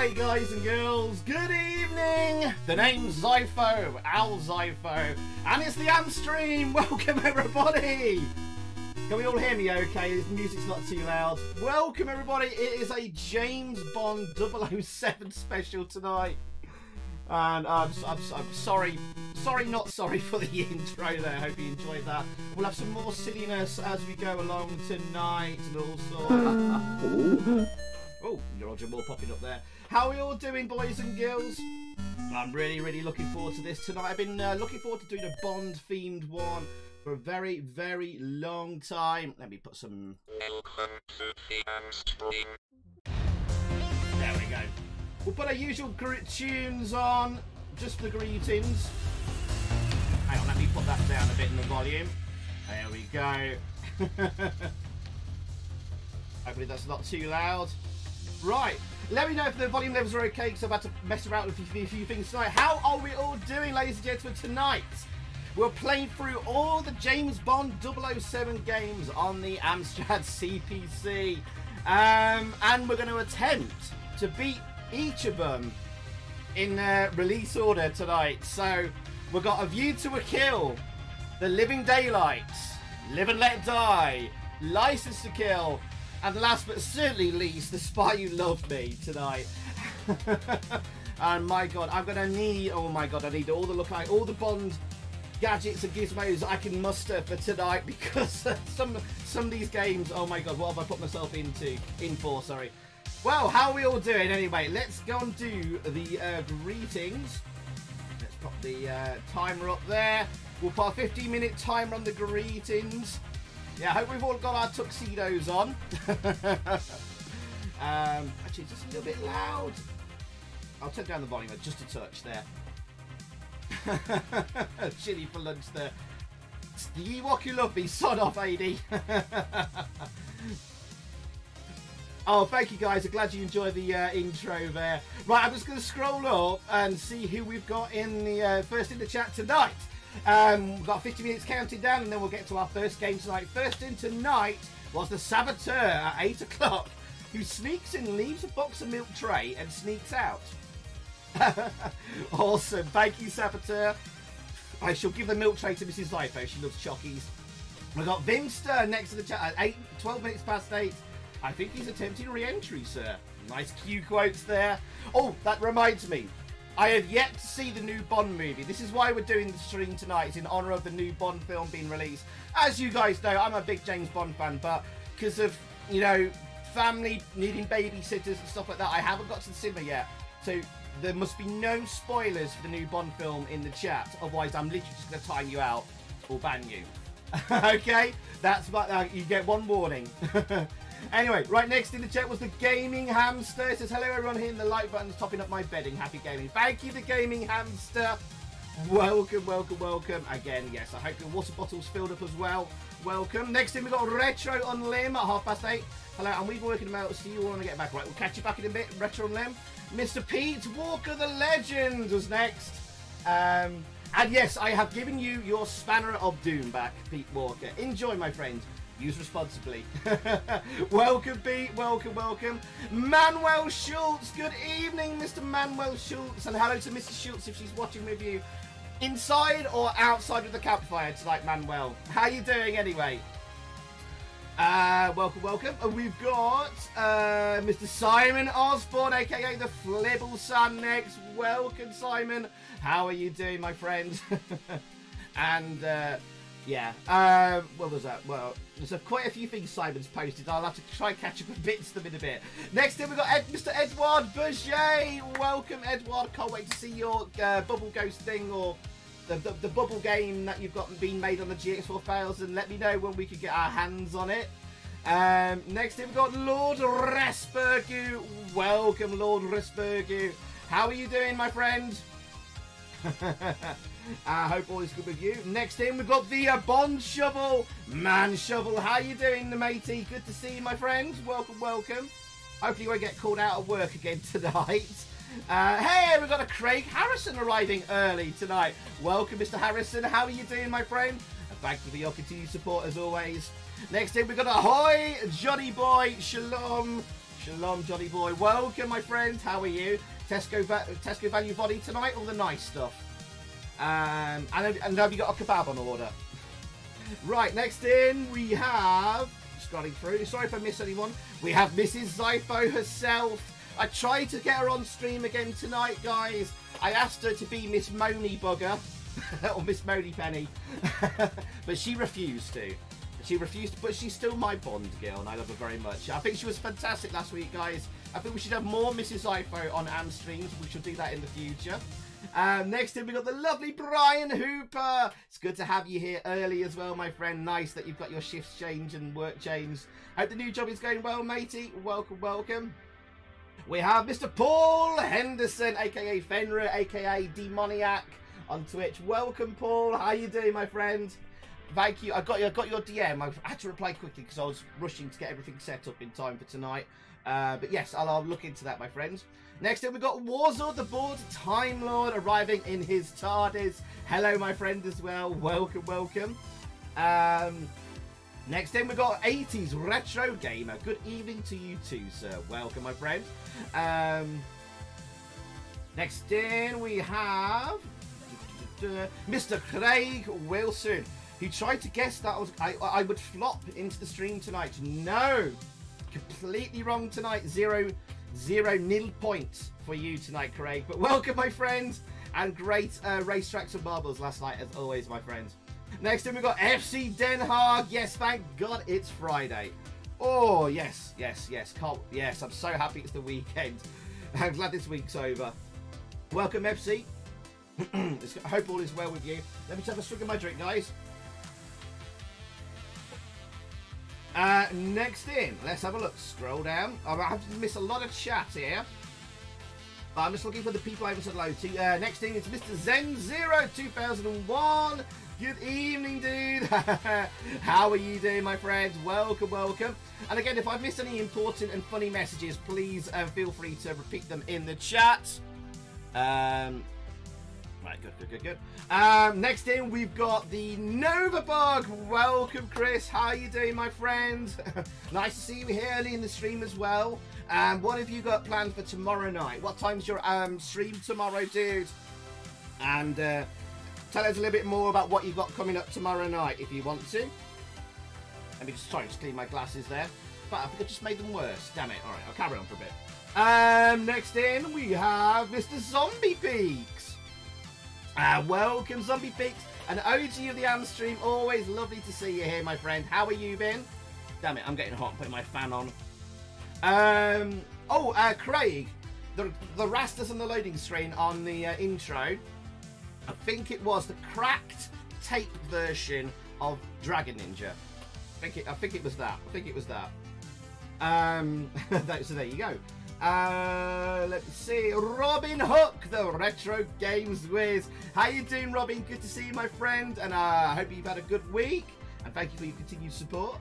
Right, guys and girls, good evening! The name's Xyphoe, Al Xyphoe, and it's the Amstream! Welcome, everybody! Can we all hear me okay? The music's not too loud. Welcome, everybody! It is a James Bond 007 special tonight. And I'm, I'm, I'm sorry, sorry, not sorry for the intro there. Hope you enjoyed that. We'll have some more silliness as we go along tonight and also. Oh, Roger Moore popping up there. How are we all doing, boys and girls? I'm really, really looking forward to this tonight. I've been uh, looking forward to doing a Bond-themed one for a very, very long time. Let me put some... There we go. We'll put our usual tunes on, just the greetings. Hang on, let me put that down a bit in the volume. There we go. Hopefully that's not too loud. Right, let me know if the volume levels are okay because I've had to mess around with a few, things tonight. How are we all doing, ladies and gentlemen, tonight? We're playing through all the James Bond 007 games on the Amstrad CPC. Um, and we're going to attempt to beat each of them in uh, release order tonight. So we've got A View to a Kill, The Living Daylights, Live and Let Die, License to Kill, and last but certainly least, The Spy You Loved Me tonight. and my god, I'm gonna need, oh my god, I need all the look like, all the Bond gadgets and gizmos I can muster for tonight because some some of these games, oh my god, what have I put myself into, in for, sorry. Well, how are we all doing anyway? Let's go and do the uh, greetings. Let's put the uh, timer up there. We'll put a 15 minute timer on the greetings. Yeah, I hope we've all got our tuxedos on. um, actually, just a little bit loud. I'll turn down the volume just a touch there. Chili for lunch there. The Ewok you love me, sod off, AD. oh, thank you guys. I'm glad you enjoyed the uh, intro there. Right, I'm just going to scroll up and see who we've got in the uh, first in the chat tonight. Um, we've got 50 minutes counting down and then we'll get to our first game tonight. First in tonight was the Saboteur at 8 o'clock, who sneaks in, leaves a box of milk tray and sneaks out. awesome. Thank you, Saboteur. I shall give the milk tray to Mrs. Xyphoe. She loves chockies. We've got Vimster next to the chat at 8, 12 minutes past 8. I think he's attempting re-entry, sir. Nice Q quotes there. Oh, that reminds me. I have yet to see the new Bond movie. This is why we're doing the stream tonight. It's in honour of the new Bond film being released. As you guys know, I'm a big James Bond fan, but because of, you know, family needing babysitters and stuff like that, I haven't got to the cinema yet. So there must be no spoilers for the new Bond film in the chat. Otherwise, I'm literally just going to time you out or ban you. okay? That's what uh, you get one warning. Anyway, right next in the chat was the Gaming Hamster. It says, hello everyone hitting the like button, topping up my bedding. Happy gaming. Thank you, the Gaming Hamster. Welcome, welcome, welcome. Again, yes, I hope your water bottle's filled up as well. Welcome. Next in, we've got Retro on Limb at half past eight. Hello, and we've been working about, see you all want to get back. Right, we'll catch you back in a bit. Retro on Limb. Mr. Pete Walker the Legend was next. Um, and yes, I have given you your Spanner of Doom back, Pete Walker. Enjoy, my friend. Use responsibly. welcome, Pete. Welcome, welcome. Manuel Schultz. Good evening, Mr. Manuel Schultz. And hello to Mrs. Schultz if she's watching with you. Inside or outside of the campfire tonight, Manuel? How you doing anyway? Uh, welcome, welcome. And we've got uh, Mr. Simon Osborne, aka the Flibble Son next. Welcome, Simon. How are you doing, my friend? and uh, yeah, um, what was that? Well, there's a, quite a few things Simon's posted. I'll have to try and catch up with bits of them in a bit. Next in, we've got Ed, Mr. Edward Boucher. Welcome, Edward. Can't wait to see your uh, Bubble Ghost thing or the, the, the, bubble game that you've got being made on the GX4000. Let me know when we can get our hands on it. Um, next in, we've got Lord Resburgu. Welcome, Lord Resburgu. How are you doing, my friend? I hope all is good with you. Next in, we've got the uh, Bond Shovel. Man Shovel, how you doing, the matey? Good to see you, my friend. Welcome, welcome. Hopefully you won't get called out of work again tonight. Uh, hey, we've got a Craig Harrison arriving early tonight. Welcome, Mr. Harrison. How are you doing, my friend? And thank you for your continued support, as always. Next in, we've got a Ahoy, Johnny Boy. Shalom. Shalom, Johnny Boy. Welcome, my friend. How are you? Tesco, Tesco Value Body tonight, all the nice stuff. Um, and, and have you got a kebab on order? right, next in we have, scrolling through, sorry if I miss anyone, we have Mrs. Xyphoe herself. I tried to get her on stream again tonight, guys. I asked her to be Miss Moni Bugger, or Miss Moneypenny, but she refused to. She refused, but she's still my Bond girl, and I love her very much. I think she was fantastic last week, guys. I think we should have more Mrs. Xyphoe on Amstreams. We should do that in the future. Um, next in, we've got the lovely Brian Hooper. It's good to have you here early as well, my friend. Nice that you've got your shifts changed and work changed. Hope the new job is going well, matey. Welcome, welcome. We have Mr. Paul Henderson, aka Fenrir, aka Demoniac on Twitch. Welcome, Paul. How you doing, my friend? Thank you. I got you. I got your DM. I had to reply quickly because I was rushing to get everything set up in time for tonight. Uh, but yes, I'll, I'll, look into that, my friends. Next up, we've got Warzor, the board Time Lord, arriving in his TARDIS. Hello, my friend, as well. Welcome, welcome. Um, next in, we've got 80s Retro Gamer. Good evening to you too, sir. Welcome, my friend. Um, next in, we have Mr. Craig Wilson, He tried to guess that was, I, I would flop into the stream tonight. No! completely wrong tonight. Zero, zero nil points for you tonight, Craig. But welcome, my friends, and great uh, racetracks and marbles last night, as always, my friends. Next up, we've got FC Den Haag. Yes, thank God it's Friday. Oh, yes, yes, yes. Can't, yes, I'm so happy it's the weekend. I'm glad this week's over. Welcome, FC. I hope all is well with you. Let me just have a swig of my drink, guys. Uh, next in, let's have a look. Scroll down. I have to miss a lot of chat here. But I'm just looking for the people I haven't said hello to. Uh, next thing is Mr. Zen Zero 2001. Good evening, dude. How are you doing, my friends? Welcome, welcome. And again, if I've missed any important and funny messages, please uh, feel free to repeat them in the chat. Um, Right, good, good, good, good. Um, next in, we've got the Nova Bug. Welcome, Chris. How are you doing, my friend? nice to see you here early in the stream as well. Um, what have you got planned for tomorrow night? What time's your um, stream tomorrow, dude? And uh, tell us a little bit more about what you've got coming up tomorrow night, if you want to. Let me just try and clean my glasses there. But I think I just made them worse. Damn it. All right, I'll carry on for a bit. Um, next in, we have Mr. Zombie Peaks. Uh, welcome, Zombie Peaks, an OG of the Amstream. Always lovely to see you here, my friend. How are you been? Damn it, I'm getting hot. I'm putting my fan on. Um, oh, uh, Craig, the, the Rastas on the loading screen on the uh, intro, I think it was the cracked tape version of Dragon Ninja. I think it, I think it was that. I think it was that. Um, so there you go. Uh, let's see. Robin Hook, the Retro Games Whiz. How you doing, Robin? Good to see you, my friend. And uh, I hope you've had a good week. And thank you for your continued support.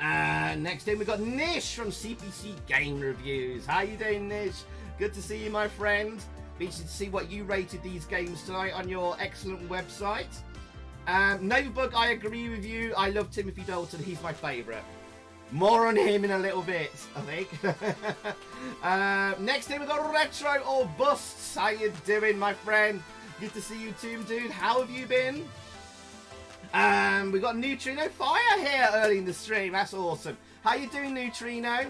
And next in, we've got Nish from CPC Game Reviews. How you doing, Nish? Good to see you, my friend. Be interested to see what you rated these games tonight on your excellent website. Um, Novabug, I agree with you. I love Timothy Dalton. He's my favourite. More on him in a little bit, I think. uh, next in, we've got Retro or Busts. How you doing, my friend? Good to see you too, dude. How have you been? Um, we got Neutrino Fire here early in the stream. That's awesome. How you doing, Neutrino?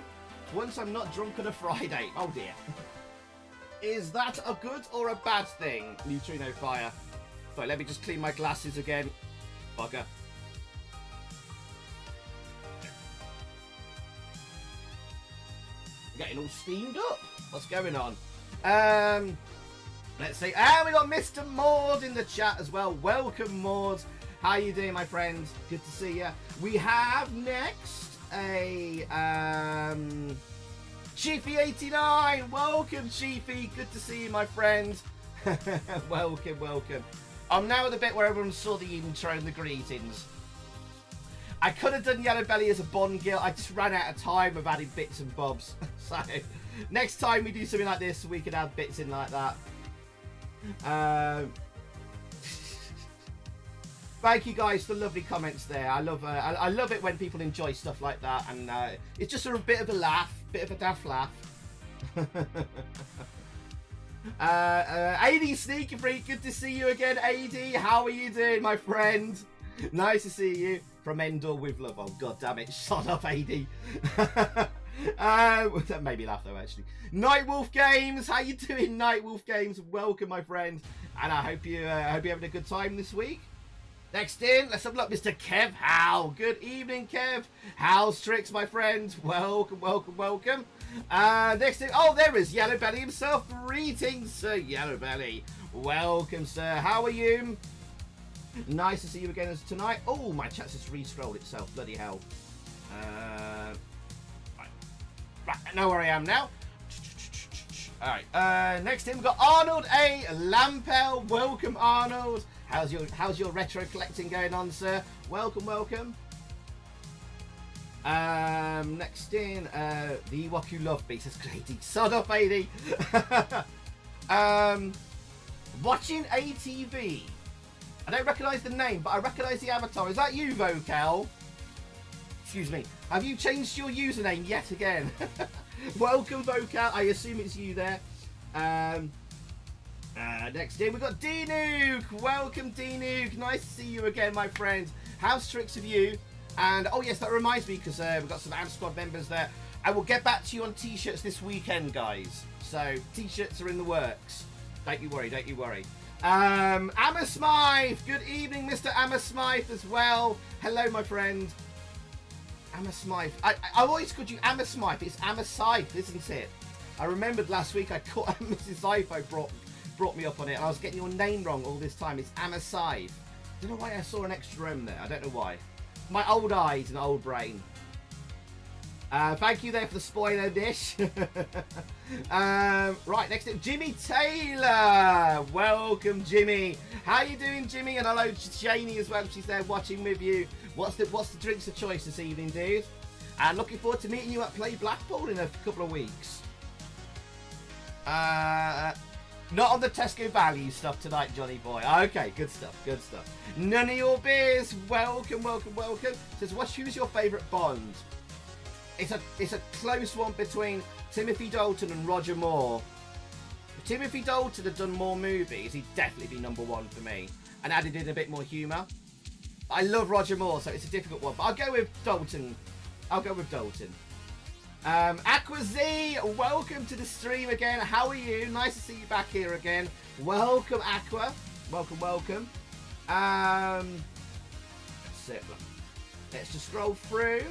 Once I'm not drunk on a Friday. Oh, dear. Is that a good or a bad thing, Neutrino Fire? Sorry, let me just clean my glasses again. Bugger. Getting all steamed up. What's going on? Um, let's see. And we got Mr. Maud in the chat as well. Welcome, Maud. How you doing, my friends? Good to see you. We have next a um, Chiefy89. Welcome, Chiefy. Good to see you, my friend. welcome, welcome. I'm now at the bit where everyone saw the intro and the greetings. I could have done Yellow Belly as a Bond Gil. I just ran out of time of adding bits and bobs. so next time we do something like this, we can add bits in like that. Um, thank you guys for lovely comments there. I love uh, I, I, love it when people enjoy stuff like that, and uh, it's just a bit of a laugh, bit of a daft laugh. uh, uh, AD Sneaky Freak, good to see you again, AD. How are you doing, my friend? nice to see you from Endor with love. Oh god damn it! Shut up, AD. uh, that made me laugh though. Actually, Nightwolf Games. How you doing, Nightwolf Games? Welcome, my friend. And I hope you uh, hope you're having a good time this week. Next in, let's have a look, Mr. Kev How. Good evening, Kev. How's tricks, my friend? Welcome, welcome, welcome. Uh, next in, oh, there is Yellow Belly himself. Greetings, Sir Yellow Belly. Welcome, sir. How are you? Nice to see you again as tonight. Oh, my chat's just re-scrolled itself. Bloody hell. Uh, right. right, know where I am now. All right. Uh, next in we've got Arnold A. Lampel. Welcome, Arnold. How's your How's your retro collecting going on, sir? Welcome, welcome. Um, next in, uh, the who love me says Grady. Sod off, AD. um, watching ATV. I don't recognise the name, but I recognise the avatar. Is that you, Vocal? Excuse me. Have you changed your username yet again? Welcome, Vocal. I assume it's you there. Um, uh, next in, we've got D-Nuke. Welcome, D-Nuke. Nice to see you again, my friend. House tricks of you. And, oh yes, that reminds me, because uh, we've got some Amp Squad members there. I will get back to you on T-shirts this weekend, guys. So, T-shirts are in the works. Don't you worry, don't you worry. Um, Amma Smythe. Good evening, Mr. Amma Smythe as well. Hello, my friend. Amma Smythe. I, I, always called you Amma Smythe. It's Amma Scythe, isn't it? I remembered last week I caught Mrs. Xyphoe brought, brought me up on it, and I was getting your name wrong all this time. It's Amma Scythe. I don't know why I saw an extra M there. I don't know why. My old eyes and old brain. Uh, thank you there for the spoiler dish. um, right, next up, Jimmy Taylor. Welcome, Jimmy. How you doing, Jimmy? And hello, Janie as well. She's there watching with you. What's the What's the drinks of choice this evening, dude? And looking forward to meeting you at Play Blackpool in a couple of weeks. Uh, not on the Tesco value stuff tonight, Johnny boy. Okay, good stuff, good stuff. None of your beers. Welcome, welcome, welcome. Says, what's your favourite Bond? It's a it's a close one between Timothy Dalton and Roger Moore. If Timothy Dalton had done more movies, he'd definitely be number one for me, and added in a bit more humour. I love Roger Moore, so it's a difficult one, but I'll go with Dalton. I'll go with Dalton. Um, Aqua Z, welcome to the stream again. How are you? Nice to see you back here again. Welcome, Aqua. Welcome, welcome. Um, that's it. Let's just scroll through.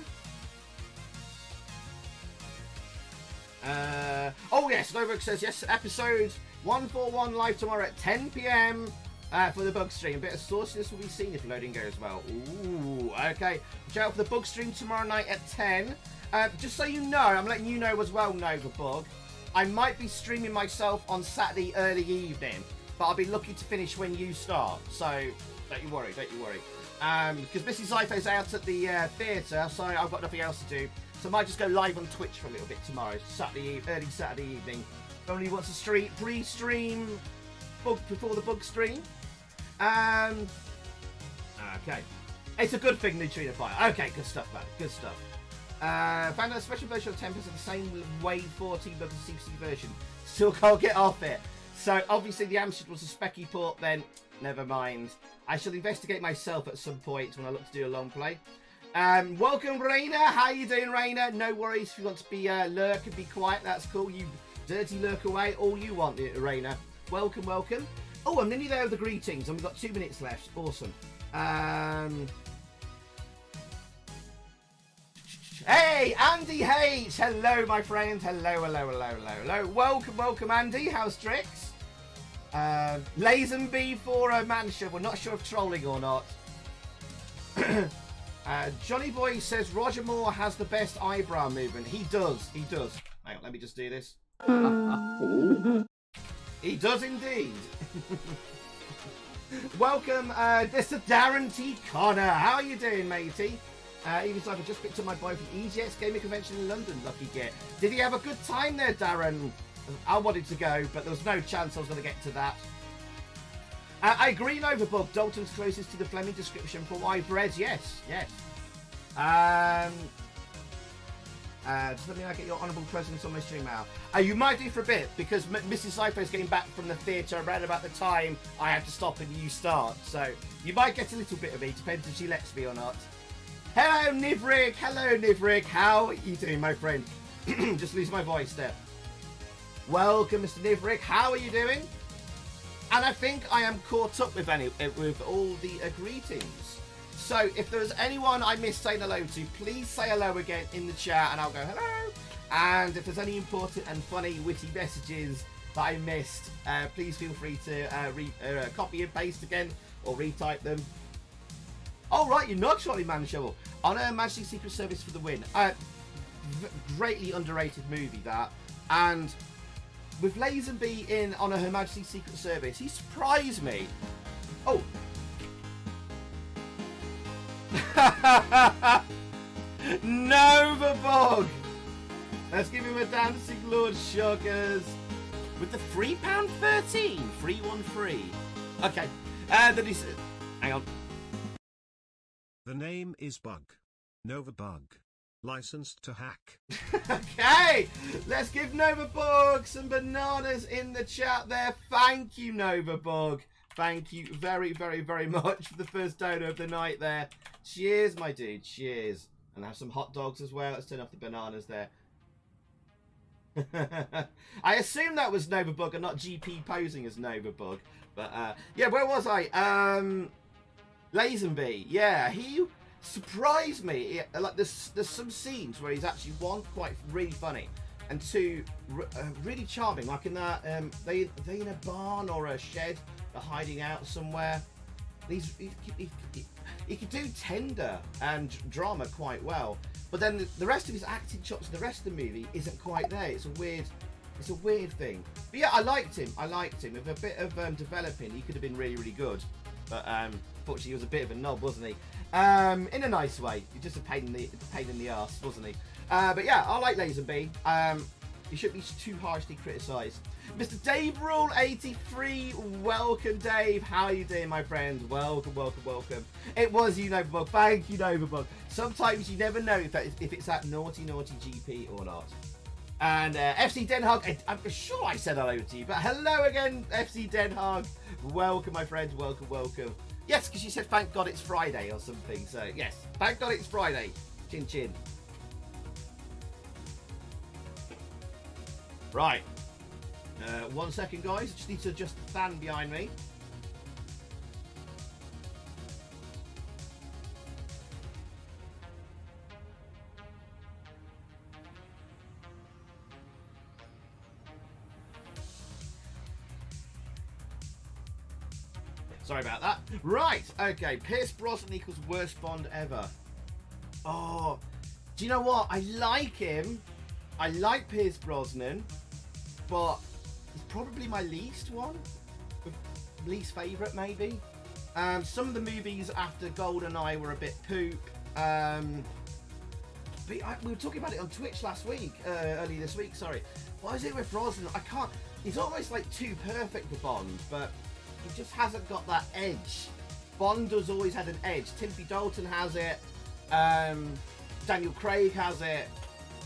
Uh, oh yes, Novak says yes. Episode 141 live tomorrow at 10 p.m. Uh, for the bug stream. A bit of sauciness will be seen if loading goes well. Ooh, okay. Watch out for the bug stream tomorrow night at 10. Uh, just so you know, I'm letting you know as well, Nova Bug. I might be streaming myself on Saturday early evening, but I'll be lucky to finish when you start. So don't you worry, don't you worry. Because um, Mrs. Xyphoe's out at the uh, theatre, so I've got nothing else to do. So I might just go live on Twitch for a little bit tomorrow, Saturday, early Saturday evening. Only wants a stream, pre-stream bug before the bug stream. Um, okay. It's a good thing, Neutrino Fire. Okay, good stuff, man. Good stuff. Uh, found out a special version of Tempest of the same Wave 14 but the CC version. Still can't get off it. So obviously the Amstrad was a Speccy port then. Never mind. I shall investigate myself at some point when I look to do a long play. Um, welcome, Raina. How you doing, Raina? No worries if you want to be uh, lurk and be quiet. That's cool. You dirty lurk away all you want, Raina. Welcome, welcome. Oh, I'm nearly there with the greetings, and we've got two minutes left. Awesome. Um, Hey, Andy Hayes. Hello, my friend. Hello, hello, hello, hello, hello. Welcome, welcome, Andy. How's tricks? Um, Lazenby for a man shovel. Not sure if trolling or not. uh, Johnny Boy says Roger Moore has the best eyebrow movement. He does. He does. Hang on, let me just do this. he does indeed. Welcome, uh, this is Darren T. Connor. How are you doing, matey? Uh, was like, I just picked up my boy from EGX Gaming Convention in London. Lucky get. Did he have a good time there, Darren? I wanted to go, but there was no chance I was going to get to that. Uh, I agree, Novabug. Dalton's closest to the Fleming description for why bread. Yes, yes. Um, uh, just let me know get your honourable presence on my stream now. Uh, you might do for a bit because M Mrs. Is getting back from the theatre around about the time I have to stop and you start. So you might get a little bit of me, depends if she lets me or not. Hello, Nivrik. Hello, Nivrik. How are you doing, my friend? Just lose my voice there. Welcome, Mr. Nivrik. How are you doing? And I think I am caught up with any with all the uh, greetings. So if there's anyone I missed saying hello to, please say hello again in the chat and I'll go hello. And if there's any important and funny, witty messages that I missed, uh, please feel free to uh, uh copy and paste again or retype them Oh, right, you're not Charlie Man Shovel. On a Majesty Secret Service for the win. Uh, greatly underrated movie, that. And with Lazenby in on a Her Majesty's Secret Service, he surprised me. Oh. Nova Bog! Let's give him a dancing Lord Sugars with the three pound thirteen, free one free. Okay, and then he said, "Hang on." The name is Bug. Nova Bug. Licensed to hack. okay, let's give Nova Bug some bananas in the chat there. Thank you, Nova Bug. Thank you very, very, very much for the first donor of the night there. Cheers, my dude. Cheers. And have some hot dogs as well. Let's turn off the bananas there. I assume that was Nova Bug and not GP posing as Nova Bug. But uh, yeah, where was I? Um, Lazenby. Yeah, he surprised me. Like there's there's some scenes where he's actually one quite really funny, and two uh, really charming. Like in that um, they they in a barn or a shed, they're hiding out somewhere. He, he, he, he can do tender and drama quite well, but then the, the rest of his acting chops, the rest of the movie isn't quite there. It's a weird. It's a weird thing. But yeah, I liked him. I liked him. With a bit of um, developing, he could have been really, really good. But um, unfortunately, he was a bit of a knob, wasn't he? Um, in a nice way. He's just a pain in the pain in the ass, wasn't he? Uh, but yeah, I like Lazenby. Um, he shouldn't be too harshly criticised. Mr. Dave Rule 83, welcome Dave. How are you doing, my friend? Welcome, welcome, welcome. It was you, Novabug. Thank you, Novabug. Sometimes you never know if, that, if it's that naughty, naughty GP or not. And uh, FC Den Haag, I'm sure I said hello to you, but hello again, FC Den Haag. Welcome, my friends. Welcome, welcome. Yes, because you said thank God it's Friday or something. So yes, thank God it's Friday. Chin chin. Right. Uh, one second, guys. Just need to adjust the fan behind me. Sorry about that. Right, okay. Pierce Brosnan equals worst Bond ever. Oh, do you know what? I like him. I like Pierce Brosnan, but he's probably my least one. Least favourite, maybe. Um, some of the movies after GoldenEye were a bit poop. Um, but I, we were talking about it on Twitch last week, uh, early this week, sorry. Why is it with Brosnan? I can't. He's almost like too perfect for Bond, but he just hasn't got that edge. Bond has always had an edge. Timothy Dalton has it. Um, Daniel Craig has it.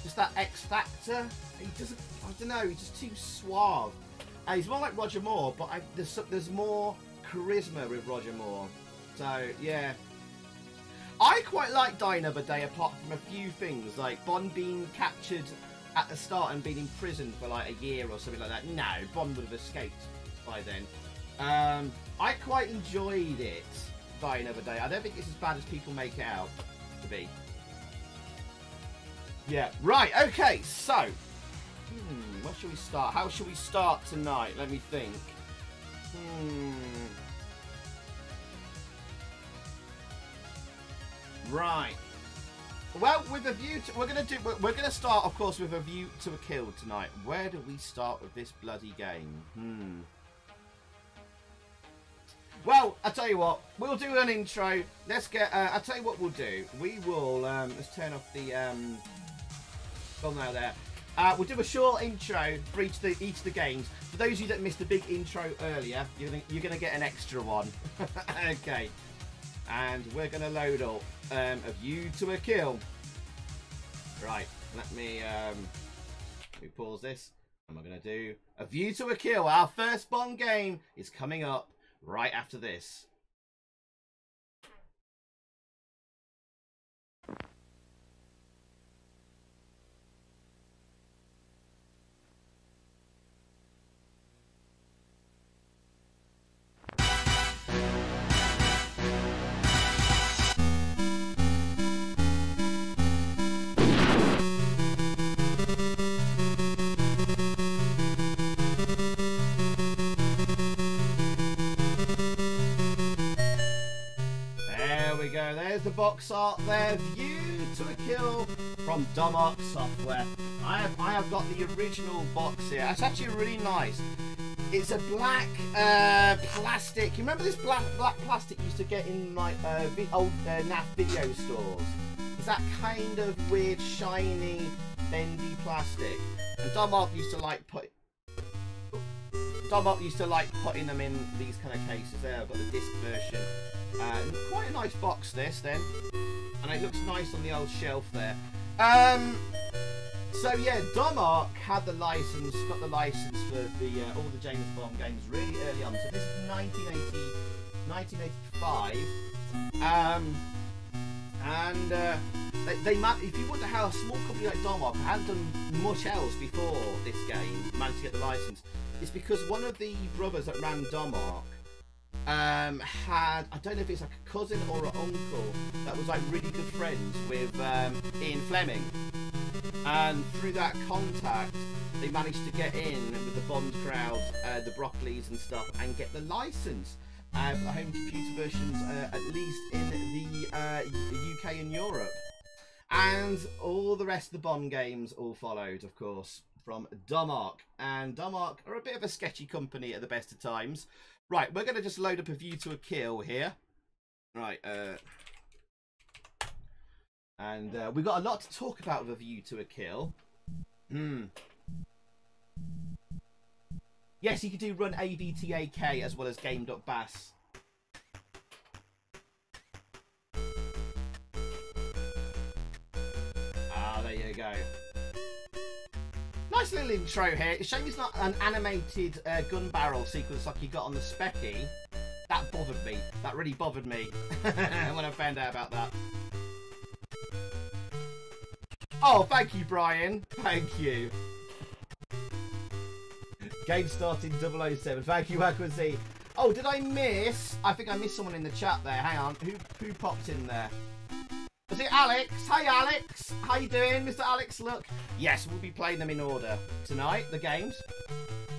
Just that X factor. He doesn't. I don't know. He's just too suave. Uh, he's more like Roger Moore, but I, there's there's more charisma with Roger Moore. So yeah. I quite like Die Another Day, apart from a few things like Bond being captured at the start and being imprisoned for like a year or something like that. No, Bond would have escaped by then. Um, I quite enjoyed it, Die Another Day. I don't think it's as bad as people make it out to be. Yeah, right, okay, so. Hmm, where should we start? How should we start tonight? Let me think. Hmm. Right. Well, with a view to, we're gonna do, we're gonna start, of course, with a view to a kill tonight. Where do we start with this bloody game? Hmm. Well, I tell you what, we'll do an intro. Let's get. Uh, I tell you what we'll do. We will. Um, let's turn off the. Um, well, now there. Uh, we'll do a short intro for each of the each of the games. For those of you that missed the big intro earlier, you're gonna, you're gonna get an extra one. okay. And we're gonna load up um, a view to a kill. Right. Let me um, let me pause this. And we're gonna do a view to a kill. Our first Bond game is coming up right after this. Box art there, View to a Kill from Domark Software. I have, I have got the original box here. It's actually really nice. It's a black uh, plastic. You remember this black black plastic used to get in like uh, old uh, NAF video stores? It's that kind of weird, shiny, bendy plastic. And Domark used to like put Domark used to like putting them in these kind of cases. There, I've got the disc version. Uh, quite a nice box this then, and it looks nice on the old shelf there. Um, so yeah, Domark had the license, got the license for the uh, all the James Bond games really early on. So this is 1980, 1985. Um, and uh, they, they if you wonder how a small company like Domark hadn't done much else before this game managed to get the license, it's because one of the brothers that ran Domark um, had I don't know if it's like a cousin or an uncle that was like really good friends with um, Ian Fleming, and through that contact, they managed to get in with the Bond crowd, uh, the Broccoli's and stuff, and get the license. Uh, the home computer versions, uh, at least in the UK uh, and Europe. And all the rest of the Bond games all followed, of course, from Domark. And Domark are a bit of a sketchy company at the best of times. Right, we're going to just load up a view to a kill here. Right, uh... And uh, we've got a lot to talk about with a view to a kill. Hmm. Yes, you can do run AVTAK as well as game.bas. Ah, there you go. Nice little intro here. It's shame it's not an animated uh, gun barrel sequence like you got on the Speccy. That bothered me. That really bothered me when I found out about that. Oh, thank you, Brian. Thank you. Game starting 007. Thank you, Aquazi. Oh, did I miss? I think I missed someone in the chat there. Hang on. Who who popped in there? Was it Alex? Hi, Alex. How you doing, Mr. Alex? Look. Yes, we'll be playing them in order tonight, the games.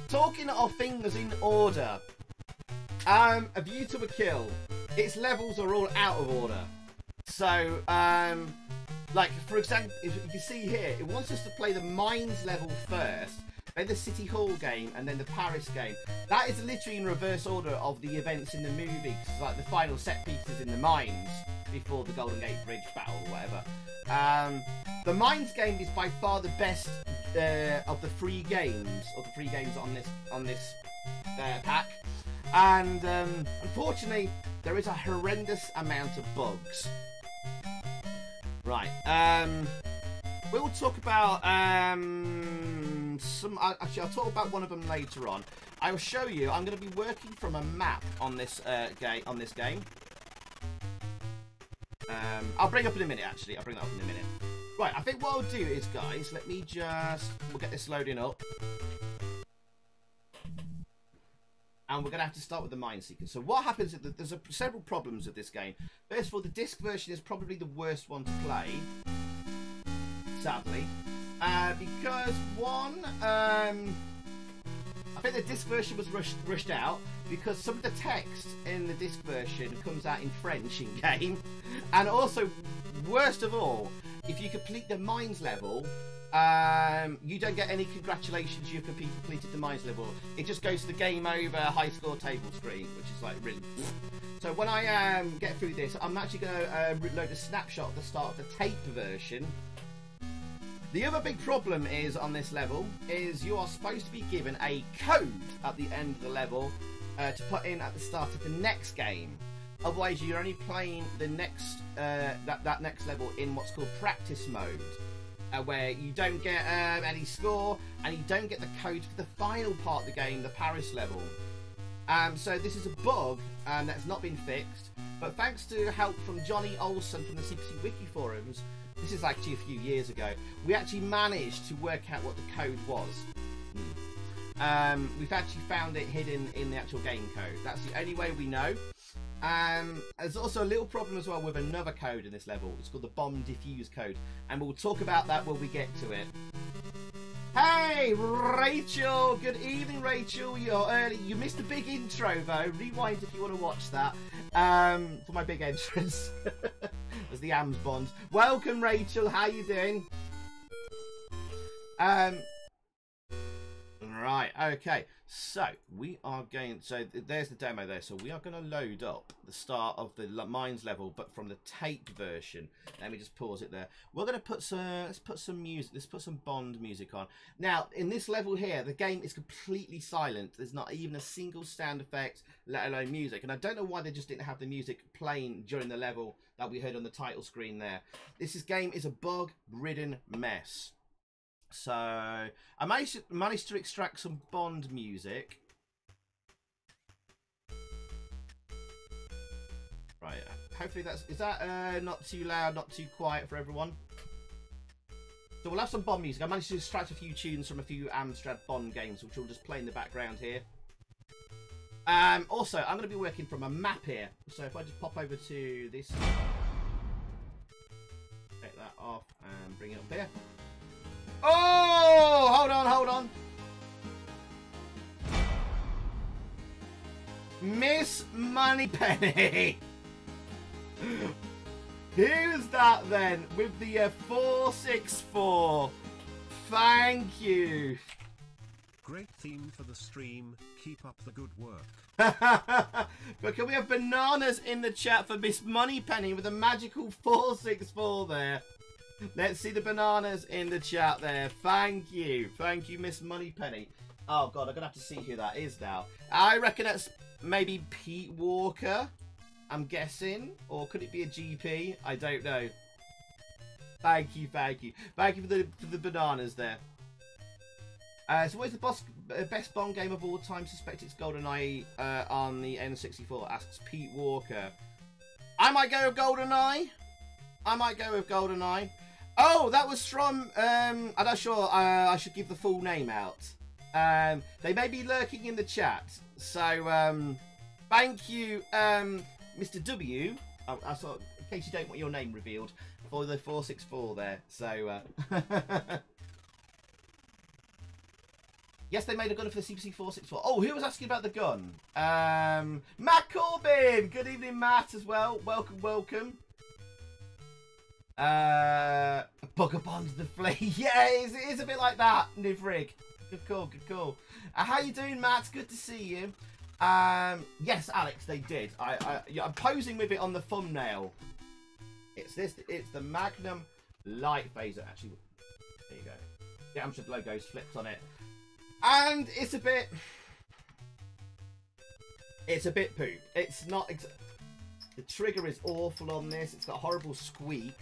Talking of things in order. Um, A View to a Kill. Its levels are all out of order. So, um, like, for example, if you can see here, it wants us to play the Mines level first then the City Hall game, and then the Paris game. That is literally in reverse order of the events in the movie, cause like the final set pieces in the mines before the Golden Gate Bridge battle or whatever. Um, the Mines game is by far the best uh, of the three games, of the free games on this on this uh, pack. And um, unfortunately, there is a horrendous amount of bugs. Right. Um, we'll talk about um, some. Actually, I'll talk about one of them later on. I will show you. I'm going to be working from a map on this uh, game. On this game. Um, I'll bring up in a minute. Actually, I'll bring that up in a minute. Right. I think what I'll do is, guys, let me just. We'll get this loading up. and we're going to have to start with the mine seeker. So what happens there's a, several problems with this game. First of all, the disc version is probably the worst one to play sadly. Uh, because one, um, I think the disc version was rushed, rushed out because some of the text in the disc version comes out in French in game, and also, worst of all, if you complete the mines level, um, you don't get any congratulations you've completed the mines level. It just goes to the game over high score table screen, which is like really. So when I um, get through this, I'm actually going to uh, load a snapshot at the start of the tape version the other big problem is on this level is you are supposed to be given a code at the end of the level uh, to put in at the start of the next game. Otherwise, you're only playing the next uh, that that next level in what's called practice mode, uh, where you don't get um, any score and you don't get the code for the final part of the game, the Paris level. Um, so this is a bug and that's not been fixed. But thanks to help from Johnny Olson from the CPC Wiki forums, this is actually a few years ago, we actually managed to work out what the code was. Um, we've actually found it hidden in the actual game code. That's the only way we know. Um, there's also a little problem as well with another code in this level. It's called the bomb diffuse code, and we'll talk about that when we get to it. Hey, Rachel! Good evening, Rachel. You're early. You missed the big intro, though. Rewind if you want to watch that um, for my big entrance. was the AMS Bond. Welcome, Rachel. How you doing? Um. Right. Okay. So we are going. So there's the demo there. So we are going to load up the start of the mines level, but from the tape version. Let me just pause it there. We're going to put some. Let's put some music. Let's put some Bond music on. Now in this level here, the game is completely silent. There's not even a single sound effect, let alone music. And I don't know why they just didn't have the music playing during the level that we heard on the title screen there. This is, game is a bug-ridden mess. So I managed to, managed to extract some Bond music. Right, hopefully that's is that uh, not too loud, not too quiet for everyone. So we'll have some Bond music. I managed to extract a few tunes from a few Amstrad Bond games, which we'll just play in the background here. Um, also, I'm going to be working from a map here. So if I just pop over to this, take that off and bring it up here. Oh, hold on, hold on. Miss Moneypenny. Who's that then with the uh, 464? Thank you. Great theme for the stream. Keep up the good work. but can we have bananas in the chat for Miss Moneypenny with a magical 464 there? Let's see the bananas in the chat there. Thank you. Thank you, Miss Moneypenny. Oh, God, I'm going to have to see who that is now. I reckon it's maybe Pete Walker, I'm guessing. Or could it be a GP? I don't know. Thank you, thank you. Thank you for the, for the bananas there. Uh, so what is the boss, uh, best Bond game of all time? Suspect it's GoldenEye uh, on the N64, asks Pete Walker. I might go with GoldenEye. I might go with GoldenEye. Oh, that was from. Um, I'm not sure. Uh, I should give the full name out. Um, they may be lurking in the chat. So, um, thank you, um, Mr. W. I, I saw, in case you don't want your name revealed, for the 464 there. So, uh, yes, they made a gun for the CPC 464. Oh, who was asking about the gun? Um, Matt Corbin. Good evening, Matt, as well. Welcome, welcome. Uh, the Flea. yeah, it is, it is a bit like that, Nivrig. Good call, good call. Uh, how you doing, Matt? Good to see you. Um, yes, Alex, they did. I, I, yeah, I'm posing with it on the thumbnail. It's this. It's the Magnum Light Phaser. Actually, there you go. The Amstrad logo's flipped on it, and it's a bit. It's a bit poop. It's not. the trigger is awful on this. It's got a horrible squeak.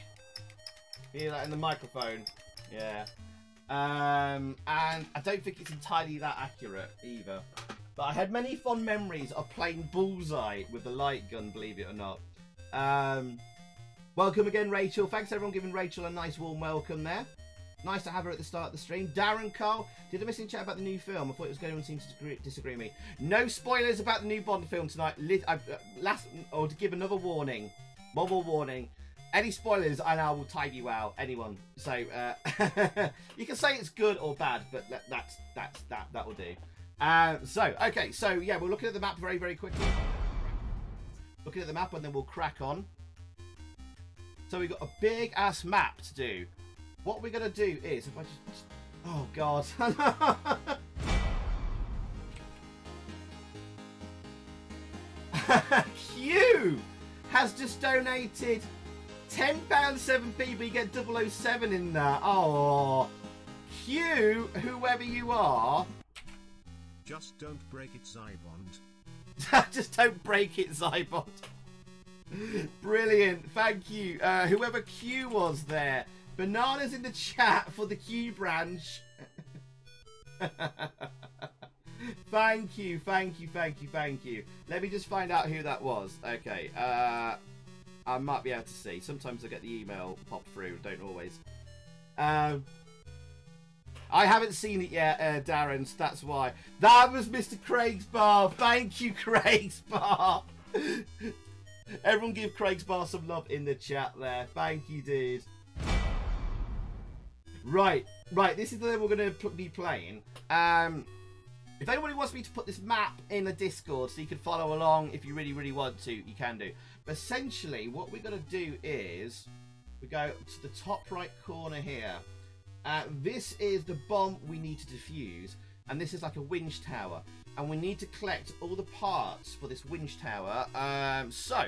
Hear that in the microphone? Yeah. Um, and I don't think it's entirely that accurate either. But I had many fond memories of playing Bullseye with the light gun, believe it or not. Um, welcome again, Rachel. Thanks everyone giving Rachel a nice warm welcome there. Nice to have her at the start of the stream. Darren Cole, did a missing chat about the new film? I thought it was going to seem to disagree, with me. No spoilers about the new Bond film tonight. uh, last, or to give another warning, one more warning any spoilers and I will tag you out. Anyone. So uh, you can say it's good or bad, but that, that's that's that that will do. Uh, so okay, so yeah, we're looking at the map very very quickly. Looking at the map and then we'll crack on. So we've got a big ass map to do. What we're gonna do is if I just oh god. Q has just donated £10 7p, but you get 007 in there. Oh, Q, whoever you are. Just don't break it, Zybond. Just don't break it, Zybond. Brilliant. Thank you. Uh, whoever Q was there. Bananas in the chat for the Q branch. thank you, thank you, thank you, thank you. Let me just find out who that was. Okay. Uh, I might be able to see. Sometimes I get the email pop through, don't always. Um, I haven't seen it yet, uh, Darren, so that's why. That was Mr. Craig's Bar. Thank you, Craig's Bar. Everyone give Craig's Bar some love in the chat there. Thank you, dude. Right, right, this is the level we're going to be playing. Um, if anybody wants me to put this map in the Discord so you can follow along if you really, really want to, you can do. Essentially, what we're going to do is we go to the top right corner here. Uh, this is the bomb we need to defuse, and this is like a winch tower. And we need to collect all the parts for this winch tower. Um, so,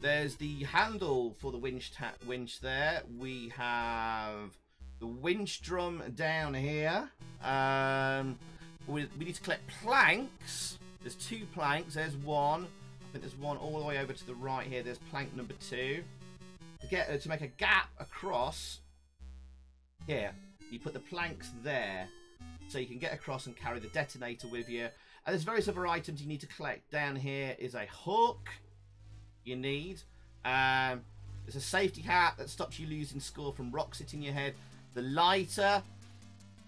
there's the handle for the winch, winch there. We have the winch drum down here. Um, we, we need to collect planks. There's two planks. There's one. Think there's one all the way over to the right here. There's plank number two. To get uh, to make a gap across here, you put the planks there so you can get across and carry the detonator with you. And there's various other items you need to collect. Down here is a hook you need. Um, there's a safety hat that stops you losing score from rocks hitting your head. The lighter.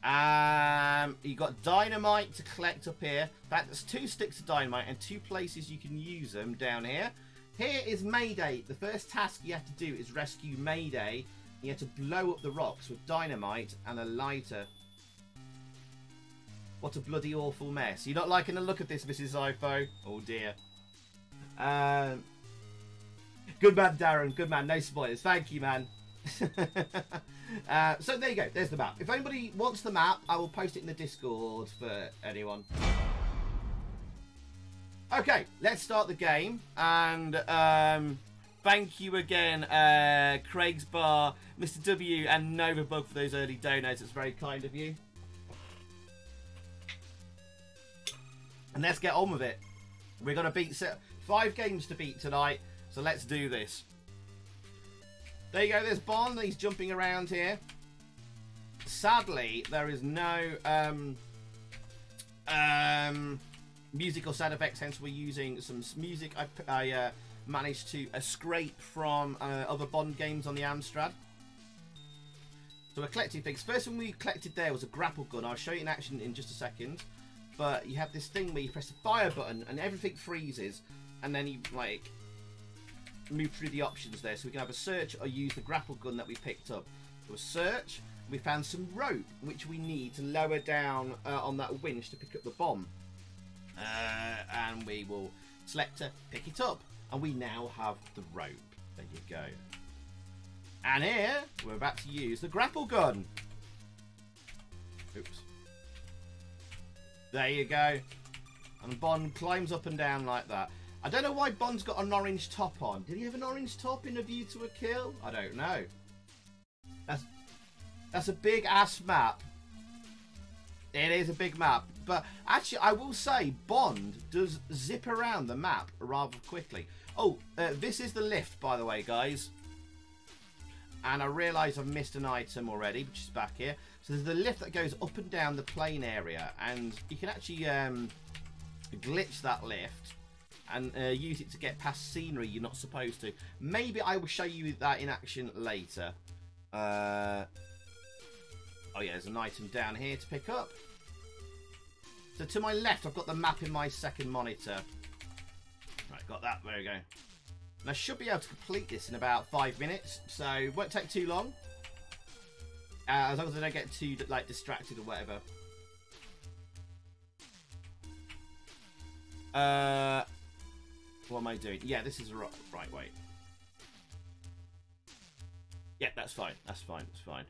Um, you got dynamite to collect up here. There's two sticks of dynamite and two places you can use them down here. Here is Mayday. The first task you have to do is rescue Mayday. You have to blow up the rocks with dynamite and a lighter. What a bloody awful mess. You're not liking the look of this, Mrs. Xyphoe? Oh dear. Um, good man, Darren. Good man. No spoilers. Thank you, man. uh, so there you go. There's the map. If anybody wants the map, I will post it in the Discord for anyone. Okay, let's start the game. And um, thank you again, uh, Craig's Bar, Mr. W, and Novabug for those early donates. It's very kind of you. And let's get on with it. We're going to beat five games to beat tonight. So let's do this. There you go, there's Bond. He's jumping around here. Sadly, there is no um, um, musical sound effects, hence we're using some music I, I uh, managed to uh, scrape from uh, other Bond games on the Amstrad. So we're collecting things. First one we collected there was a grapple gun. I'll show you in action in just a second. But you have this thing where you press the fire button and everything freezes. And then you, like, move through the options there. So we can have a search or use the grapple gun that we picked up. So a search, we found some rope which we need to lower down uh, on that winch to pick up the bomb. Uh, and we will select to pick it up. And we now have the rope. There you go. And here, we're about to use the grapple gun. Oops. There you go. And Bond climbs up and down like that. I don't know why Bond's got an orange top on. Did he have an orange top in A View to a Kill? I don't know. That's that's a big ass map. It is a big map. But actually, I will say Bond does zip around the map rather quickly. Oh, uh, this is the lift, by the way, guys. And I realise I've missed an item already, which is back here. So there's the lift that goes up and down the plane area. And you can actually um, glitch that lift and uh, use it to get past scenery you're not supposed to. Maybe I will show you that in action later. Uh, oh yeah, there's an item down here to pick up. So to my left, I've got the map in my second monitor. Right, got that. There we go. And I should be able to complete this in about five minutes, so won't take too long. Uh, as long as I don't get too like distracted or whatever. Uh, what am I doing? Yeah, this is the right, way. Yeah, that's fine. That's fine. That's fine.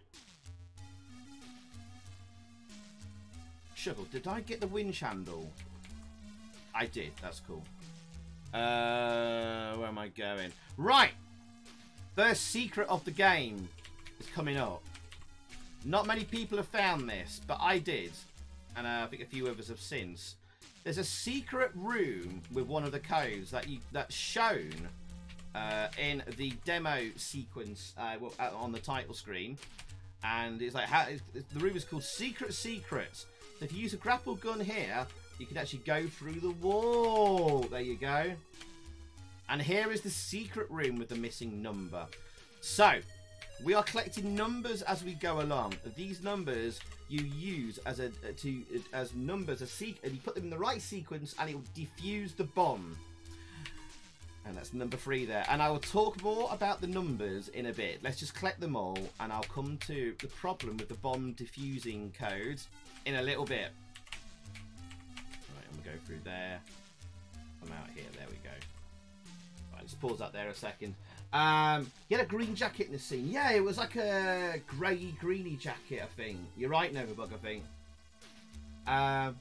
Shovel, did I get the winch handle? I did. That's cool. Uh, where am I going? Right! First secret of the game is coming up. Not many people have found this, but I did. And uh, I think a few others have since. There's a secret room with one of the codes that you that's shown uh, in the demo sequence uh, uh on the title screen, and it's like how, the room is called Secret Secrets. So if you use a grapple gun here, you can actually go through the wall. There you go. And here is the secret room with the missing number. So, we are collecting numbers as we go along. These numbers you use as a uh, to uh, as numbers a seek and you put them in the right sequence and it will defuse the bomb. And that's number three there. And I will talk more about the numbers in a bit. Let's just collect them all and I'll come to the problem with the bomb diffusing code in a little bit. Right, I'm gonna go through there. I'm out here, there we go. Right, just pause that there a second. Um, he had a green jacket in the scene. Yeah, it was like a grey, greeny jacket, I think. You're right, Novabug, I think. Um,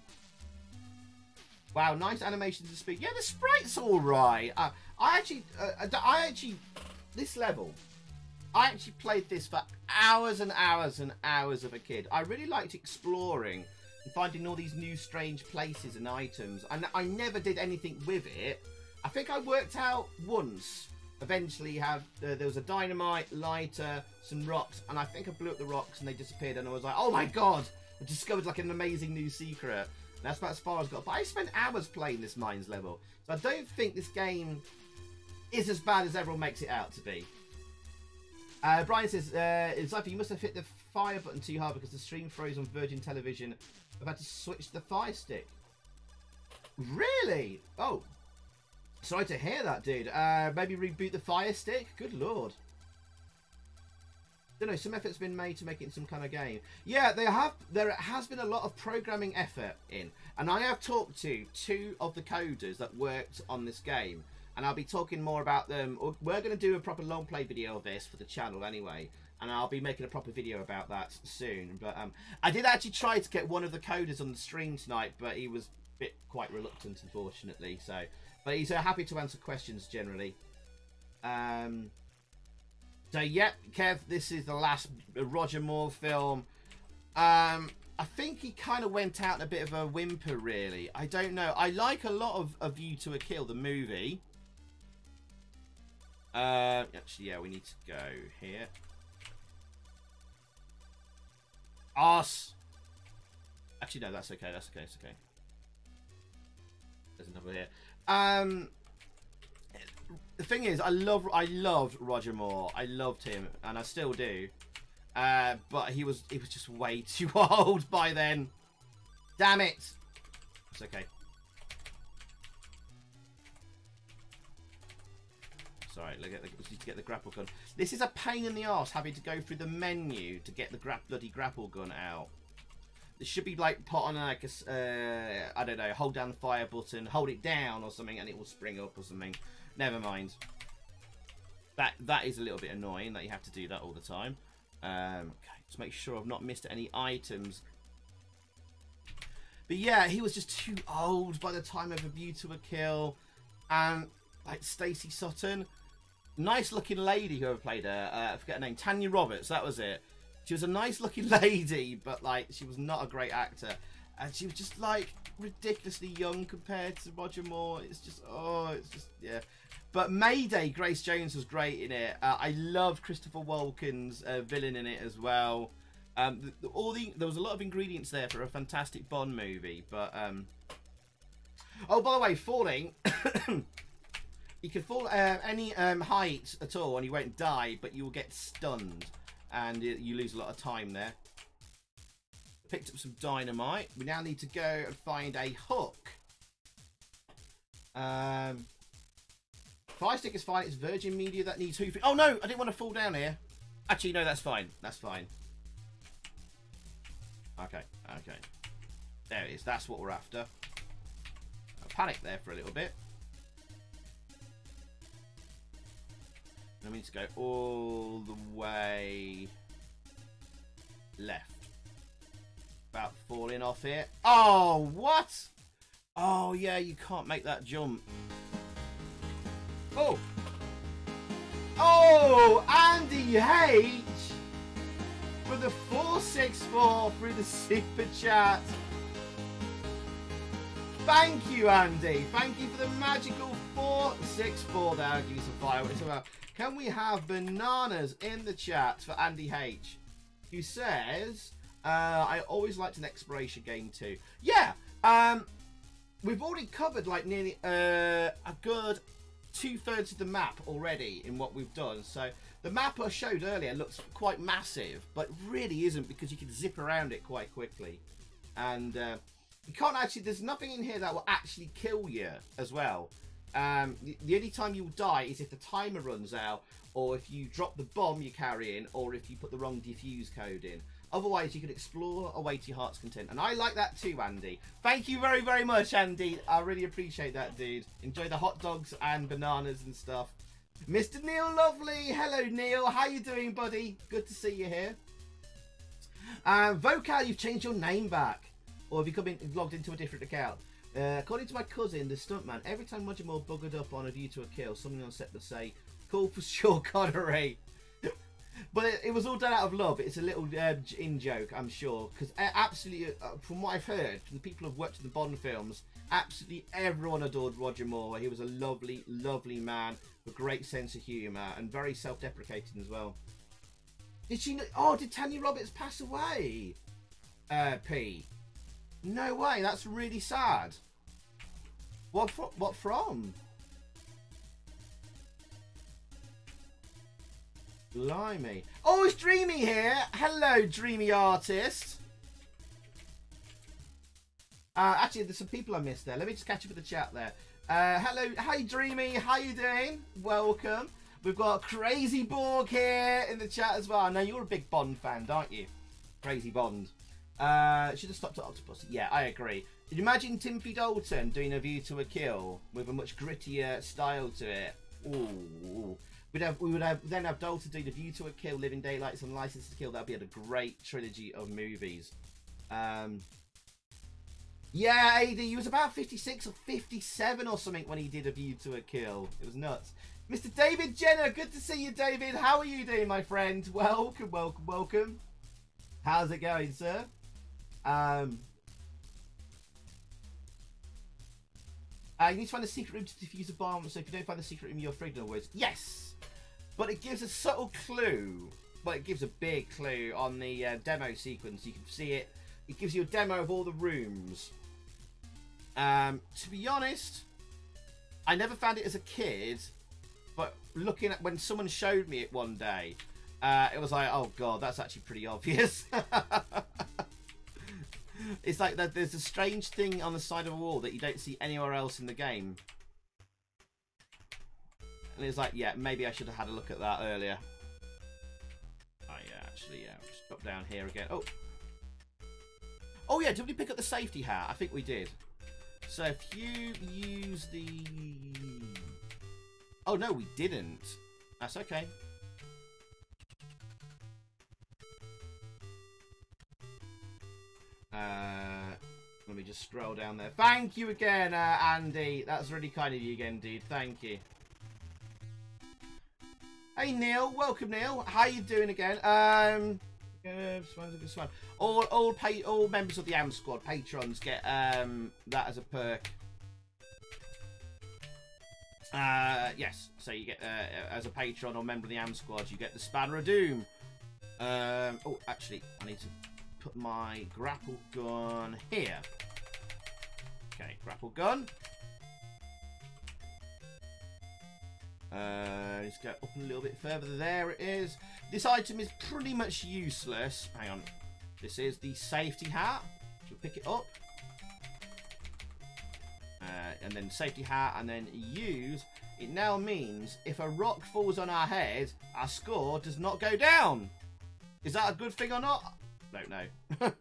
wow, nice animations to speak. Yeah, the sprite's all right. Uh, I actually, uh, I actually, this level, I actually played this for hours and hours and hours of a kid. I really liked exploring and finding all these new strange places and items. And I never did anything with it. I think I worked out once. Eventually, had uh, there was a dynamite lighter, some rocks, and I think I blew up the rocks and they disappeared. And I was like, "Oh my god!" I discovered like an amazing new secret. And that's about as far as I got. But I spent hours playing this mines level, so I don't think this game is as bad as everyone makes it out to be. Uh, Brian says, uh, Xyphoe, you must have hit the fire button too hard because the stream froze on Virgin Television. I've had to switch the fire stick. Really? Oh. Sorry to hear that, dude. Uh, maybe reboot the fire stick? Good lord. Don't know, some effort's been made to make it some kind of game. Yeah, there have there has been a lot of programming effort in. And I have talked to two of the coders that worked on this game and I'll be talking more about them. We're going to do a proper long play video of this for the channel anyway, and I'll be making a proper video about that soon. But um, I did actually try to get one of the coders on the stream tonight, but he was bit quite reluctant, unfortunately. So, but he's uh, happy to answer questions generally. Um, so, yep, Kev, this is the last Roger Moore film. Um, I think he kind of went out in a bit of a whimper, really. I don't know. I like a lot of A View to a Kill, the movie. Uh, actually, yeah, we need to go here. Us. Actually, no, that's okay. That's okay. That's okay. There's another here. Um, the thing is, I love, I loved Roger Moore. I loved him, and I still do. Uh, but he was, he was just way too old by then. Damn it. It's okay. Sorry, look at the, need to get the grapple gun. This is a pain in the ass having to go through the menu to get the gra bloody grapple gun out. It should be like put on like a, uh, I don't know, hold down the fire button, hold it down or something, and it will spring up or something. Never mind. That that is a little bit annoying that you have to do that all the time. Um, okay, just make sure I've not missed any items. But yeah, he was just too old by the time of a view to a kill, and like Stacey Sutton nice looking lady whoever played her. Uh, I forget her name. Tanya Roberts. That was it. She was a nice looking lady, but like she was not a great actor, and she was just like ridiculously young compared to Roger Moore. It's just oh, it's just yeah. But Mayday, Grace Jones was great in it. Uh, I love Christopher Walken's uh, villain in it as well. Um, the, the, all the there was a lot of ingredients there for a fantastic Bond movie, but um. Oh, by the way, falling. You can fall uh, any um, height at all and you won't die, but you will get stunned. And you lose a lot of time there. Picked up some dynamite. We now need to go and find a hook. Um, Fire stick is fine. It's Virgin Media that needs hoofing. Oh no, I didn't want to fall down here. Actually, no, that's fine. That's fine. Okay, okay. There it is. That's what we're after. I panicked there for a little bit. I need to go all the way left. About falling off here. Oh, what? Oh, yeah, you can't make that jump. Oh. Oh, Andy H for the 464 through the super chat. Thank you, Andy. Thank you for the magical 464 there. I'll give you some fireworks. Can we have bananas in the chat for Andy H, who says, uh, "I always liked an exploration game too." Yeah, um, we've already covered like nearly uh, a good two thirds of the map already in what we've done. So the map I showed earlier looks quite massive, but really isn't because you can zip around it quite quickly, and uh, you can't actually. There's nothing in here that will actually kill you as well. Um, the, the only time you'll die is if the timer runs out, or if you drop the bomb you're carrying, or if you put the wrong defuse code in. Otherwise, you can explore away to your heart's content. And I like that too, Andy. Thank you very, very much, Andy. I really appreciate that, dude. Enjoy the hot dogs and bananas and stuff. Mr. Neil Lovely. Hello, Neil. How you doing, buddy? Good to see you here. Uh, Vocal, you've changed your name back. Or have you come in, logged into a different account? Uh, according to my cousin, the stuntman, every time Roger Moore buggered up on a view to a kill, someone on set would say, call for Sean Connery. but it, it, was all done out of love. It's a little uh, in joke, I'm sure. Because absolutely, uh, from what I've heard, from the people who've worked in the Bond films, absolutely everyone adored Roger Moore. He was a lovely, lovely man with a great sense of humour and very self-deprecating as well. Did she? Know, oh, did Tanya Roberts pass away? Uh, P. No way. That's really sad. What? What from? Blimey. Oh, it's Dreamy here. Hello, Dreamy Artist. Uh, actually, there's some people I missed there. Let me just catch up with the chat there. Uh, hello, hi Dreamy, how you doing? Welcome. We've got Crazy Borg here in the chat as well. Now you're a big Bond fan, aren't you? Crazy Bond. Uh, should have stopped at Octopus. Yeah, I agree. Imagine Timothy Dalton doing a View to a Kill with a much grittier style to it? Ooh. We'd have, we would have then have Dalton doing a View to a Kill, Living Daylights, and License to Kill. That'd be a great trilogy of movies. Um, yeah, AD, he was about 56 or 57 or something when he did A View to a Kill. It was nuts. Mr. David Jenner, good to see you, David. How are you doing, my friend? Welcome, welcome, welcome. How's it going, sir? Um, uh, you need to find the secret room to defuse a bomb, so if you don't find the secret room, you're afraid of words. Yes! But it gives a subtle clue. But it gives a big clue on the uh, demo sequence. You can see it. It gives you a demo of all the rooms. Um, to be honest, I never found it as a kid, but looking at when someone showed me it one day, uh, it was like, oh god, that's actually pretty obvious. it's like that. There's a strange thing on the side of a wall that you don't see anywhere else in the game. And it's like, yeah, maybe I should have had a look at that earlier. Oh yeah, actually, yeah. i Just drop down here again. Oh, oh yeah. Did we pick up the safety hat? I think we did. So if you use the... Oh, no, we didn't. That's okay. Uh, let me just scroll down there. Thank you again, uh, Andy. That's really kind of you again, dude. Thank you. Hey, Neil. Welcome, Neil. How you doing again? Um, all all pay all members of the AM squad patrons get um that as a perk. Uh, yes, so you get uh, as a patron or member of the AM squad, you get the Spanner of Doom. Um, oh, actually, I need to put my grapple gun here. Okay, grapple gun. Uh, let's go up a little bit further. There it is. This item is pretty much useless. Hang on. This is the safety hat. We'll pick it up. Uh, and then safety hat and then use. It now means if a rock falls on our head, our score does not go down. Is that a good thing or not? Don't know.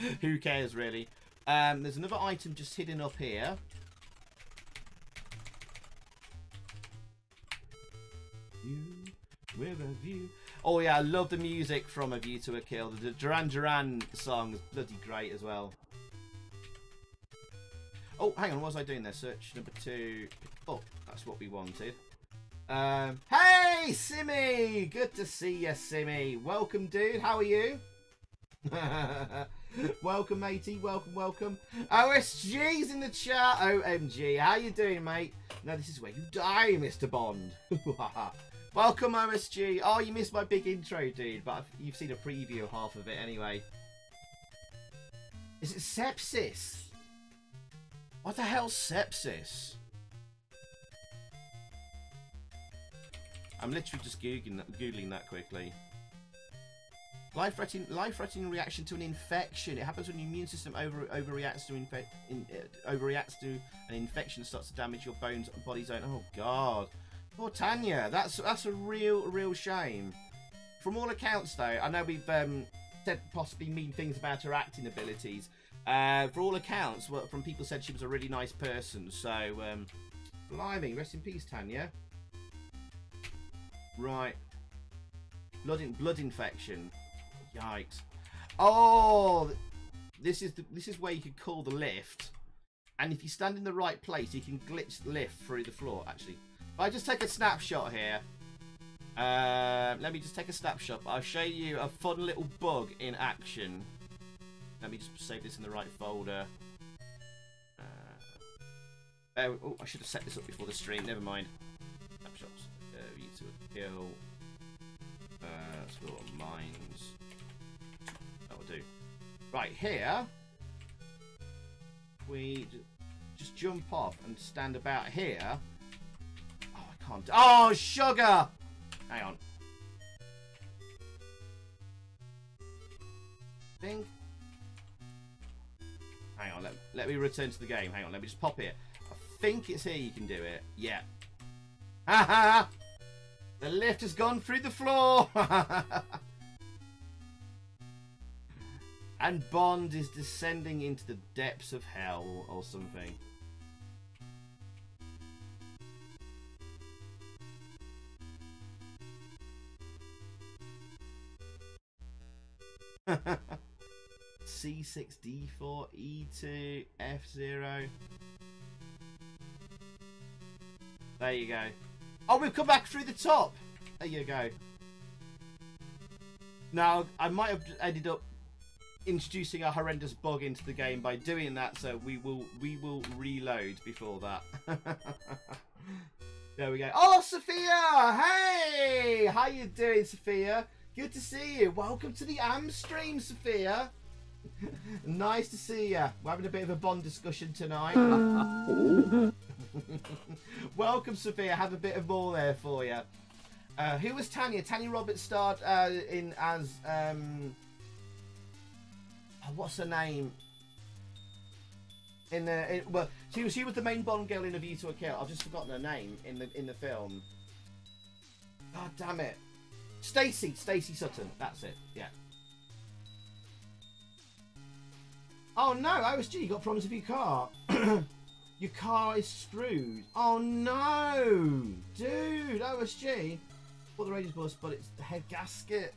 Who cares really? Um, there's another item just hidden up here. You with a view. Oh yeah, I love the music from A View to a Kill. The Duran Duran song is bloody great as well. Oh, hang on, what was I doing there? Search number two. Oh, that's what we wanted. Um, hey, Simmy! Good to see you, Simmy. Welcome, dude. How are you? welcome, matey. Welcome, welcome. OSG's in the chat. OMG. How you doing, mate? Now, this is where you die, Mr. Bond. Welcome, OSG. Oh, you missed my big intro, dude, but you've seen a preview of half of it anyway. Is it sepsis? What the hell sepsis? I'm literally just googling that, googling that quickly. Life-threatening, life-threatening reaction to an infection. It happens when your immune system over overreacts to infe- in, uh, overreacts to an infection starts to damage your bones and body zone. Oh God, poor Tanya. That's that's a real real shame. From all accounts, though, I know we've um, said possibly mean things about her acting abilities. Uh, for all accounts, well, from people said she was a really nice person. So, um, blimey, rest in peace, Tanya. Right, blood in blood infection. Yikes. Oh, this is the, this is where you can call the lift, and if you stand in the right place, you can glitch the lift through the floor. Actually, I just take a snapshot here. Uh, let me just take a snapshot. I'll show you a fun little bug in action. Let me just save this in the right folder. Uh, oh, oh, I should have set this up before the stream. Never mind. Snapshots. Uh, you to kill. Uh, score mines. Right here, we just jump off and stand about here. Oh, I can't. Oh, sugar! Hang on. Think. Hang on. Let, let me return to the game. Hang on. Let me just pop it. I think it's here you can do it. Yeah. Ha ha! The lift has gone through the floor! and Bond is descending into the depths of hell or something. C6, D4, E2, F0. There you go. Oh, we've come back through the top. There you go. Now, I might have ended up introducing a horrendous bug into the game by doing that, so we will we will reload before that. there we go. Oh, Sophia! Hey! How you doing, Sophia? Good to see you. Welcome to the Amstream, Sophia. nice to see you. We're having a bit of a Bond discussion tonight. Welcome, Sophia. Have a bit of more there for you. Uh, who was Tanya? Tanya Roberts starred uh, in as um, what's her name? In the in, well, she was she was the main Bond girl in A View to a Kill. I've just forgotten her name in the in the film. God damn it, Stacey Stacey Sutton. That's it. Yeah. Oh no, OSG, you got problems with your car. your car is screwed. Oh no, dude, OSG. What the Rangers bus, but it's the head gasket.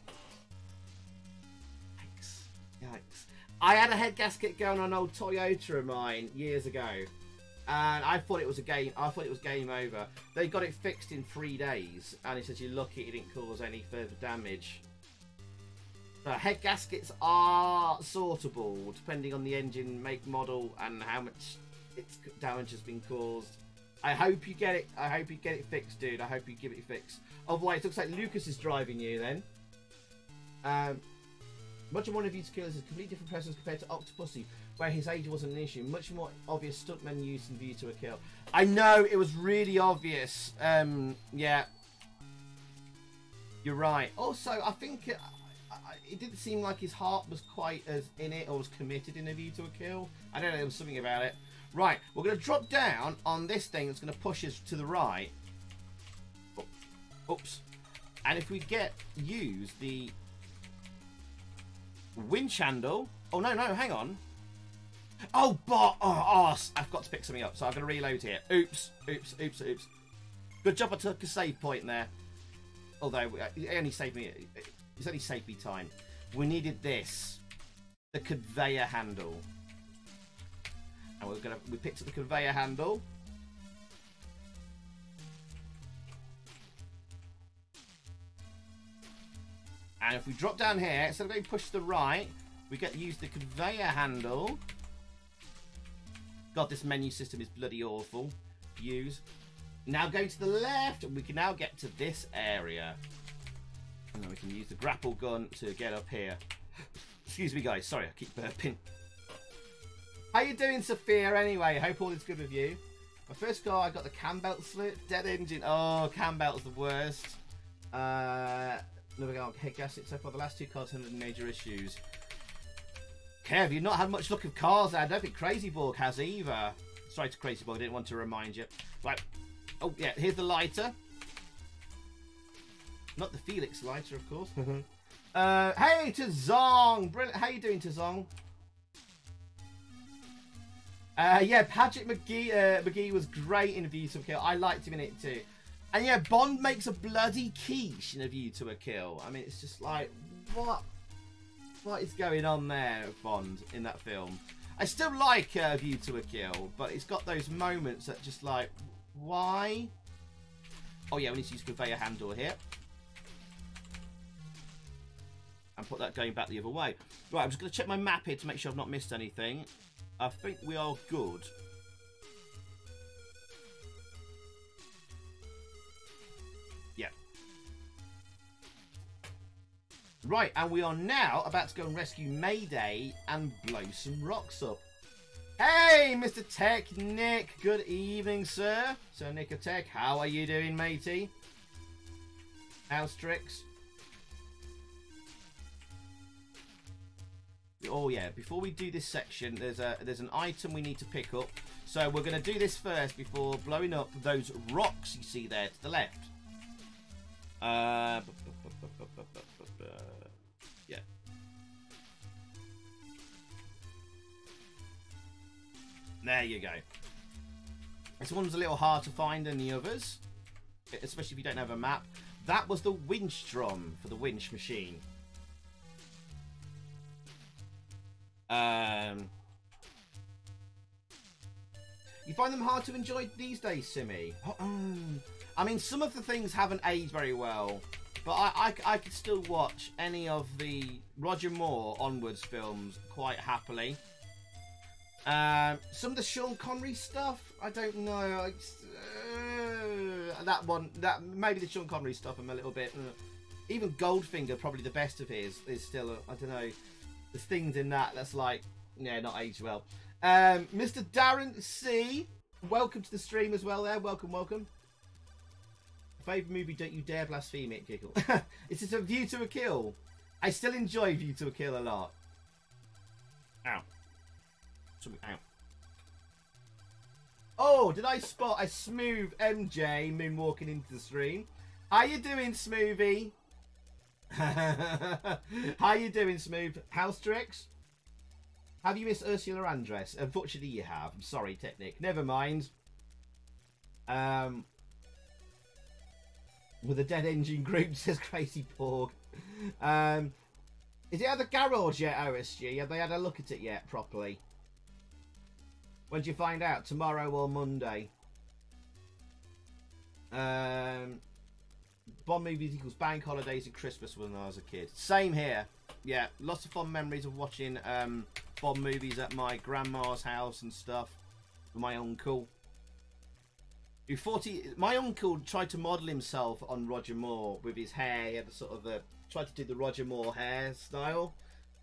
Yikes. Yikes. I had a head gasket going on an old Toyota of mine years ago. And I thought it was a game. I thought it was game over. They got it fixed in three days, and he says you're lucky it didn't cause any further damage. Head gaskets are sortable depending on the engine make model and how much its damage has been caused. I hope you get it. I hope you get it fixed, dude. I hope you give it fixed. Otherwise, it looks like Lucas is driving you then. Um, much of one of you to kill is a completely different person compared to Octopussy, where his age wasn't an issue. Much more obvious stuntman use in View to a Kill. I know it was really obvious. Um, yeah, you're right. Also, I think it, I- I- it didn't seem like his heart was quite as in it or was committed in A View to a Kill. I don't know. There was something about it. Right, we're going to drop down on this thing that's going to push us to the right. Oops. And if we get use the winch handle. Oh no, no, hang on. Oh, but oh, arse. I've got to pick something up, so I'm going to reload here. Oops, oops, oops, oops. Good job I took a save point there. Although uh, it only saved me. It's only saved me time. We needed this, the conveyor handle, and we're gonna we picked up the conveyor handle. And if we drop down here, instead of going push to the right, we get to use the conveyor handle. God, this menu system is bloody awful. Use. Now go to the left, and we can now get to this area. And then we can use the grapple gun to get up here. Excuse me, guys. Sorry, I keep burping. How you doing, Sophia, anyway? Hope all is good with you. My first car, I got the cam belt slit. Dead engine. Oh, cam belt's the worst. Uh, Never got hit gas except for the last two cars had major issues. Kev, you've not had much luck of cars. there. I don't think Crazy Borg has either. Sorry to Crazy Borg, I didn't want to remind you. Right. Oh, yeah, here's the lighter. Not the Felix Leiter, of course. uh, hey, Tazong! Brilliant. How you doing, Tazong? Uh, yeah, Patrick Macnee, uh, Macnee was great in A View to a Kill. I liked him in it too. And yeah, Bond makes a bloody quiche in A View to a Kill. I mean, it's just like, what? What is going on there, Bond, in that film? I still like uh, A View to a Kill, but it's got those moments that just like, why? Oh yeah, we need to use conveyor handle here. And put that going back the other way. Right, I'm just going to check my map here to make sure I've not missed anything. I think we are good. Right, and we are now about to go and rescue Mayday and blow some rocks up. Hey, Mr. Tech Nick. Good evening, sir. Sir Nick Tech, how are you doing, matey? How's tricks? Oh yeah, before we do this section, there's a there's an item we need to pick up. So we're to do this first before blowing up those rocks you see there to the left. Uh. There you go. This one's a little hard to find than the others, especially if you don't have a map. That was the winch drum for the winch machine. Um, you find them hard to enjoy these days, Simi? Um, I mean, some of the things haven't aged very well, but I, I, I could still watch any of the Roger Moore onwards films quite happily. Um, some of the Sean Connery stuff, I don't know. I, uh, that one, that maybe the Sean Connery stuff, I'm a little bit. Uh, even Goldfinger, probably the best of his, is still. I don't know there's things in that that's like, yeah, not aged well. Um, Mr. Darren C, welcome to the stream as well. There, welcome, welcome. Favorite movie? Don't you dare blaspheme it, giggle. it's just a View to a Kill. I still enjoy View to a Kill a lot. Ow. Something out. Oh, did I spot a smooth MJ moonwalking into the stream? How you doing, Smoothie? How you doing, Smooth? House tricks? Have you missed Ursula Andress? Unfortunately, you have. I'm sorry, Technic. Never mind. Um, with a dead engine group, says Crazy Porg. Um, is it at the garage yet, OSG? Have they had a look at it yet properly? When do you find out? Tomorrow or Monday? Um, Bond movies equals bank holidays and Christmas when I was a kid. Same here. Yeah, lots of fond memories of watching um, Bond movies at my grandma's house and stuff with my uncle. Who 40, my uncle tried to model himself on Roger Moore with his hair. He had a sort of a tried to do the Roger Moore hairstyle,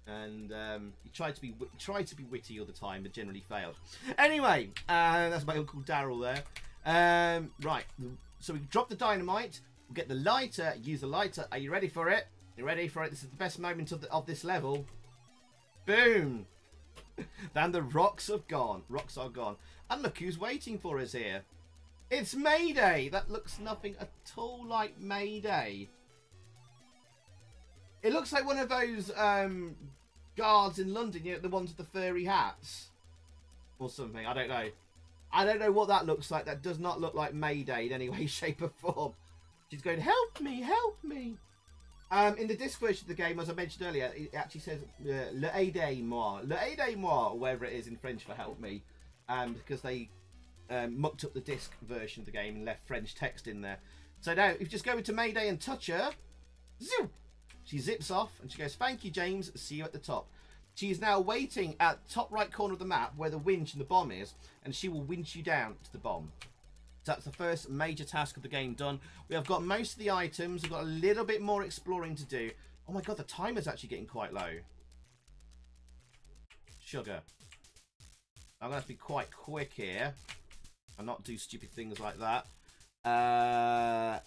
and um, he tried to be tried to be witty all the time, but generally failed. Anyway, uh, that's my uncle Daryl there. Um, right, so we drop the dynamite. We'll get the lighter, use the lighter. Are you ready for it? You ready for it? This is the best moment of, the, of this level. Boom! then the rocks have gone. Rocks are gone. And look who's waiting for us here. It's Mayday! That looks nothing at all like Mayday. It looks like one of those um, guards in London, you know, the ones with the furry hats. Or something, I don't know. I don't know what that looks like. That does not look like Mayday in any way, shape or form. She's going, help me, help me. Um, in the disc version of the game, as I mentioned earlier, it actually says uh, Le aidez-moi, Le aidez-moi, or whatever it is in French for help me, um, because they um, mucked up the disc version of the game and left French text in there. So now, if you just go into Mayday and touch her, zoom, she zips off and she goes, thank you, James, see you at the top. She is now waiting at top right corner of the map where the winch and the bomb is, and she will winch you down to the bomb. So that's the first major task of the game done. We have got most of the items. We've got a little bit more exploring to do. Oh my god, the timer's actually getting quite low. Sugar. I'm going to have to be quite quick here. And not do stupid things like that. Uh,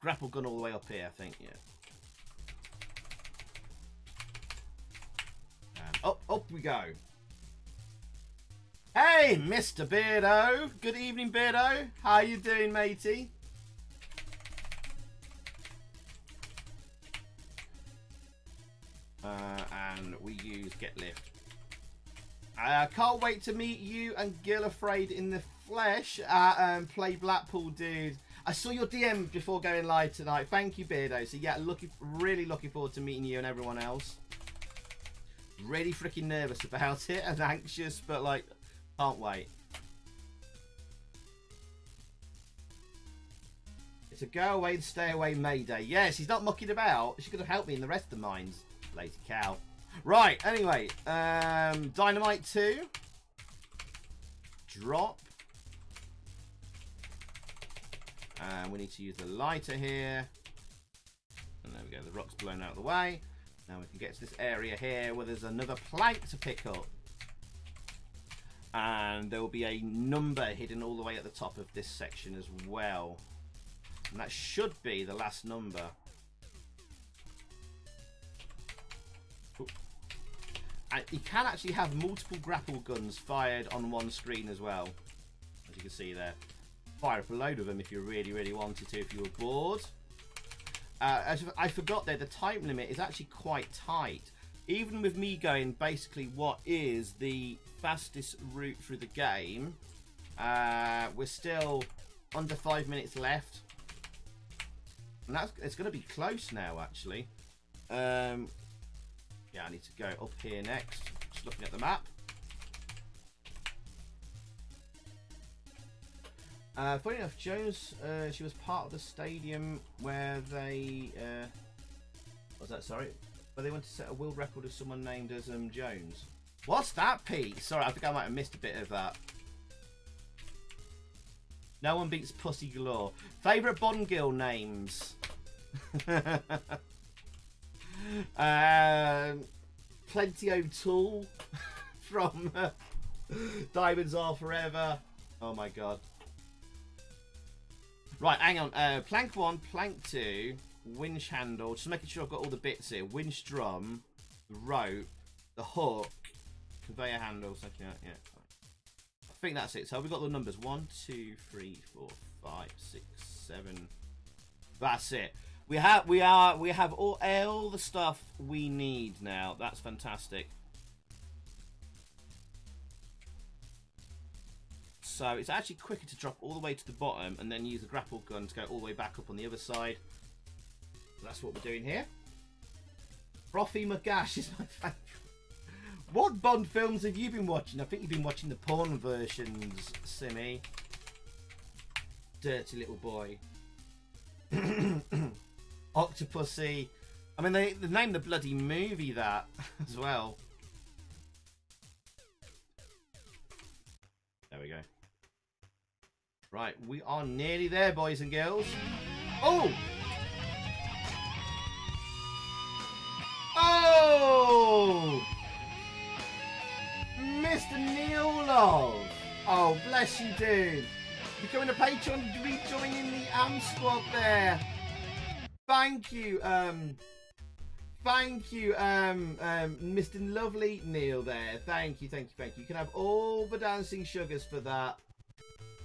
grapple gun all the way up here, I think, yeah. And up, up we go. Hey, Mr. Beardo. Good evening, Beardo. How are you doing, matey? Uh, and we use get lift. I uh, can't wait to meet you and Gil in the flesh at um, Play Blackpool, dude. I saw your DM before going live tonight. Thank you, Beardo. So yeah, looking really looking forward to meeting you and everyone else. Really freaking nervous about it and anxious, but like, can't wait. It's a go away, and stay away Mayday. Yes, he's not mucking about. She could have helped me in the rest of the mines. Lazy cow. Right, anyway, um, Dynamite 2. Drop. And we need to use the lighter here. And there we go, the rock's blown out of the way. Now we can get to this area here where there's another plank to pick up. And there will be a number hidden all the way at the top of this section as well. And that should be the last number. And you can actually have multiple grapple guns fired on one screen as well. As you can see there. Fire up a load of them if you really, really wanted to, if you were bored. Uh, I forgot there, the time limit is actually quite tight. Even with me going basically what is the fastest route through the game, uh, we're still under five minutes left. And that's it's going to be close now, actually. Um, yeah, I need to go up here next. Just looking at the map. Uh, funny enough, Jones, uh, she was part of the stadium where they, uh, was that, sorry? Where they went to set a world record of someone named as um, Jones. What's that, Pete? Sorry, I think I might have missed a bit of that. No one beats Pussy Galore. Favourite Bondgill names? um, Plenty O'Toole from uh, Diamonds Are Forever. Oh my god. Right, hang on. Uh, plank 1, plank 2, winch handle. Just making sure I've got all the bits here. Winch drum, the rope, the hook, conveyor handle. So, yeah, yeah. I think that's it. So we've got the numbers. 1, 2, 3, 4, 5, 6, 7. That's it. We have we are we have all all the stuff we need now. That's fantastic. So it's actually quicker to drop all the way to the bottom and then use a grapple gun to go all the way back up on the other side. That's what we're doing here. Frothy McGash is my favourite. What Bond films have you been watching? I think you've been watching the porn versions, Simi. Dirty little boy. Octopussy. I mean, they, they named the bloody movie that as well. There we go. Right, we are nearly there, boys and girls. Oh! Oh! Mr. Neil Love. Oh, bless you, dude. Becoming a patron, rejoining the AM squad there. Thank you, um, thank you, um, um, Mr. Lovely Neil there. Thank you, thank you, thank you. You can have all the dancing sugars for that.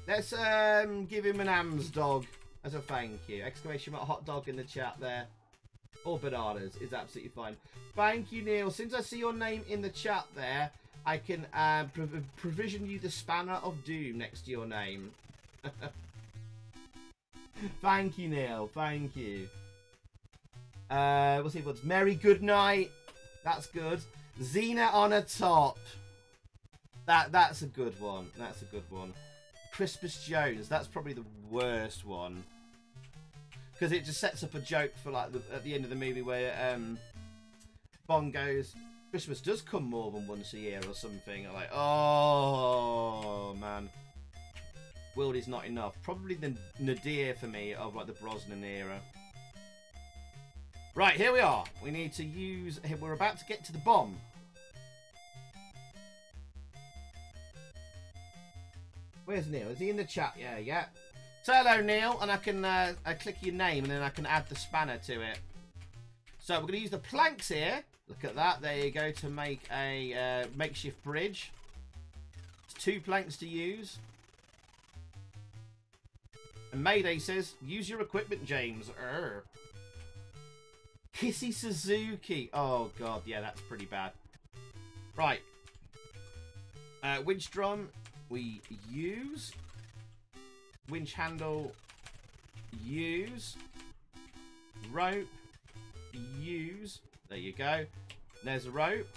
Let's um, give him an AMS dog as a thank you. Exclamation mark hot dog in the chat there. Or bananas is absolutely fine. Thank you, Neil. Since I see your name in the chat there, I can uh, prov provision you the Spanner of Doom next to your name. Thank you, Neil. Thank you. Uh, we'll see what's Mary Goodnight. That's good. Xenia Onatopp. That that's a good one. That's a good one. Christmas Jones. That's probably the worst one because it just sets up a joke for like the, at the end of the movie where um, Bond goes, "Christmas does come more than once a year" or something. I'm like, oh man, world is not enough. Probably the nadir for me of like the Brosnan era. Right, here we are. We need to use... We're about to get to the bomb. Where's Neil? Is he in the chat? Yeah, yeah. Say hello, Neil, and I can uh, I click your name, and then I can add the spanner to it. So we're going to use the planks here. Look at that. There you go to make a uh, makeshift bridge. It's two planks to use. And Mayday says, use your equipment, James. Urgh. Kissy Suzuki. Oh, God. Yeah, that's pretty bad. Right. Uh, winch drum, we use. Winch handle, use. Rope, use. There you go. There's a rope.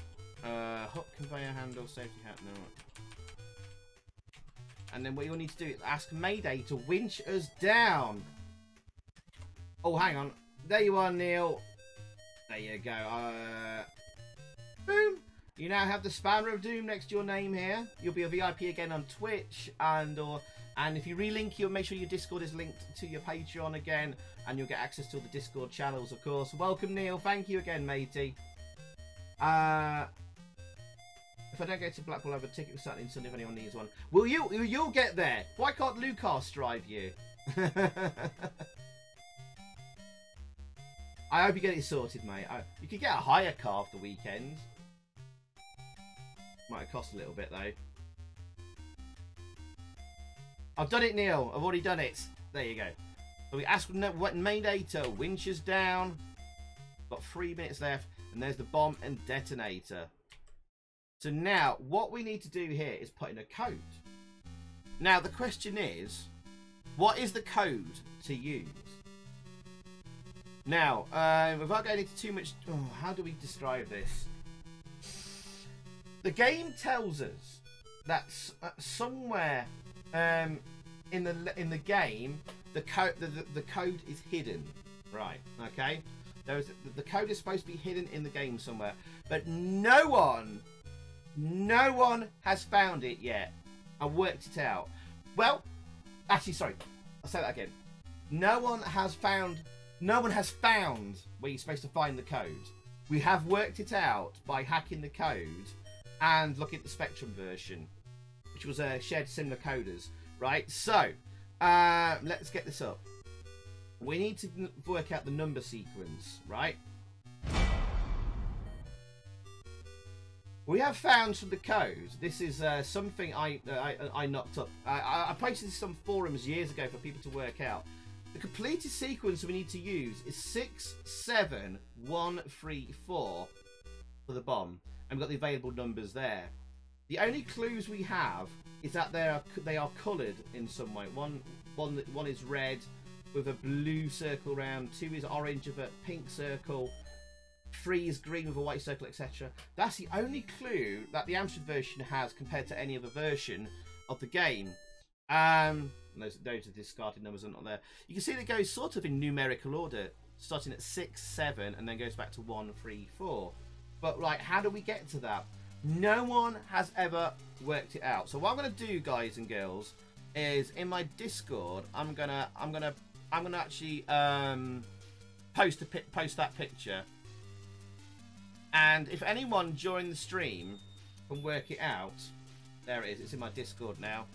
Uh, hook conveyor handle, safety hat. No. And then what you'll need to do is ask Mayday to winch us down. Oh, hang on. There you are, Neil. There you go. Uh, boom. You now have the Spanner of Doom next to your name here. You'll be a VIP again on Twitch and or and if you relink, you'll make sure your Discord is linked to your Patreon again, and you'll get access to all the Discord channels, of course. Welcome, Neil. Thank you again, matey. Uh, if I don't get to Blackpool, I have a ticket for Saturday and Sunday if anyone needs one. Will you? You'll get there. Why can't Lucas drive you? I hope you get it sorted, mate. I, you could get a hire car for the weekend. Might have cost a little bit, though. I've done it, Neil. I've already done it. There you go. So we asked what main data. to winches down. Got three minutes left. And there's the bomb and detonator. So now, what we need to do here is put in a code. Now, the question is, what is the code to use? Now, uh, without going into too much... Oh, how do we describe this? The game tells us that uh, somewhere um, in the in the game the code the, the, the, code is hidden, right? Okay, There's, the code is supposed to be hidden in the game somewhere, but no one, no one has found it yet and worked it out. Well, actually, sorry, I'll say that again. No one has found no one has found where you're supposed to find the code. We have worked it out by hacking the code and looking at the Spectrum version, which was uh, shared similar coders, right? So, uh, let's get this up. We need to work out the number sequence, right? We have found from the code. This is uh, something I, I, I knocked up. I, I posted this on forums years ago for people to work out. The completed sequence we need to use is 67134 for the bomb. And we've got the available numbers there. The only clues we have is that they are they are coloured in some way. One one one is red with a blue circle around. Two is orange with a pink circle. Three is green with a white circle, etc. That's the only clue that the Amstrad version has compared to any other version of the game. Um, those, those are discarded numbers are not there. You can see that it goes sort of in numerical order, starting at 6, 7, and then goes back to 1, 3, 4. But, like, how do we get to that? No one has ever worked it out. So what I'm to do, guys and girls, is in my Discord, I'm gonna, I'm gonna, I'm gonna actually um, post a post that picture. And if anyone during the stream can work it out, there it is. It's in my Discord now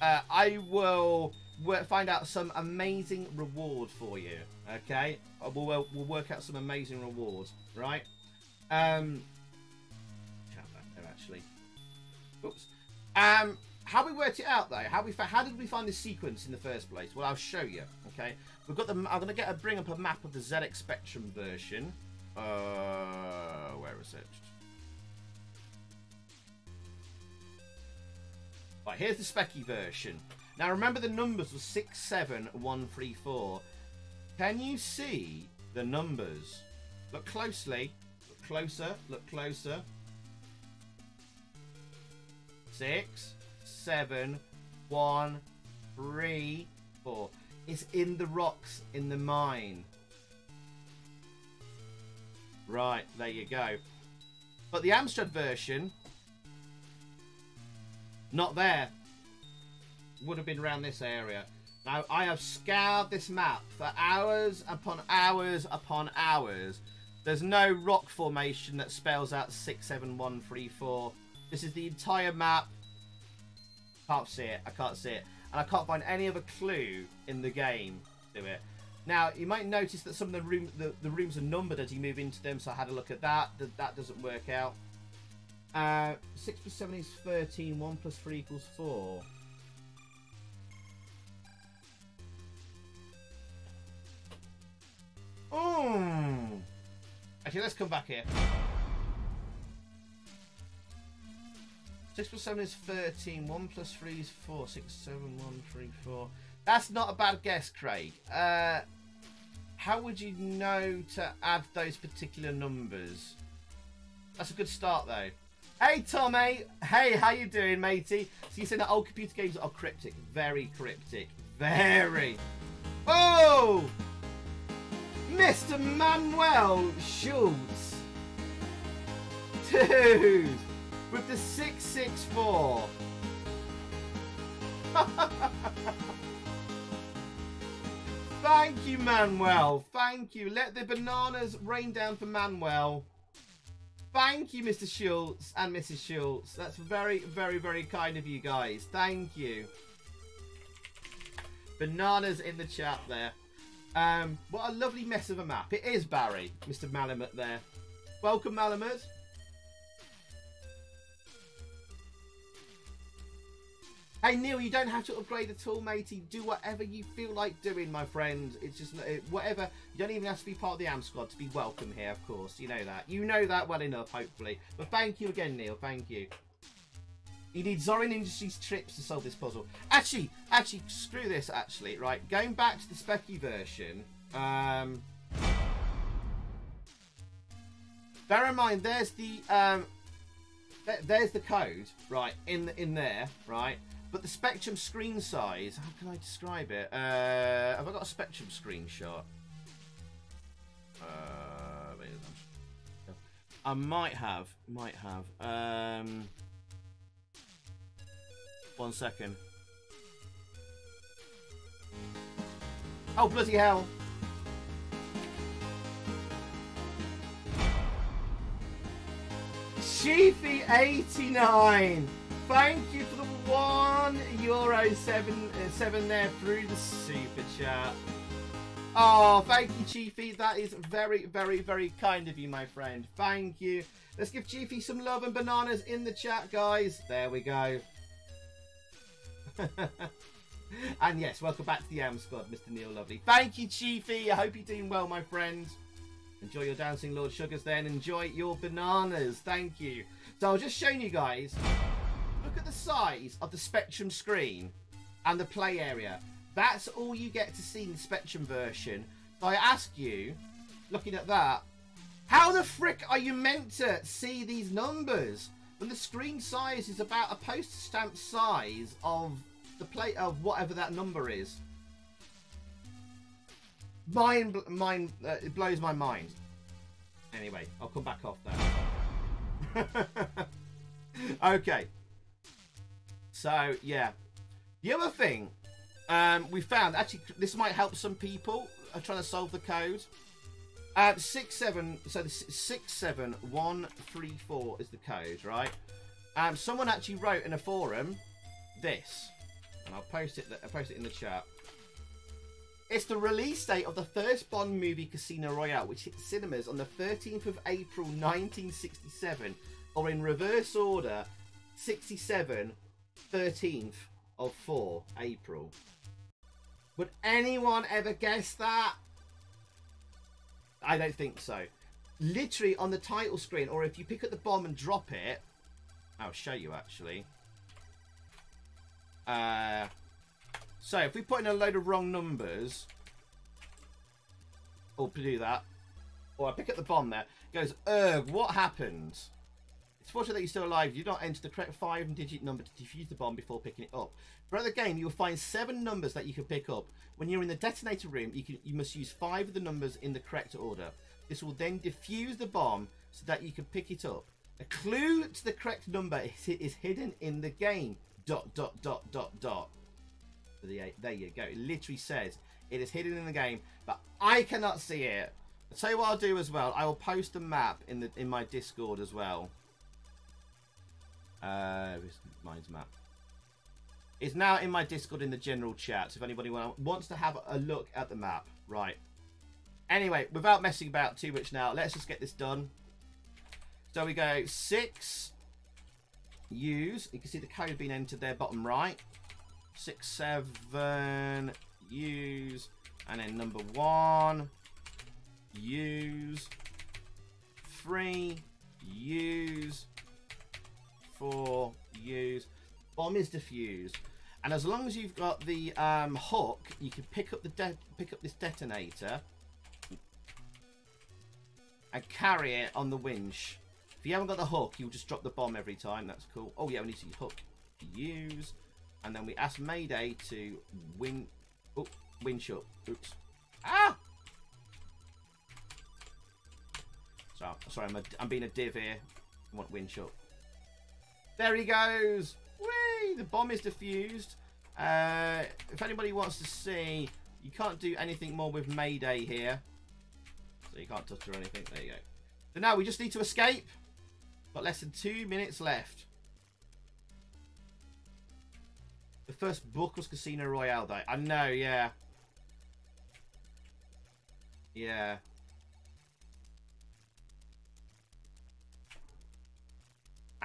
uh, I will work, find out some amazing reward for you. Okay, uh, we'll, we'll work out some amazing rewards, right? Um, there actually. Oops. Um, how we worked it out though? How we how did we find the sequence in the first place? Well, I'll show you. Okay, we've got the. I'm gonna get a bring up a map of the ZX Spectrum version. Uh, where is it? Right, here's the Speccy version. Now remember the numbers were 67134. Can you see the numbers? Look closely. Closer. Look closer. Six, seven, one, three, four. It's in the rocks in the mine. Right, there you go. But the Amstrad version not there. Would have been around this area. Now, I have scoured this map for hours upon hours upon hours. There's no rock formation that spells out 67134. This is the entire map. Can't see it. I can't see it. and I can't find any other clue in the game to it. Now, you might notice that some of the, room, the, the rooms are numbered as you move into them, so I had a look at that. That, that doesn't work out. Uh, 6 plus 7 is 13, 1 plus 3 equals 4. Mm. Actually, let's come back here. 6 plus 7 is 13. 1 plus 3 is 4. 6, 7, 1, 3, 4. That's not a bad guess, Craig. Uh, how would you know to add those particular numbers? That's a good start, though. Hey, Tommy. Hey, how you doing, matey? So you said that old computer games are cryptic. Very cryptic. Very. Oh! Mr. Manuel Schultz. Dude. With the 664. Thank you, Manuel. Thank you. Let the bananas rain down for Manuel. Thank you, Mr. Schultz and Mrs. Schultz. That's very, very, very kind of you guys. Thank you. Bananas in the chat there. Um, what a lovely mess of a map. It is Barry, Mr. Malamut there. Welcome, Malamut. Hey Neil, you don't have to upgrade at all, matey. Do whatever you feel like doing, my friend. It's just whatever. You don't even have to be part of the AM squad to be welcome here, of course. You know that. You know that well enough, hopefully. But thank you again, Neil. Thank you. You need Zorin Industries trips to solve this puzzle. Actually, actually, screw this. Actually, right. Going back to the Speccy version. Um, bear in mind, there's the um, there's the code right in the, in there, right. But the Spectrum screen size, how can I describe it? Uh, have I got a Spectrum screenshot? Uh, I might have, might have. Um, one second. Oh, bloody hell. Sheepy89! Thank you for the one euro seven uh, seven there through the super chat. Oh, thank you, Chiefy. That is very, very, very kind of you, my friend. Thank you. Let's give Chiefy some love and bananas in the chat, guys. There we go. and yes, welcome back to the AM Squad, Mr. Neil Lovely. Thank you, Chiefy. I hope you're doing well, my friend. Enjoy your Dancing Lord Sugars then. Enjoy your bananas. Thank you. So I'll just showing you guys look at the size of the Spectrum screen and the play area. That's all you get to see in the Spectrum version. So I ask you, looking at that, how the frick are you meant to see these numbers when the screen size is about a postage stamp size of the plate of whatever that number is? Mind, mind, uh, it blows my mind. Anyway, I'll come back off that. okay, so yeah, the other thing um, we found actually this might help some people are trying to solve the code. Uh, six seven. So six seven one three four is the code, right? Um, someone actually wrote in a forum this, and I'll post it. I'll post it in the chat. It's the release date of the first Bond movie, Casino Royale, which hit cinemas on the 13th of April 1967, or in reverse order, 67 13th of 4 April. Would anyone ever guess that? I don't think so. Literally on the title screen, or if you pick up the bomb and drop it, I'll show you actually. Uh, so if we put in a load of wrong numbers, or do that, or I pick up the bomb there, goes, ugh, what happened? It's fortunate that you're still alive. You do not enter the correct five-digit number to defuse the bomb before picking it up. Throughout the game, you'll find seven numbers that you can pick up. When you're in the detonator room, you, can, you must use five of the numbers in the correct order. This will then defuse the bomb so that you can pick it up. A clue to the correct number is, is hidden in the game. Dot, dot, dot, dot, dot. There you go. It literally says it is hidden in the game, but I cannot see it. I'll tell you what I'll do as well. I will post a map in the in my Discord as well. Uh, mine's map. It's now in my Discord in the general chat. So if anybody wants to have a look at the map, right. Anyway, without messing about too much now, let's just get this done. So we go six, use. You can see the code being entered there, bottom right. Six, seven, use. And then number one, use. Three, use. Four, use. Bomb is defused. And as long as you've got the um, hook, you can pick up the pick up this detonator and carry it on the winch. If you haven't got the hook, you'll just drop the bomb every time. That's cool. Oh yeah, we need to hook use. And then we ask Mayday to win. Oh, winch up. Oops. Ah! So, sorry, I'm, a, I'm being a div here. I want winch up. There he goes. Whee! The bomb is defused. Uh, if anybody wants to see, you can't do anything more with Mayday here. So you can't touch or anything. There you go. So now we just need to escape. Got less than two minutes left. The first book was Casino Royale, though. I know, yeah. Yeah.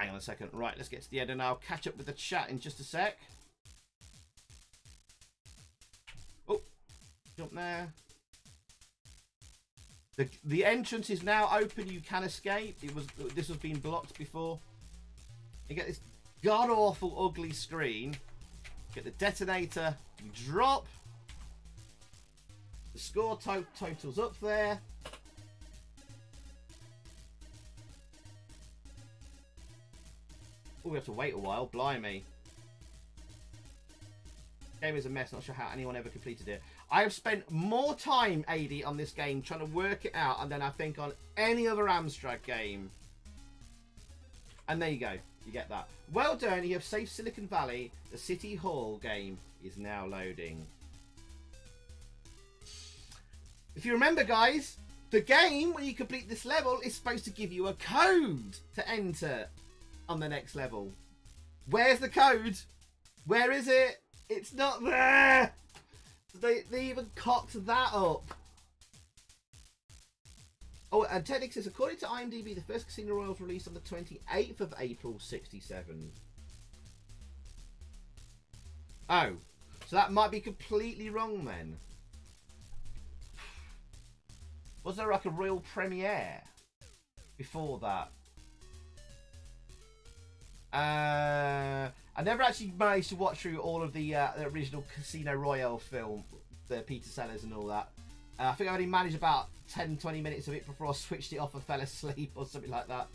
Hang on a second. Right, let's get to the end and I'll catch up with the chat in just a sec. Oh, jump there. The the entrance is now open. You can escape. It was this was being blocked before. You get this god awful ugly screen. Get the detonator. You drop. The score to totals up there. Oh, we have to wait a while. Blimey. Game is a mess. Not sure how anyone ever completed it. I have spent more time, AD, on this game trying to work it out than I think on any other Amstrad game. And there you go. You get that. Well done. You have saved Silicon Valley. The City Hall game is now loading. If you remember, guys, the game, when you complete this level, is supposed to give you a code to enter on the next level. Where's the code? Where is it? It's not there! They, they even cocked that up. Oh, and Technic says, according to IMDb, the first Casino Royale was released on the 28th of April 67. Oh, so that might be completely wrong then. Was there like a real premiere before that? Uh, I never actually managed to watch through all of the, uh, the original Casino Royale film, the Peter Sellers and all that. Uh, I think I only managed about 10 20 minutes of it before I switched it off and fell asleep or something like that.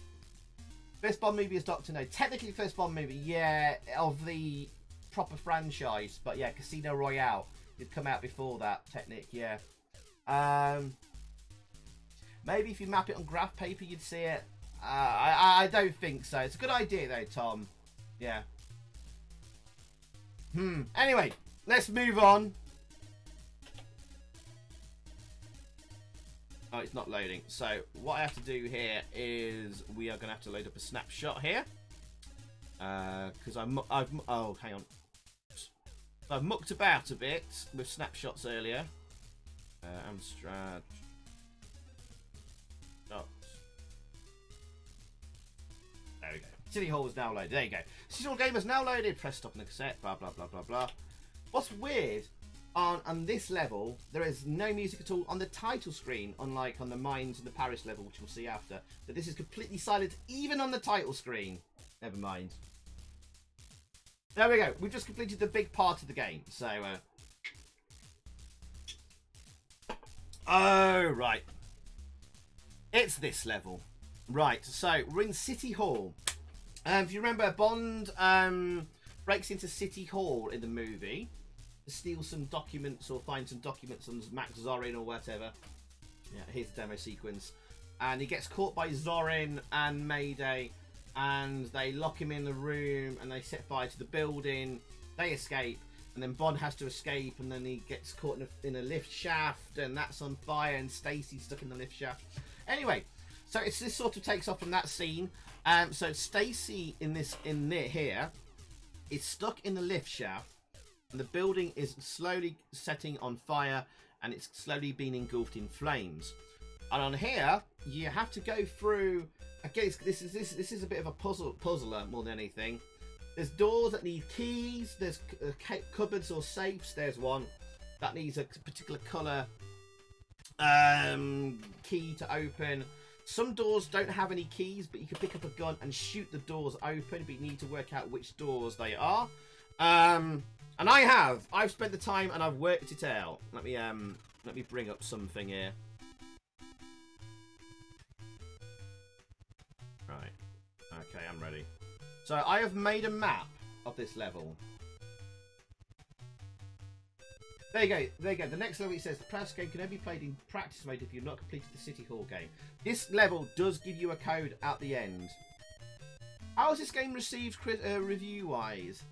First Bond movie is Doctor No. Technically, first Bond movie, yeah, of the proper franchise, but yeah, Casino Royale did come out before that. Technic, yeah. Um, maybe if you map it on graph paper, you'd see it. Uh, I, I don't think so. It's a good idea though, Tom. Yeah. Hmm. Anyway, let's move on. Oh, it's not loading. So what I have to do here is we are going to have to load up a snapshot here. Because uh, I'm, I've, oh, hang on. I've mucked about a bit with snapshots earlier. Uh, Amstrad City Hall is now loaded. There you go. City Hall game is now loaded. Press stop on the cassette. Blah, blah, blah, blah, blah. What's weird, on, on this level, there is no music at all on the title screen, unlike on the Mines and the Paris level, which we'll see after. But this is completely silent, even on the title screen. Never mind. There we go. We've just completed the big part of the game. So, uh... Oh, right. It's this level. Right, so we're in City Hall. Um, if you remember, Bond um, breaks into City Hall in the movie to steal some documents or find some documents on Max Zorin or whatever. Yeah, here's the demo sequence. And he gets caught by Zorin and Mayday, and they lock him in the room and they set fire to the building. They escape, and then Bond has to escape, and then he gets caught in a, in a lift shaft, and that's on fire, and Stacey's stuck in the lift shaft. Anyway, so it's this sort of takes off from that scene. Um, so Stacey in this in there here is stuck in the lift shaft, and the building is slowly setting on fire, and it's slowly being engulfed in flames. And on here, you have to go through. Again, this is this this is a bit of a puzzle puzzler more than anything. There's doors that need keys. There's uh, cupboards or safes. There's one that needs a particular color um, key to open. Some doors don't have any keys, but you can pick up a gun and shoot the doors open, but you need to work out which doors they are. Um, and I have. I've spent the time and I've worked it out. Let me um let me bring up something here. Right. Okay, I'm ready. So I have made a map of this level. There you go. There you go. The next level it says the practice game can only be played in practice mode if you've not completed the City Hall game. This level does give you a code at the end. How has this game received uh, review-wise?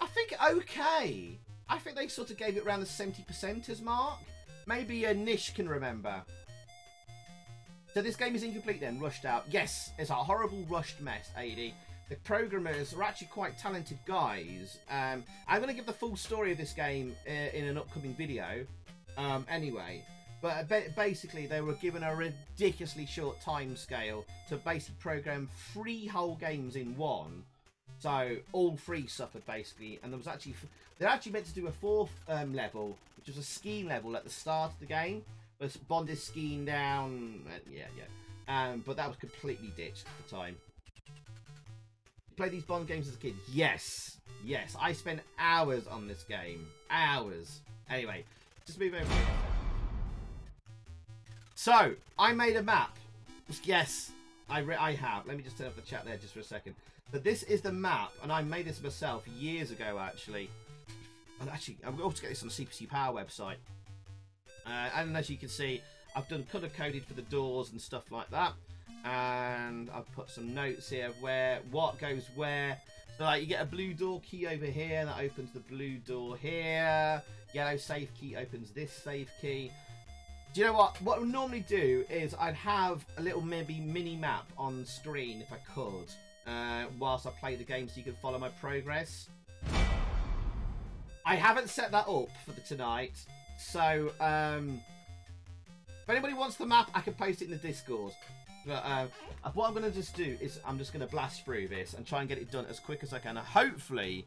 I think okay. I think they sort of gave it around the 70% as mark. Maybe a niche can remember. So this game is incomplete then, rushed out. Yes, it's a horrible rushed mess, AD. The programmers are actually quite talented guys. Um, I'm going to give the full story of this game uh, in an upcoming video um, anyway. But basically, they were given a ridiculously short time scale to basically program three whole games in one. So all three suffered basically, and there was actually they're actually meant to do a fourth um, level, which was a skiing level at the start of the game. But Bond is skiing down, uh, yeah, yeah. Um, but that was completely ditched at the time play these Bond games as a kid? Yes. Yes. I spent hours on this game. Hours. Anyway, just move over. So, I made a map. Yes, I, I have. Let me just turn off the chat there just for a second. But this is the map, and I made this myself years ago, actually. And actually, I'm going to get this on the CPC Power website. Uh, and as you can see, I've done color coded for the doors and stuff like that and I've put some notes here where what goes where. So like you get a blue door key over here that opens the blue door here. Yellow safe key opens this safe key. Do you know what? What I would normally do is I'd have a little maybe mini map on screen if I could, uh, whilst I play the game, so you can follow my progress. I haven't set that up for the tonight, so um, if anybody wants the map, I can post it in the Discord. But uh, what I'm going to just do is I'm just going to blast through this and try and get it done as quick as I can. And hopefully,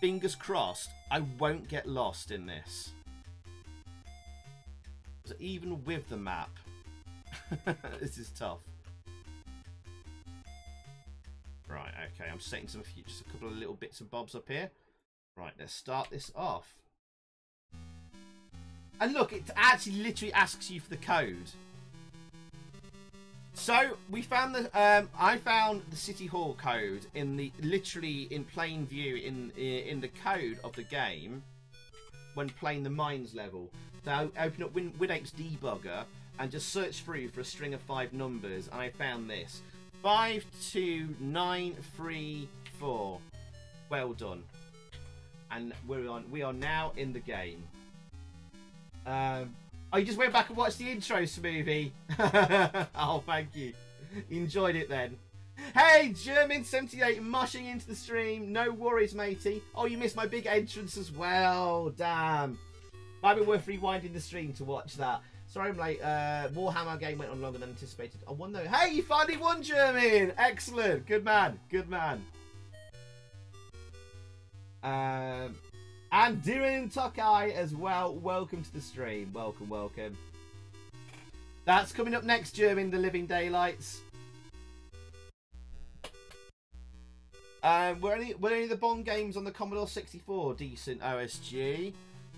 fingers crossed, I won't get lost in this. So even with the map, this is tough. Right, okay, I'm setting some just a couple of little bits and bobs up here. Right, let's start this off. And look, it actually literally asks you for the code. So we found the um, I found the city hall code in the literally in plain view in in the code of the game when playing the mines level. So I open up Win Winape's debugger and just search through for a string of five numbers and I found this five two nine three four. Well done. And we're on. We are now in the game. Um, Oh, you just went back and watched the intro, Smoothie. oh, thank you. enjoyed it then. Hey, German78 mushing into the stream. No worries, matey. Oh, you missed my big entrance as well. Damn. Might be worth rewinding the stream to watch that. Sorry I'm late. Uh, Warhammer game went on longer than anticipated. I won though. Hey, you finally won, German. Excellent. Good man. Good man. Um, and Dirin Tokai as well. Welcome to the stream. Welcome, welcome. That's coming up next, German, The Living Daylights. Um, were any were any of the Bond games on the Commodore 64 decent OSG?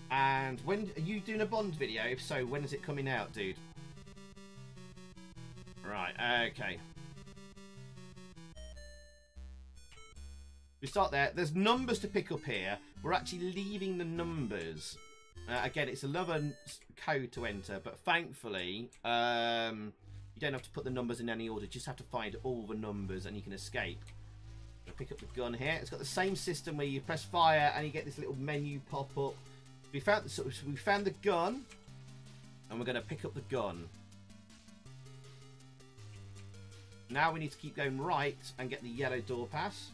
And when are you doing a Bond video? If so, when is it coming out, dude? Right, okay. We start there. There's numbers to pick up here. We're actually leaving the numbers. Uh, again, it's another code to enter, but thankfully, um, you don't have to put the numbers in any order. You just have to find all the numbers and you can escape. pick up the gun here. It's got the same system where you press fire and you get this little menu pop up. We found the, so we found the gun, and we're going to pick up the gun. Now we need to keep going right and get the yellow door pass.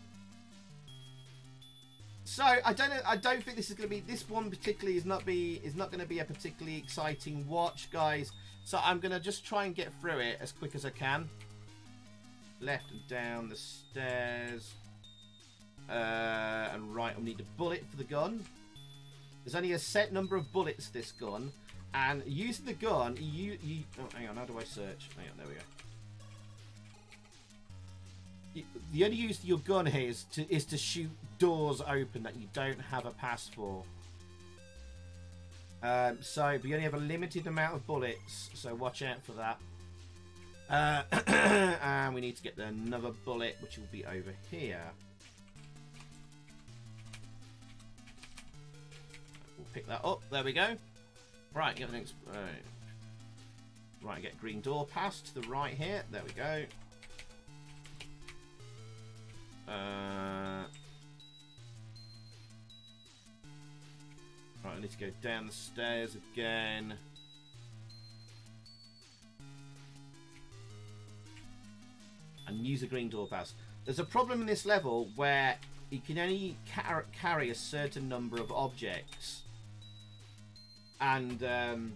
So I don't know. I don't think this is going to be. This one particularly is not be is not going to be a particularly exciting watch, guys. So I'm going to just try and get through it as quick as I can. Left and down the stairs. Uh, and right, I'll need a bullet for the gun. There's only a set number of bullets this gun, and using the gun, you you. Oh, hang on, how do I search? Hang on, there we go. The only use of your gun here is to is to shoot doors open that you don't have a pass for. Um, so, but you only have a limited amount of bullets, so watch out for that. Uh, and we need to get another bullet, which will be over here. We'll pick that up. There we go. Right, get the next. Right. right, get green door pass to the right here. There we go. Uh, right, I need to go down the stairs again. And use a green door pass. There's a problem in this level where you can only car carry a certain number of objects. And um,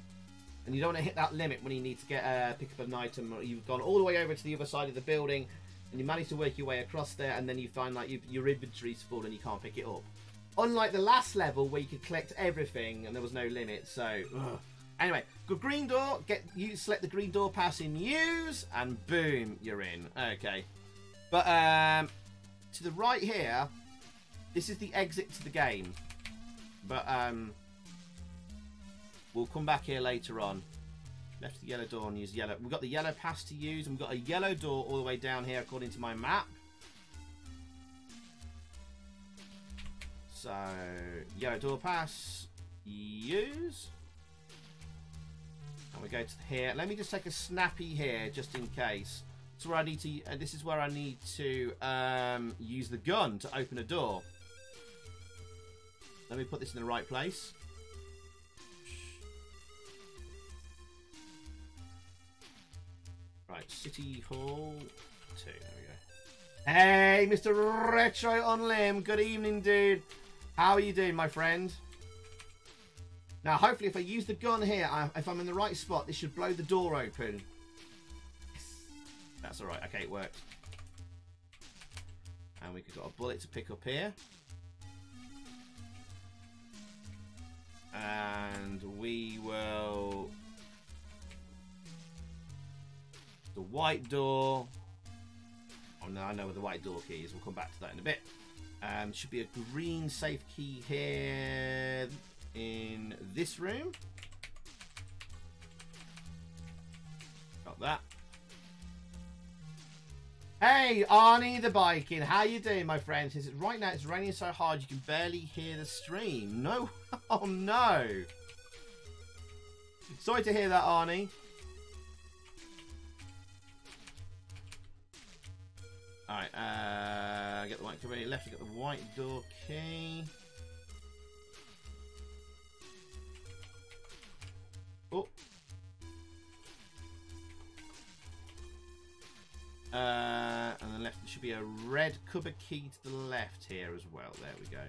and you don't want to hit that limit when you need to get uh, pick up an item or you've gone all the way over to the other side of the building and you manage to work your way across there, and then you find like you, your inventory's full and you can't pick it up. Unlike the last level where you could collect everything and there was no limit. So ugh. anyway, good green door. Get you select the green door pass in use, and boom, you're in. Okay, but um, to the right here, this is the exit to the game. But um, we'll come back here later on. Left the yellow door and use yellow. We've got the yellow pass to use, and we've got a yellow door all the way down here according to my map. So, yellow door pass, use. And we go to here. Let me just take a snappy here, just in case. So where I need to, uh, this is where I need to um, use the gun to open a door. Let me put this in the right place. Right, City Hall 2. There we go. Hey, Mr. Retro on Limb. Good evening, dude. How are you doing, my friend? Now, hopefully, if I use the gun here, I, if I'm in the right spot, this should blow the door open. That's alright. Okay, it worked. And we have got a bullet to pick up here. And we will the white door. Oh no, I know where the white door key is. We'll come back to that in a bit. Um, should be a green safe key here in this room. Got that. Hey, Arnie the biking. How you doing, my friend? Says right now it's raining so hard you can barely hear the stream. No, oh no. Sorry to hear that, Arnie. Alright, uh, get the white key left, get the white door key. Oh. Uh, and the left, there should be a red cupboard key to the left here as well. There we go.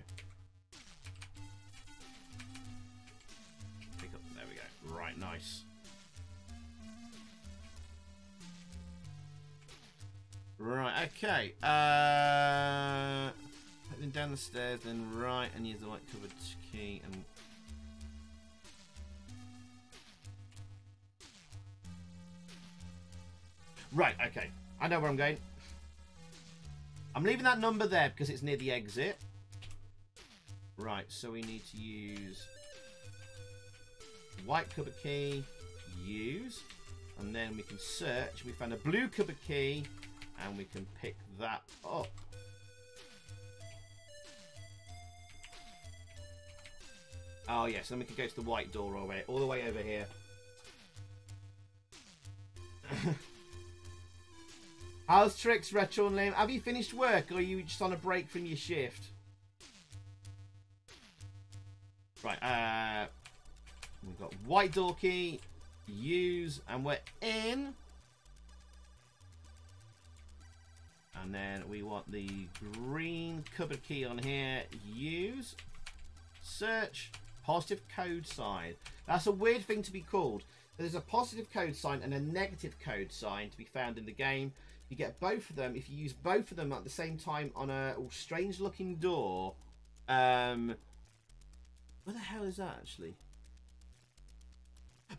Pick up, there we go. Right, nice. Right, okay. Uh, then down the stairs, then right, and use the white covered key and. Right, okay. I know where I'm going. I'm leaving that number there because it's near the exit. Right, so we need to use white cupboard key, use, and then we can search. We found a blue cupboard key, and we can pick that up. Oh yes, then we can go to the white door all the way, all the way over here. How's tricks, Retro Lame? Have you finished work or are you just on a break from your shift? Right, uh, we've got white door key, use, and we're in. And then we want the green cupboard key on here. Use. Search. Positive code sign. That's a weird thing to be called. There's a positive code sign and a negative code sign to be found in the game. You get both of them. If you use both of them at the same time on a strange looking door. Um, where the hell is that actually?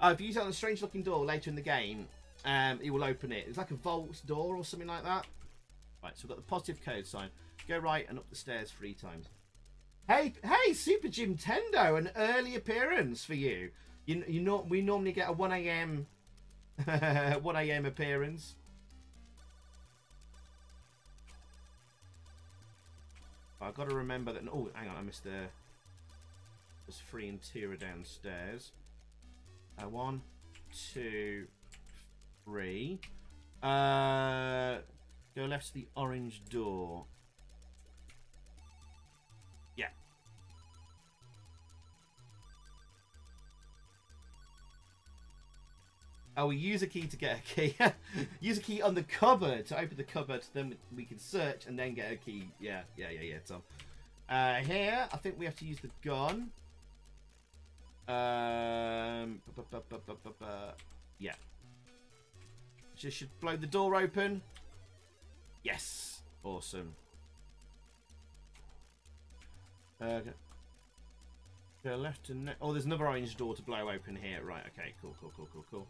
Oh, if you use it on a strange looking door later in the game, um, it will open it. It's like a vault door or something like that. Right, so we've got the positive code sign. Go right and up the stairs three times. Hey, hey, Super Jim Tendo, an early appearance for you. You, you know, we normally get a 1 a.m. 1 a.m. appearance. I've got to remember that. Oh, hang on, I missed the. There's three interior downstairs. Uh, one, two, three. Uh, go left to the orange door. Yeah. Oh, we use a key to get a key. use a key on the cupboard to open the cupboard. Then we can search and then get a key. Yeah, yeah, yeah, yeah, Tom. Uh, here, I think we have to use the gun. Um, yeah. Just should blow the door open. Yes. Awesome. Uh, go- go left and oh, there's another orange door to blow open here. Right. Okay. Cool. Cool. Cool. Cool. Cool.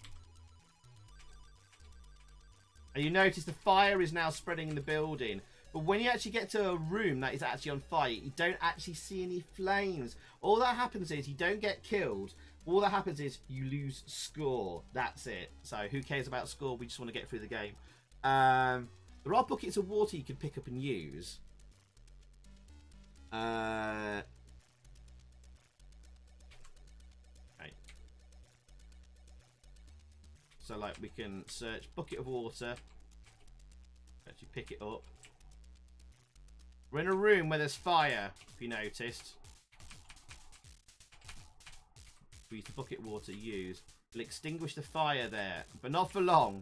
And you notice the fire is now spreading in the building. But when you actually get to a room that is actually on fire, you don't actually see any flames. All that happens is you don't get killed. All that happens is you lose score. That's it. So who cares about score? We just want to get through the game. Um, there are buckets of water you can pick up and use. Uh. So like we can search bucket of water. Actually pick it up. We're in a room where there's fire, if you noticed. We use the bucket water use. It'll extinguish the fire there, but not for long.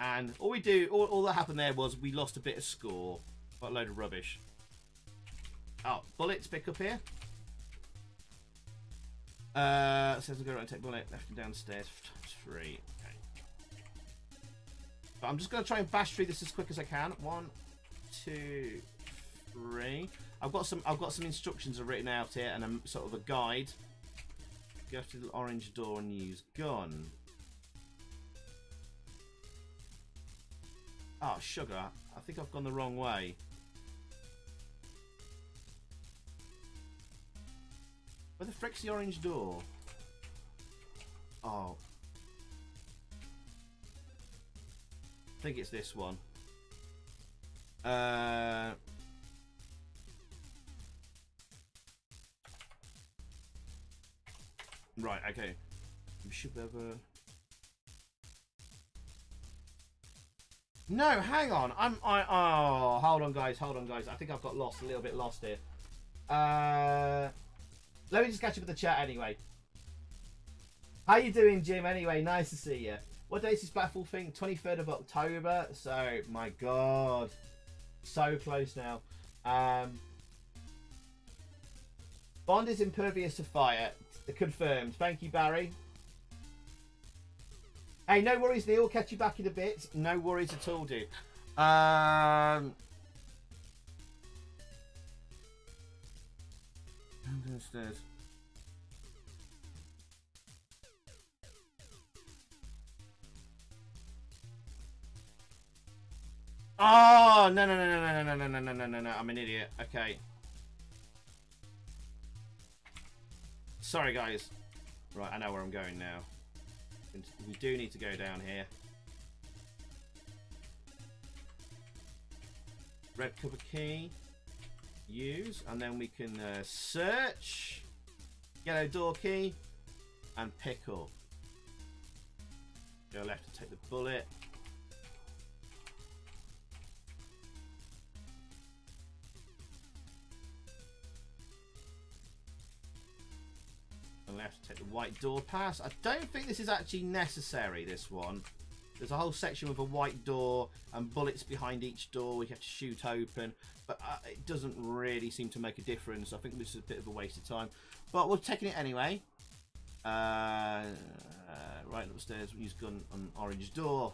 And all we do, all, all that happened there was we lost a bit of score. Got a load of rubbish. Oh, bullets pick up here. Uh, says we'll go right and take bullet left and downstairs. Three. Okay. But I'm just going to try and bash through this as quick as I can. One, two, three. I've got some. I've got some instructions written out here and a sort of a guide. Go to the orange door and use gun. Oh, sugar. I think I've gone the wrong way. Where the frick's the orange door? Oh. I think it's this one. Uh... Right, okay. We should be able No, hang on. I'm I oh hold on guys, hold on guys. I think I've got lost a little bit lost here. Uh let me just catch up with the chat anyway. How you doing, Jim? Anyway, nice to see you. What day is this Battlefield thing? 23rd of October. So, my God, so close now. Um, Bond is impervious to fire. Confirmed. Thank you, Barry. Hey, no worries, Neil. Catch you back in a bit. No worries at all, dude. Um, I'm downstairs. Oh no no no no no no no no no no no no! I'm an idiot. Okay. Sorry, guys. Right, I know where I'm going now. We do need to go down here. Red cover key. Use. And then we can uh, search. Yellow door key. And pick up. Go left to take the bullet. And left to take the white door pass. I don't think this is actually necessary, this one. There's a whole section with a white door and bullets behind each door we have to shoot open, but uh, it doesn't really seem to make a difference. I think this is a bit of a waste of time, but we're taking it anyway. Uh, uh, right upstairs, we use gun on orange door.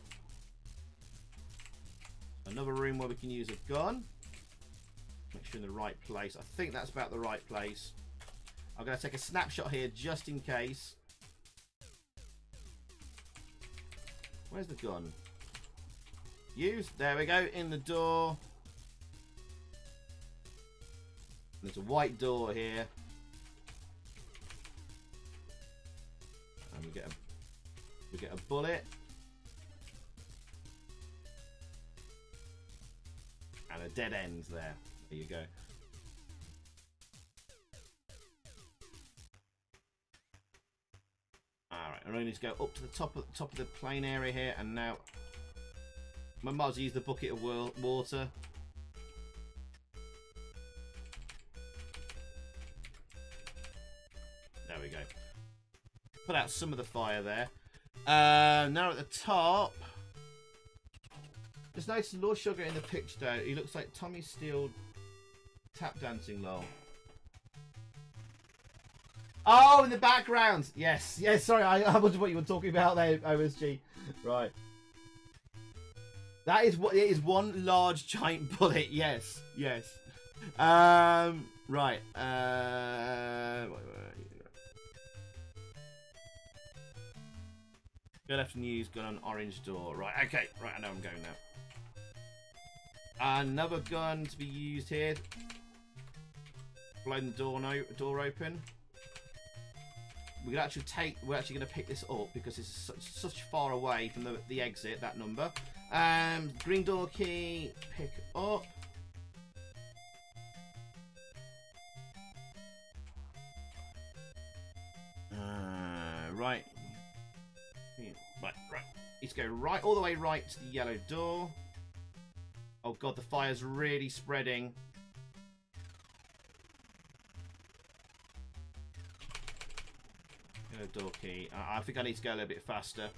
Another room where we can use a gun. Make sure in the right place. I think that's about the right place. I'm going to take a snapshot here just in case. Where's the gun? Use. There we go. In the door. There's a white door here. And we get a we get a bullet. And a dead end there. There you go. Alright, I need to go up to the top of the top of the plane area here and now my mods use the bucket of water. There we go. Put out some of the fire there. Uh, now at the top. There's nice Lord Sugar in the picture though. He looks like Tommy Steele tap dancing lol. Oh, in the background. Yes, yes. Sorry, I, I wondered what you were talking about there, OSG. Right. That is what it is. One large giant bullet. Yes, yes. Um. Right. Uh. Go left and use gun on orange door. Right. Okay. Right. I know I'm going now. Another gun to be used here. Blowing the door no door open we could actually take we're actually going to pick this up because it's such, such far away from the, the exit that number. Um green door key pick up. Uh, right. Right right. Let's go right all the way right to the yellow door. Oh god the fire's really spreading door key. I think I need to go a little bit faster.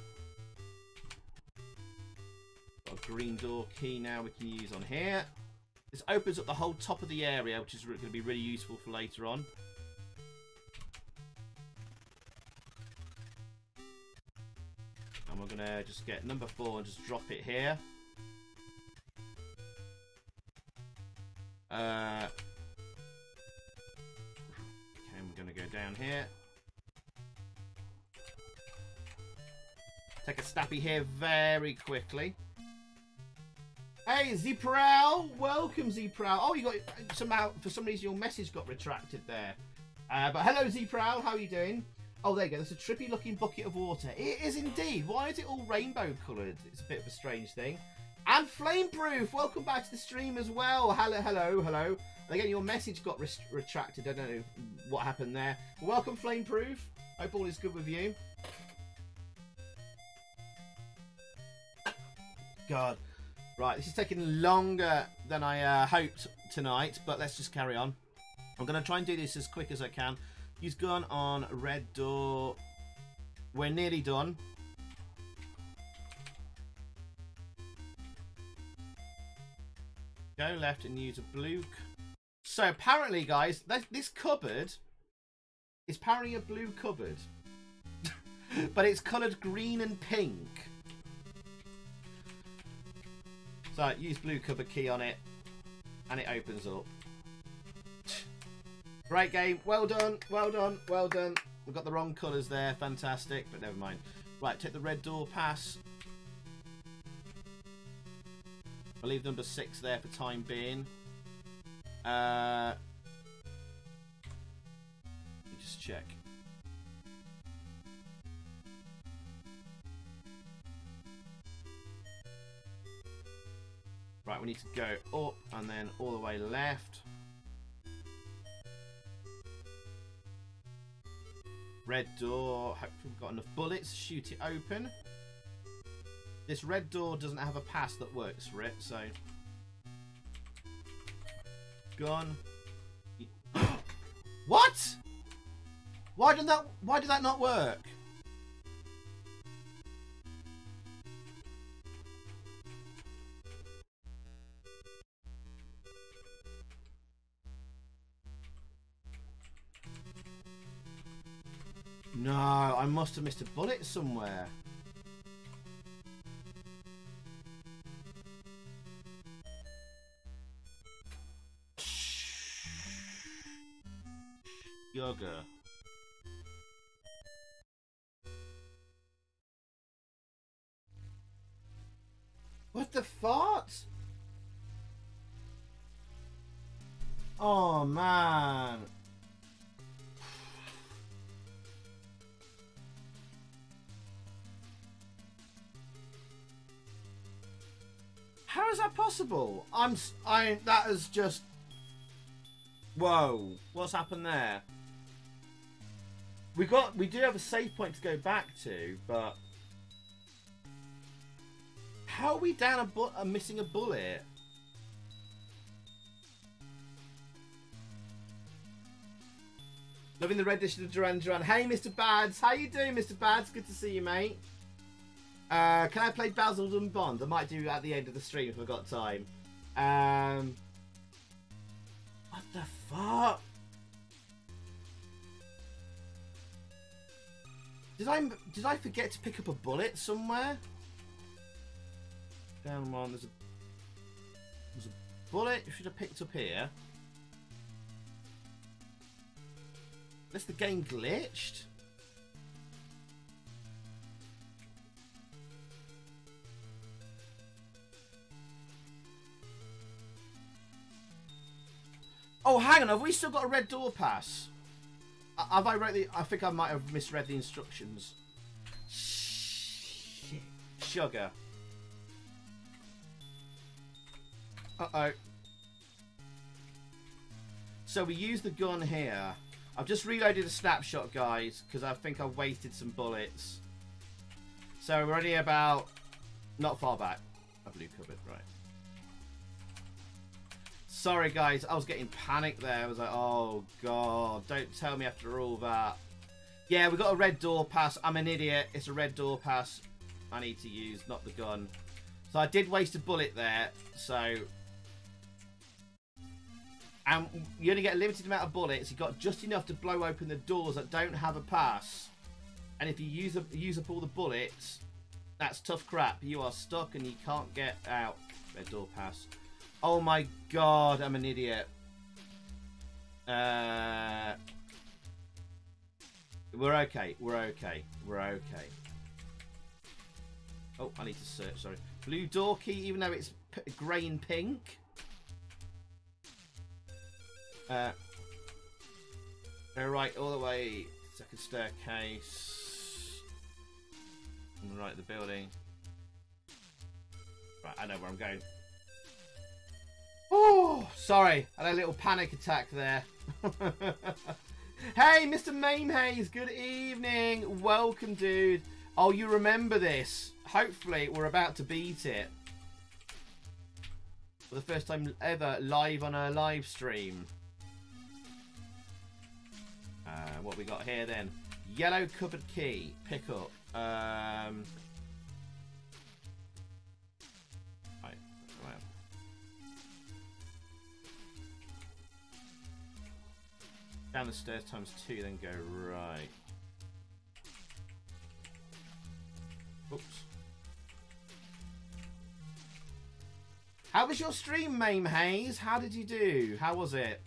Got a green door key now we can use on here. This opens up the whole top of the area, which is going to be really useful for later on. And we're going to just get number four and just drop it here. Uh, okay, we're going to go down here. Take a snappy here very quickly. Hey, Zprowl! Welcome, Zprowl. Oh, you got somehow for some reason your message got retracted there. Uh, but hello, Zprowl. How are you doing? Oh, there you go. There's a trippy looking bucket of water. It is indeed. Why is it all rainbow coloured? It's a bit of a strange thing. And Flameproof, welcome back to the stream as well. Hello, hello, hello. again, your message got retracted. I don't know what happened there. welcome, Flameproof. Hope all is good with you. God. Right, this is taking longer than I uh, hoped tonight, but let's just carry on. I'm going to try and do this as quick as I can. Use gun on red door. We're nearly done. Go left and use a blue... So apparently, guys, this cupboard is apparently a blue cupboard. but it's coloured green and pink. So use blue cover key on it and it opens up. Great game. Well done. Well done. Well done. We've got the wrong colours there. Fantastic. But never mind. Right, take the red door pass. I'll leave number six there for time being. Uh, let me just check. Right, we need to go up and then all the way left. Red door. Hopefully we've got enough bullets. Shoot it open. This red door doesn't have a pass that works for it, so... Gun. what? Why did that? Why did that not work? No, I must have missed a bullet somewhere. Yoga. What the fart? Oh man. Is that possible? I'm I that is just Whoa, what's happened there? We got we do have a save point to go back to, but how are we down a bu- uh, missing a bullet? Loving the red dish of Duran Duran. Hey, Mr. Bads. How you doing, Mr. Bads? Good to see you, mate. Uh, can I play Basildon Bond? I might do at the end of the stream if I've got time. Um, what the fuck? Did I did I forget to pick up a bullet somewhere? Down one. There's a there's a bullet. You should have picked up here. Unless the game glitched. Oh, hang on. Have we still got a red door pass? Uh, Have I read the? I think I might have misread the instructions. Shit. Sugar. Uh oh. So we use the gun here. I've just reloaded a snapshot, guys, because I think I wasted some bullets. So we're only about not far back. A blue cupboard, right. Sorry, guys. I was getting panicked there. I was like, oh, God. Don't tell me after all that. Yeah, we got a red door pass. I'm an idiot. It's a red door pass. I need to use, not the gun. So I did waste a bullet there. So... And you only get a limited amount of bullets. You've got just enough to blow open the doors that don't have a pass. And if you use up, use up all the bullets, that's tough crap. You are stuck and you can't get out. Red door pass. Oh my god, I'm an idiot. Uh, we're okay. We're okay. We're okay. Oh, I need to search. Sorry. Blue door key, even though it's grey and pink. Uh, right all the way. Second staircase. The right of the building. Right, I know where I'm going. Oh, sorry. I had a little panic attack there. hey, Mr. Mame Hayes. Good evening. Welcome, dude. Oh, you remember this. Hopefully, we're about to beat it. For the first time ever, live on a live stream. Uh, what we got here then? Yellow cupboard key. Pick up. Um, Down the stairs times two, then go right. Oops. How was your stream, Mame Hayes? How did you do? How was it?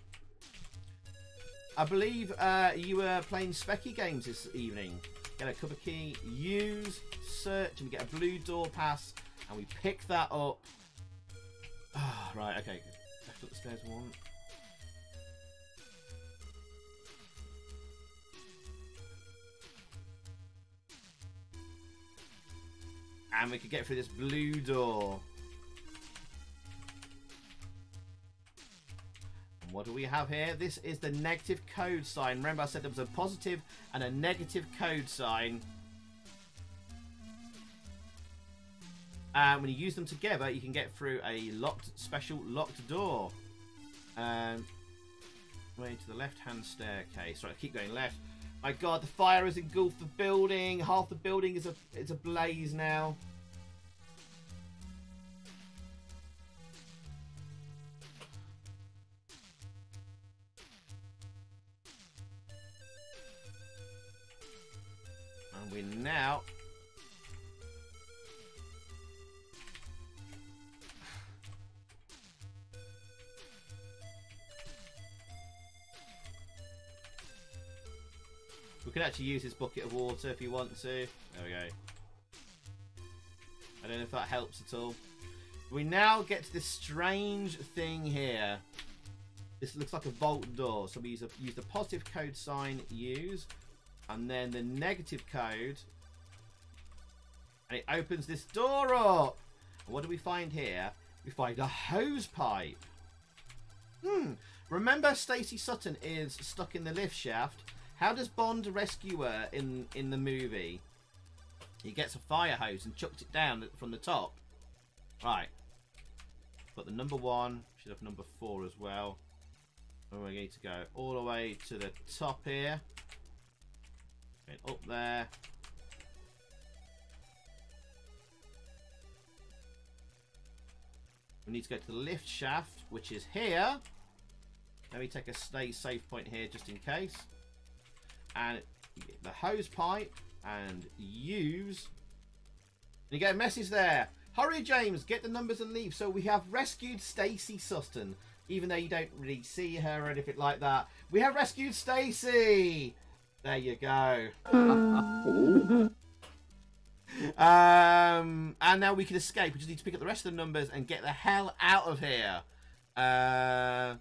I believe uh, you were playing Speccy games this evening. Get a of key, use, search, and we get a blue door pass, and we pick that up. Ah, right, okay. Left up the stairs one. And we could get through this blue door. And what do we have here? This is the negative code sign. Remember I said there was a positive and a negative code sign. And when you use them together, you can get through a locked, special locked door. Um, way to the left-hand staircase. Right, keep going left. My God, the fire has engulfed the building. Half the building is a it's a blaze now. And we're now We can actually use this bucket of water if you want to. There we go. I don't know if that helps at all. We now get to this strange thing here. This looks like a vault door. So we use, a, use the positive code sign use and then the negative code and it opens this door up. And what do we find here? We find a hose pipe. Hmm. Remember Stacey Sutton is stuck in the lift shaft how does Bond rescue her in, in the movie? He gets a fire hose and chucks it down from the top. Right. Got the number one. Should have number four as well. And we need to go all the way to the top here. Get up there. We need to go to the lift shaft, which is here. Let me take a stay safe point here just in case and the hose pipe and use. You get a message there. Hurry, James, get the numbers and leave. So we have rescued Stacey Sutton, even though you don't really see her or anything like that. We have rescued Stacey. There you go. um, and now we can escape. We just need to pick up the rest of the numbers and get the hell out of here. Uh,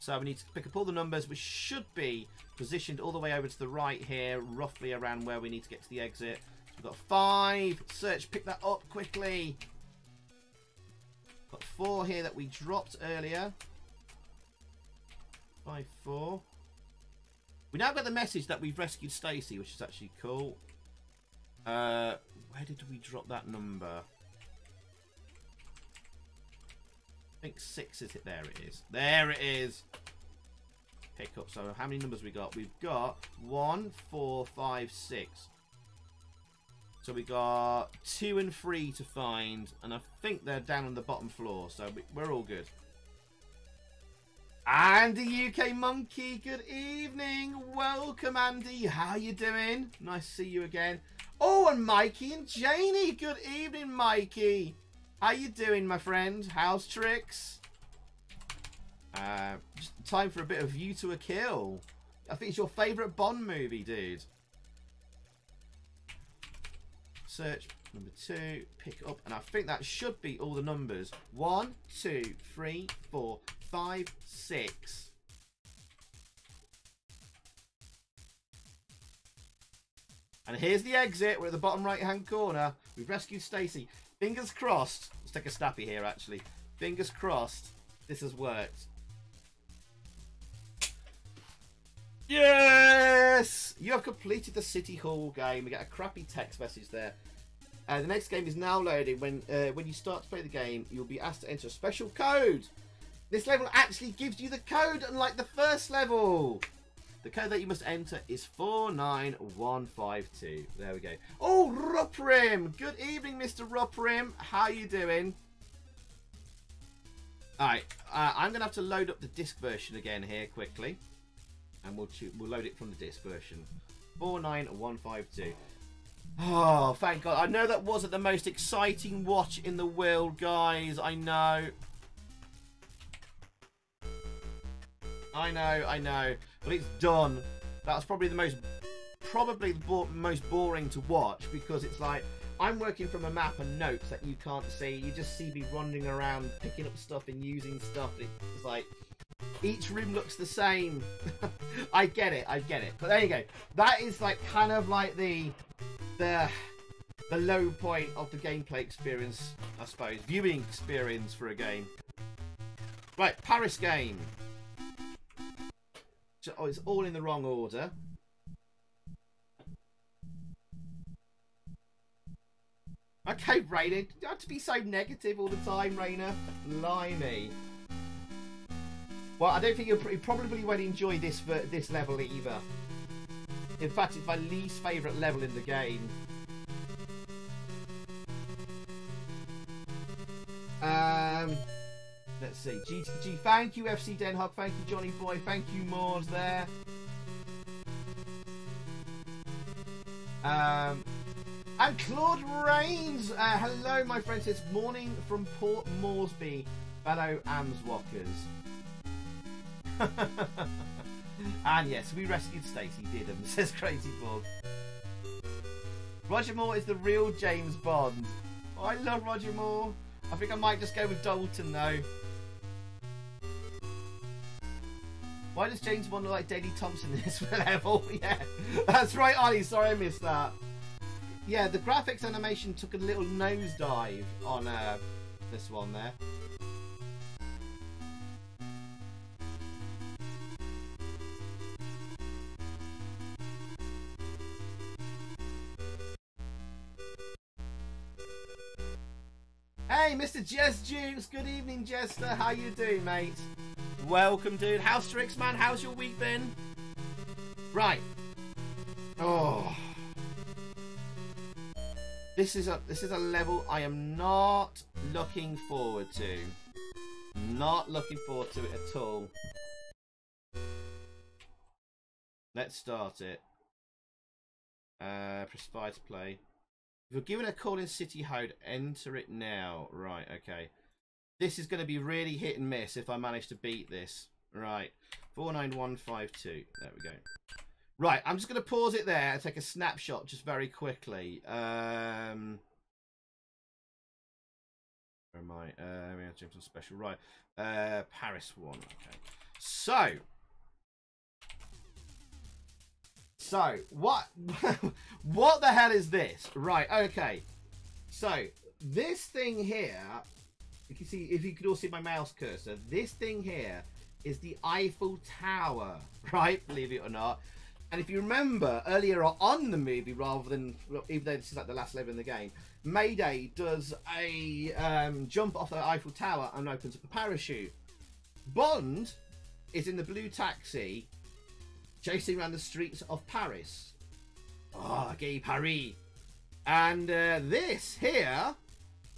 so we need to pick up all the numbers, which should be positioned all the way over to the right here, roughly around where we need to get to the exit. So we've got five. Search, pick that up quickly. Got four here that we dropped earlier. Five, four. We now got the message that we've rescued Stacey, which is actually cool. Uh, where did we drop that number? I think six is it. There it is. There it is. Pick up. So how many numbers we got? We've got one, four, five, six. So we got two and three to find, and I think they're down on the bottom floor, so we're all good. Andy UK Monkey, good evening. Welcome, Andy. How you doing? Nice to see you again. Oh, and Mikey and Janie. Good evening, Mikey. How you doing, my friend? How's tricks? Uh, time for a bit of View to a Kill. I think it's your favourite Bond movie, dude. Search number two, pick up, and I think that should be all the numbers. One, two, three, four, five, six. And here's the exit. We're at the bottom right hand corner. We've rescued Stacey. Fingers crossed. Let's take a snappy here, actually. Fingers crossed this has worked. Yes! You have completed the City Hall game. We get a crappy text message there. Uh, the next game is now loading. When uh, when you start to play the game, you'll be asked to enter a special code. This level actually gives you the code, unlike the first level. The code that you must enter is 49152. There we go. Oh, Ruprim! Good evening, Mr. Ruprim. How you doing? Alright, uh, I'm going to have to load up the disc version again here quickly. And we'll, we'll load it from the disc version. 49152. Oh, thank God. I know that wasn't the most exciting watch in the world, guys. I know. I know, I know. But it's done. That's probably the most, probably the bo most boring to watch because it's like, I'm working from a map and notes that you can't see. You just see me wandering around, picking up stuff and using stuff. It's like, each room looks the same. I get it, I get it. But there you go. That is like kind of like the, the, the low point of the gameplay experience, I suppose. Viewing experience for a game. Right, Paris game. Oh, it's all in the wrong order. Okay, Rainer, you have to be so negative all the time, Rainer. Limey. Well, I don't think you probably won't enjoy this this level either. In fact, it's my least favourite level in the game. Um, Let's see. GTG, thank you, FC Den Hug. Thank you, Johnny Boy. Thank you, Maud there. Um, and Claude Rains, uh, hello, my friends. It's morning from Port Moresby, fellow Amswalkers. and yes, we rescued Stacey Didham, says Crazy Bob. Roger Moore is the real James Bond. I love Roger Moore. I think I might just go with Dalton though. Why does James Bond look like Daley Thompson in this level? yeah, that's right, Ollie. Sorry I missed that. Yeah, the graphics animation took a little nosedive on uh, this one there. Hey, Mr. Jess Jukes. Good evening, Jester. How you doing, mate? Welcome, dude. How's Strix, man? How's your week been? Right. Oh. This is a this is a level I am not looking forward to. Not looking forward to it at all. Let's start it. Uh, press fire to play. If you're given a call in City Hode, enter it now. Right, okay. This is going to be really hit and miss if I manage to beat this. Right, 49152. There we go. Right, I'm just going to pause it there and take a snapshot just very quickly. Um, where am I? Uh, we have on special. Right, uh, Paris one. Okay, so. So what? what the hell is this? Right. Okay. So this thing here, you can see if you could all see my mouse cursor. This thing here is the Eiffel Tower, right? Believe it or not. And if you remember earlier on the movie, rather than even though this is like the last level in the game, Mayday does a um, jump off the Eiffel Tower and opens up a parachute. Bond is in the blue taxi, chasing around the streets of Paris. Ah, oh, gay Paris. And uh, this here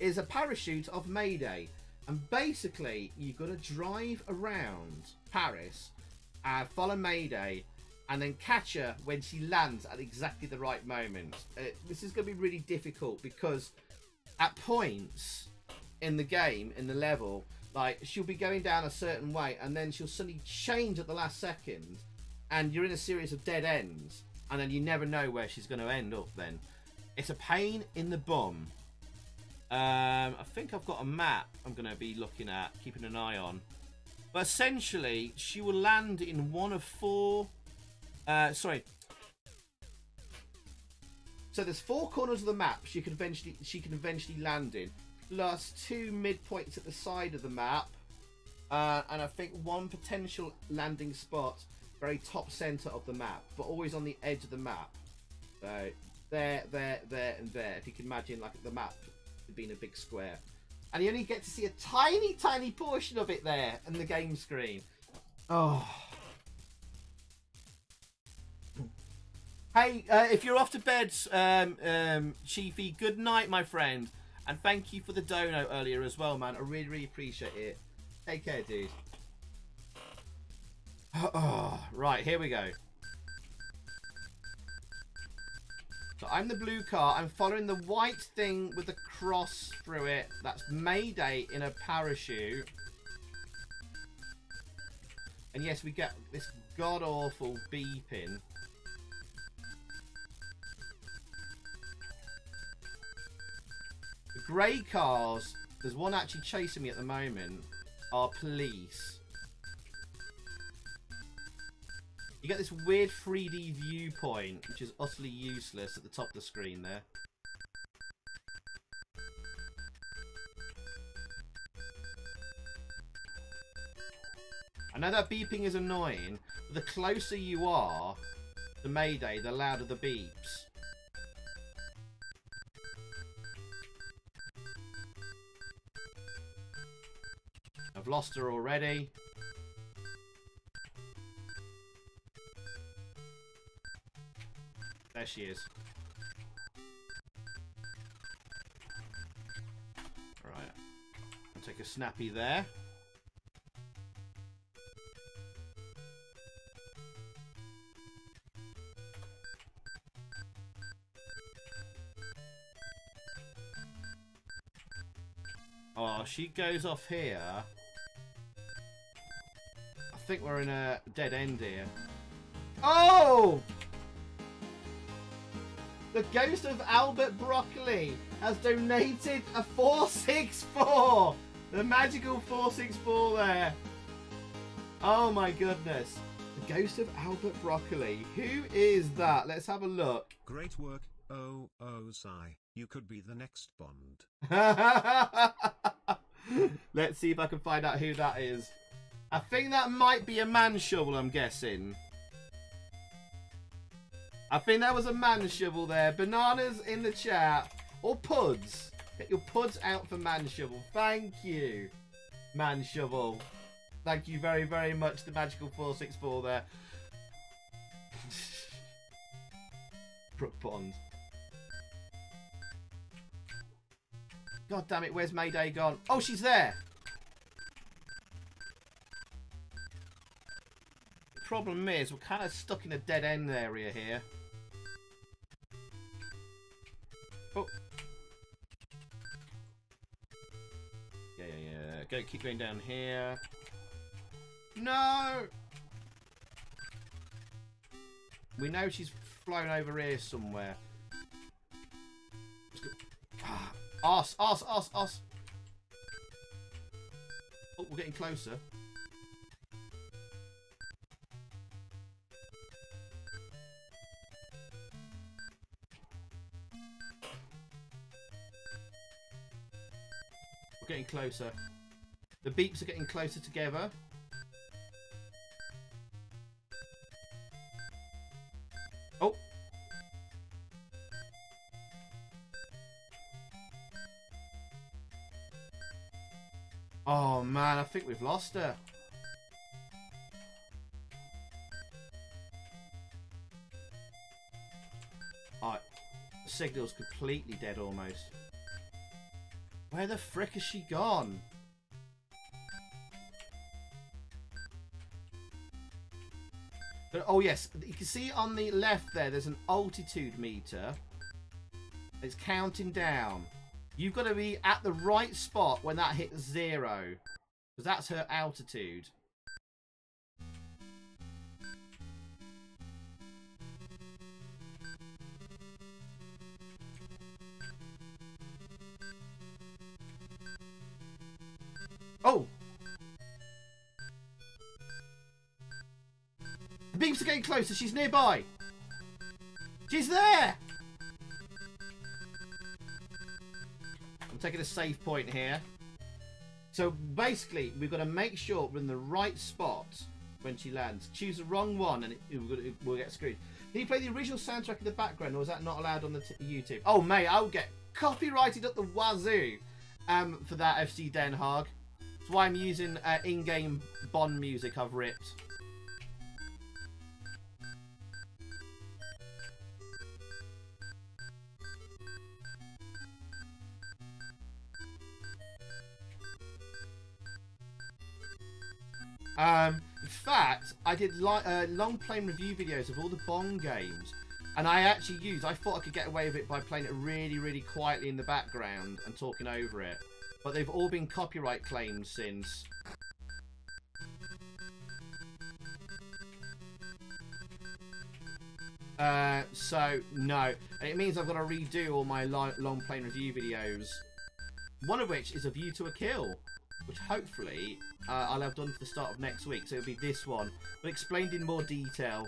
is a parachute of Mayday. And basically, you've got to drive around Paris, uh, follow Mayday, and then catch her when she lands at exactly the right moment. Uh, this is going to be really difficult because at points in the game, in the level, like she'll be going down a certain way and then she'll suddenly change at the last second and you're in a series of dead ends and then you never know where she's going to end up then. It's a pain in the bum. Um, I think I've got a map I'm going to be looking at, keeping an eye on. But essentially, she will land in one of four uh, sorry. So there's four corners of the map she can eventually she can eventually land in, plus two midpoints at the side of the map, uh, and I think one potential landing spot very top center of the map, but always on the edge of the map. So there, there, there, and there. If you can imagine like the map being a big square, and you only get to see a tiny, tiny portion of it there in the game screen. Oh. Hey, uh, if you're off to bed, um, um, Chiefy, good night, my friend. And thank you for the dono earlier as well, man. I really, really appreciate it. Take care, dude. Oh, right, here we go. So I'm the blue car. I'm following the white thing with the cross through it. That's Mayday in a parachute. And yes, we get this god-awful beeping. The grey cars, there's one actually chasing me at the moment, are police. You get this weird 3D viewpoint, which is utterly useless at the top of the screen there. I know that beeping is annoying, but the closer you are to Mayday, the louder the beeps. I've lost her already. There she is. Right. I'll take a snappy there. Oh, she goes off here. I think we're in a dead end here. Oh! The ghost of Albert Broccoli has donated a 464! The magical 464 there. Oh my goodness. The ghost of Albert Broccoli. Who is that? Let's have a look. Great work, oh, oh, sigh. You could be the next Bond. Let's see if I can find out who that is. I think that might be a man shovel, I'm guessing. I think that was a man shovel there. Bananas in the chat. Or puds. Get your puds out for man shovel. Thank you, man shovel. Thank you very, very much, the magical 464 there. Brooke Bond. God damn it, where's Mayday gone? Oh, she's there! Problem is, we're kind of stuck in a dead end area here. Oh. Yeah, yeah, yeah. Go, keep going down here. No! We know she's flown over here somewhere. Ah, Us, us, us, us. Oh, we're getting closer. We're getting closer. The beeps are getting closer together. Oh. Oh man, I think we've lost her. Signal's completely dead almost. Where the frick has she gone? Oh yes, you can see on the left there, there's an altitude meter. It's counting down. You've got to be at the right spot when that hits zero. Because that's her altitude. Closer. She's nearby. She's there! I'm taking a safe point here. So basically, we've got to make sure we're in the right spot when she lands. Choose the wrong one and it, it, we'll get screwed. Can you play the original soundtrack in the background or is that not allowed on the YouTube? Oh, mate, I'll get copyrighted at the wazoo um, for that FC Den Haag. That's why I'm using uh, in-game Bond music I've ripped. Um, in fact, I did uh, long playing review videos of all the Bond games, and I actually used. I thought I could get away with it by playing it really, really quietly in the background and talking over it, but they've all been copyright claims since. Uh, so no, and it means I've got to redo all my long playing review videos. One of which is a view to a kill which hopefully uh, I'll have done for the start of next week. So it'll be this one, but explained in more detail.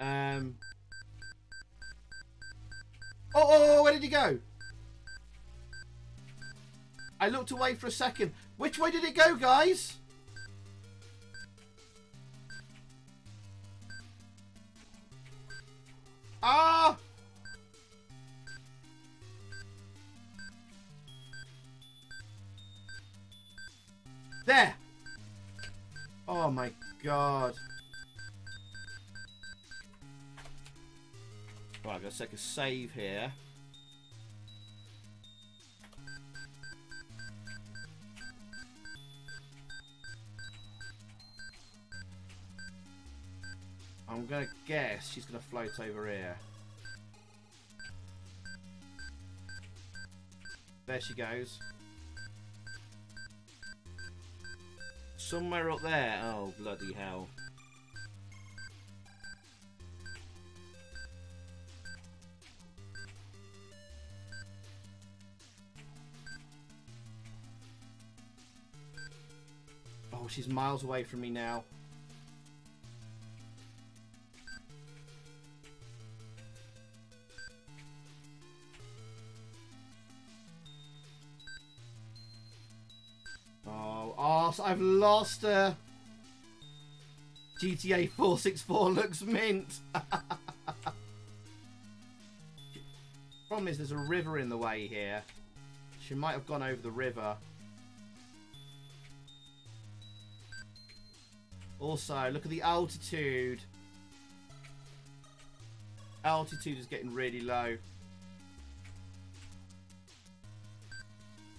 Um. Oh, oh, oh, where did he go? I looked away for a second. Which way did it go, guys? Ah! There! Oh my god. Right, I'm going to take a save here. I'm going to guess she's going to float over here. There she goes. Somewhere up there. Oh, bloody hell. Oh, she's miles away from me now. Oh, I've lost uh, her. GTA 464 looks mint. Problem is, there's a river in the way here. She might have gone over the river. Also, look at the altitude. Altitude is getting really low.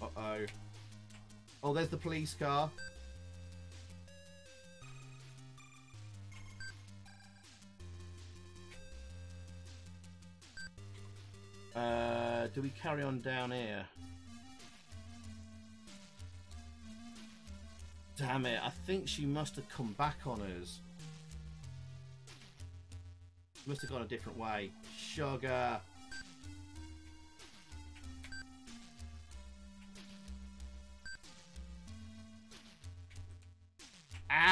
Uh-oh. Oh, there's the police car. Uh, do we carry on down here? Damn it, I think she must have come back on us. Must have gone a different way. Sugar.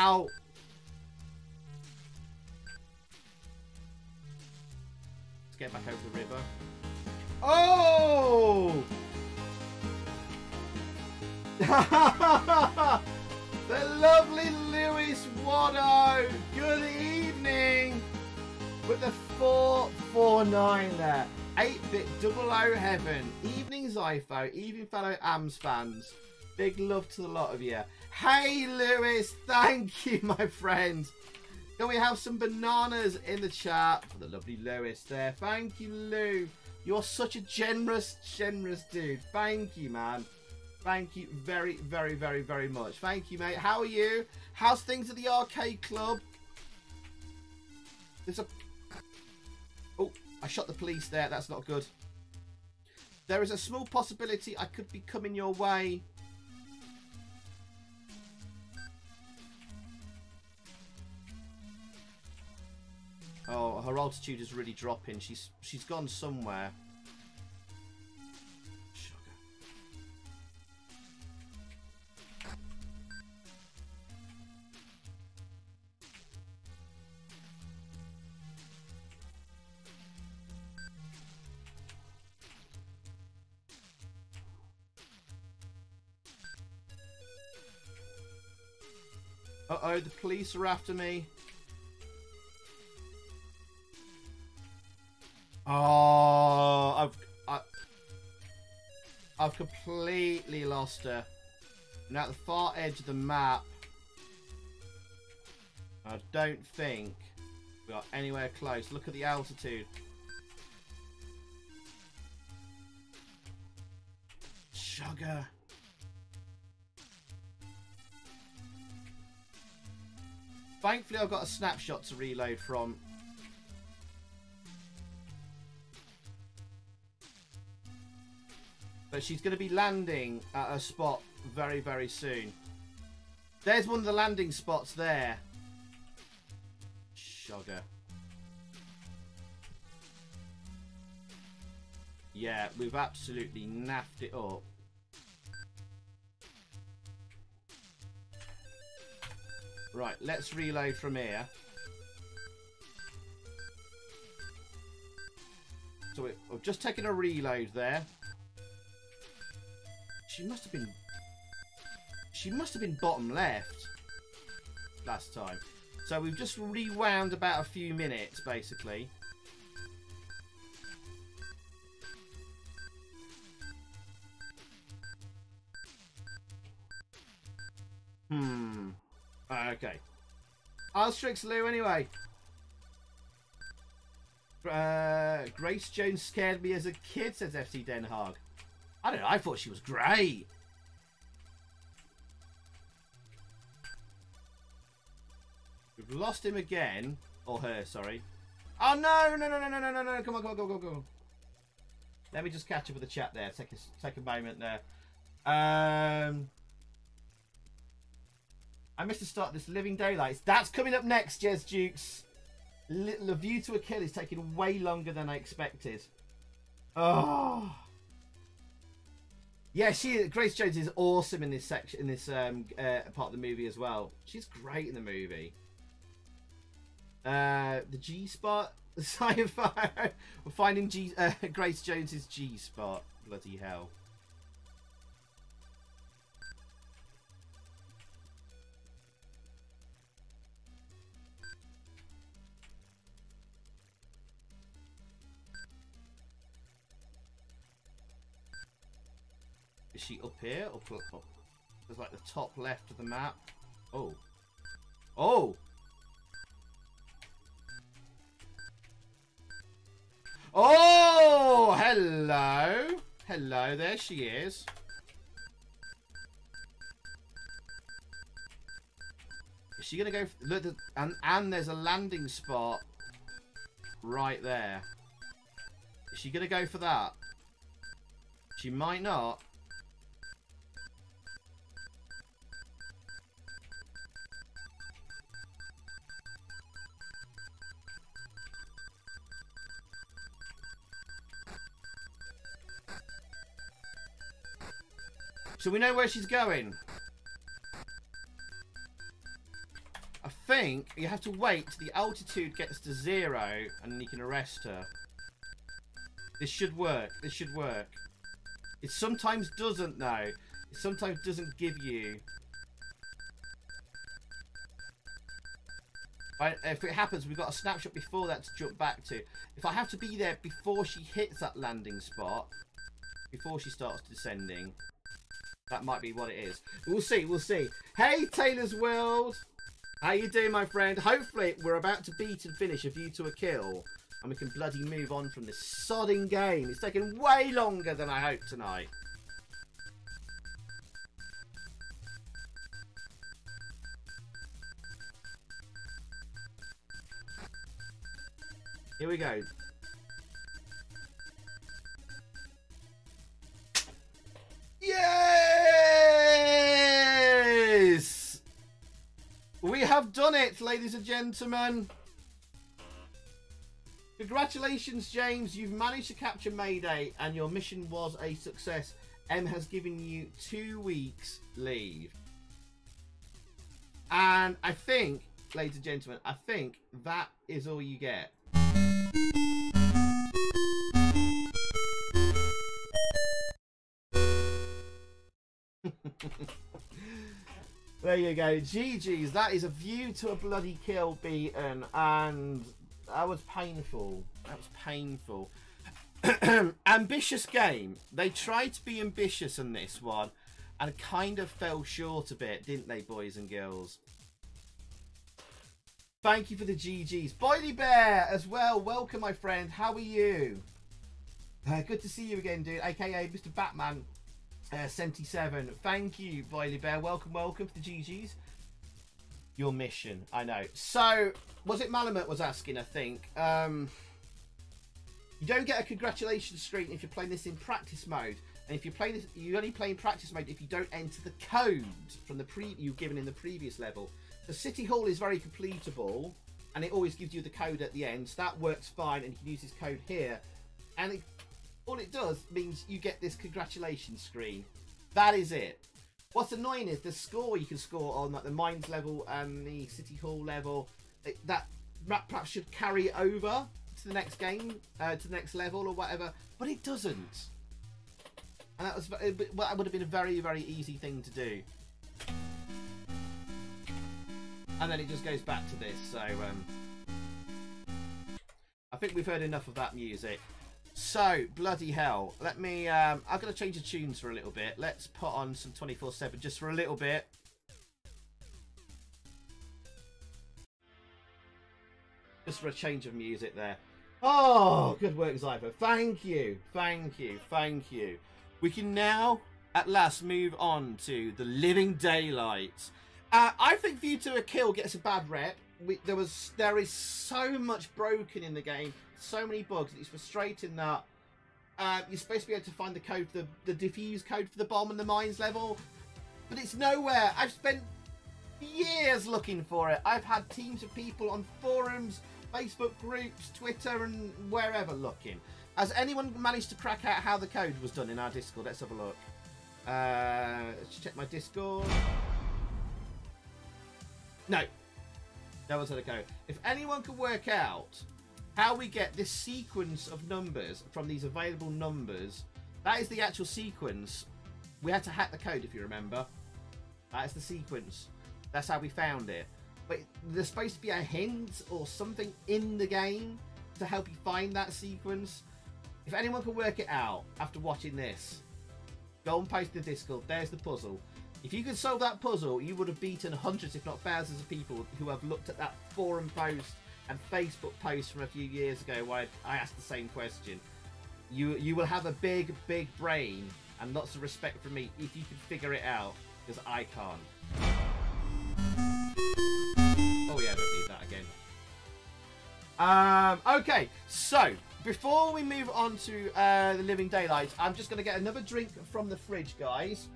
Ow! Let's get back over the river. Oh! the lovely Lewis Watto. Good evening. With the 449 there. 8-bit double O heaven. Evening Xyphoe. Evening fellow AMS fans. Big love to the lot of you. Hey Lewis, thank you my friend. Can we have some bananas in the chat for the lovely Lewis there? Thank you Lou. You're such a generous, generous dude. Thank you man. Thank you very, very, very, very much. Thank you mate. How are you? How's things at the arcade club? There's a... Oh, I shot the police there. That's not good. There is a small possibility I could be coming your way. Oh, her altitude is really dropping. She's she's gone somewhere. Sugar. Uh-oh, the police are after me. Oh, I've I, I've completely lost her. Now at the far edge of the map. I don't think we are anywhere close. Look at the altitude. Sugar. Thankfully, I've got a snapshot to reload from. But she's going to be landing at a spot very, very soon. There's one of the landing spots there. Sugar. Yeah, we've absolutely naffed it up. Right, let's reload from here. So we've just taken a reload there. She must have been... She must have been bottom left last time. So we've just rewound about a few minutes, basically. Hmm. Okay. Asterix Lou, anyway. Uh, Grace Jones scared me as a kid, says FC Den Haag. I don't know, I thought she was great. We've lost him again. Or her, sorry. Oh, no, no, no, no, no, no, no, no. Come on, on, go, go, go. Let me just catch up with the chat there. Take a take a moment there. Um, I missed the start this Living Daylights. That's coming up next, Jez Dukes. The View to a Kill is taking way longer than I expected. Oh. Yeah, she Grace Jones is awesome in this section in this um, uh, part of the movie as well. She's great in the movie. Uh, the G spot, sci-fi. We're finding G uh, Grace Jones's G spot. Bloody hell. Is she up here or put up? There's like the top left of the map. Oh. Oh! Oh! Hello! Hello, there she is. Is she gonna go? Look, and and there's a landing spot right there. Is she gonna go for that? She might not. So we know where she's going. I think you have to wait till the altitude gets to zero and then you can arrest her. This should work. This should work. It sometimes doesn't though. It sometimes doesn't give you... If it happens, we've got a snapshot before that to jump back to. If I have to be there before she hits that landing spot, before she starts descending, that might be what it is. We'll see, we'll see. Hey, Taylor's World! How you doing, my friend? Hopefully, we're about to beat and finish A View to a Kill. And we can bloody move on from this sodding game. It's taken way longer than I hoped tonight. Here we go. Yes! We have done it, ladies and gentlemen. Congratulations, James. You've managed to capture Mayday and your mission was a success. M has given you two weeks leave. And I think, ladies and gentlemen, I think that is all you get. There you go. GG's. That is a view to a bloody kill beaten. And that was painful. That was painful. ambitious game. They tried to be ambitious in this one and kind of fell short a bit, didn't they, boys and girls? Thank you for the GGs. Boily Bear as well. Welcome, my friend. How are you? Uh, good to see you again, dude. AKA Mr. Batman uh, 77. Thank you, Boily Bear. Welcome, welcome to the GGs. Your mission, I know. So, was it Malamut was asking, I think. Um, you don't get a congratulations screen if you're playing this in practice mode. And if you're playing this, you only play in practice mode if you don't enter the code from the pre you've given in the previous level. The City Hall is very completable, and it always gives you the code at the end. So that works fine, and you can use this code here. And it all it does means you get this congratulations screen. That is it. What's annoying is the score you can score on like the mines level and the city hall level. That perhaps should carry over to the next game, uh, to the next level or whatever, but it doesn't. And that was well, that would have been a very very easy thing to do. And then it just goes back to this. So um, I think we've heard enough of that music. So, bloody hell. Let me, um, I'm going to change the tunes for a little bit. Let's put on some 24-7 just for a little bit. Just for a change of music there. Oh, good work, Xyphoe. Thank you, thank you, thank you. We can now, at last, move on to the Living Daylight. Uh, I think View to a Kill gets a bad rep. We, there was, there is so much broken in the game so many bugs. It's frustrating that uh, you're supposed to be able to find the code, the the diffuse code for the bomb and the mines level, but it's nowhere. I've spent years looking for it. I've had teams of people on forums, Facebook groups, Twitter, and wherever looking. Has anyone managed to crack out how the code was done in our Discord? Let's have a look. Uh, let's check my Discord. No. That was to go. If anyone could work out how we get this sequence of numbers from these available numbers, that is the actual sequence. We had to hack the code, if you remember. That is the sequence. That's how we found it. But there's supposed to be a hint or something in the game to help you find that sequence. If anyone can work it out after watching this, go and post the Discord. There's the puzzle. If you could solve that puzzle, you would have beaten hundreds, if not thousands, of people who have looked at that forum post and Facebook post from a few years ago where I asked the same question. You you will have a big, big brain and lots of respect from me if you can figure it out, because I can't. Oh yeah, I don't need that again. Um, okay, so before we move on to uh, the Living Daylights, I'm just going to get another drink from the fridge, guys.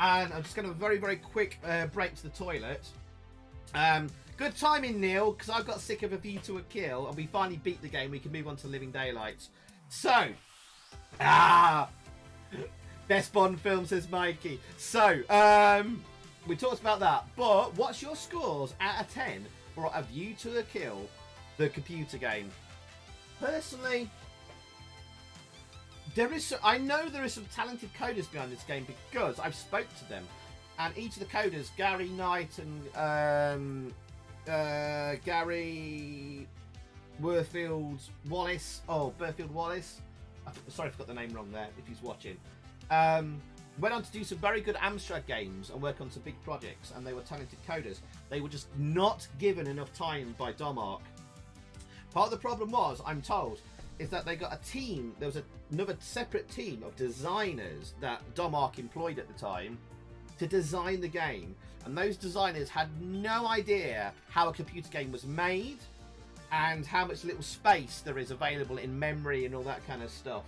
And I'm just going to very, very quick uh, break to the toilet. Um, good timing, Neil, because I got sick of a view to a kill, and we finally beat the game. We can move on to Living Daylights. So, ah, best Bond film says Mikey. So, um, we talked about that. But what's your scores out of ten for A View to a Kill, the computer game? Personally, there is. I know there is some talented coders behind this game because I've spoke to them, and each of the coders, Gary Knight and um, uh, Gary Worfield Wallace. Oh, Burfield Wallace. I sorry, I forgot the name wrong there. If he's watching, um, went on to do some very good Amstrad games and work on some big projects, and they were talented coders. They were just not given enough time by Domark. Part of the problem was, I'm told, is that they got a team. There was a, another separate team of designers that Domark employed at the time to design the game, and those designers had no idea how a computer game was made and how much little space there is available in memory and all that kind of stuff.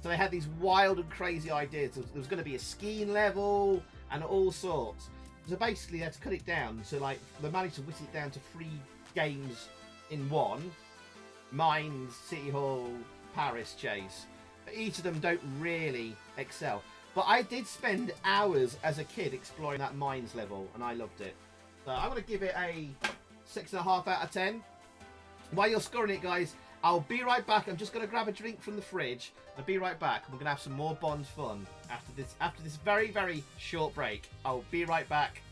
So they had these wild and crazy ideas. There was, was going to be a skiing level and all sorts. So basically, they had to cut it down to like they managed to whittle it down to three games in one: Mines, City Hall, Paris Chase. Each of them don't really excel. But I did spend hours as a kid exploring that Mines level, and I loved it. So I'm going to give it a six and a half out of ten. While you're scoring it, guys, I'll be right back. I'm just going to grab a drink from the fridge. I'll be right back. We're going to have some more Bond fun after this after this very very short break. I'll be right back.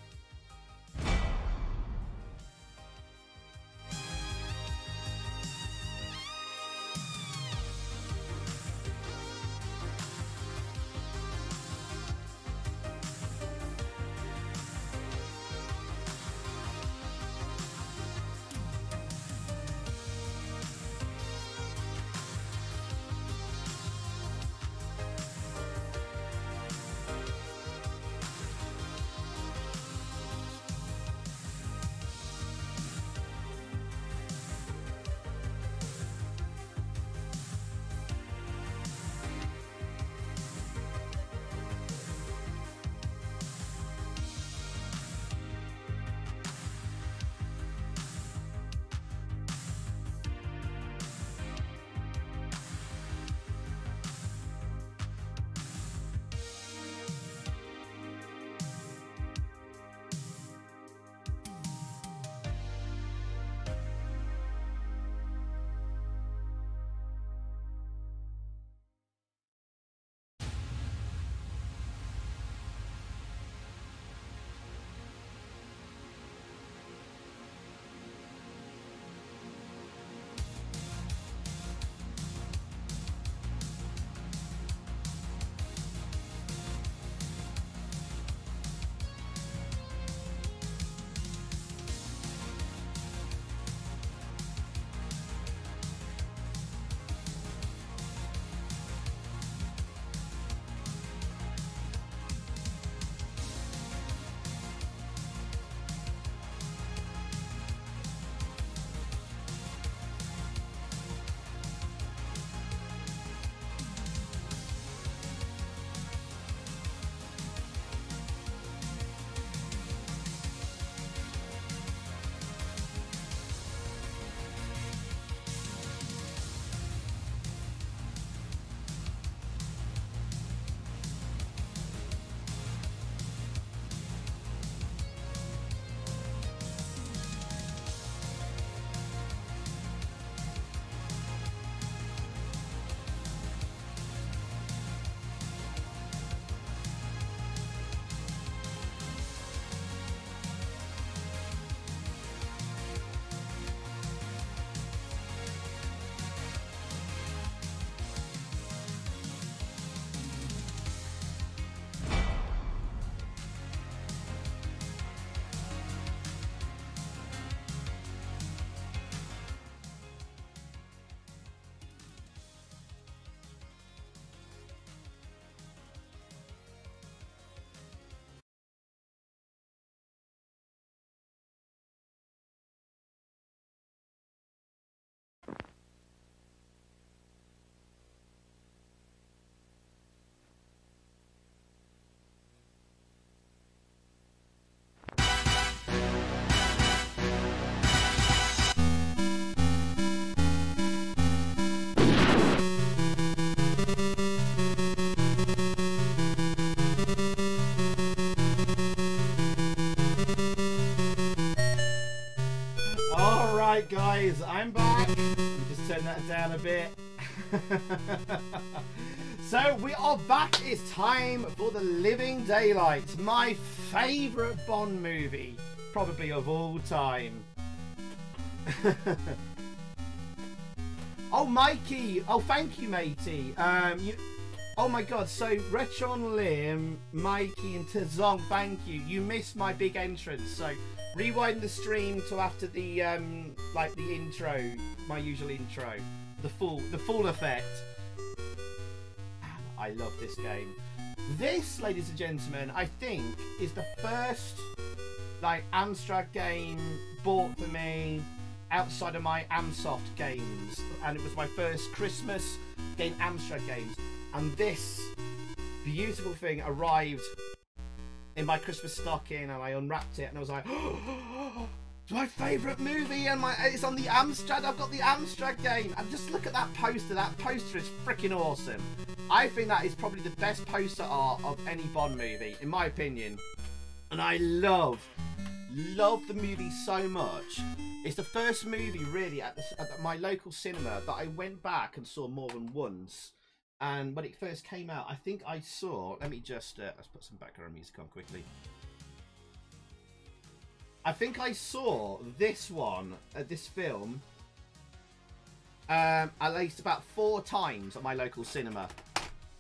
Alright guys, I'm back. Let me just turn that down a bit. so we are back. It's time for The Living Daylights, my favourite Bond movie, probably of all time. oh, Mikey! Oh, thank you, matey. Um, you, oh my God! So Retron Lim, Mikey, and Tazong, thank you. You missed my big entrance, so rewind the stream to after the um, like the intro, my usual intro, the full the full effect. I love this game. This, ladies and gentlemen, I think is the first like Amstrad game bought for me outside of my Amsoft games, and it was my first Christmas game Amstrad games. And this beautiful thing arrived in my Christmas stocking, and I unwrapped it, and I was like, it's my favourite movie, and my it's on the Amstrad. I've got the Amstrad game, and just look at that poster. That poster is freaking awesome. I think that is probably the best poster art of any Bond movie, in my opinion. And I love, love the movie so much. It's the first movie really at, the, at my local cinema that I went back and saw more than once. And when it first came out, I think I saw. Let me just uh, let's put some background music on quickly. I think I saw this one, uh, this film, um, at least about four times at my local cinema.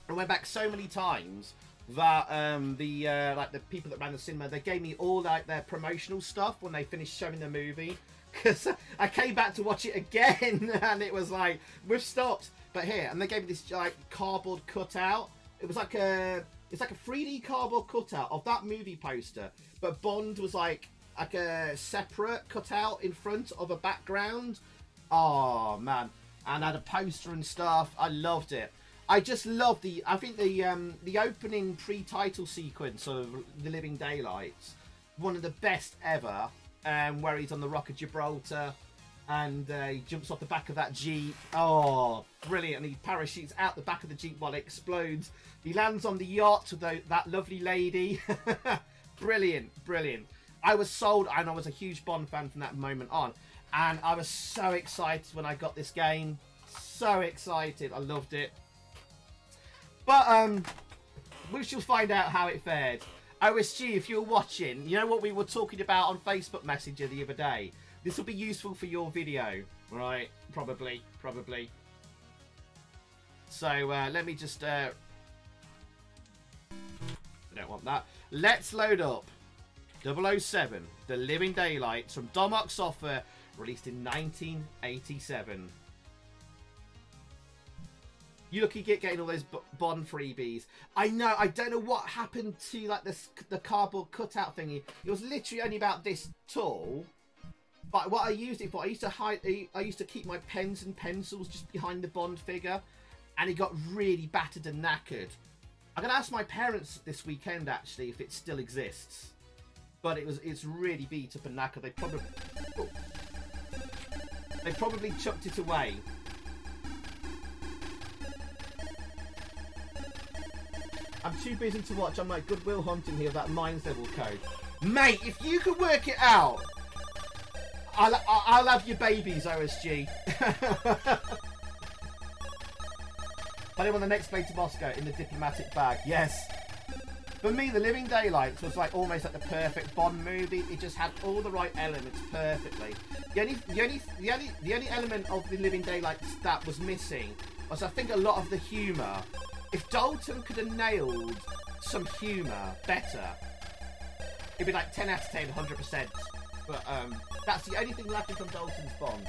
I went back so many times that um, the uh, like the people that ran the cinema they gave me all like their promotional stuff when they finished showing the movie because I came back to watch it again and it was like we've stopped but here and they gave me this like cardboard cutout it was like a it's like a 3D cardboard cutout of that movie poster but Bond was like like a separate cutout in front of a background oh man and had a poster and stuff I loved it I just love the. I think the um, the opening pre-title sequence of The Living Daylights, one of the best ever. Um, where he's on the Rock of Gibraltar, and uh, he jumps off the back of that jeep. Oh, brilliant! And he parachutes out the back of the jeep while it explodes. He lands on the yacht with the, that lovely lady. brilliant, brilliant. I was sold, and I was a huge Bond fan from that moment on. And I was so excited when I got this game. So excited! I loved it. But um, we shall find out how it fared. OSG, if you're watching, you know what we were talking about on Facebook Messenger the other day. This will be useful for your video, right? Probably, probably. So uh, let me just. Uh... I don't want that. Let's load up 007, The Living Daylights from Domark Software, released in 1987 you lucky at getting all those Bond freebies. I know. I don't know what happened to like the the cardboard cutout thingy. It was literally only about this tall. But what I used it for, I used to hide. I used to keep my pens and pencils just behind the Bond figure, and it got really battered and knackered. I'm gonna ask my parents this weekend actually if it still exists. But it was it's really beat up and knackered. They probably oh, they probably chucked it away. I'm too busy to watch. I'm like Good Will Hunting here, that Mines Level code. Mate, if you could work it out, I'll, I'll have your babies, OSG. Put him on the next plane to Moscow in the diplomatic bag. Yes. For me, The Living Daylights was like almost like the perfect Bond movie. It just had all the right elements perfectly. The only, the only, the only, the only element of The Living Daylights that was missing was I think a lot of the humour if Dalton could have nailed some humour better, it'd be like 10 out of 10, 100%. But um, that's the only thing lacking from Dalton's Bond.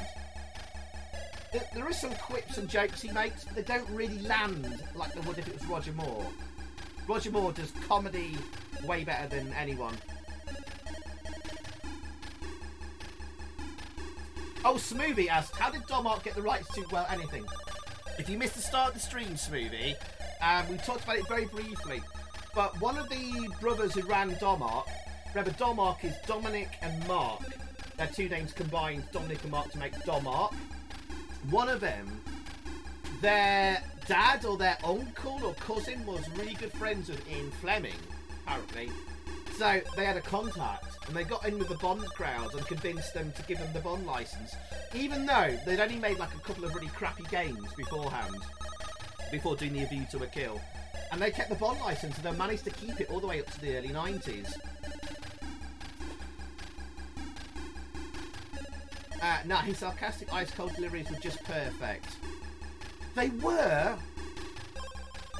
There, there is some quips and jokes he makes, but they don't really land like they would if it was Roger Moore. Roger Moore does comedy way better than anyone. Oh, Smoothie asked, how did Domark get the rights to, well, anything? If you missed the start of the stream, Smoothie, and we talked about it very briefly. But one of the brothers who ran Domark, remember Domark is Dominic and Mark. Their two names combined, Dominic and Mark, to make Domark. One of them, their dad or their uncle or cousin was really good friends with Ian Fleming, apparently. So they had a contact and they got in with the Bond crowd and convinced them to give them the Bond license, even though they'd only made like a couple of really crappy games beforehand, before doing the View to a Kill. And they kept the Bond license and they managed to keep it all the way up to the early 90s. Uh, no, his sarcastic ice cold deliveries were just perfect. They were,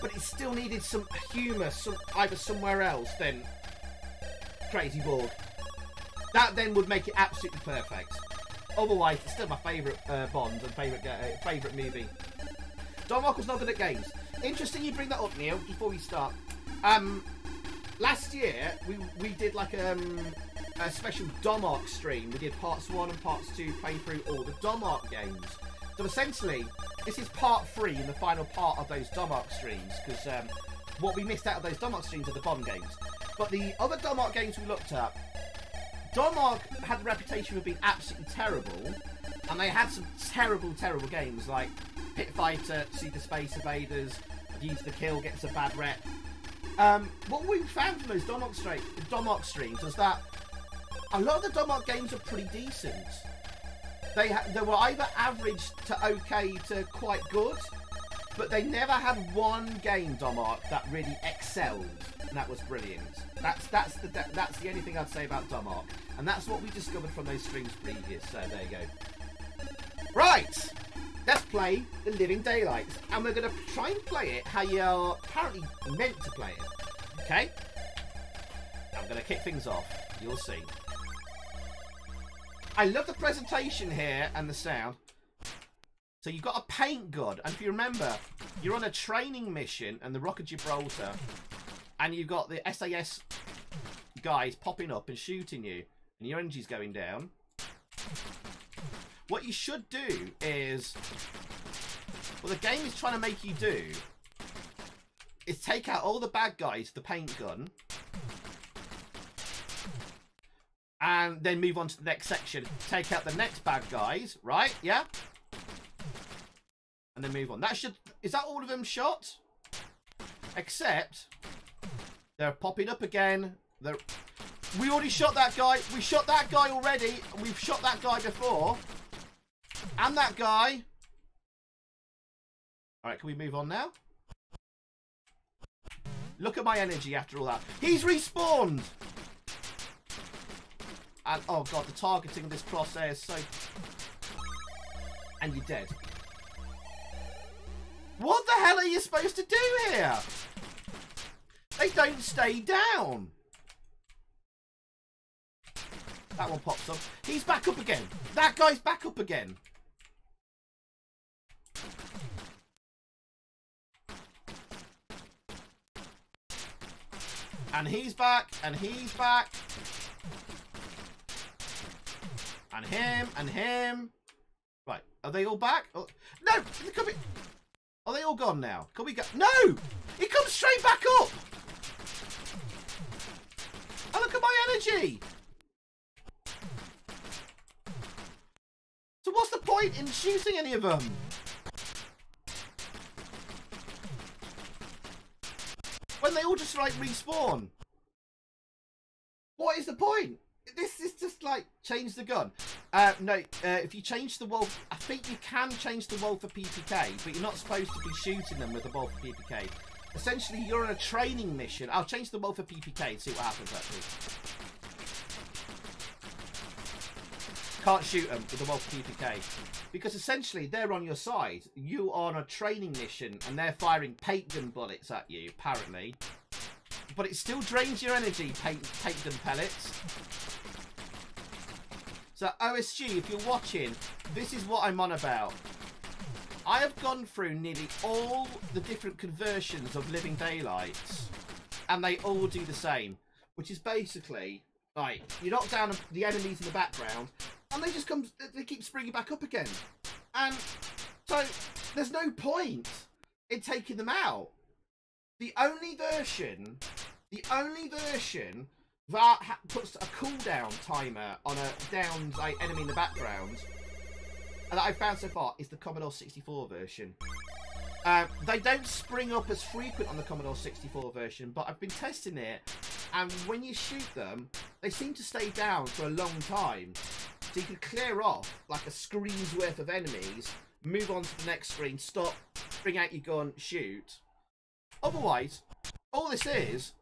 but it still needed some humour, some either somewhere else than Crazy Borg. That then would make it absolutely perfect. Otherwise, it's still my favourite uh, Bond and favourite uh, favourite movie. Don Markle's not good at games. Interesting you bring that up, Neil. Before we start, um, last year we we did like um, a special Domark stream. We did parts one and parts two, playing through all the Domark games. So essentially, this is part three and the final part of those Domark streams because um, what we missed out of those Domark streams are the Bond games. But the other Domark games we looked at, Domark had the reputation of being absolutely terrible, and they had some terrible, terrible games like Pit Fighter, Super Space Invaders, Use the Kill gets a bad rep. Um, what we found from those Domark streams was that a lot of the Domark games are pretty decent. They they were either average to okay to quite good, but they never had one game Domark that really excelled, and that was brilliant. That's that's the that's the only thing I'd say about Domark, and that's what we discovered from those streams previous. So there you go. Right, let's play the Living Daylights, and we're going to try and play it how you're apparently meant to play it. Okay. I'm going to kick things off. You'll see. I love the presentation here and the sound. So you've got a paint gun, and if you remember, you're on a training mission and the Rock of Gibraltar, and you've got the SAS guys popping up and shooting you, and your energy's going down. What you should do is, what the game is trying to make you do, is take out all the bad guys, the paint gun, and then move on to the next section. Take out the next bad guys, right? Yeah? And then move on. That should... Is that all of them shot? Except... They're popping up again. They're... We already shot that guy. We shot that guy already. We've shot that guy before. And that guy. Alright, can we move on now? Look at my energy after all that. He's respawned! And oh god, the targeting of this crosshair is so. And you're dead. What the hell are you supposed to do here? They don't stay down. That one pops up. He's back up again. That guy's back up again. And he's back, and he's back. And him, and him. Right, are they all back? Oh, no, come. Are they all gone now? Can we go? No! He comes straight back up! And look at my energy! So what's the point in shooting any of them? When they all just like respawn. What is the point? This is just like change the gun. Uh, no, uh, if you change the wall, I think you can change the Walther PPK, but you're not supposed to be shooting them with the Walther PPK. Essentially, you're on a training mission. I'll change the Walther PPK and see what happens actually. Can't shoot them with the Walther PPK. Because essentially, they're on your side. You are on a training mission, and they're firing paint gun bullets at you, apparently. But it still drains your energy, paint, paint gun pellets. So OSG, if you're watching, this is what I'm on about. I have gone through nearly all the different conversions of Living Daylights, and they all do the same, which is basically, like, you knock down the enemies in the background, and they just come, they keep springing back up again. And so, there's no point in taking them out. The only version, the only version that puts a cooldown timer on a downed like, enemy in the background. That I've found so far is the Commodore 64 version. Uh, they don't spring up as frequent on the Commodore 64 version, but I've been testing it, and when you shoot them, they seem to stay down for a long time. So you can clear off like a screen's worth of enemies, move on to the next screen, stop, bring out your gun, shoot. Otherwise, all this is,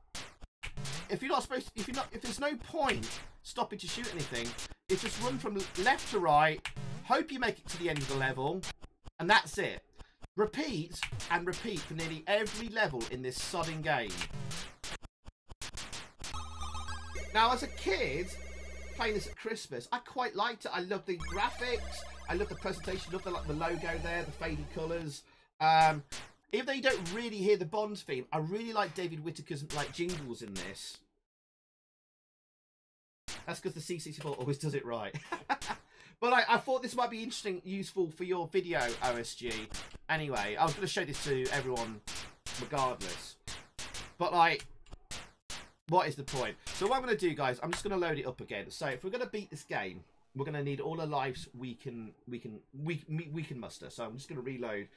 if you're not supposed to, if you're not, if there's no point stopping to shoot anything, it's just run from left to right, hope you make it to the end of the level, and that's it. Repeat and repeat for nearly every level in this sodding game. Now, as a kid, playing this at Christmas, I quite liked it. I loved the graphics. I loved the presentation. Loved the, like, the logo there, the faded colours. Um, even though you don't really hear the Bond theme, I really like David Whittaker's like jingles in this. That's because the C64 always does it right. but I, I, thought this might be interesting, useful for your video, OSG. Anyway, I was going to show this to everyone regardless. But like, what is the point? So what I'm going to do, guys, I'm just going to load it up again. So if we're going to beat this game, we're going to need all the lives we can we can we we can muster. So I'm just going to reload,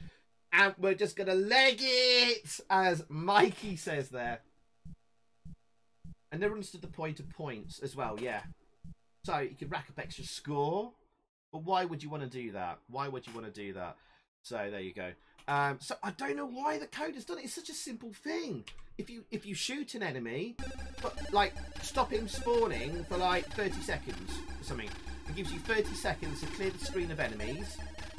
and we're just going to leg it, as Mikey says there. And never understood the point of points as well. Yeah. So you can rack up extra score, but why would you want to do that? Why would you want to do that? So there you go. Um, so I don't know why the code has done it. It's such a simple thing. If you if you shoot an enemy, but like stop him spawning for like 30 seconds or something, it gives you 30 seconds to clear the screen of enemies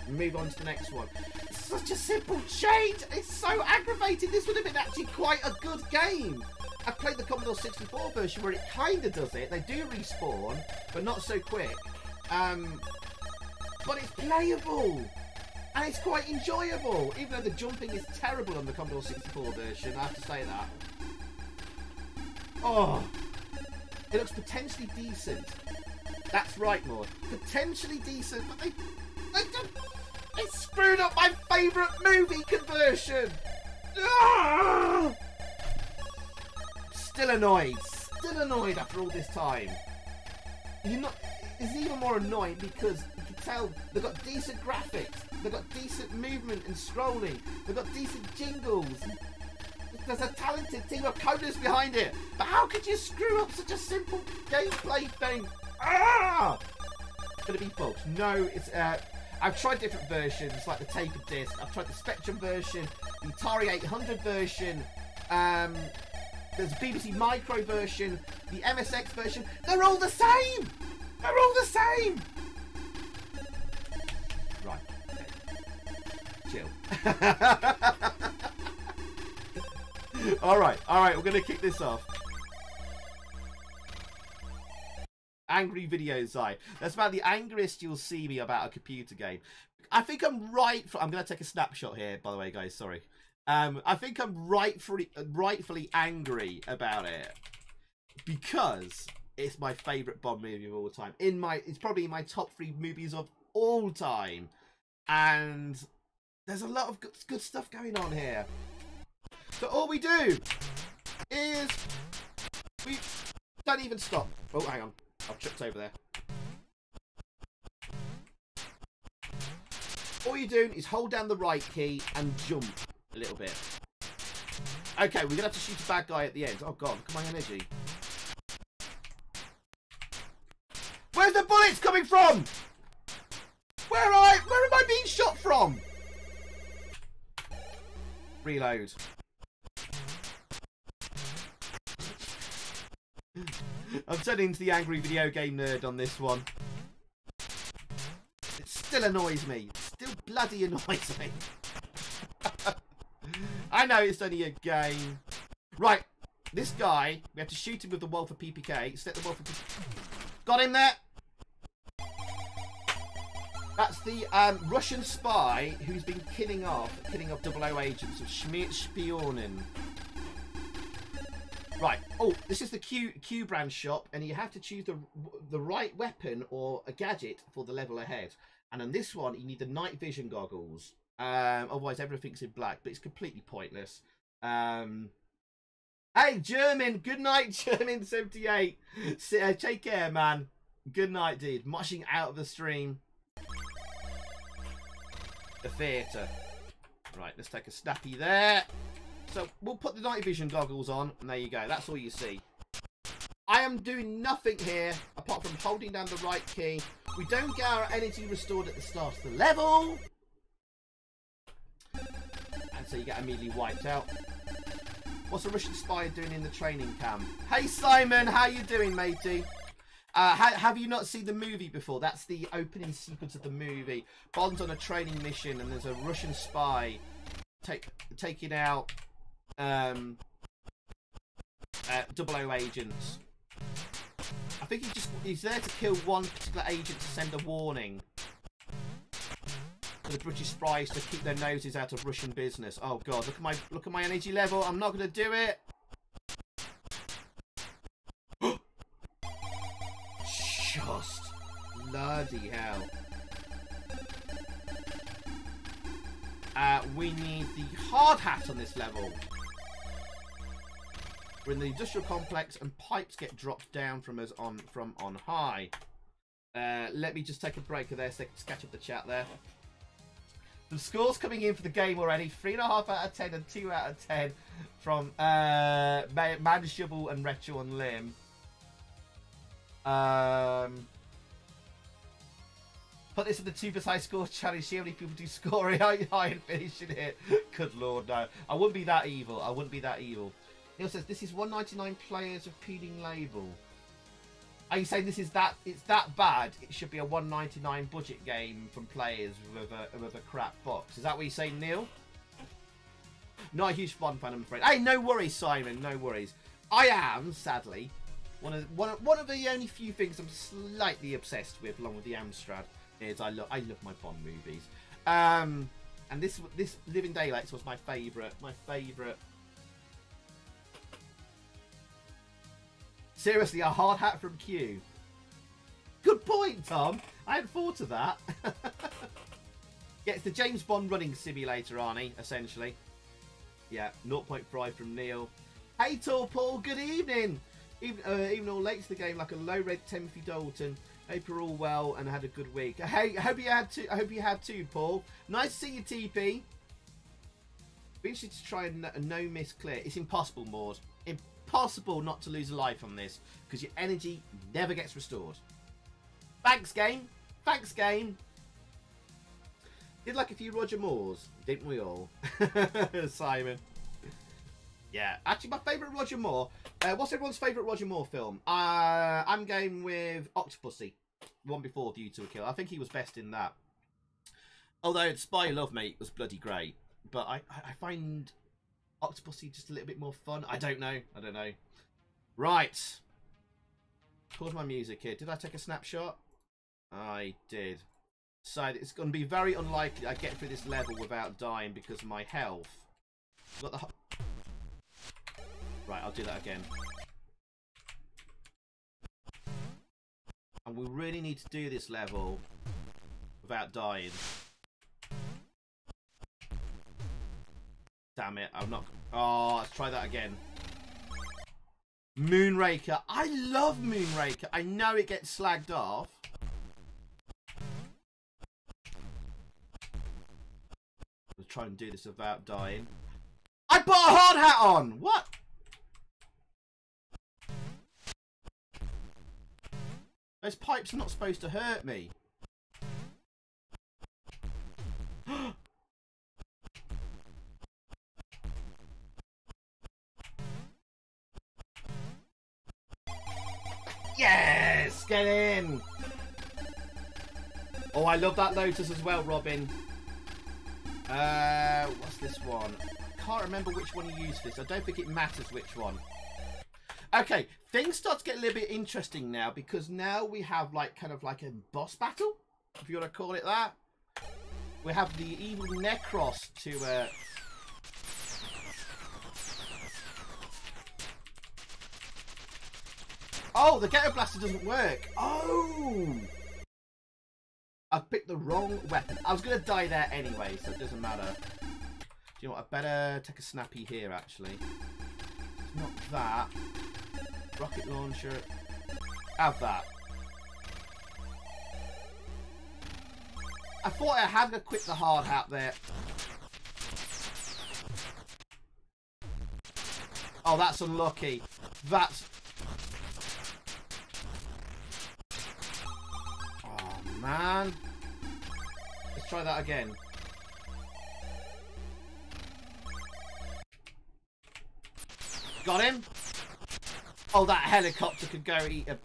and move on to the next one. It's such a simple change. It's so aggravating. This would have been actually quite a good game. I played the Commodore 64 version where it kind of does it. They do respawn, but not so quick. Um, but it's playable and it's quite enjoyable, even though the jumping is terrible on the Commodore 64 version, I have to say that. Oh, it looks potentially decent. That's right, Maud. Potentially decent, but they, they, they screwed up my favourite movie conversion! Ah! Still annoyed. Still annoyed after all this time. You're not... It's even more annoying because tell they've got decent graphics They've got decent movement and scrolling. They've got decent jingles. There's a talented team of coders behind it. But how could you screw up such a simple gameplay thing? Ah! It's Gonna be false. No, it's uh I've tried different versions, like the tape of disc. I've tried the Spectrum version, the Atari 800 version. Um, there's a BBC Micro version, the MSX version. They're all the same. They're all the same. Chill. alright, alright, we're going to kick this off. Angry videos, I. That's about the angriest you'll see me about a computer game. I think I'm right. For, I'm going to take a snapshot here, by the way, guys. Sorry. Um, I think I'm rightfully, rightfully angry about it because it's my favourite Bond movie of all time. In my, it's probably my top three movies of all time, and there's a lot of good, good stuff going on here. So all we do is we don't even stop. Oh, hang on. I've tripped over there. All you're doing is hold down the right key and jump a little bit. Okay, we're going to have to shoot a bad guy at the end. Oh, God, look at my energy. Where's the bullets coming from? Where, I, where am I being shot from? Reload. I'm turning into the angry video game nerd on this one. It still annoys me. Still bloody annoys me. I know it's only a game. Right, this guy, we have to shoot him with the Walther PPK. Set the Walther PPK. Got him there. That's the um, Russian spy who's been killing off, killing off double O agents of Schmierspionen. Right. Oh, this is the Q Q brand shop, and you have to choose the the right weapon or a gadget for the level ahead. And on this one, you need the night vision goggles. Um, otherwise, everything's in black, but it's completely pointless. Um, hey, German. Good night, German seventy eight. Uh, take care, man. Good night, dude. Mushing out of the stream the theatre. Right, let's take a snappy there. So we'll put the night vision goggles on, and there you go. That's all you see. I am doing nothing here apart from holding down the right key. We don't get our energy restored at the start of the level. And so you get immediately wiped out. What's a Russian spy doing in the training camp? Hey Simon, how you doing, matey? Uh, ha have you not seen the movie before? That's the opening sequence of the movie. Bond's on a training mission and there's a Russian spy take, taking out um, uh, agents. I think he just he's there to kill one particular agent to send a warning for the British spies to keep their noses out of Russian business. Oh god, look at my look at my energy level. I'm not gonna do it. Bloody hell. Uh, we need the hard hat on this level. We're in the industrial complex and pipes get dropped down from us on from on high. Uh, let me just take a break there so to catch up the chat there. The scores coming in for the game already. Three and a half out of ten and two out of ten from uh, Man and Retro and Lim. Um, put this in the two high score challenge. See how many people do scoring high, high and finishing it. Good lord, no. I wouldn't be that evil. I wouldn't be that evil. Neil says this is 199 players of peeling label. Are you saying this is that it's that bad? It should be a 199 budget game from players with a with a crap box. Is that what you're saying, Neil? Not a huge Bond fan, I'm afraid. Hey, no worries, Simon. No worries. I am, sadly, one of one of, one of the only few things I'm slightly obsessed with, along with the Amstrad, is I love I love my Bond movies. Um, and this this Living Daylights was my favourite my favourite Seriously, a hard hat from Q. Good point, Tom. I hadn't thought of that. yeah, it's the James Bond running simulator, Arnie, essentially. Yeah, 0.5 from Neil. Hey, Tall Paul, good evening. Even, uh, even all late to the game, like a low red Timothy Dalton. Hope you're all well and had a good week. Hey, I hope you had too. I hope you had too, Paul. Nice to see you, TP. Be interested to try a uh, no miss clear. It's impossible, Maud impossible not to lose a life on this because your energy never gets restored. Thanks, game. Thanks, game. Did like a few Roger Moores, didn't we all? Simon. Yeah, actually, my favourite Roger Moore. Uh, what's everyone's favourite Roger Moore film? Uh, I'm going with Octopussy, one before View to a Kill. I think he was best in that. Although Spy Love Mate was bloody great, but I, I find Octopussy just a little bit more fun? I don't know. I don't know. Right. Pause my music here. Did I take a snapshot? I did. So it's going to be very unlikely I get through this level without dying because of my health. Got the right, I'll do that again. And we really need to do this level without dying. Damn it, I'm not... Oh, let's try that again. Moonraker. I love Moonraker. I know it gets slagged off. Let's try and do this without dying. I put a hard hat on! What? Those pipes are not supposed to hurt me. Yes! Get in! Oh, I love that Lotus as well, Robin. Uh, what's this one? I can't remember which one you used this. I don't think it matters which one. Okay, things start to get a little bit interesting now because now we have like kind of like a boss battle, if you want to call it that. We have the evil Necros to uh, Oh, the Ghetto Blaster doesn't work. Oh! I picked the wrong weapon. I was going to die there anyway, so it doesn't matter. Do you know what? I better take a snappy here, actually. Not that. Rocket launcher. Have that. I thought I had to quit the hard hat there. Oh, that's unlucky. That's... Oh, man. Let's try that again. Got him. Oh, that helicopter could go eat a...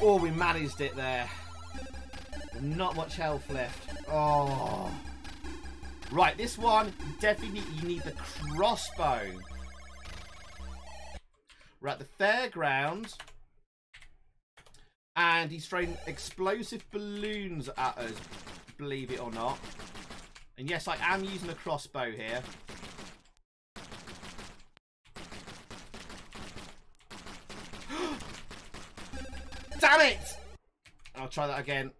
Oh, we managed it there. Not much health left. Oh. Right, this one, definitely you need the crossbow. We're at the fairgrounds. And he's throwing explosive balloons at us, believe it or not. And yes, I am using a crossbow here. Damn it! I'll try that again.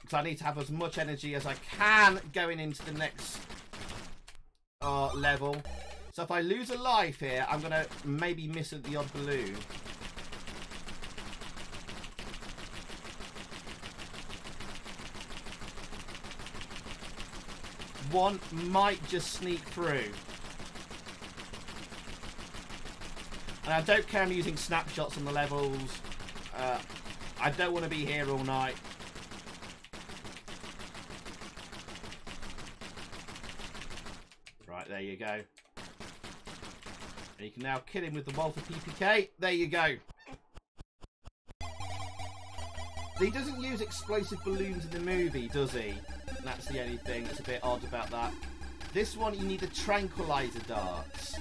Because I need to have as much energy as I can going into the next uh, level. So if I lose a life here, I'm going to maybe miss the odd balloon. One might just sneak through. And I don't care I'm using snapshots on the levels. Uh, I don't want to be here all night. Right, there you go. And you can now kill him with the Walther PPK. There you go. He doesn't use explosive balloons in the movie, does he? That's the only thing that's a bit odd about that. This one, you need the tranquilizer darts.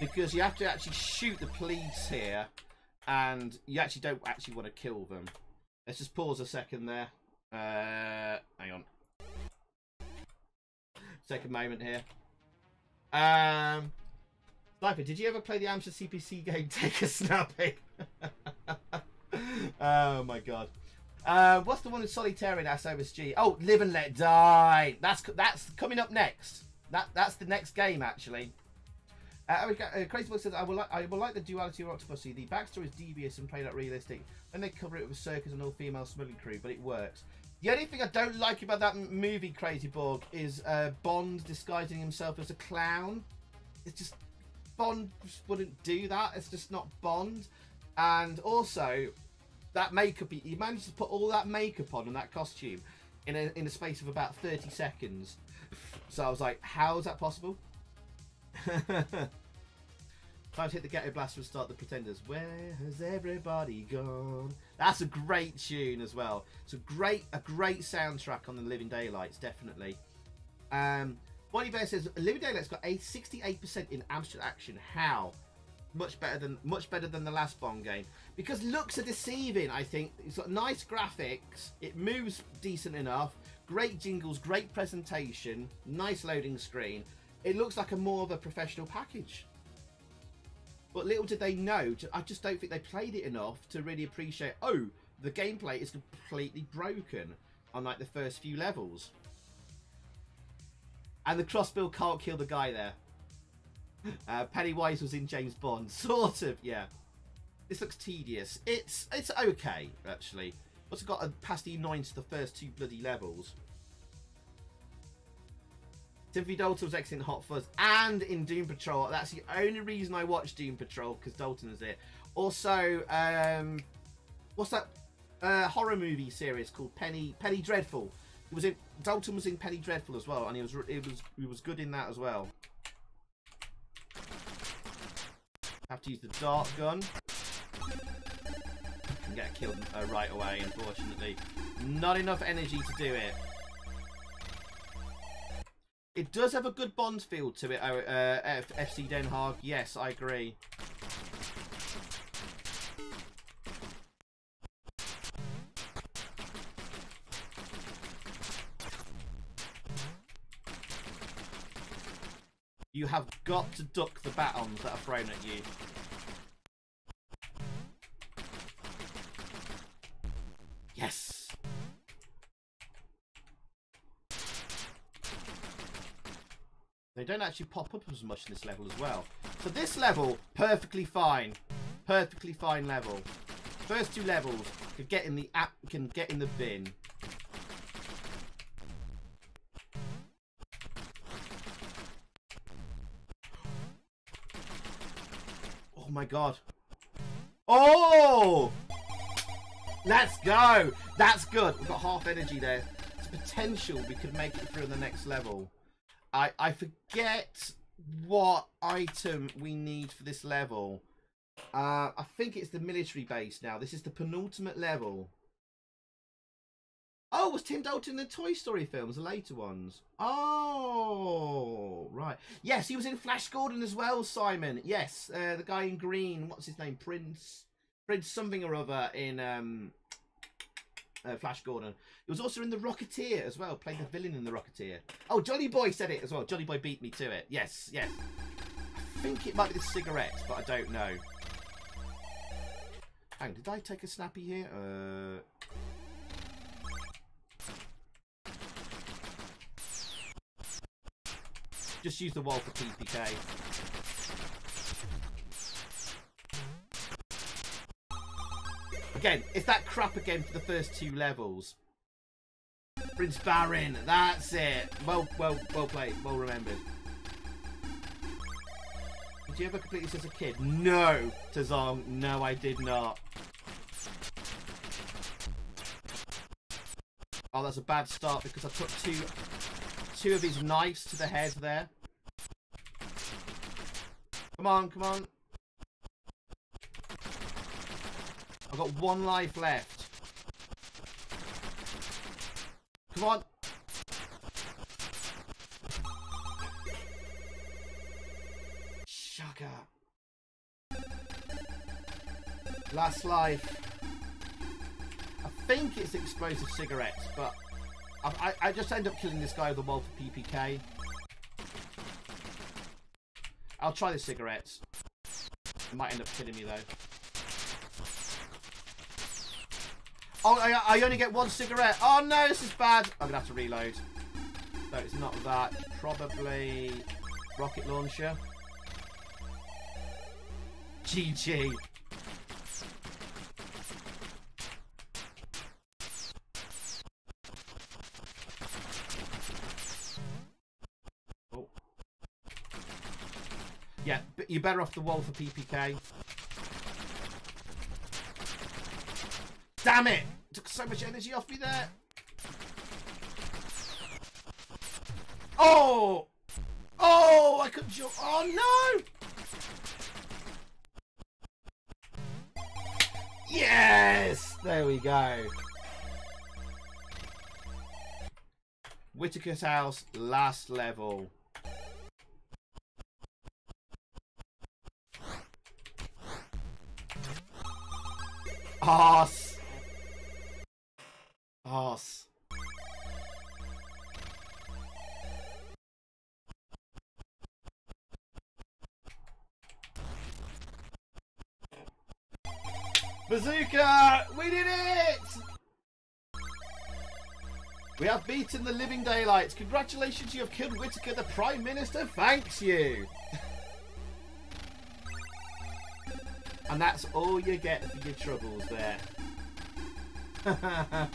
Because you have to actually shoot the police here. And you actually don't actually want to kill them. Let's just pause a second there. Uh, hang on. Second moment here. Um, Sniper, did you ever play the amateur CPC game Take a Snapping? oh my god. Uh, what's the one with Solitaire in SOSG? Oh, Live and Let Die. That's that's coming up next. That that's the next game actually. Uh, uh, Crazy Boy says, I will, like, I will like the duality of Octopussy. The backstory is devious and played out realistic. Then they cover it with a circus and all-female smuggling crew, but it works. The only thing I don't like about that movie, Crazy Borg, is uh, Bond disguising himself as a clown. It's just Bond wouldn't do that. It's just not Bond. And also, that makeup, he managed to put all that makeup on and that costume in a, in a space of about 30 seconds. So I was like, how is that possible? Time to hit the ghetto blast and start the Pretenders. Where has everybody gone? That's a great tune as well. It's a great, a great soundtrack on the Living Daylights, definitely. Um, Bonnie Bear says Living Daylights got a 68% in Amstrad Action. How? Much better than much better than the last Bond game because looks are deceiving. I think it's got nice graphics. It moves decent enough. Great jingles, great presentation, nice loading screen. It looks like a more of a professional package. But little did they know, I just don't think they played it enough to really appreciate, oh, the gameplay is completely broken on like the first few levels. And the crossbow can't kill the guy there. Uh, Pennywise was in James Bond. Sort of, yeah. This looks tedious. It's it's okay, actually. It got a past E9 to the first two bloody levels? Timothy Dalton was excellent Hot Fuzz and in Doom Patrol. That's the only reason I watched Doom Patrol because Dalton is it. Also, um, what's that uh, horror movie series called Penny Penny Dreadful? It was in Dalton was in Penny Dreadful as well, and he was it was he was good in that as well. Have to use the dart gun. And get killed uh, right away, unfortunately. Not enough energy to do it. It does have a good Bond feel to it, uh, uh FC Den Haag. Yes, I agree. You have got to duck the batons that are thrown at you. Yes! They don't actually pop up as much in this level as well. So this level, perfectly fine. Perfectly fine level. First two levels could get in the app can get in the bin. My god. Oh! Let's go! That's good. We've got half energy there. It's potential we could make it through the next level. I, I forget what item we need for this level. Uh, I think it's the military base now. This is the penultimate level. Oh, was Tim Dalton in the Toy Story films, the later ones? Oh, right. Yes, he was in Flash Gordon as well, Simon. Yes, uh, the guy in green. What's his name? Prince. Prince something or other in um, uh, Flash Gordon. He was also in The Rocketeer as well, played the villain in The Rocketeer. Oh, Johnny Boy said it as well. Johnny Boy beat me to it. Yes, yes. I think it might be the cigarettes, but I don't know. Hang, did I take a snappy here? Uh... Just use the Walther PPK. Again, it's that crap again for the first two levels. Prince Barin, that's it. Well, well, well played, well remembered. Did you ever complete this as a kid? No, Tazong, no I did not. Oh, that's a bad start because I took two, two of his knives to the head there. Come on, come on. I've got one life left. Come on. Shaka. Last life. I think it's explosive cigarettes, but I, I, I just end up killing this guy with a Walther PPK. I'll try the cigarettes. It might end up killing me though. Oh, I, I only get one cigarette. Oh no, this is bad. I'm gonna have to reload. No, it's not that. Probably rocket launcher. GG. Oh. Yeah, but you're better off the Walther PPK. Damn it! Took so much energy off me there. Oh! Oh, I could jump. Oh, no! Yes! There we go. Whitaker's house, last level. Ass. Ass. Bazooka! We did it! We have beaten the living daylights. Congratulations, you have killed Whitaker. The Prime Minister thanks you. and that's all you get for your troubles there.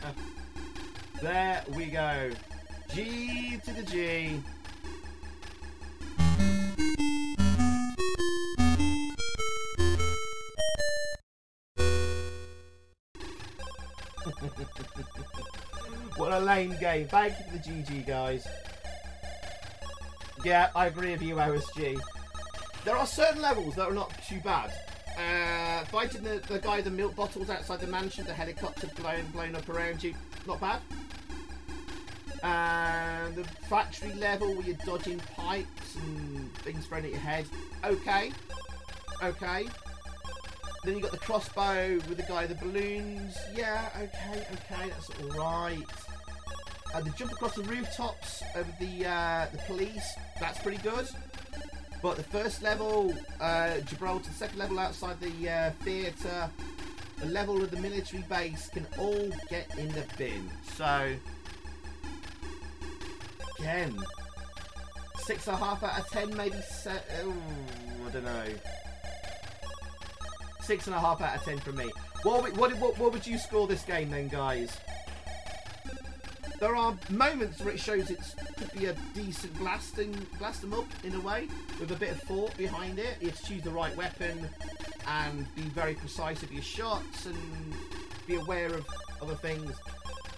there we go. G to the G. what a lame game. Thank you for the GG, guys. Yeah, I agree with you, OSG. There are certain levels that are not too bad. Uh, fighting the, the guy the milk bottles outside the mansion, the helicopter blowing, blowing up around you, not bad. And the factory level where you're dodging pipes and things thrown at your head, okay. Okay. Then you got the crossbow with the guy with the balloons. Yeah, okay, okay, that's alright. Uh, the jump across the rooftops of the uh, the police, that's pretty good. But the first level, uh, Gibraltar, the second level outside the uh, theatre, the level of the military base can all get in the bin. So, again, six and a half out of ten, maybe seven. I don't know. Six and a half out of ten from me. What, what, what, what would you score this game then, guys? There are moments where it shows it could be a decent blasting, blast 'em up in a way, with a bit of thought behind it. You have to choose the right weapon and be very precise with your shots and be aware of other things.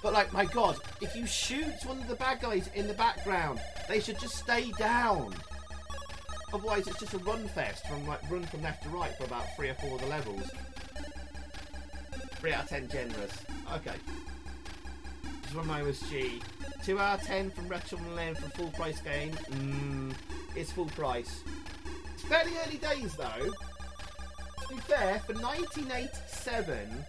But like, my God, if you shoot one of the bad guys in the background, they should just stay down. Otherwise, it's just a run fest from like run from left to right for about three or four of the levels. Three out of ten generous. Okay. Ramos G. 2 out of 10 from Retro Lane for full price game. Mmm, it's full price. It's fairly early days though. To be fair, for 1987,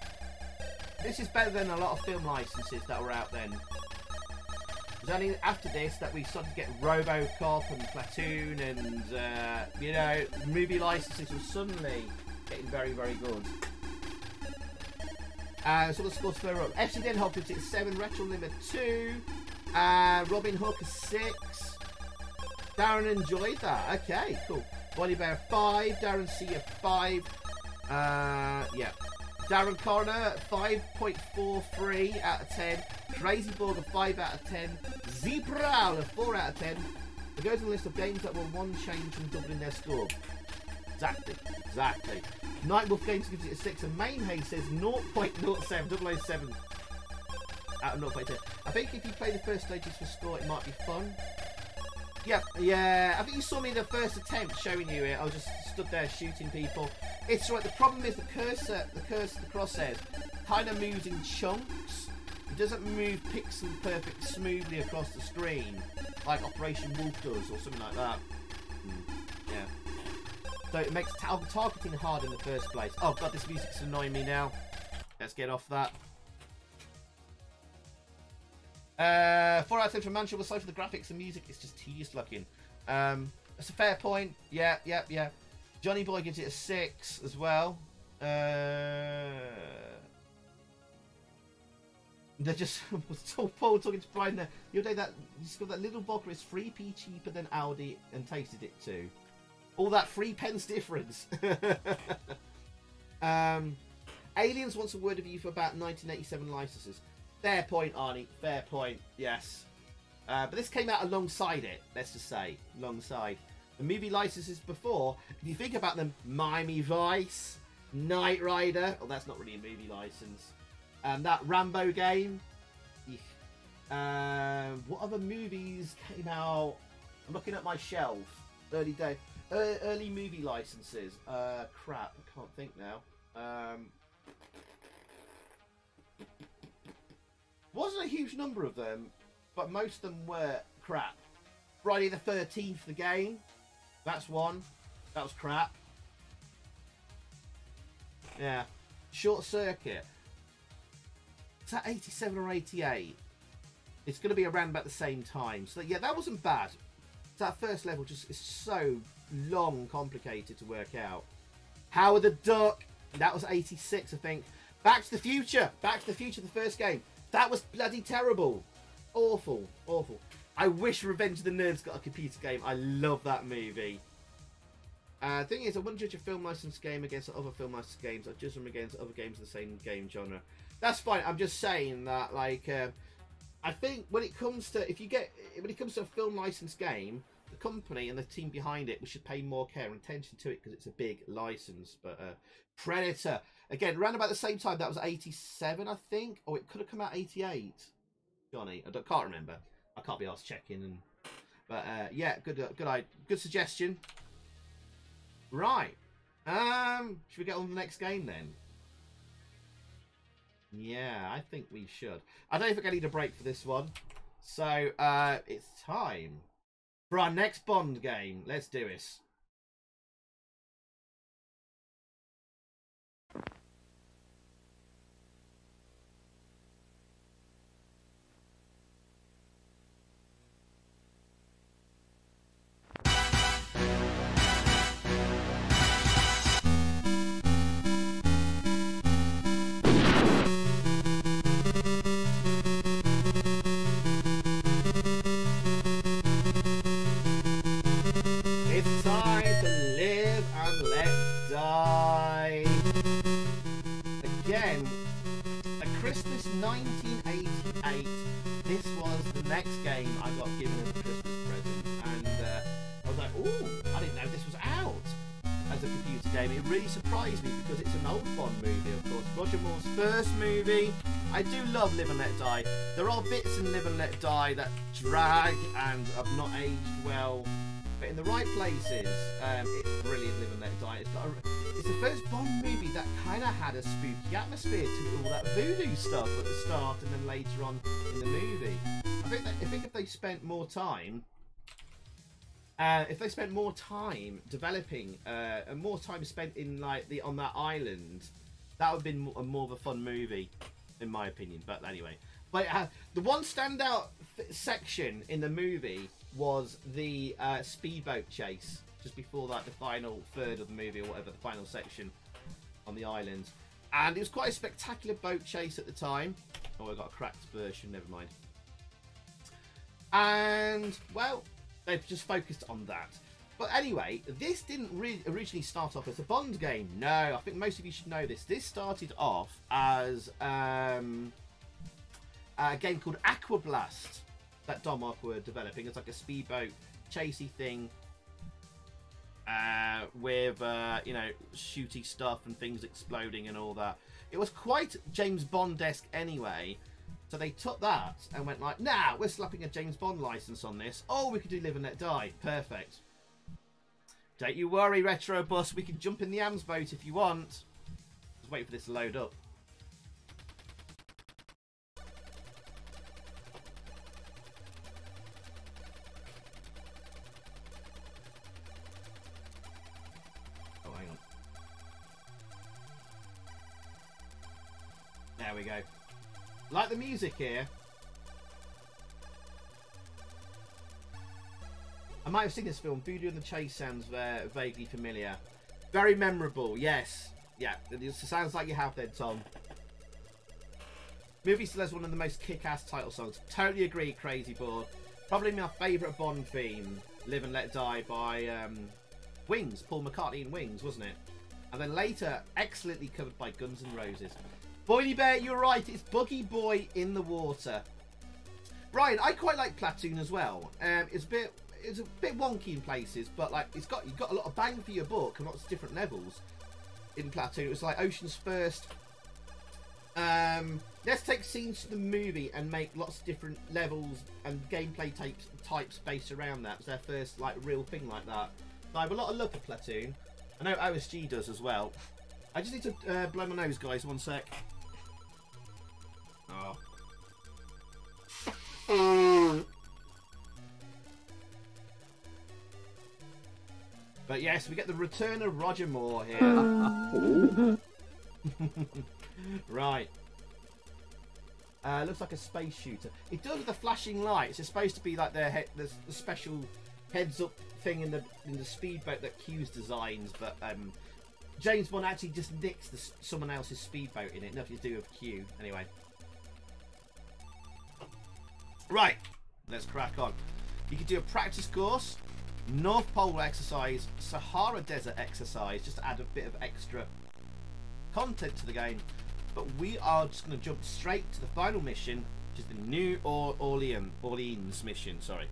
this is better than a lot of film licenses that were out then. It was only after this that we started to get Robocop and Platoon and, uh, you know, movie licenses were suddenly getting very, very good. Uh, so the scores for up. FC Den gives 7, Retro Limit 2, uh, Robin Hook 6. Darren enjoyed that. Okay, cool. Bonnie Bear 5, Darren C a 5. Uh, yeah. Darren Connor 5.43 out of 10. Crazy Borg a 5 out of 10. Zebral a 4 out of 10. It goes on the list of games that were one change from doubling their score. Exactly, exactly. Nightwolf Games gives it a 6, and Mainhay says 0.07, 007 out of 0.10. I think if you play the first stages for score, it might be fun. Yeah, yeah. I think you saw me in the first attempt showing you it. I was just stood there shooting people. It's right. The problem is the cursor, the cursor, the crosshairs, kind of moves in chunks. It doesn't move pixel perfect smoothly across the screen like Operation Wolf does or something like that. Hmm, Yeah. So it makes tar- targeting hard in the first place. Oh god, this music's annoying me now. Let's get off that. Uh, 4 out of 10 from Manchester, aside from the graphics and music, it's just tedious looking. Um, that's a fair point. Yeah, yeah, yeah. Johnny Boy gives it a 6 as well. Uh, they're just was Paul talking to Brian there the other day that you got that little Bogger is 3p cheaper than Aldi and tasted it too. All that three pence difference. um, Aliens wants a word of you for about 1987 licenses. Fair point, Arnie. Fair point. Yes. Uh, but this came out alongside it. Let's just say alongside the movie licenses before. If you think about them, Miami Vice, Knight Rider. Oh, that's not really a movie license. Um, that Rambo game. Um, what other movies came out? I'm looking at my shelf. Early day, early movie licenses. Uh, crap, I can't think now. Um, wasn't a huge number of them, but most of them were crap. Friday the 13th, the game. That's one. That was crap. Yeah. Short Circuit. Is that 87 or 88? It's going to be around about the same time. So, yeah, that wasn't bad. That first level just is so long complicated to work out. Howard the Duck. That was 86, I think. Back to the Future. Back to the Future, the first game. That was bloody terrible. Awful. Awful. I wish Revenge of the Nerds got a computer game. I love that movie. Uh, thing is, I wouldn't judge a film license game against other film license games. I'd judge them against other games of the same game genre. That's fine. I'm just saying that, like, uh, I think when it comes to if you get when it comes to a film license game, the company and the team behind it we should pay more care and attention to it because it's a big license. But uh, Predator again, around about the same time that was 87, I think, or it could have come out 88. Johnny, I can't remember. I can't be asked checking and. But uh, yeah, good, uh, good, good suggestion. Right. Um, should we get on the next game then? Yeah, I think we should. I don't think I need a break for this one. So, uh, it's time for our next Bond game. Let's do this. 1988. This was the next game I got given as a Christmas present, and uh, I was like, "Ooh, I didn't know this was out." As a computer game, it really surprised me because it's an old Bond movie, of course. Roger Moore's first movie. I do love Live and Let Die. There are bits in Live and Let Die that drag and have not aged well, but in the right places, um, it's brilliant. Live and Let Die. It's got a, it's the first Bond movie that kind of had a spooky atmosphere to all that voodoo stuff at the start and then later on in the movie. I think that, I think if they spent more time uh, if they spent more time developing uh, and more time spent in like the on that island, that would have been more, more of a fun movie, in my opinion. But anyway, but uh, the one standout section in the movie was the uh, speedboat chase just before like the final third of the movie or whatever the final section on the island, and it was quite a spectacular boat chase at the time. Oh, I got a cracked version. Never mind. And well, they've just focused on that. But anyway, this didn't originally start off as a Bond game. No, I think most of you should know this. This started off as um, a game called Aqua Blast that Domark were developing. It's like a speedboat chasey thing uh, with uh, you know shooty stuff and things exploding and all that. It was quite James Bond-esque anyway. So they took that and went like, nah, we're slapping a James Bond license on this. Oh, we could do Live and Let Die. Perfect. Don't you worry, Retro Bus. We can jump in the AMS boat if you want. Just wait for this to load up. Go. Like the music here. I might have seen this film. Voodoo and the Chase sounds uh, vaguely familiar. Very memorable, yes. Yeah, it sounds like you have then, Tom. Movie still has one of the most kick-ass title songs. Totally agree, Crazy Borg. Probably my favourite Bond theme, Live and Let Die by um, Wings, Paul McCartney and Wings, wasn't it? And then later, excellently covered by Guns N' Roses. Boily Bear, you're right. It's Buggy Boy in the water. Brian, I quite like Platoon as well. Um, it's a bit, it's a bit wonky in places, but like it's got you've got a lot of bang for your buck and lots of different levels in Platoon. It was like Ocean's First. Um, let's take scenes from the movie and make lots of different levels and gameplay types types based around that. It's their first like real thing like that. I have a lot of love for Platoon. I know OSG does as well. I just need to uh, blow my nose, guys. One sec. Oh. But yes, we get the return of Roger Moore here. right. Uh, looks like a space shooter. It does with the flashing lights. It's supposed to be like their he- the, the special heads-up thing in the in the speedboat that Q's designs, but um, James Bond actually just nicks the, someone else's speedboat in it. Nothing to do with Q. Anyway. Right, let's crack on. You can do a practice course, North Pole exercise, Sahara Desert exercise, just to add a bit of extra content to the game. But we are just going to jump straight to the final mission, which is the New or Orleans, Orleans mission. Sorry.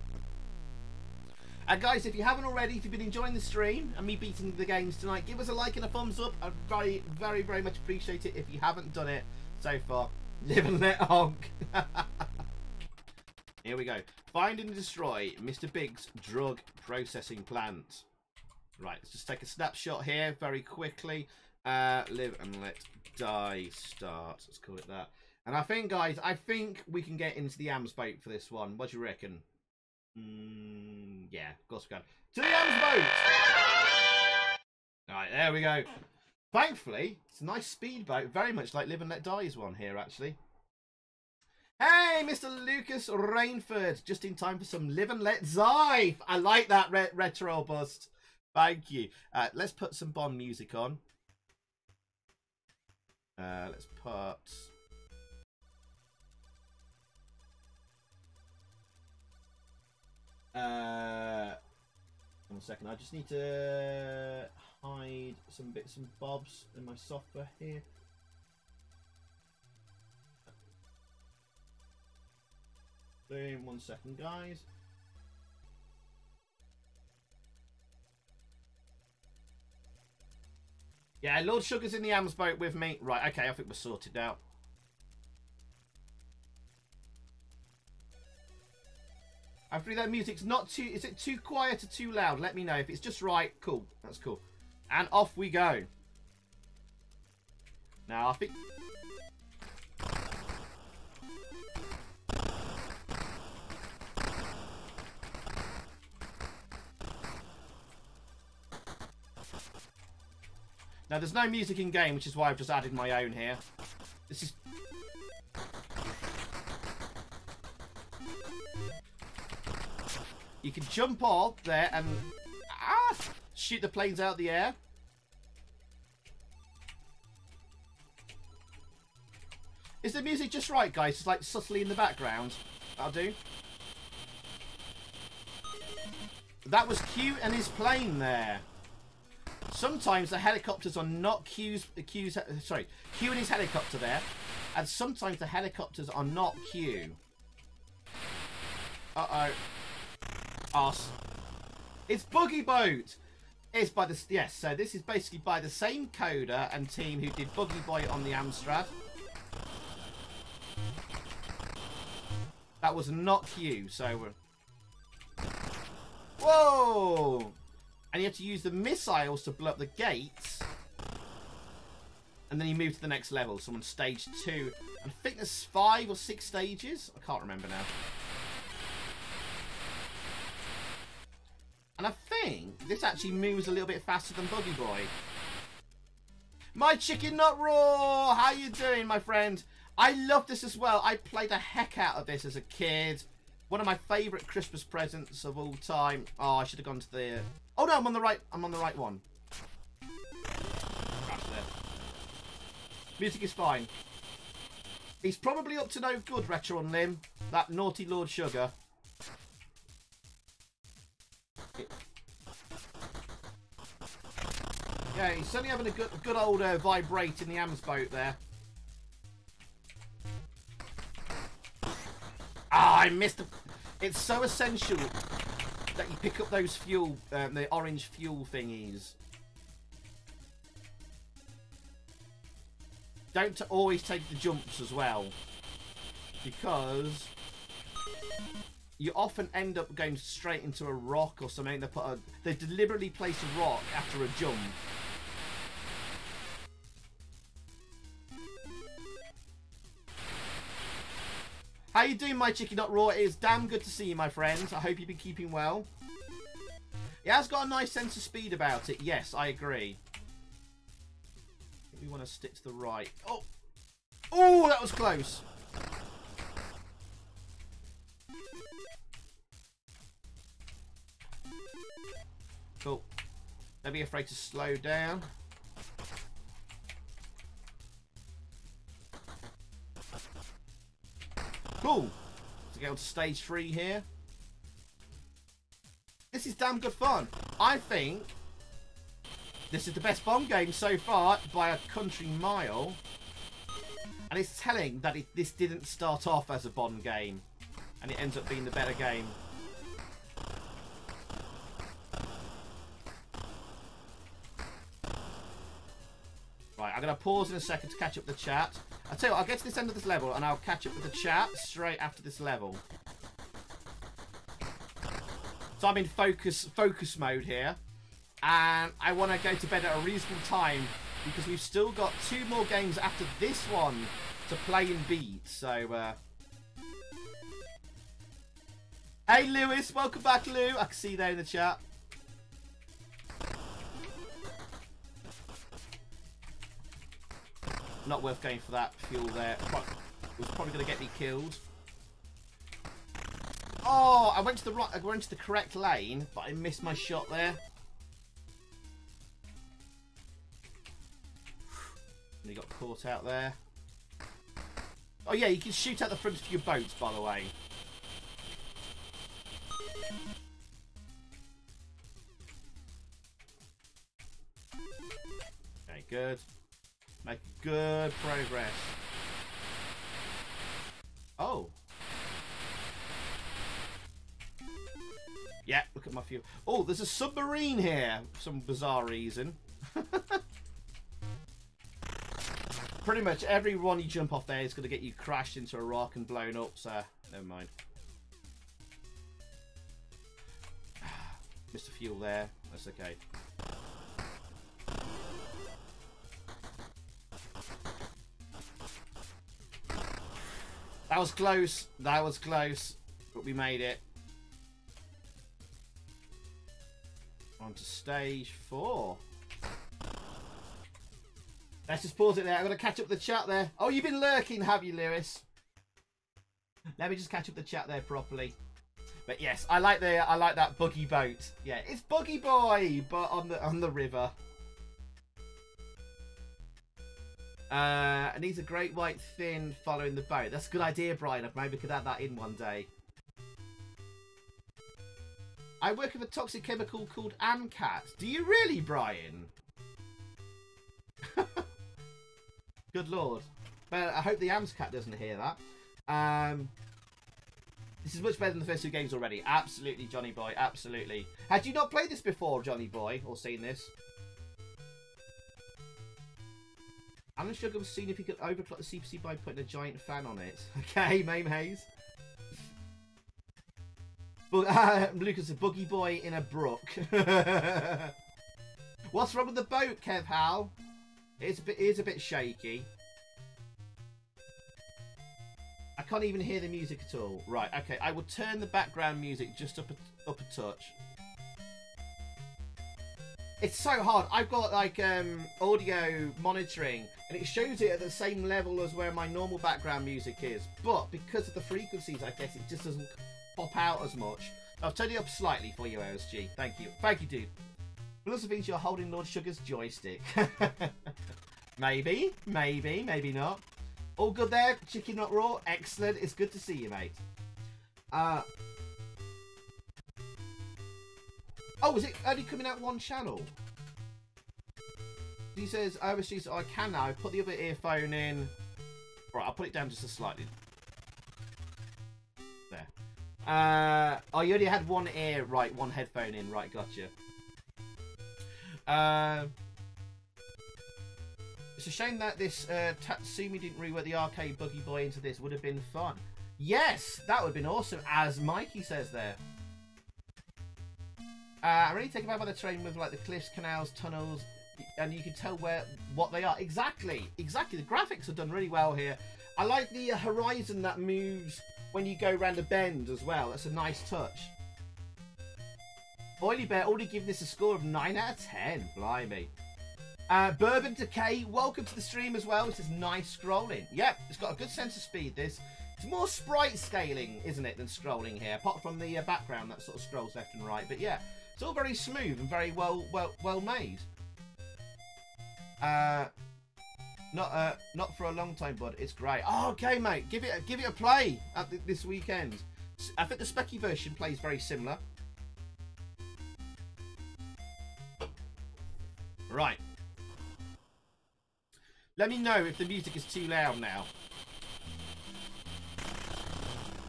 And guys, if you haven't already, if you've been enjoying the stream and me beating the games tonight, give us a like and a thumbs up. I'd very, very, very much appreciate it if you haven't done it so far. Live and let honk. Here we go. Find and destroy Mr. Big's drug processing plant. Right, let's just take a snapshot here very quickly. Uh, live and let die start. Let's call it that. And I think, guys, I think we can get into the AMS boat for this one. What do you reckon? Mm, yeah, of course we can. To the AMS boat! Alright, there we go. Thankfully, it's a nice speedboat. Very much like Live and Let Die's one here, actually. Hey, Mr. Lucas Rainford, just in time for some Live and Let Zyfe. I like that re retro bust. Thank you. Uh, let's put some Bond music on. Uh, let's put. Uh, one second. I just need to hide some bits and bobs in my software here. Boom, one second, guys. Yeah, Lord Sugar's in the AMS boat with me. Right, okay, I think we're sorted now. Hopefully that music's not too... Is it too quiet or too loud? Let me know. If it's just right, cool. That's cool. And off we go. Now, I think... Now, there's no music in game, which is why I've just added my own here. This is... You can jump off there and ah, shoot the planes out the air. Is the music just right, guys? It's like subtly in the background. I'll do. That was Q and his plane there. Sometimes the helicopters are not Q's, Q's sorry, Q and his helicopter there. And sometimes the helicopters are not Q. Uh-oh. Us. It's Buggy Boat! It's by the... Yes, so this is basically by the same coder and team who did Buggy Boy on the Amstrad. That was not Q, so... We're... Whoa! And you have to use the missiles to blow up the gates. And then you move to the next level. So I'm on stage two. I think there's five or six stages. I can't remember now. And I think this actually moves a little bit faster than Buggy Boy. My Chicken Not Raw! How you doing, my friend? I love this as well. I played the heck out of this as a kid. One of my favourite Christmas presents of all time. Oh, I should have gone to the Oh no, I'm on the right. I'm on the right one. Music is fine. He's probably up to no good, Retro on Limb. That naughty Lord Sugar. Yeah, he's certainly having a good, good old uh, vibrate in the AMS boat there. Ah, I missed. A... It's so essential that you pick up those fuel, um, the orange fuel thingies. Don't always take the jumps as well. Because you often end up going straight into a rock or something. They put a, they deliberately place a rock after a jump. How you doing, my chicken not raw? It is damn good to see you, my friends. I hope you've been keeping well. It has got a nice sense of speed about it. Yes, I agree. we want to stick to the right. Oh! Oh, that was close. Cool. Don't be afraid to slow down. Cool. To on to stage three here. This is damn good fun. I think this is the best Bond game so far by a country mile. And it's telling that it, this didn't start off as a Bond game. And it ends up being the better game. Right, I'm going to pause in a second to catch up the chat. I'll tell you what, I'll get to this end of this level and I'll catch up with the chat straight after this level. So I'm in focus focus mode here. And I want to go to bed at a reasonable time because we've still got two more games after this one to play and beat. So, uh... Hey Lewis, welcome back Lou. I can see you there in the chat. Not worth going for that fuel there. It was probably going to get me killed. Oh, I went to the right. I went to the correct lane, but I missed my shot there. And he got caught out there. Oh yeah, you can shoot out the front of your boats, by the way. Okay, good good progress. Oh. Yeah, look at my fuel. Oh, there's a submarine here for some bizarre reason. Pretty much every one you jump off there is going to get you crashed into a rock and blown up, so never mind. Missed a Fuel there. That's okay. That was close. That was close. But we made it. On to stage four. Let's just pause it there. I'm going to catch up the chat there. Oh, you've been lurking, have you, Lewis? Let me just catch up the chat there properly. But yes, I like the I like that buggy boat. Yeah, it's Buggy Boy, but on the on the river. Uh, and he's a great white fin following the boat. That's a good idea, Brian. Maybe could add that in one day. I work with a toxic chemical called AMCAT. Do you really, Brian? good lord. But I hope the AMCAT doesn't hear that. Um, this is much better than the first two games already. Absolutely, Johnny Boy. Absolutely. Had you not played this before, Johnny Boy, or seen this? Alan Sugar was seeing if he could overclock the CPC by putting a giant fan on it. Okay, Mame Hayes. But, uh, Lucas, a buggy boy in a brook. What's wrong with the boat, Kev Hal? It's a bit, it is a bit shaky. I can't even hear the music at all. Right, okay. I will turn the background music just up a, up a touch. It's so hard. I've got like um, audio monitoring and it shows it at the same level as where my normal background music is. But because of the frequencies, I guess it just doesn't pop out as much. I'll turn it up slightly for you, OSG. Thank you. Thank you, dude. also means you're holding Lord Sugar's joystick. maybe, maybe, maybe not. All good there, Chicken Not Raw. Excellent. It's good to see you, mate. Uh, oh, is it only coming out one channel? He says, so I can now. Put the other earphone in. Right, I'll put it down just a slightly. There. Uh, oh, you only had one ear, right, one headphone in. Right, gotcha. Uh, it's a shame that this uh, Tatsumi didn't rework the arcade Buggy Boy into this. Would have been fun. Yes, that would have been awesome, as Mikey says there. Uh, I'm really taken back by the train with like the cliffs, canals, tunnels, and you can tell where what they are. Exactly, exactly. The graphics are done really well here. I like the horizon that moves when you go around a bend as well. That's a nice touch. Oily Bear already give this a score of 9 out of 10. Blimey. Uh, Bourbon Decay, welcome to the stream as well. This is nice scrolling. Yep, it's got a good sense of speed, this. It's more sprite scaling, isn't it, than scrolling here, apart from the uh, background that sort of scrolls left and right. But yeah, it's all very smooth and very well well well made. Uh, not uh, not for a long time, bud. It's great. Oh, okay, mate. Give it a, give it a play at this weekend. I think the Speccy version plays very similar. Right. Let me know if the music is too loud now.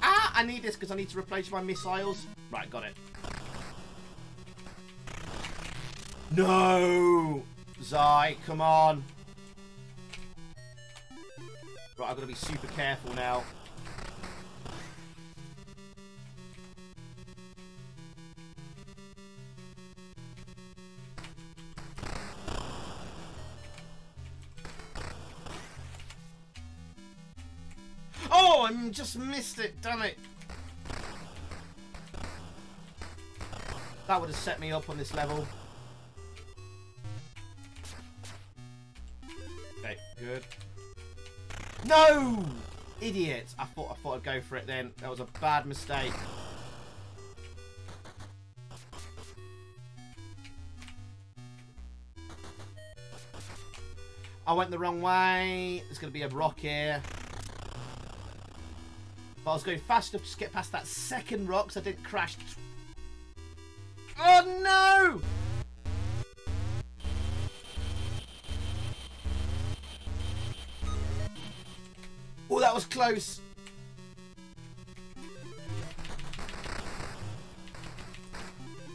Ah, I need this because I need to replace my missiles. Right, got it. No! Zai, come on. Right, I've got to be super careful now. Oh, I just missed it. Damn it. That would have set me up on this level. Good. No! Idiot! I thought I thought I'd go for it then. That was a bad mistake. I went the wrong way. There's going to be a rock here. But I was going fast enough to get past that second rock so I didn't crash. Oh no! Close.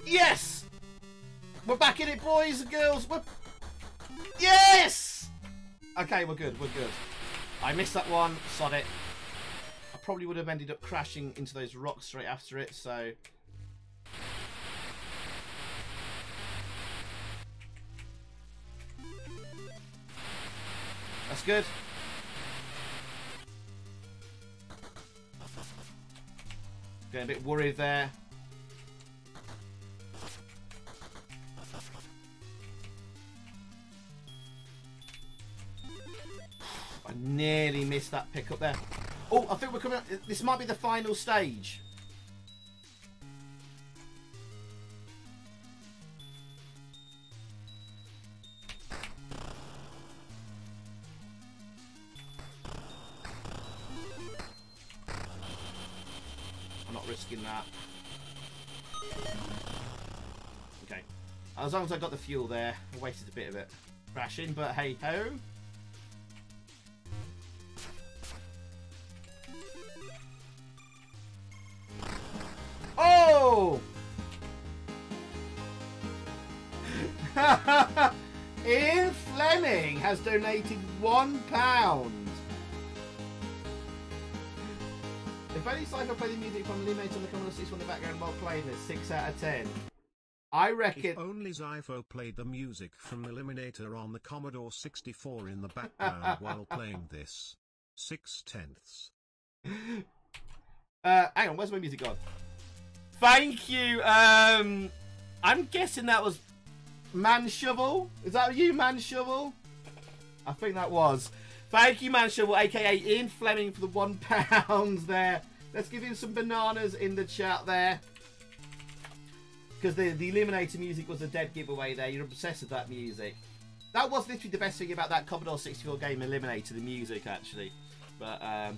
Yes! We're back in it, boys and girls. We're... Yes! Okay, we're good. We're good. I missed that one. Sod it. I probably would have ended up crashing into those rocks straight after it, so... That's good. Getting a bit worried there. I nearly missed that pick up there. Oh, I think we're coming up. This might be the final stage. As long as I got the fuel there, I wasted a bit of it. Crashing, but hey ho. Oh! Ian Fleming has donated one pound. If only Xyphoe played the music from Eliminator on the Commodore 6 in the background while playing this, 6 out of 10. I reckon. If only Xyphoe played the music from Eliminator on the Commodore 64 in the background while playing this. Six tenths. Uh, hang on, where's my music gone? Thank you. Um, I'm guessing that was Man Shovel. Is that you, Man Shovel? I think that was. Thank you, Man Shovel, aka Ian Fleming, for the one pound there. Let's give him some bananas in the chat there. Because the, the Eliminator music was a dead giveaway there. You're obsessed with that music. That was literally the best thing about that Commodore 64 game, Eliminator, the music, actually. But, um...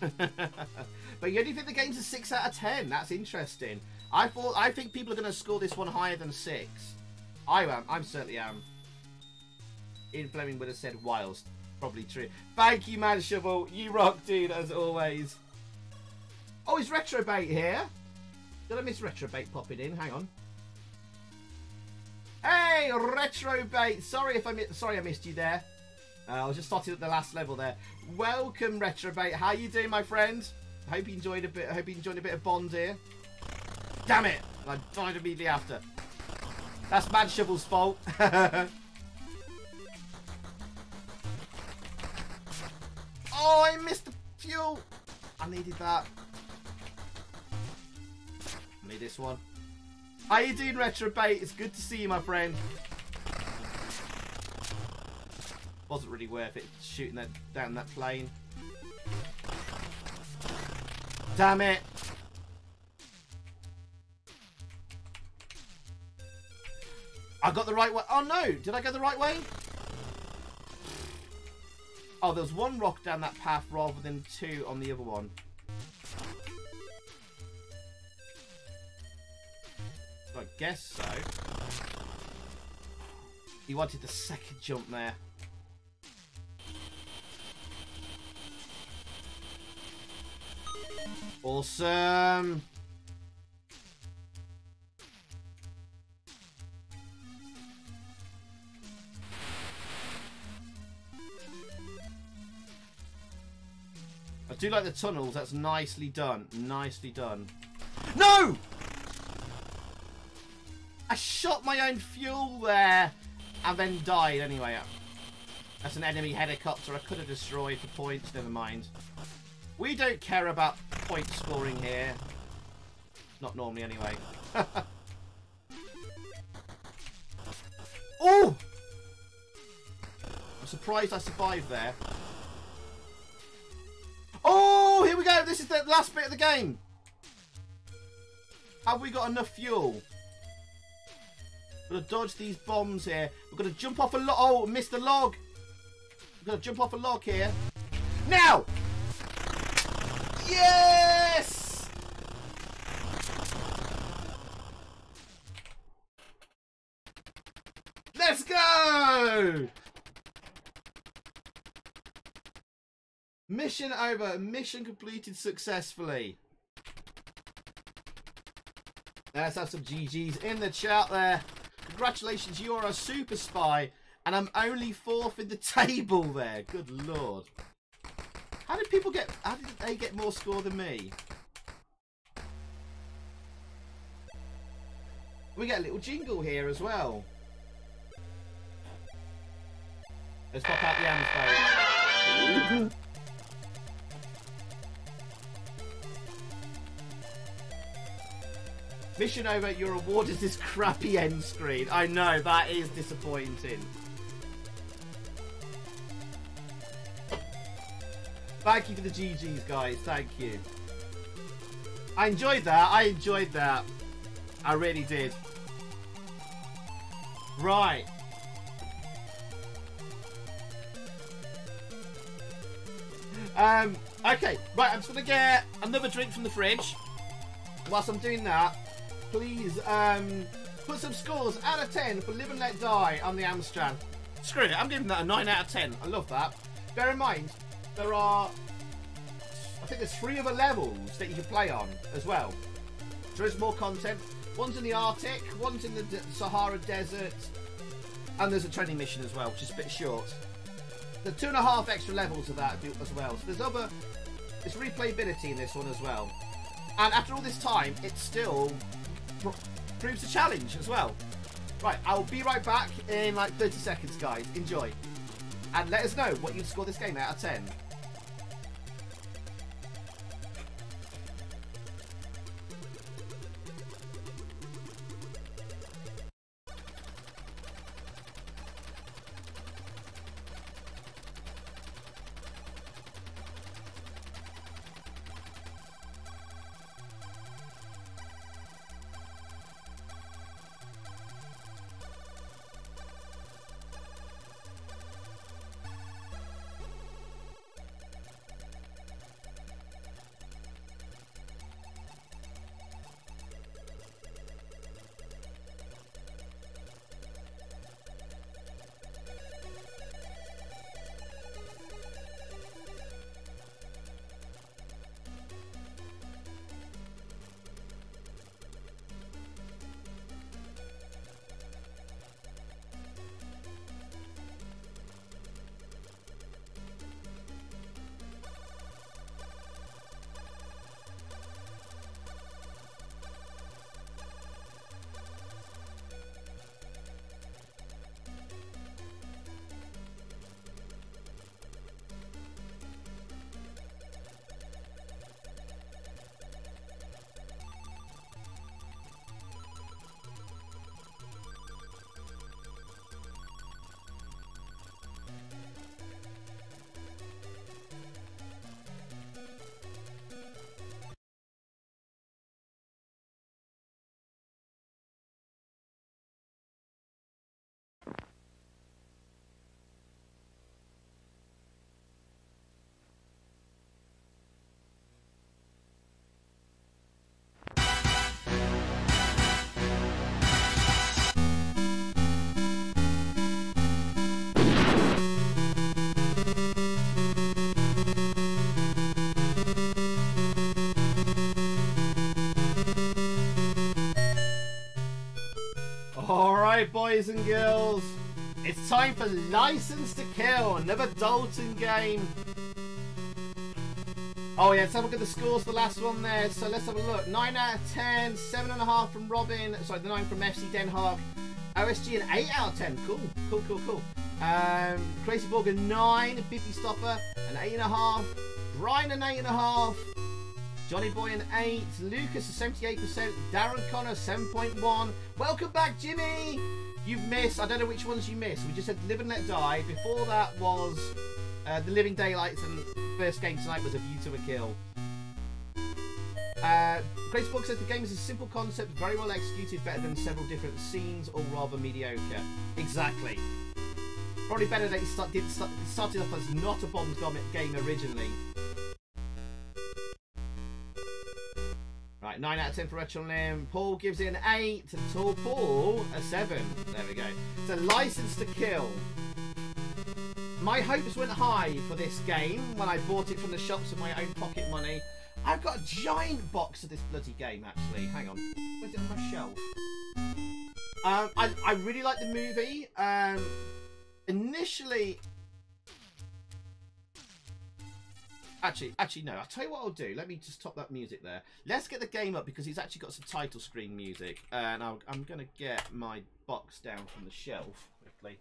but you only think the game's a 6 out of 10. That's interesting. I thought I think people are going to score this one higher than 6. I am. I'm certainly am. Ian Fleming would have said whilst. Probably true. Thank you, Man Shovel. You rock, dude, as always. Oh, is Retrobait here? Did I miss Retrobait popping in? Hang on. Hey, Retrobait. Sorry if I sorry I missed you there. Uh, I was just starting at the last level there. Welcome, Retrobait. How you doing, my friend? Hope you enjoyed a bit. Hope you enjoyed a bit of Bond here. Damn it! I died immediately after. That's Mad Shovel's fault. oh, I missed the fuel. I needed that. Me this one. How you doing, Retrobait? It's good to see you, my friend. Wasn't really worth it shooting that down that plane. Damn it! I got the right way. Oh no! Did I go the right way? Oh, there's one rock down that path rather than two on the other one. So I guess so. He wanted the second jump there. Awesome. I do like the tunnels. That's nicely done. Nicely done. No! I shot my own fuel there and then died anyway. That's an enemy helicopter I could have destroyed for points. Never mind. We don't care about point scoring here. Not normally anyway. oh! I'm surprised I survived there. Oh, here we go. This is the last bit of the game. Have we got enough fuel? To dodge these bombs here. We're to jump off a oh, log. Oh, missed the log. We're to jump off a log here. Now! Yes! Let's go! Mission over. Mission completed successfully. Let's have some GGs in the chat there. Congratulations, you are a super spy, and I'm only fourth in the table there. Good lord. How did people get? How did they get more score than me? We get a little jingle here as well. Let's pop out the amps, Mission over, your reward is this crappy end screen. I know, that is disappointing. Thank you for the GG's, guys. Thank you. I enjoyed that. I enjoyed that. I really did. Right. Um, okay, right, I'm just gonna get another drink from the fridge. Whilst I'm doing that, please um, put some scores out of 10 for Live and Let Die on the Amstrad. Screw it, I'm giving that a 9 out of 10. I love that. Bear in mind, there are, I think there's three other levels that you can play on as well. There is more content. One's in the Arctic, one's in the Sahara Desert, and there's a training mission as well, which is a bit short. The two and a half extra levels of that as well. So there's other, there's replayability in this one as well. And after all this time, it's still proves a challenge as well. Right, I'll be right back in like 30 seconds, guys. Enjoy. And let us know what you'd score this game out of 10. Boys and girls. It's time for License to Kill, another Dalton game. Oh yeah, let's have a look at the scores the last one there. So let's have a look. 9 out of 10, 7.5 from Robin, sorry, the 9 from FC Den Haag. OSG an 8 out of 10. Cool, cool, cool, cool. Um, Crazy Borg a 9, Bippy Stopper an 8.5, Brian an 8.5, Johnny Boy an 8, Lucas a 78%, Darren Connor 7.1. Welcome back, Jimmy! You've missed, I don't know which ones you missed. We just said Live and Let Die. Before that was uh, The Living Daylights, and first game tonight was A View to a Kill. Uh, Grace Book says the game is a simple concept, very well executed, better than several different scenes, or rather mediocre. Exactly. Probably better that it, start, start, started off as not a Bond game originally. Right, 9 out of 10 for Retrolim. Paul gives it an 8. And Tall Paul, a 7. There we go. It's a license to kill. My hopes went high for this game when I bought it from the shops with my own pocket money. I've got a giant box of this bloody game, actually. Hang on. Where's it on my shelf? Um, I, I really like the movie. Um, initially... Actually, actually, no. I'll tell you what I'll do. Let me just top that music there. Let's get the game up because it's actually got some title screen music. And i I'm going to get my box down from the shelf quickly.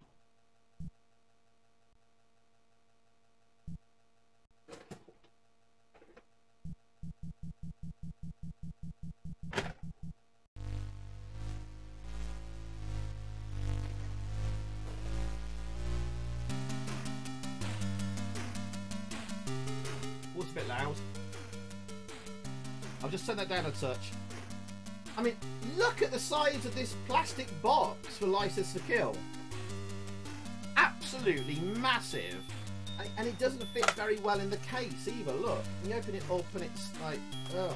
A bit loud? I'll just turn that down a touch. I mean, look at the size of this plastic box for License to Kill. Absolutely massive. And- And it doesn't fit very well in the case either, look. When you open it up and it's like, ugh.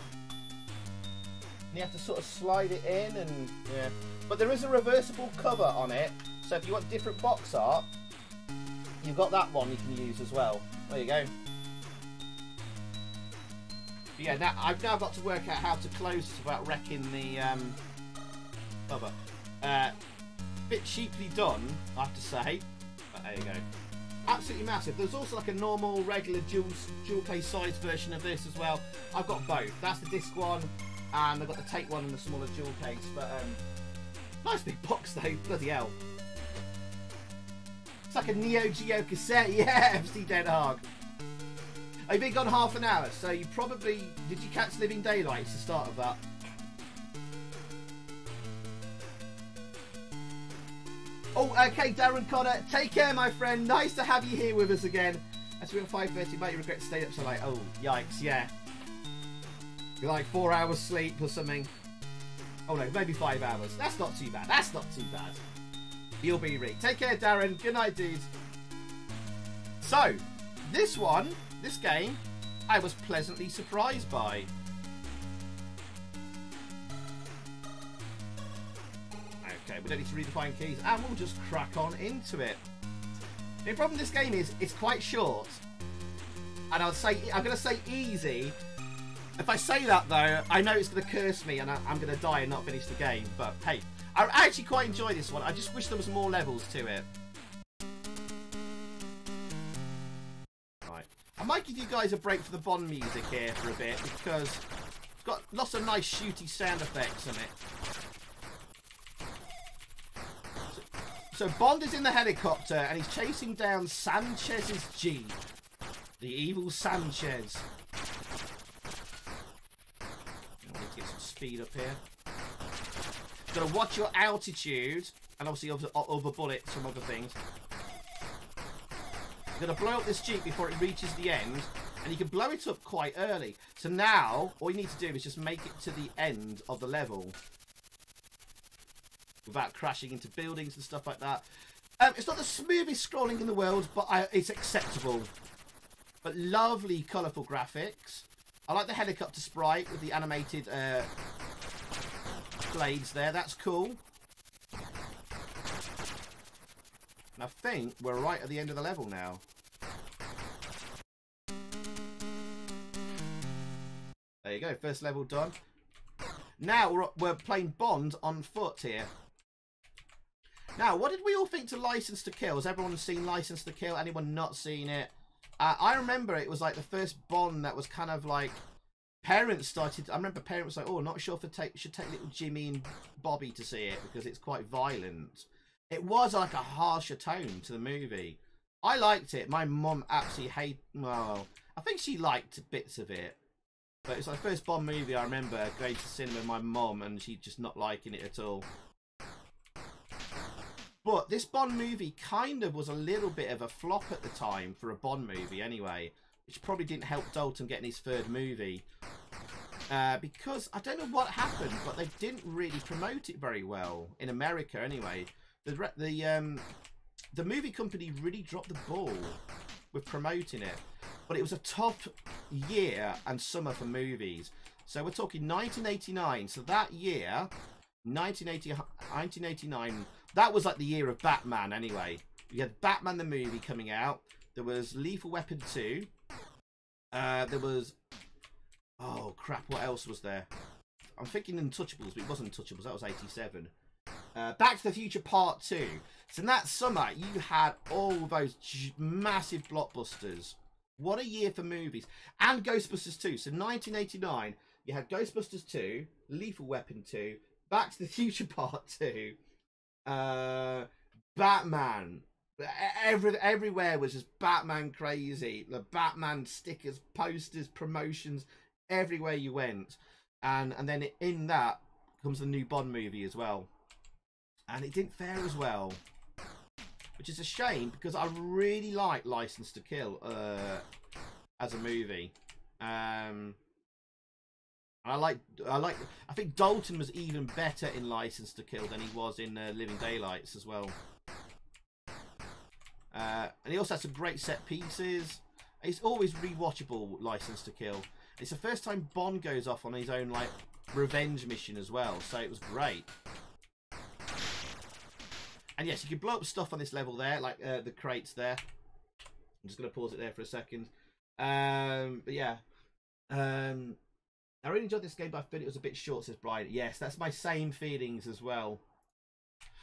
And you have to sort of slide it in and, yeah. But there is a reversible cover on it, so if you want different box art, you've got that one you can use as well. There you go. But yeah, now I've now got to work out how to close this without wrecking the um, cover. Uh, bit cheaply done, I have to say. But there you go. Absolutely massive. There's also like a normal, regular dual dual case size version of this as well. I've got both. That's the disc one, and I've got the tape one and the smaller dual case. But um, nice big box though. Bloody hell. It's like a Neo Geo cassette. Yeah, FC Den Haag. I've been gone half an hour, so you probably did you catch Living Daylights the start of that? Oh, okay, Darren Connor, take care, my friend. Nice to have you here with us again. As we're at 5.30, might regret staying up so late? Oh, yikes, yeah. You're like four hours sleep or something. Oh no, maybe five hours. That's not too bad. That's not too bad. You'll be re. Take care, Darren. Good night, dude. So, this one, this game, I was pleasantly surprised by. Okay, we don't need to redefine keys, and we'll just crack on into it. The problem with this game is it's quite short, and I'll say I'm going to say easy. If I say that though, I know it's going to curse me, and I, I'm going to die and not finish the game. But hey, I actually quite enjoy this one. I just wish there was more levels to it. I might give you guys a break for the Bond music here for a bit because it's got lots of nice shooty sound effects in it. So Bond is in the helicopter and he's chasing down Sanchez's Jeep. The evil Sanchez. I need to get some speed up here. Gotta watch your altitude and obviously other, other bullets from other things. You're gonna blow up this Jeep before it reaches the end and you can blow it up quite early. So now all you need to do is just make it to the end of the level without crashing into buildings and stuff like that. Um, it's not the smoothest scrolling in the world, but I, it's acceptable. But lovely, colourful graphics. I like the helicopter sprite with the animated uh, blades there. That's cool. And I think we're right at the end of the level now. There you go, first level done. Now we're, we're playing Bond on foot here. Now, what did we all think to License to Kill? Has everyone seen License to Kill? Anyone not seen it? Uh, I remember it was like the first Bond that was kind of like parents started. I remember parents like, oh, not sure if I take, should take little Jimmy and Bobby to see it because it's quite violent. It was like a harsher tone to the movie. I liked it. My mom absolutely hate. Well, I think she liked bits of it. But it's like the first Bond movie I remember going to cinema with my mom, and she just not liking it at all. But this Bond movie kind of was a little bit of a flop at the time for a Bond movie anyway, which probably didn't help Dalton getting his third movie. Uh, because I don't know what happened, but they didn't really promote it very well in America anyway. The the um the movie company really dropped the ball with promoting it, but it was a top year and summer for movies. So we're talking 1989. So that year, 1980, 1989 that was like the year of Batman anyway. You had Batman the movie coming out. There was Lethal Weapon 2. Uh, there was Oh crap! What else was there? I'm thinking Untouchables, but it wasn't Untouchables. That was '87. Uh, Back to the Future Part Two. So in that summer, you had all those massive blockbusters. What a year for movies and Ghostbusters 2. So 1989, you had Ghostbusters 2, Lethal Weapon 2, Back to the Future Part 2, uh, Batman. Every, everywhere was just Batman crazy. The Batman stickers, posters, promotions, everywhere you went. And and then in that comes the new Bond movie as well. And it didn't fare as well. Which is a shame because I really like License to Kill uh, as a movie. Um, I like, I like, I think Dalton was even better in License to Kill than he was in uh, Living Daylights as well. Uh, and he also has some great set pieces. It's always rewatchable, License to Kill. It's the first time Bond goes off on his own like revenge mission as well, so it was great. And yes, you can blow up stuff on this level there, like uh, the crates there. I'm just going to pause it there for a second. Um, but yeah, um, I really enjoyed this game, but I feel it was a bit short, says Brian. Yes, that's my same feelings as well.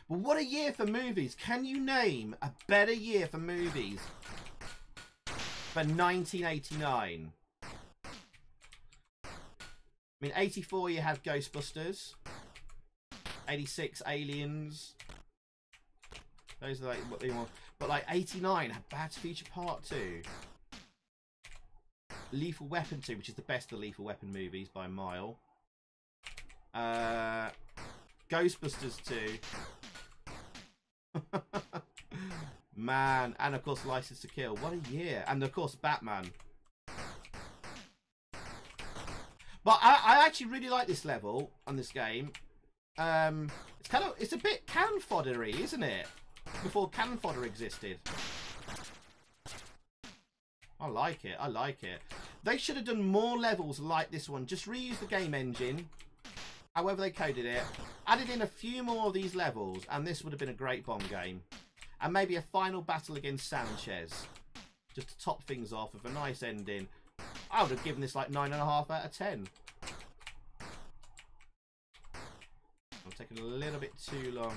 But what a year for movies. Can you name a better year for movies for 1989? I mean, 84 you had Ghostbusters. 86 Aliens. Those are like what they want. But like 89 had Bad Future Part 2. Lethal Weapon 2, which is the best of the Lethal Weapon movies by mile. Uh, Ghostbusters 2. Man, and of course License to Kill. What a year. And of course Batman. But I, I actually really like this level on this game. Um, it's kind of, it's a bit Cannon Foddery, isn't it? Before Cannon Fodder existed. I like it. I like it. They should have done more levels like this one. Just reuse the game engine. However they coded it. Added in a few more of these levels. And this would have been a great Bond game. And maybe a final battle against Sanchez. Just to top things off with a nice ending. I would have given this like 9.5 out of 10. I'm taking a little bit too long.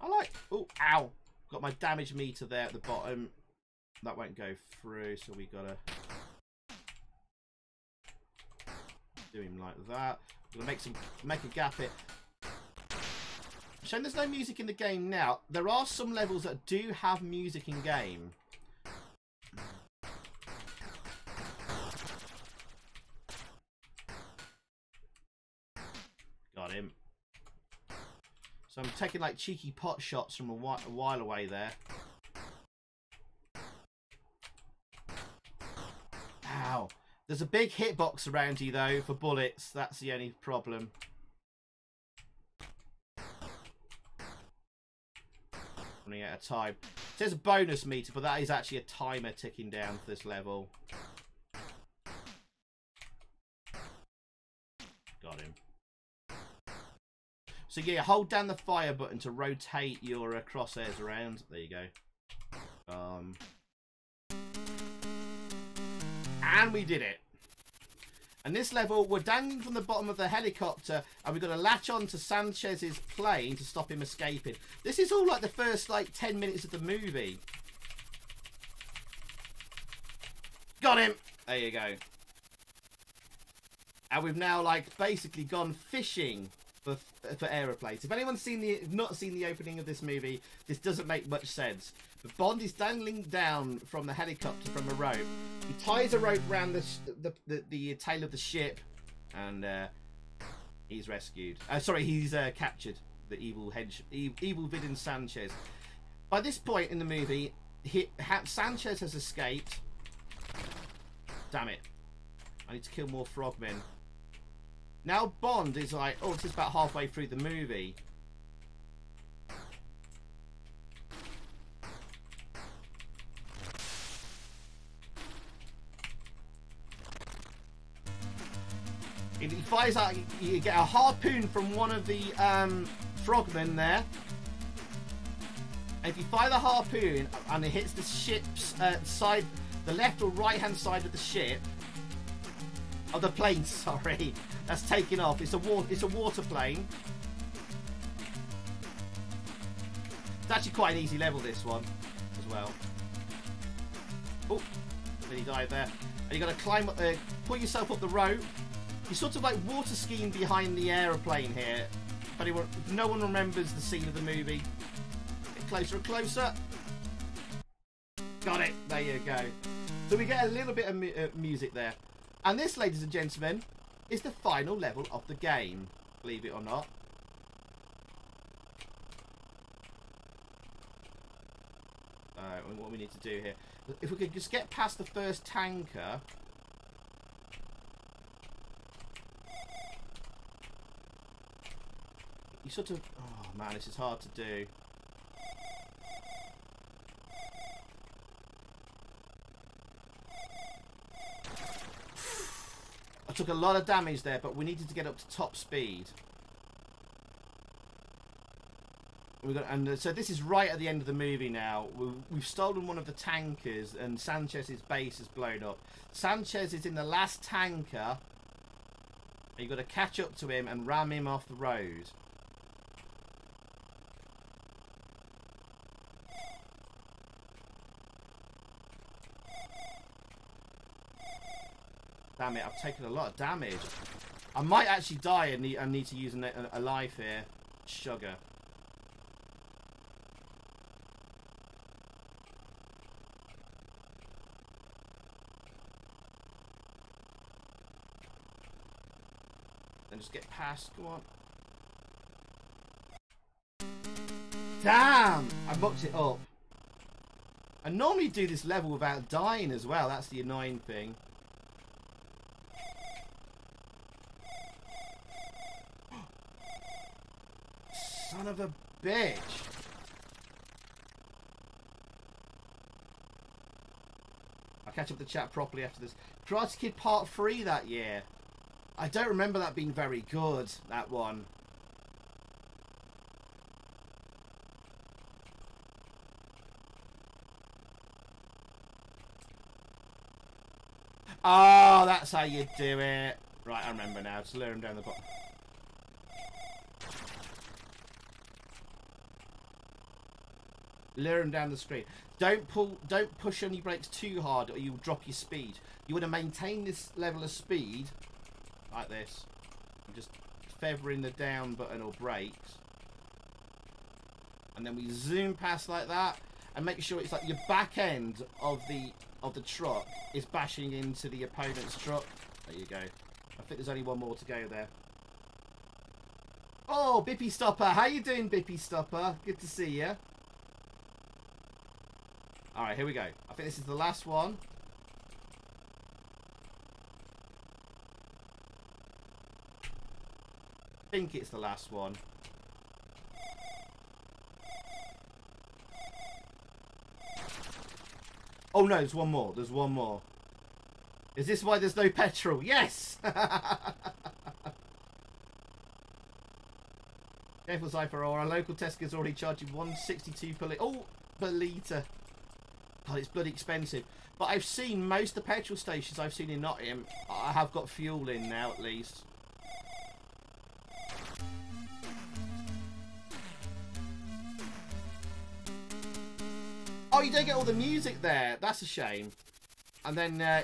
I like... Oh, ow. Got my damage meter there at the bottom. That won't go through, so we got to... Do him like that. To make some make a gap it. Shame there's no music in the game now. There are some levels that do have music in game. Got him. So I'm taking like cheeky pot shots from a while, a while away there. Ow. There's a big hitbox around you though for bullets. That's the only problem. Running out of time. There's a bonus meter, but that is actually a timer ticking down for this level. So yeah, hold down the fire button to rotate your uh, crosshairs around. There you go. Um, and we did it. And this level, we're dangling from the bottom of the helicopter, and we've got to latch on to Sanchez's plane to stop him escaping. This is all like the first like 10 minutes of the movie. Got him! There you go. And we've now like basically gone fishing for for. If anyone's seen the not seen the opening of this movie, this doesn't make much sense. But Bond is dangling down from the helicopter from a rope. He ties a rope around the the, the, the tail of the ship, and uh, he's rescued. Uh, sorry, he's uh, captured. The evil hedge, evil villain Sanchez. By this point in the movie, he, Sanchez has escaped. Damn it! I need to kill more frogmen. Now Bond is like, oh, it's about halfway through the movie. If he fires out, you get a harpoon from one of the um, frogmen there. If you fire the harpoon and it hits the ship's uh, side, the left or right hand side of the ship, of the plane, sorry, that's taking off. It's a water, it's a water plane. It's actually quite an easy level, this one, as well. Oh, he died there. And you got to climb, up, uh, pull yourself up the rope. You're sort of like water skiing behind the aeroplane here. But no one remembers the scene of the movie. Get closer and closer. Got it. There you go. So we get a little bit of mu uh, music there. And this, ladies and gentlemen, is the final level of the game. Believe it or not. Alright, what we need to do here. If we could just get past the first tanker. You sort of... Oh man, this is hard to do. Took a lot of damage there, but we needed to get up to top speed. We got, and uh, so this is right at the end of the movie now. We've, we've stolen one of the tankers, and Sanchez's base is blown up. Sanchez is in the last tanker. You've got to catch up to him and ram him off the road. Damn it, I've taken a lot of damage. I might actually die and need, and need to use a, a life here. Sugar. Then just get past. Go on. Damn! I booked it up. I normally do this level without dying as well. That's the annoying thing. Of a bitch. I'll catch up the chat properly after this. Karate Kid Part 3 that year. I don't remember that being very good, that one. Oh, that's how you do it. Right, I remember now. Just lure him down the bottom. Lure him down the screen. Don't pull. Don't push your brakes too hard, or you'll drop your speed. You want to maintain this level of speed, like this. I'm just feathering the down button or brakes, and then we zoom past like that, and make sure it's like your back end of the of the truck is bashing into the opponent's truck. There you go. I think there's only one more to go there. Oh, Bippy Stopper. How you doing, Bippy Stopper? Good to see you. Alright, here we go. I think this is the last one. I think it's the last one. Oh no, there's one more. There's one more. Is this why there's no petrol? Yes! Careful, Xyphoe, our local Tesco's already charging 162 per litre. Oh, per litre. God, it's bloody expensive. But I've seen most of the petrol stations I've seen in Nottingham, I have got fuel in now at least. Oh, you don't get all the music there. That's a shame. And then uh,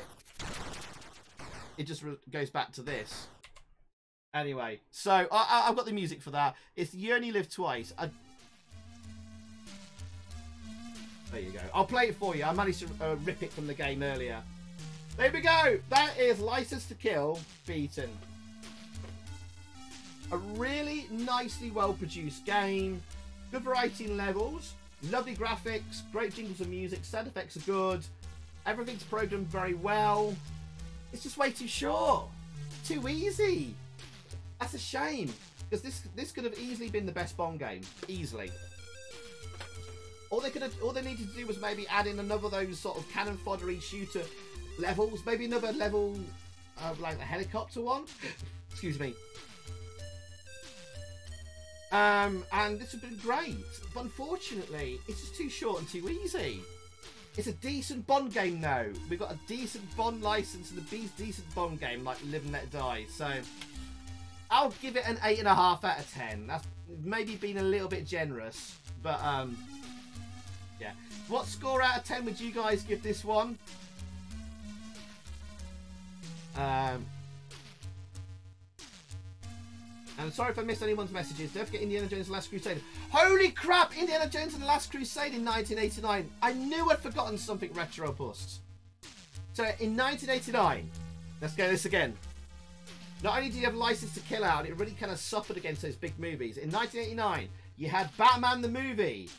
it just goes back to this. Anyway, so I, have got the music for that. It's You Only Live Twice. I... There you go. I'll play it for you. I managed to uh, rip it from the game earlier. There we go. That is License to Kill beaten. A really nicely well-produced game. Good variety in levels. Lovely graphics. Great jingles and music. Sound effects are good. Everything's programmed very well. It's just way too short. Too easy. That's a shame. Because this this could have easily been the best Bond game. Easily. All they could have, all they needed to do was maybe add in another of those sort of cannon foddery shooter levels. Maybe another level of like the helicopter one. Excuse me. Um, and this has been great, but unfortunately, it's just too short and too easy. It's a decent Bond game though. We've got a decent Bond license and a decent Bond game like Live and Let Die. So I'll give it an eight and a half out of ten. That's maybe being a little bit generous, but um, yeah. What score out of ten would you guys give this one? Um, and sorry if I missed anyone's messages. Don't forget Indiana Jones and the Last Crusade. Holy crap! Indiana Jones and the Last Crusade in 1989. I knew I'd forgotten something retro bust. So in 1989, let's go this again. Not only do you have License to Kill Out, it really kind of suffered against those big movies. In 1989, you had Batman the movie,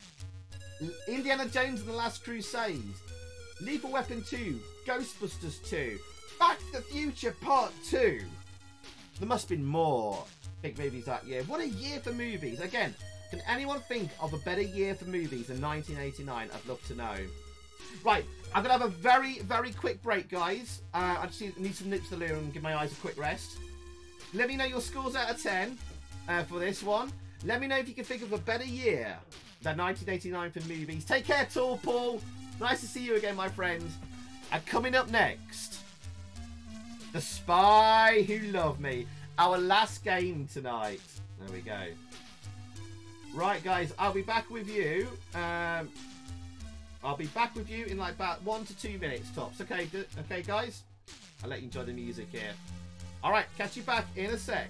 Indiana Jones and the Last Crusade, Lethal Weapon 2, Ghostbusters 2, Back to the Future Part 2. There must have been more big movies that year. What a year for movies. Again, can anyone think of a better year for movies than 1989? I'd love to know. Right, I'm going to have a very, very quick break, guys. Uh, I just need, need some nips to loo and give my eyes a quick rest. Let me know your scores out of 10 uh, for this one. Let me know if you can think of a better year than 1989 for movies. Take care, Tall Paul. Nice to see you again, my friend. And coming up next, The Spy Who Loved Me. Our last game tonight. There we go. Right, guys, I'll be back with you. Um, I'll be back with you in like about one to two minutes tops. Okay, okay, guys. I'll let you enjoy the music here. All right, catch you back in a sec.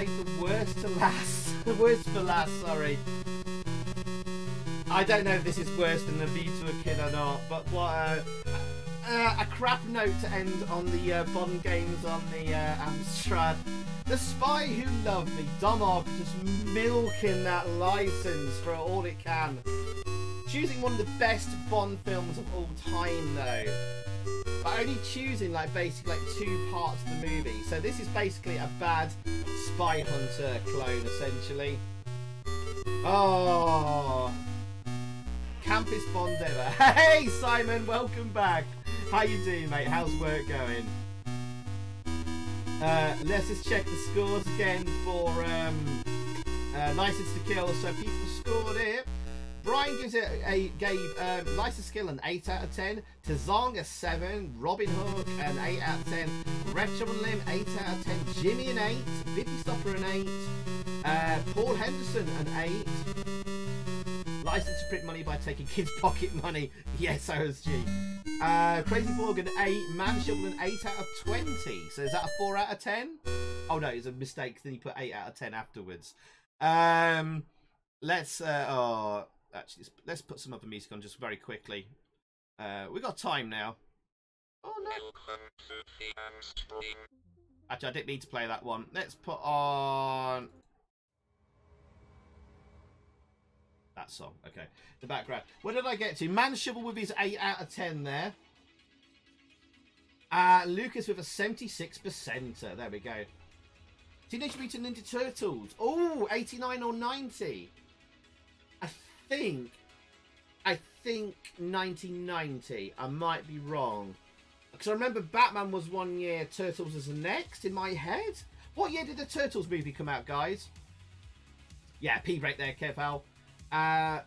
Last. The worst for last, The Worst for last, sorry. I don't know if this is worse than the View to a Kill or not, but what uh, a crap note to end on the uh, Bond games on the uh, Amstrad. The Spy Who Loved Me, Domark just milking that license for all it can. Choosing one of the best Bond films of all time, though. But only choosing like basically like two parts of the movie. So this is basically a bad Spy Hunter clone, essentially. Oh, campest Bond ever. Hey, Simon, welcome back. How you doing, mate? How's work going? Uh, let's just check the scores again for um, uh, License to Kill. So people scored it. Brian gives it a gave um, License to Kill an 8 out of 10. Tazong a 7. Robin Hook an 8 out of 10. Retro and Lim 8 out of 10. Jimmy an 8. Vicky Stopper an 8. Uh, Paul Henderson an 8. License to print money by taking kids' pocket money. Yes, OSG. Uh, Crazy Borg an 8. Man Shovel an 8 out of 20. So is that a 4 out of 10? Oh no, it's a mistake. Then he put 8 out of 10 afterwards. Um, let's. Uh, oh, actually, let's put some other music on just very quickly. Uh, we got time now. Oh no. Actually, I didn't need to play that one. Let's put on that song. Okay, the background. Where did I get to? Man Shovel with his 8 out of 10 there. Uh, Lucas with a 76%. There we go. Teenage Mutant Ninja Turtles. Oh, 89 or 90. I think, I think 1990. I might be wrong. Because I remember Batman was one year, Turtles was the next in my head. What year did the Turtles movie come out, guys? Yeah, P break there, Kev Uh,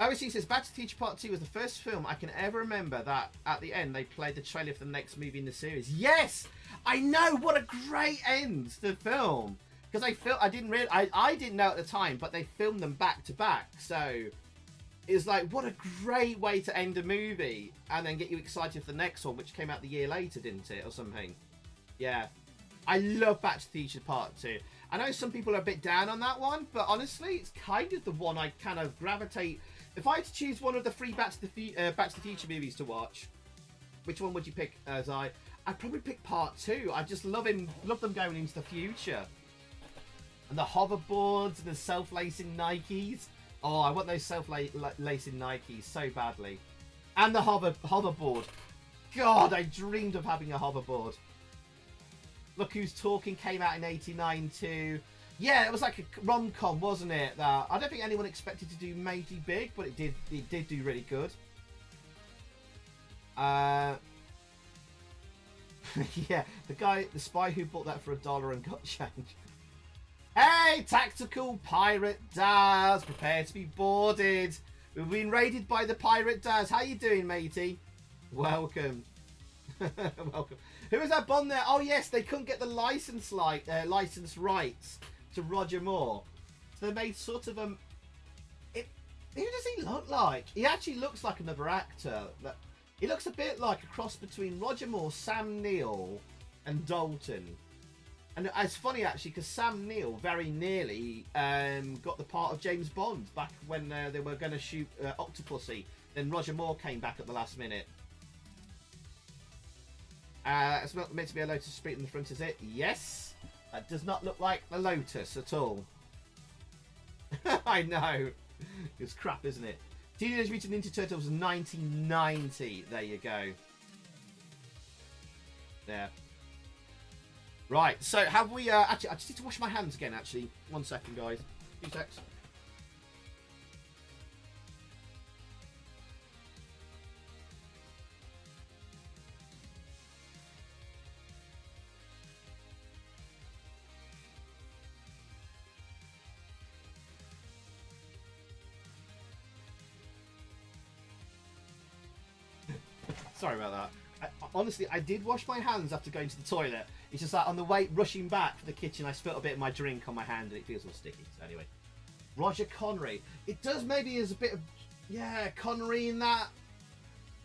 OC says Back to Future Part 2 was the first film I can ever remember that at the end they played the trailer for the next movie in the series. Yes! I know! What a great end to the film! Because I felt I didn't really I, I didn't know at the time, but they filmed them back to back, so it's like what a great way to end a movie and then get you excited for the next one, which came out the year later, didn't it? Or something. Yeah. I love Back to the Future Part 2. I know some people are a bit down on that one, but honestly, it's kind of the one I kind of gravitate. If I had to choose one of the three Back to the, uh, Back to the Future movies to watch, which one would you pick, as I? I'd probably pick Part Two. I just love him, love them going into the future, and the hoverboards and the self-lacing Nikes. Oh, I want those self-lacing Nikes so badly, and the hover hoverboard. God, I dreamed of having a hoverboard. Look Who's Talking came out in 89 too. Yeah, it was like a rom-com, wasn't it? That I don't think anyone expected to do majorly big, but it did it did do really good. Uh yeah, the guy, the spy who bought that for a dollar and got change. Hey, tactical pirate Daz, prepare to be boarded. We've been raided by the pirate Daz. How you doing, matey? Welcome. Welcome. Who was that Bond there? Oh yes, they couldn't get the license like uh, license rights to Roger Moore, so they made sort of a. It, who does he look like? He actually looks like another actor. He looks a bit like a cross between Roger Moore, Sam Neill, and Dalton. And it's funny actually because Sam Neill very nearly um, got the part of James Bond back when uh, they were going to shoot uh, Octopussy. Then Roger Moore came back at the last minute. Uh, it's meant to be a Lotus Esprit in the front, is it? Yes. That does not look like the Lotus at all. I know. It's crap, isn't it? Teenage Mutant Ninja Turtles 1990. There you go. There. Right, so have we... Uh, actually, I just need to wash my hands again, actually. One second, guys. Two seconds. Sorry about that. I, honestly, I did wash my hands after going to the toilet. It's just that on the way rushing back to the kitchen, I spilt a bit of my drink on my hand and it feels all sticky. So anyway, Roger Connery. It does maybe as a bit of yeah Connery in that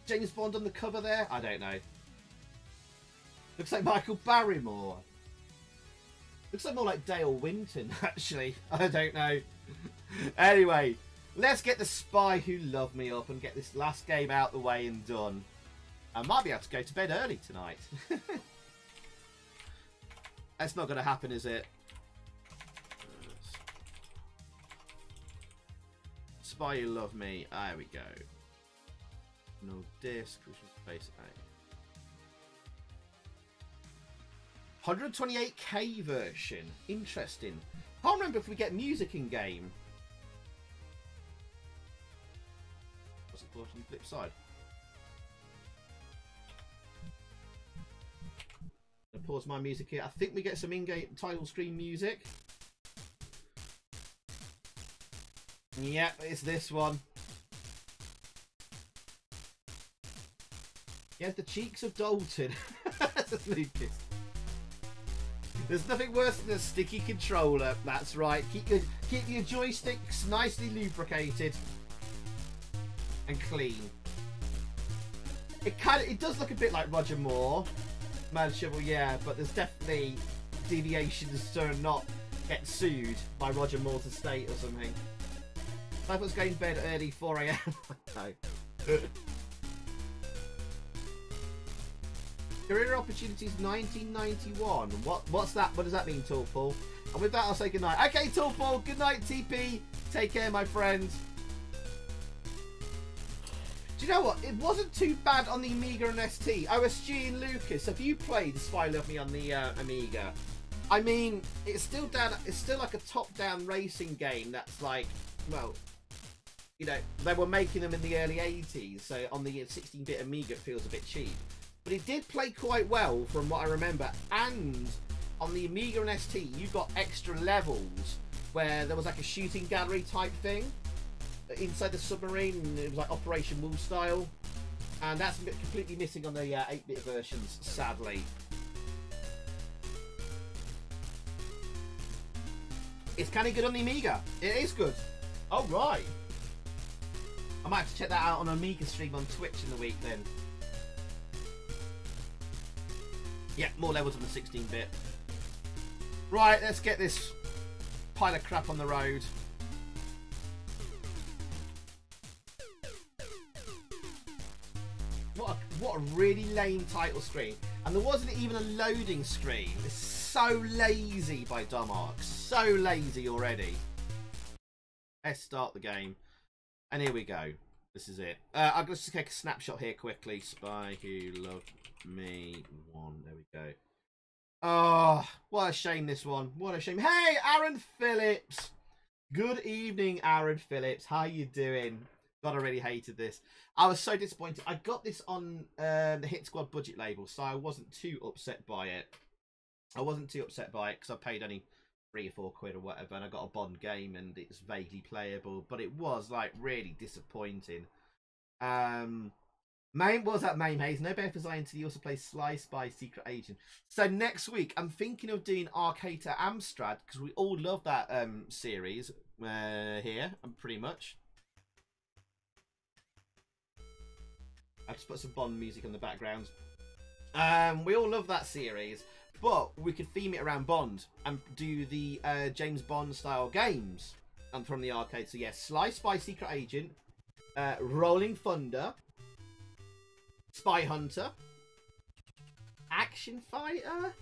James Bond on the cover there. I don't know. Looks like Michael Barrymore. Looks like more like Dale Winton, actually. I don't know. anyway, let's get the Spy Who Loved Me up and get this last game out the way and done. I might be able to go to bed early tonight. That's not going to happen, is it? Spy You Love Me. Ah, there we go. No disc, which is space A. 128k version. Interesting. I can't remember if we get music in game. What's it called on the flip side? Pause my music here. I think we get some in-game title screen music. Yep, it's this one. Yes, the cheeks of Dalton. There's nothing worse than a sticky controller. That's right. Keep your keep your joysticks nicely lubricated and clean. It kind of it does look a bit like Roger Moore, Mad Shovel, yeah, but there's definitely deviations to not get sued by Roger Moore's estate or something. I was going to bed early, 4 a.m. no. Career opportunities 1991. What what's that? What does that mean, Tall Paul? And with that, I'll say goodnight. Okay, Tall Paul. Good night, TP. Take care, my friend. Do you know what? It wasn't too bad on the Amiga and ST. OSG and Lucas, have you played Spy Love Me on the uh, Amiga? I mean, it's still down. It's still like a top-down racing game. That's like, well, you know, they were making them in the early 80s, so on the 16-bit Amiga it feels a bit cheap. But it did play quite well from what I remember, and on the Amiga and ST you got extra levels where there was like a shooting gallery type thing inside the submarine, it was like Operation Wolf style. And that's completely missing on the 8-bit uh, versions, sadly. It's kind of good on the Amiga. It is good. Oh, right. I might have to check that out on Amiga stream on Twitch in the week then. Yeah, more levels on the 16-bit. Right, let's get this pile of crap on the road. What a, what a really lame title screen. And there wasn't even a loading screen. It's so lazy by Domark. So lazy already. Let's start the game. And here we go. This is it. Uh, I'm going to take a snapshot here quickly. Spy Who Loved Me 1. There we go. Oh, what a shame this one. What a shame. Hey, Aaron Phillips. Good evening, Aaron Phillips. How you doing? God, I really hated this. I was so disappointed. I got this on uh, the Hit Squad budget label, so I wasn't too upset by it. I wasn't too upset by it because I paid only three or four quid or whatever, and I got a Bond game and it's vaguely playable, but it was like really disappointing. Um, main was that main haze. No better for until you also play Sly Spy Secret Agent. So next week, I'm thinking of doing Arcata Amstrad because we all love that um series uh, here. Pretty much. I just put some Bond music on the background. Um, we all love that series. But we could theme it around Bond and do the uh, James Bond style games and from the arcade. So yes, Sly Spy Secret Agent, uh, Rolling Thunder, Spy Hunter, Action Fighter,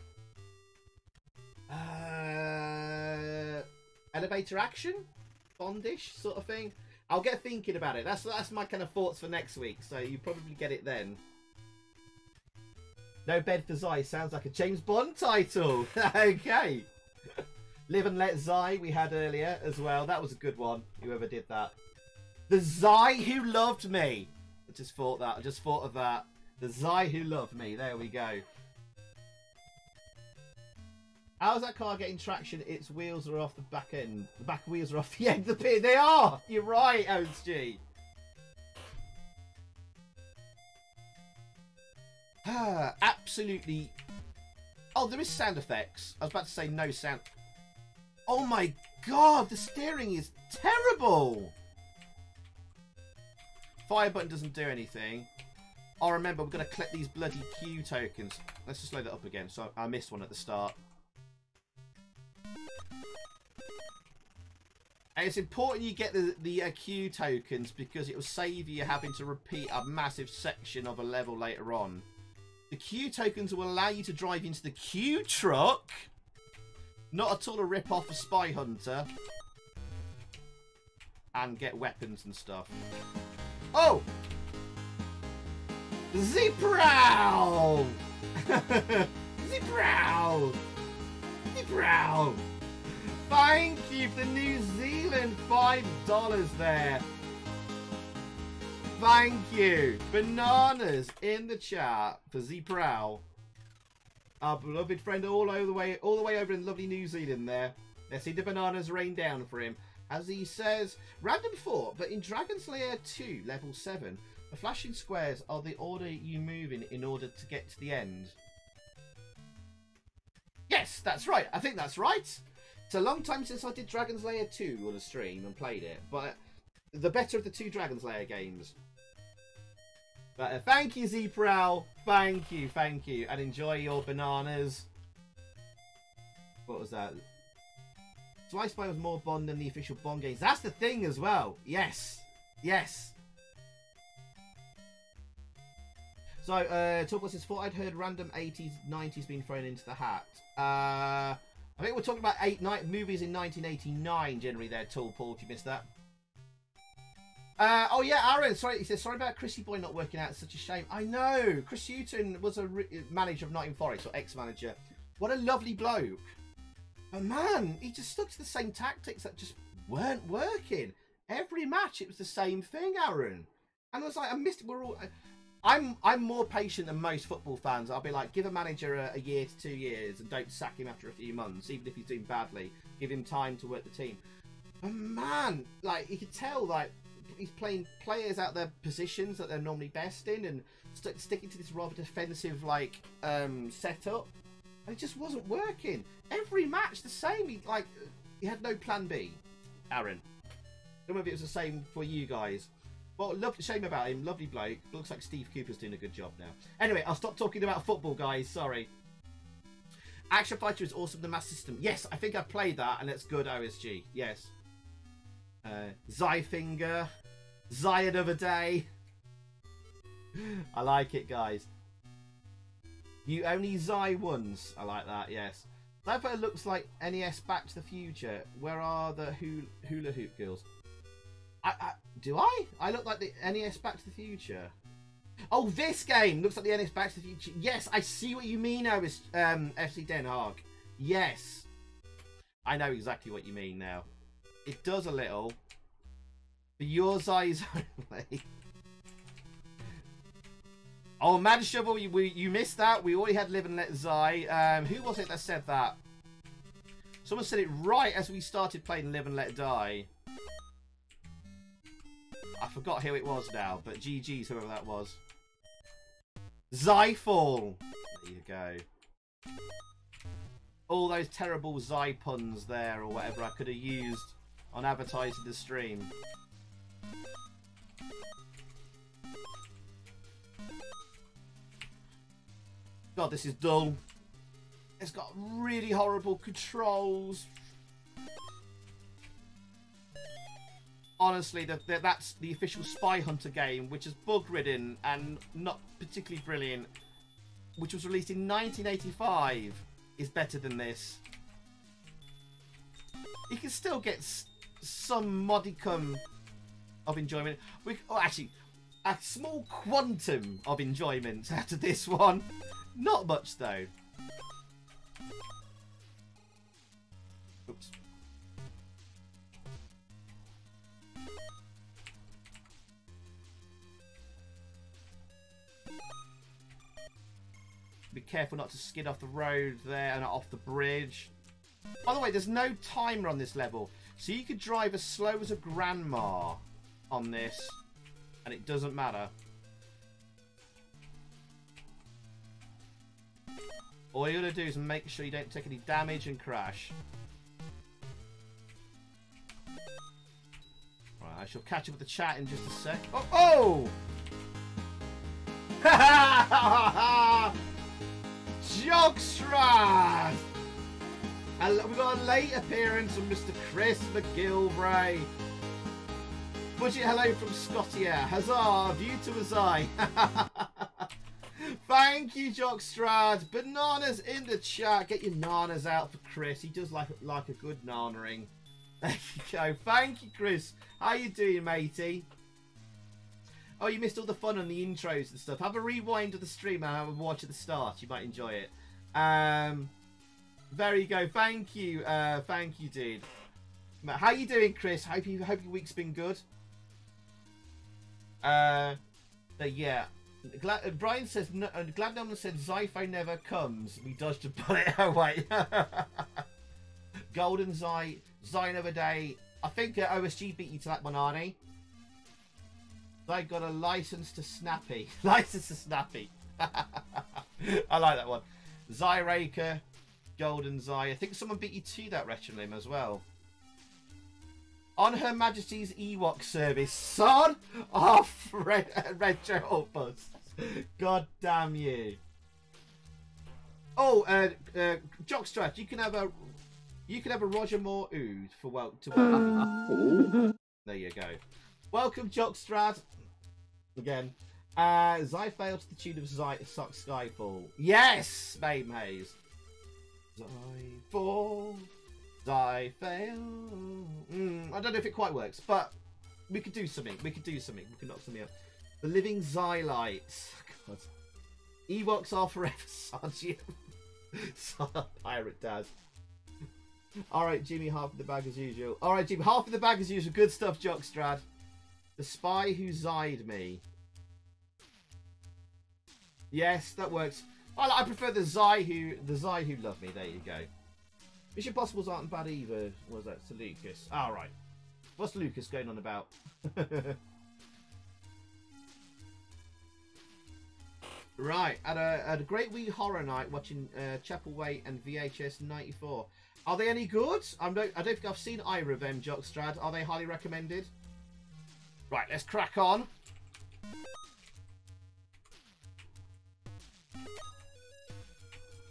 uh, Elevator Action, Bondish sort of thing. I'll get thinking about it. That's that's my kind of thoughts for next week. So you probably get it then. No Bed for Zai sounds like a James Bond title. okay. Live and Let Zai we had earlier as well. That was a good one. Whoever did that. The Zai who loved me. I just thought that. I just thought of that. The Zai who loved me. There we go. How's that car getting traction? Its wheels are off the back end. The back wheels are off the end of the pit. They are! You're right, OSG. Absolutely. Oh, there is sound effects. I was about to say no sound. Oh my god, the steering is terrible. Fire button doesn't do anything. Oh, remember, we're going to collect these bloody Q tokens. Let's just load that up again. So I missed one at the start. And it's important you get the, the uh, Q tokens because it will save you having to repeat a massive section of a level later on. The Q tokens will allow you to drive into the Q truck. Not at all a rip-off of Spy Hunter. And get weapons and stuff. Oh! Zeeprow! Zeeprow! Zeeprow! Thank you for the New Zealand $5 there. Thank you. Bananas in the chat for Z Prowl. Our beloved friend all over the way all the way over in lovely New Zealand there. Let's see the bananas rain down for him. As he says, random thought, but in Dragon's Lair 2, level 7, the flashing squares are the order you move in in order to get to the end. Yes, that's right. I think that's right. It's a long time since I did Dragon's Lair 2 on a stream and played it, but the better of the two Dragon's Lair games. But uh, thank you, Zeeprowl. Thank you, thank you. And enjoy your bananas. What was that? So Sly Spy was more Bond than the official Bond games. That's the thing as well. Yes. Yes. So, uh, Talk says, thought I'd heard random 80s, 90s being thrown into the hat. Uh, I think we're talking about eight night movies in 1989 generally there, Tall Paul, if you missed that. Uh, oh yeah, Aaron. Sorry, he says sorry about Chrissy Boy not working out. It's such a shame. I know. Chris Hughton was a manager of Nottingham Forest or ex-manager. What a lovely bloke. But man, he just stuck to the same tactics that just weren't working. Every match, it was the same thing, Aaron. And I was like, I missed. It, we're all. I'm I'm more patient than most football fans. I'll be like, give a manager a, a year to two years and don't sack him after a few months, even if he's doing badly. Give him time to work the team. But man, like you could tell, like he's playing players out their positions that they're normally best in and st sticking to this rather defensive like um, setup. And it just wasn't working. Every match the same. He like he had no plan B. Aaron. I don't know if it was the same for you guys. Well, shame about him. Lovely bloke. Looks like Steve Cooper's doing a good job now. Anyway, I'll stop talking about football, guys. Sorry. Action Fighter is awesome. The Master System. Yes, I think I've played that, and it's good OSG. Yes. Uh, Zyfinger. Zion of a day. I like it, guys. You only Zy ones. I like that, yes. That looks like NES Back to the Future. Where are the hula hoop girls? I, I, do I? I look like the NES Back to the Future. Oh, this game looks like the NES Back to the Future. Yes, I see what you mean now, um, FC Den Haag. Yes. I know exactly what you mean now. It does a little. For your eyes only. Oh, Mad Shovel, you, we, you missed that. We already had Live and Let Zai. Um, who was it that said that? Someone said it right as we started playing Live and Let Die. I forgot who it was now, but GG's whoever that was. Zyfall! There you go. All those terrible Zy puns there or whatever I could have used on advertising the stream. God, this is dull. It's got really horrible controls. Honestly, the, that's the official Spy Hunter game, which is bug-ridden and not particularly brilliant, which was released in 1985, is better than this. You can still get some modicum of enjoyment. We, oh, actually, a small quantum of enjoyment out of this one. Not much, though. Be careful not to skid off the road there and off the bridge. By the way, there's no timer on this level. So you could drive as slow as a grandma on this. And it doesn't matter. All you gotta do is make sure you don't take any damage and crash. Right, I shall catch up with the chat in just a sec. Oh! Oh! Jockstrad! And we've got a late appearance from Mr. Chris McGilvray. Budget hello from Scotty Air. Huzzah! View to his eye. Thank you, Jockstrad. Bananas in the chat. Get your nanas out for Chris. He does like like a good nanaing. There you go. Thank you, Chris. How you doing, matey? Oh, you missed all the fun on the intros and stuff. Have a rewind of the stream and have a watch at the start. You might enjoy it. Um, there you go. Thank you. Uh, thank you, dude. How you doing, Chris? Hope you hope your week's been good. Uh, but yeah. Glad, uh, Brian says, no, uh, glad no one said Zypho never comes. We dodged a bullet. it away. Golden Zy, Zy another day. I think uh, OSG beat you to that one, Arnie. They got a license to Snappy. license to Snappy. I like that one. Zyraker, Golden Zy. I think someone beat you to that Retrolim as well. On Her Majesty's Ewok service, son of Red Retro Bus. God damn you. Oh, uh, uh, Jockstrad, you can have a you can have a Roger Moore ood for well to welcome. there you go. Welcome, Jockstrad. Again. Uh, Zy failed to the tune of Zy Sock Skyfall. Yes, Babe Maze. Zy fall. Zy fail. Mm, I don't know if it quite works, but we could do something. We could do something. We could knock something up. The Living Xylites. God. Ewoks are forever, Sergeant. Pirate Dad. Alright, Jimmy, half of the bag as usual. Alright, Jimmy, half of the bag as usual. Good stuff, Jockstrad. The spy who zide me. Yes, that works. I, I prefer the Zai who the Zai who love me. There you go. Mission Possibles aren't bad either. Was that? To Lucas. All right. What's Lucas going on about? right. At a, at a Great Wee Horror Night watching uh, Chapelwaite and VHS 94. Are they any good? I'm no, I don't think I've seen either of them, Jockstrad. Are they highly recommended? Right, let's crack on.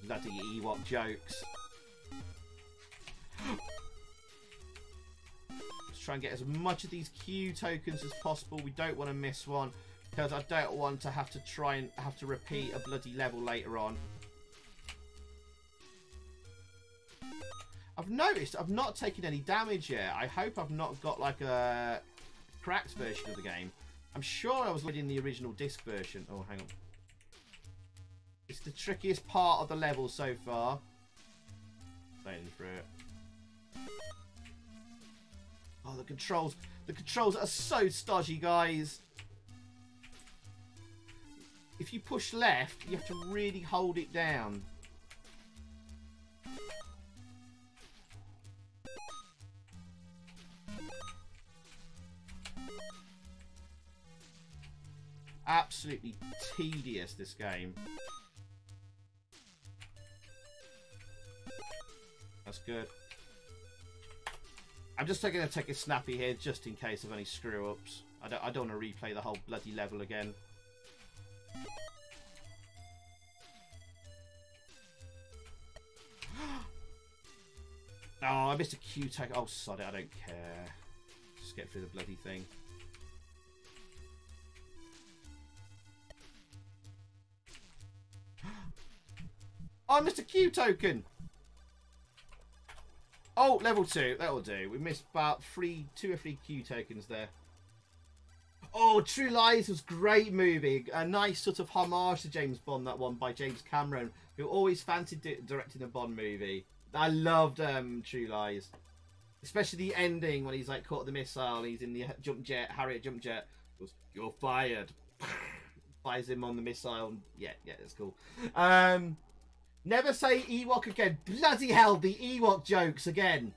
Bloody Ewok jokes. Let's try and get as much of these Q tokens as possible. We don't want to miss one because I don't want to have to try and have to repeat a bloody level later on. I've noticed I've not taken any damage yet. I hope I've not got like a cracked version of the game. I'm sure I was reading the original disc version. Oh, hang on. It's the trickiest part of the level so far. Sailing through it. Oh, the controls. The controls are so stodgy, guys. If you push left, you have to really hold it down. Absolutely tedious, this game. That's good. I'm just going to take a snappy here just in case of any screw-ups. I don't, I don't want to replay the whole bloody level again. oh, I missed a Q tag. Oh, sod it, I don't care. Just get through the bloody thing. Oh, a Q token. Oh, level two. That'll do. We missed about three, two or three Q tokens there. Oh, True Lies was great movie. A nice sort of homage to James Bond, that one by James Cameron, who always fancied di directing a Bond movie. I loved um, True Lies. Especially the ending when he's like caught the missile, he's in the jump jet, Harrier jump jet. Goes, You're fired. Fires him on the missile. Yeah, yeah, that's cool. Um, Never say Ewok again. Bloody hell, the Ewok jokes again.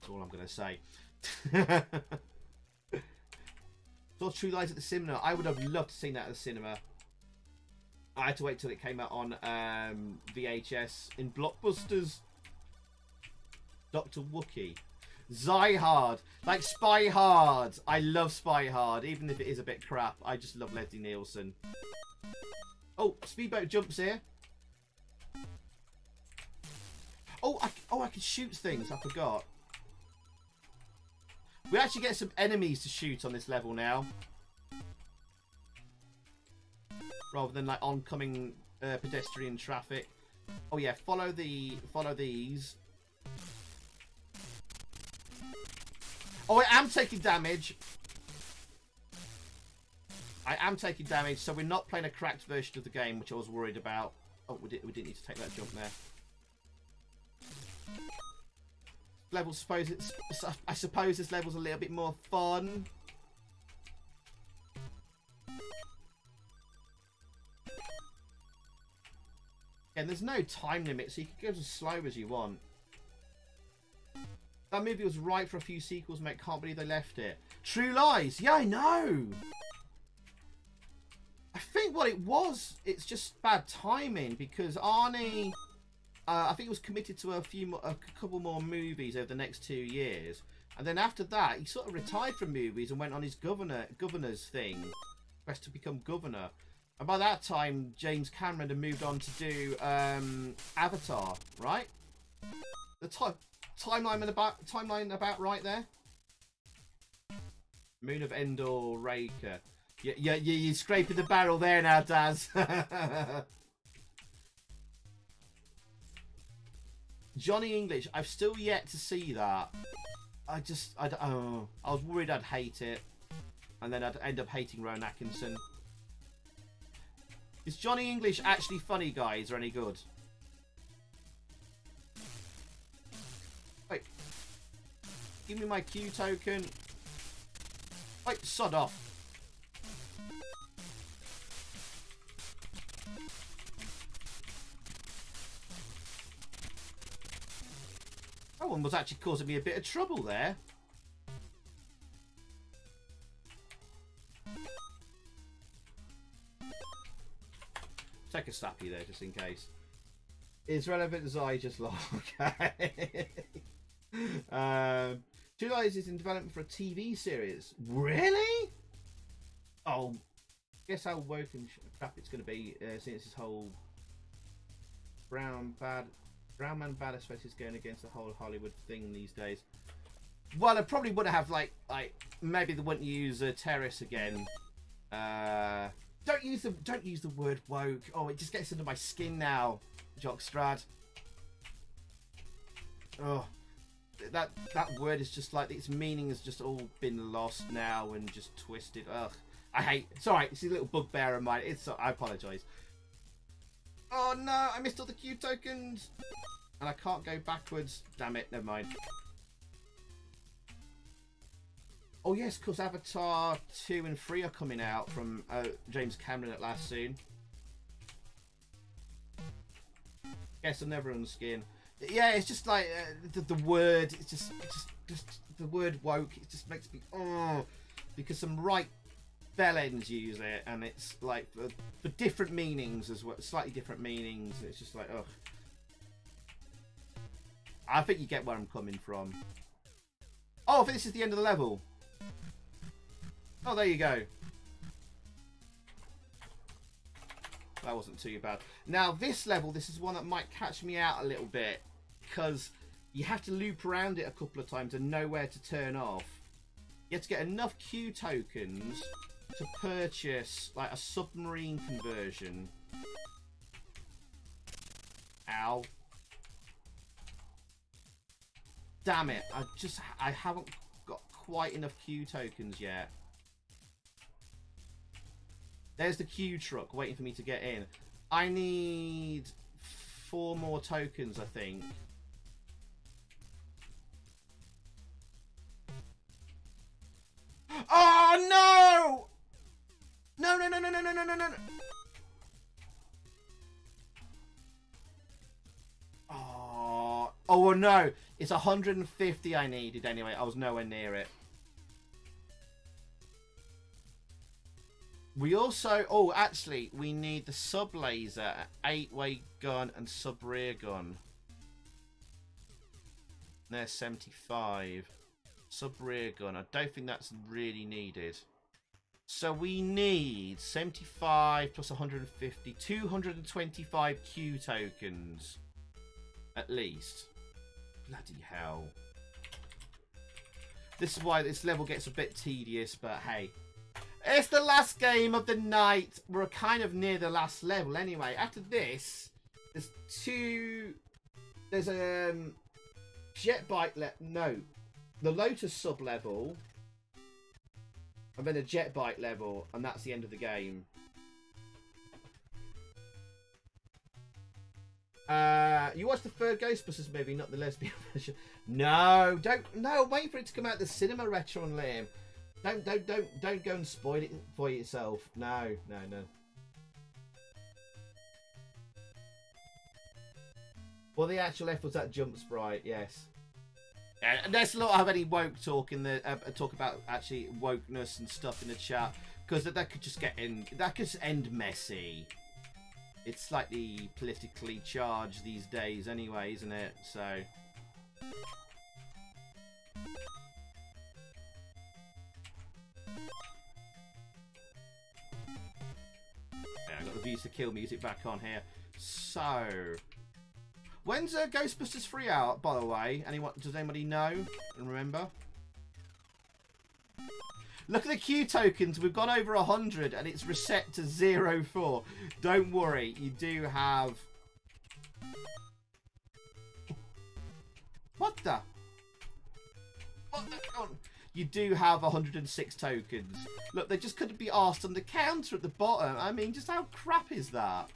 That's all I'm going to say. Saw True Lies at the cinema. I would have loved to seen that at the cinema. I had to wait till it came out on um, VHS in Blockbusters. Dr. Wookie. Zyhard. Like Spy Hard. I love Spy Hard, even if it is a bit crap. I just love Leslie Nielsen. Oh, speedboat jumps here. Oh, I, oh, I can shoot things. I forgot. We actually get some enemies to shoot on this level now. Rather than like oncoming uh, pedestrian traffic. Oh yeah, follow the follow these. Oh, I am taking damage. I am taking damage, so we're not playing a cracked version of the game, which I was worried about. Oh, we, did, we didn't need to take that jump there. Level, suppose it's. I suppose this level's a little bit more fun. And there's no time limit, so you can go as slow as you want. That movie was right for a few sequels, mate. Can't believe they left it. True Lies. Yeah, I know. I think what it was, it's just bad timing because Arnie, uh, I think he was committed to a few, more, a couple more movies over the next two years, and then after that, he sort of retired from movies and went on his governor governor's thing, quest to become governor. And by that time, James Cameron had moved on to do um, Avatar, right? The time timeline about timeline about right there. Moon of Endor, Raker. Yeah, yeah, yeah, you're scraping the barrel there now, Daz. Johnny English, I've still yet to see that. I just, I don't, oh, I was worried I'd hate it. And then I'd end up hating Rowan Atkinson. Is Johnny English actually funny, guys, or any good? Give me my Q token. Wait, sod off. That one was actually causing me a bit of trouble there. Take a snappy there, just in case. It's relevant as I just lost. Okay. um, True Lies is in development for a TV series. Really? Oh, guess how woke and crap it's going to be uh, since this whole brown bad brown man bad especially is going against the whole Hollywood thing these days. Well, I probably would have like like maybe they wouldn't use uh, terrace again. Uh, don't use the don't use the word woke. Oh, it just gets under my skin now, Jockstrad. Oh, that that word is just like its meaning has just all been lost now and just twisted. Ugh, I hate. Alright. It's a little bugbear of mine. It's. I apologise. Oh no! I missed all the Q tokens, and I can't go backwards. Damn it! Never mind. Oh yes, because Avatar 2 and 3 are coming out from uh, James Cameron at last soon. Guess I'll never skin. Yeah, it's just like uh, the, the word. It's just, just, just the word woke. It just makes me oh, because some right bellends use it, and it's like for, for different meanings as well, slightly different meanings. It's just like oh. I think you get where I'm coming from. Oh, I think this is the end of the level. Oh, there you go. That wasn't too bad. Now, this level, this is one that might catch me out a little bit because you have to loop around it a couple of times and know where to turn off. You have to get enough Q tokens to purchase like a submarine conversion. Ow. Damn it, I just I haven't got quite enough Q tokens yet. There's the Q truck waiting for me to get in. I need four more tokens, I think. Oh no! No no no no no no no no no! Oh oh no! It's 150 I needed anyway. I was nowhere near it. We also, oh, actually, we need the sub laser, eight way gun, and sub rear gun. There's 75. Sub rear gun. I don't think that's really needed. So we need 75 plus 150, 225 Q tokens. At least. Bloody hell. This is why this level gets a bit tedious, but hey. It's the last game of the night. We're kind of near the last level anyway. After this, there's two... There's a um, jet bike... Le no. The Lotus sub-level. And then a jet bike level. And that's the end of the game. Uh, you watched the third Ghostbusters movie, not the lesbian version. No, don't. No, wait for it to come out the cinema retro on Liam. Don't, don't, don't, don't go and spoil it for yourself. No, no, no. Well, the actual F was that jump sprite, yes. Uh, let's not have any woke talk in the uh, talk about actually wokeness and stuff in the chat because that, that could just get in that could end messy. It's slightly politically charged these days, anyway, isn't it? So. Got the kill music back on here. So, when's uh, Ghostbusters 3 out, by the way? Anyone, does anybody know and remember? Look at the Q tokens. We've gone over 100 and it's reset to 0, 04. Don't worry. You do have... What the? You do have 106 tokens. Look, they just couldn't be asked on the counter at the bottom. I mean, just how crap is that?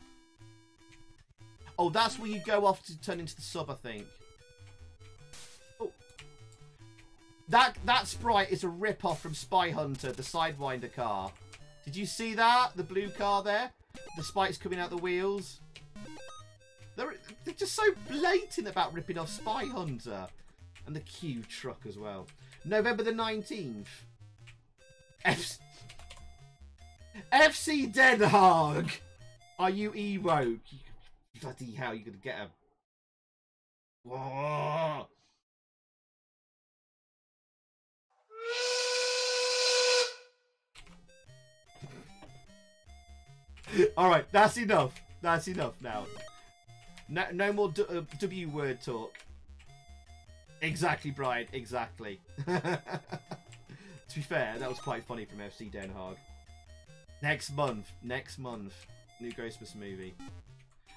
Oh, that's where you go off to turn into the sub, I think. Oh. That that sprite is a rip-off from Spy Hunter, the Sidewinder car. Did you see that? The blue car there? The spikes coming out the wheels. They're, they're just so blatant about ripping off Spy Hunter. And the Q truck as well. November the 19th. F FC Den Haag. Are you Ewoke? Bloody hell, you're to get a... Whoa. All right, that's enough. That's enough now. No, no more uh, W word talk. Exactly, Brian. Exactly. to be fair, that was quite funny from FC Den Haag. Next month. Next month. New Ghostbusters movie.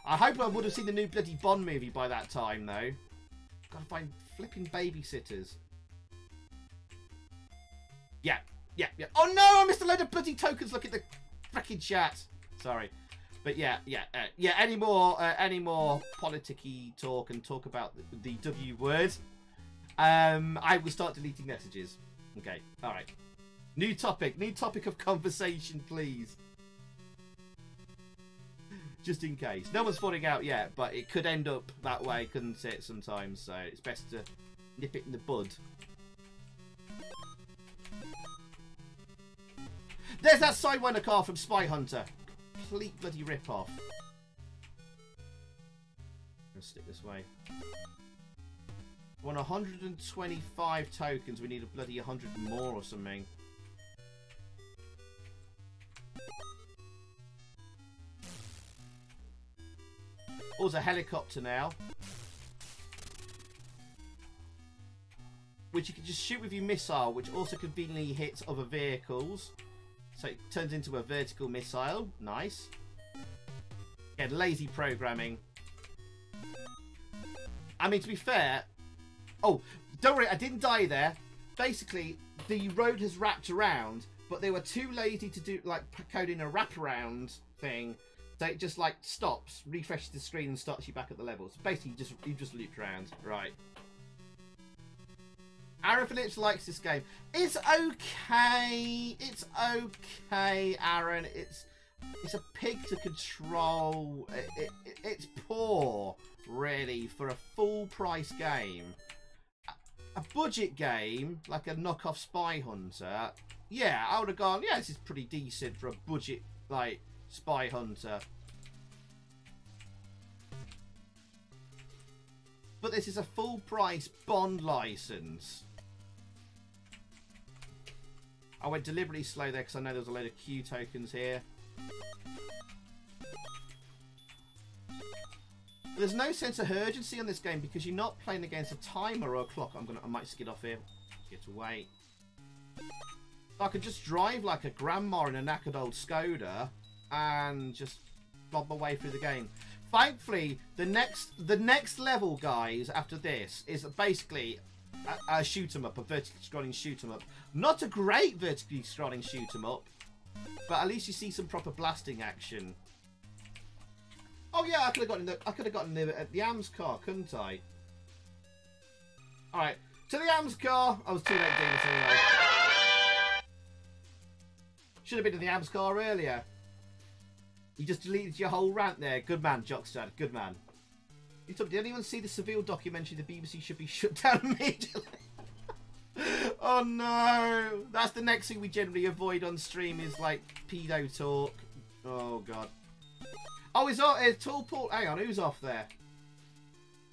I hope I would have seen the new bloody Bond movie by that time, though. Gotta find flipping babysitters. Yeah, yeah, yeah. Oh no, I missed a load of bloody tokens. Look at the freaking chat. Sorry. But yeah, yeah, uh, yeah. Any more, uh, any more politicky talk and talk about the, the W word? Um, I will start deleting messages. Okay, all right. New topic, new topic of conversation, please. Just in case. No one's falling out yet, but it could end up that way, couldn't it, sometimes? So it's best to nip it in the bud. There's that Sidewinder car from Spy Hunter complete bloody rip-off. Let's stick this way. Want 125 tokens. We need a bloody 100 more or something. Oh, there's a helicopter now. Which you can just shoot with your missile, which also conveniently hits other vehicles. So it turns into a vertical missile. Nice. Again, lazy programming. I mean, to be fair... Oh, don't worry, I didn't die there. Basically, the road has wrapped around, but they were too lazy to do, like, coding a wraparound thing. So it just, like, stops, refreshes the screen, and starts you back at the level. So basically, you just, you just looped around. Right. Aaron likes this game. It's okay. It's okay, Aaron. It's it's a pig to control. It, it, it's poor, really, for a full price game. A, budget game, like a knockoff Spy Hunter, yeah, I would have gone, yeah, this is pretty decent for a budget, like, Spy Hunter. But this is a full price Bond license. I went deliberately slow there because I know there's a load of Q tokens here. There's no sense of urgency on this game because you're not playing against a timer or a clock. I'm gonna, I might skid off here. Get away. I could just drive like a grandma in a knackered old Skoda and just bob my way through the game. Thankfully, the next the next level, guys, after this is basically a, a shoot 'em up, a vertically scrolling shoot 'em up. Not a great vertically scrolling shoot 'em up, but at least you see some proper blasting action. Oh yeah, I could have gotten the I could have gotten the at the AMS car, couldn't I? All right, to the AMS car. I was too late this anyway. Should have been in the AMS car earlier. You just deleted your whole rant there. Good man, Jockstrad. Good man. Did anyone see the Savile documentary? The BBC should be shut down immediately. oh no! That's the next thing we generally avoid on stream is like pedo talk. Oh god. Oh, is off. Is Tall Paul. Hang on, who's off there?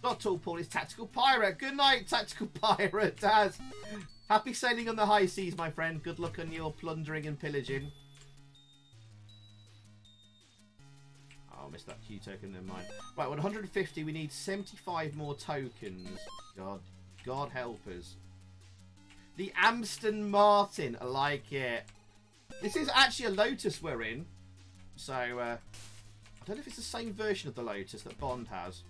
Not Tall Paul. It's Tactical Pirate. Good night, Tactical Pirate. Daz. Happy sailing on the high seas, my friend. Good luck on your plundering and pillaging. Oh, I missed that Q token, never mind. Right, 150, we need 75 more tokens. God, God help us. The Aston Martin, I like it. This is actually a Lotus we're in. So, uh, I don't know if it's the same version of the Lotus that Bond has.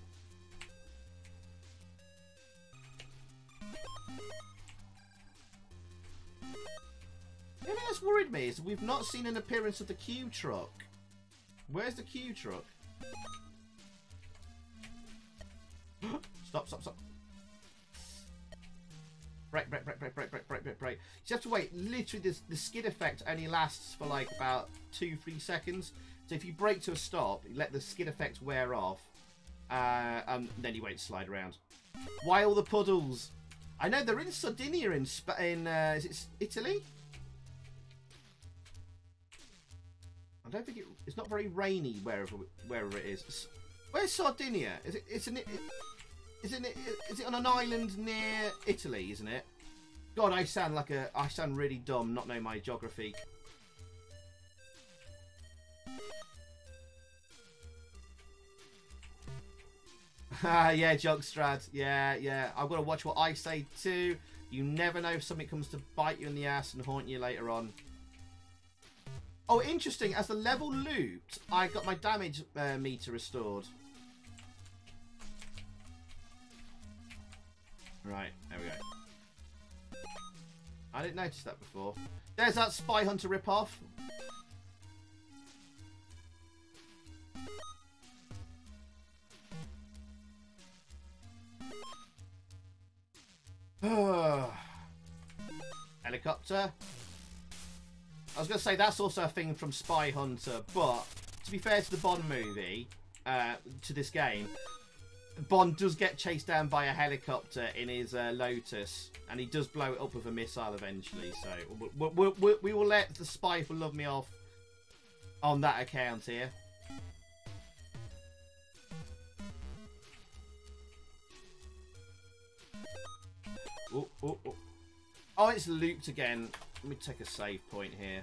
The thing that's worried me is we've not seen an appearance of the Q truck. Where's the Q truck? stop, stop, stop. Break, break, break, break, break, break, break, break, break. You have to wait. Literally, this, the skid effect only lasts for like about two, three seconds. So if you brake to a stop, let the skid effect wear off, uh, um, then you won't slide around. Why all the puddles? I know they're in Sardinia in, Sp in uh, is it Italy? I don't think it, it's not very rainy wherever wherever it is. Where's Sardinia? Is it? It's an. It? Is it on an island near Italy? Isn't it? God, I sound like a. I sound really dumb, not knowing my geography. yeah, Jockstrad. Yeah, yeah. I've got to watch what I say too. You never know if something comes to bite you in the ass and haunt you later on. Oh, interesting. As the level looped, I got my damage uh, meter restored. Right, there we go. I didn't notice that before. There's that Spy Hunter ripoff. Helicopter. I was going to say that's also a thing from Spy Hunter, but to be fair to the Bond movie, uh, to this game, Bond does get chased down by a helicopter in his uh, Lotus, and he does blow it up with a missile eventually. So we, we, we, we will let the Spy Who Loved Me off on that account here. Oh, oh, oh. oh, it's looped again. Let me take a save point here.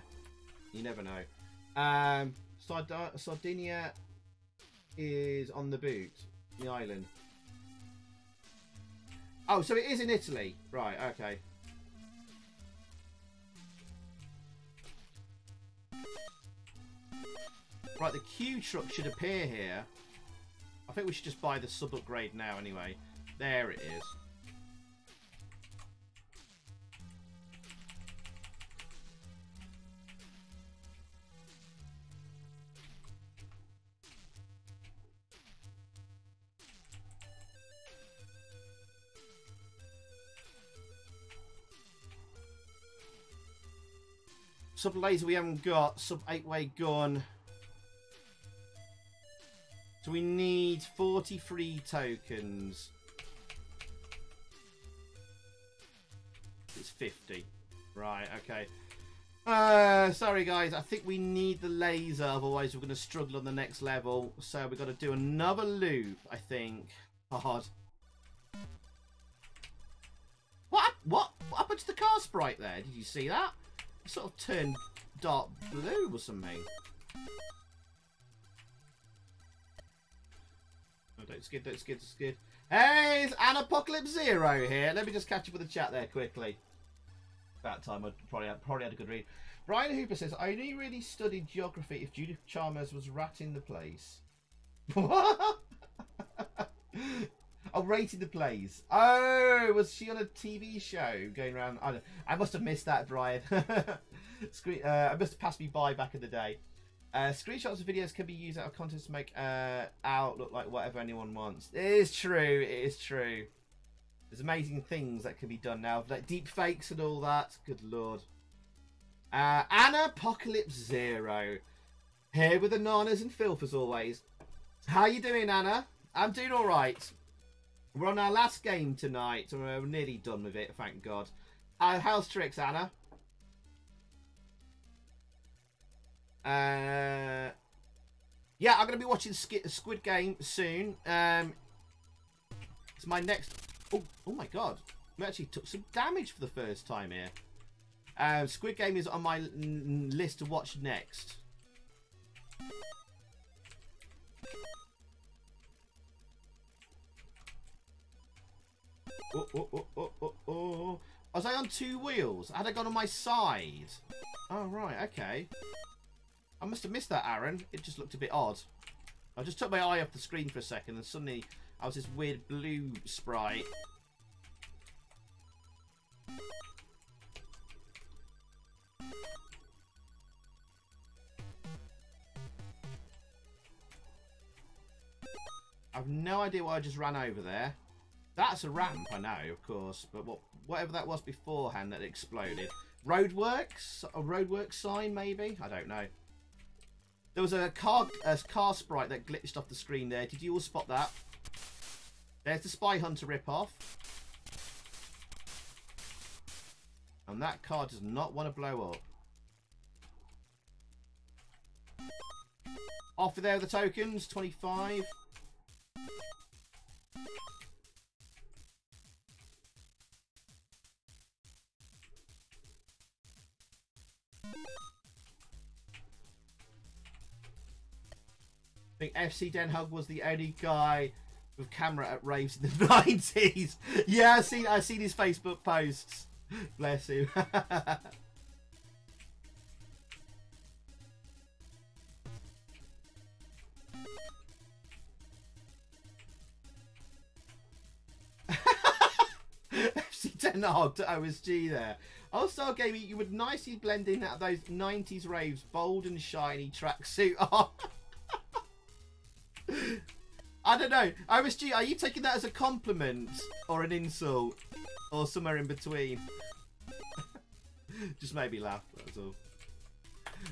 You never know. Um, Sard Sardinia is on the boot, the island. Oh, so it is in Italy. Right, okay. Right, the Q truck should appear here. I think we should just buy the sub upgrade now anyway. There it is. Sub laser we haven't got. Sub 8 way gun. So we need 43 tokens. It's 50. Right, okay. Uh, sorry guys, I think we need the laser, otherwise we're going to struggle on the next level. So we've got to do another loop, I think. Hard. What? What? What happened to the car sprite there? Did you see that? Sort of turned dark blue or something. Oh, don't skid, don't skid, don't skid. Hey, it's an Apocalypse Zero here. Let me just catch up with the chat there quickly. That time I probably had, probably had a good read. Brian Hooper says, I only really studied geography if Judith Chalmers was ratting the place. Oh, rating the plays. Oh, was she on a TV show going around? I, I must have missed that, Brian. Screen, uh, I must have passed me by back in the day. Uh, screenshots of videos can be used out of context to make uh, out look like whatever anyone wants. It is true. It is true. There's amazing things that can be done now, like deep fakes and all that. Good lord. Uh, Anna Apocalypse Zero. Here with the nanas and filth as always. How you doing, Anna? I'm doing all right. We're on our last game tonight, and we're nearly done with it, thank God. Uh, how's tricks, Anna? Uh, yeah, I'm going to be watching Squid Game soon. Um, it's my next... Oh, oh my God. We actually took some damage for the first time here. Uh, Squid Game is on my list to watch next. Oh, oh, oh, oh, oh, oh. Was I on two wheels? Had I gone on my side? Oh, right, okay. I must have missed that, Aaron. It just looked a bit odd. I just took my eye off the screen for a second and suddenly I was this weird blue sprite. I've no idea why I just ran over there. That's a ramp, I know, of course, but what, whatever that was beforehand that exploded. Roadworks? A roadworks sign, maybe? I don't know. There was a car, a car sprite that glitched off the screen there. Did you all spot that? There's the Spy Hunter ripoff. And that car does not want to blow up. Off there are the tokens, 25. FC Den Haag was the only guy with camera at raves in the 90s. Yeah, I seen I seen his Facebook posts. Bless him. FC Den Haag to OSG there. Also, game you would nicely blend in out those 90s raves, bold and shiny tracksuit. Oh. I don't know. OSG, are you taking that as a compliment or an insult or somewhere in between? Just made me laugh. That's all.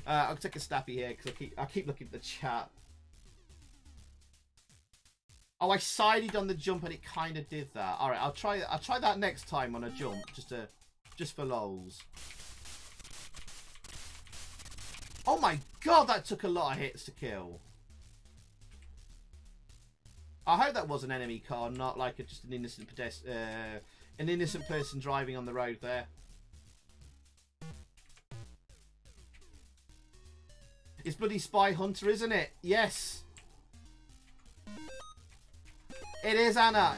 Uh, I'll take a snappy here because I keep I keep looking at the chat. Oh, I sided on the jump and it kind of did that. All right, I'll try. I'll try that next time on a jump, just to, just for lols. Oh my god, that took a lot of hits to kill. I hope that was an enemy car, not like a, just an innocent uh, an innocent person driving on the road there. It's bloody Spy Hunter, isn't it? Yes. It is, Anna.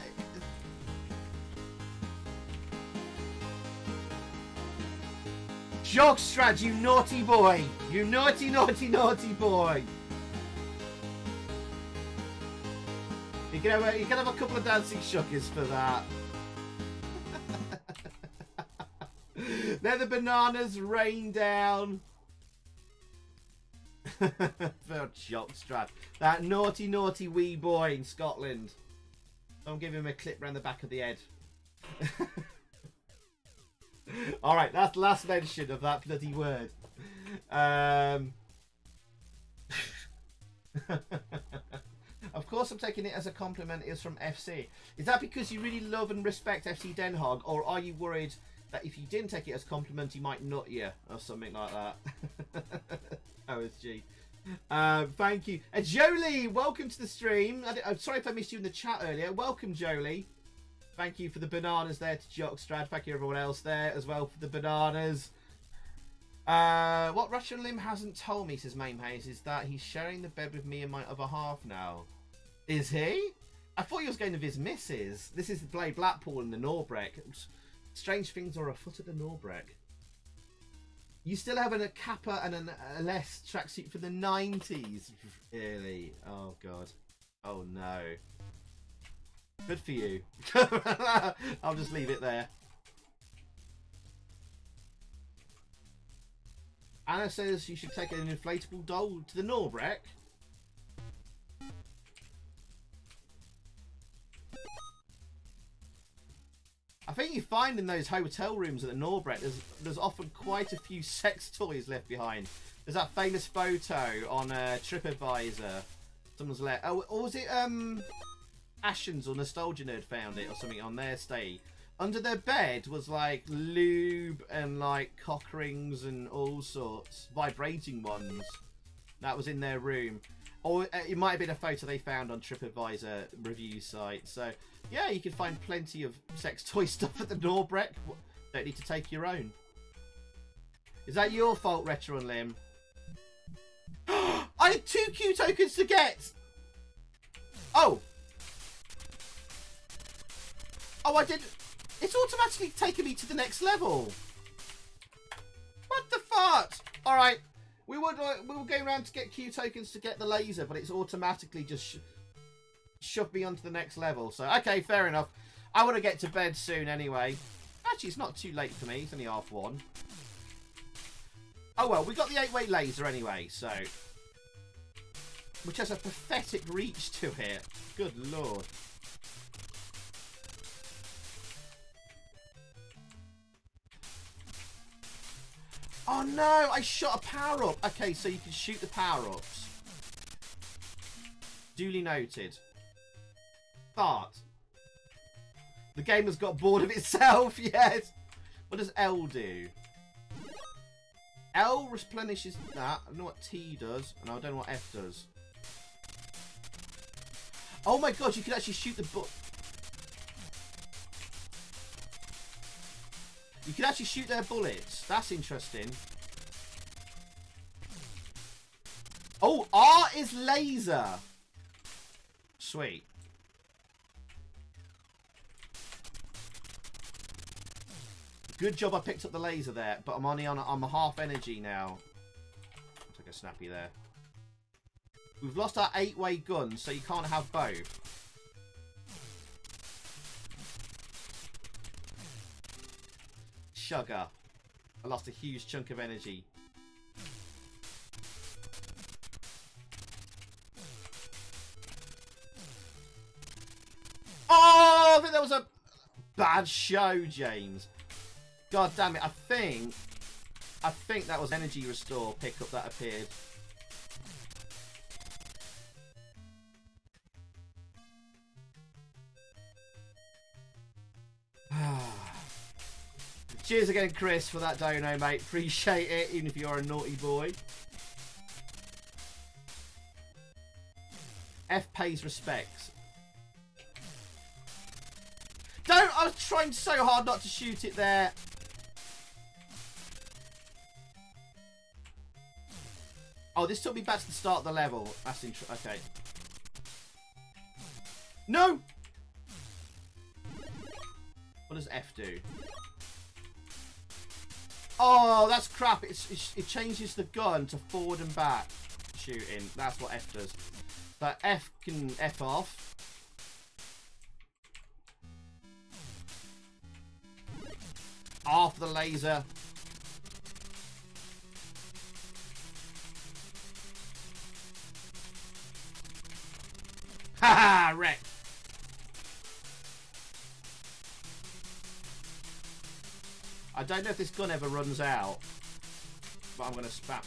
Jockstrad, you naughty boy. You naughty, naughty, naughty boy. You can have a, you can have a couple of dancing shuckers for that. then the bananas rain down. for Jockstrap. That naughty, naughty wee boy in Scotland. Don't give him a clip round the back of the head. Alright, that's last mention of that bloody word. Um... Of course, I'm taking it as a compliment. It's from FC. Is that because you really love and respect FC Den Haag, or are you worried that if you didn't take it as a compliment, he might nut you or something like that? OSG. Um, thank you. Uh, Jolie, welcome to the stream. I, am sorry if I missed you in the chat earlier. Welcome, Jolie. Thank you for the bananas there to Jockstrad. Thank you everyone else there as well for the bananas. Uh, what Russian Lim hasn't told me, says Main Hayes, is that he's sharing the bed with me and my other half now. Is he? I thought he was going to his missus. This is the Play Blackpool and the Norbreck. Strange things are afoot at the Norbreck. You still have a Kappa and an, less tracksuit for the 90s. Really? Oh, God. Oh, no. Good for you. I'll just leave it there. Anna says you should take an inflatable doll to the Norbreck. I think you find in those hotel rooms at the Norbreck, there's there's often quite a few sex toys left behind. There's that famous photo on uh, TripAdvisor. Someone's left. Oh, or was it um, Ashens or Nostalgia Nerd found it or something on their stay? Under their bed was like lube and like cock rings and all sorts, vibrating ones. That was in their room. Or uh, it might have been a photo they found on TripAdvisor review site. So yeah, you can find plenty of sex toy stuff at the Norbreck. Don't need to take your own. Is that your fault, Retro and Lim? I had two Q tokens to get! Oh! Oh, I did... It's automatically taking me to the next level. What the fuck? Alright. We would uh, we were going around to get Q tokens to get the laser, but it's automatically just sh shoved me onto the next level. So, okay, fair enough. I want to get to bed soon anyway. Actually, it's not too late for me. It's only half one. Oh, well, we got the eight-way laser anyway, so... Which has a pathetic reach to it. Good lord. Oh no, I shot a power up. Okay, so you can shoot the power ups. Duly noted. But the game has got bored of itself, yes. What does L do? L replenishes that. I don't know what T does, and I don't know what F does. Oh my god, you can actually shoot the bu- You can actually shoot their bullets. That's interesting. Oh, R is laser. Sweet. Good job I picked up the laser there, but I'm only on I'm half energy now. Took a snappy there. We've lost our eight-way gun, so you can't have both. Sugar. I lost a huge chunk of energy. Oh, I think that was a bad show, James. God damn it, I think... I think that was energy restore pickup that appeared. Cheers again, Chris, for that dono, mate. Appreciate it, even if you're a naughty boy. F pays respects. Don't! I was trying so hard not to shoot it there. Oh, this took me back to the start of the level. That's interesting. Okay. No! What does F do? Oh, that's crap. It's, it changes the gun to forward and back shooting. That's what F does. But F can F off. Off the laser. Haha, wreck. I don't know if this gun ever runs out, but I'm going to spam.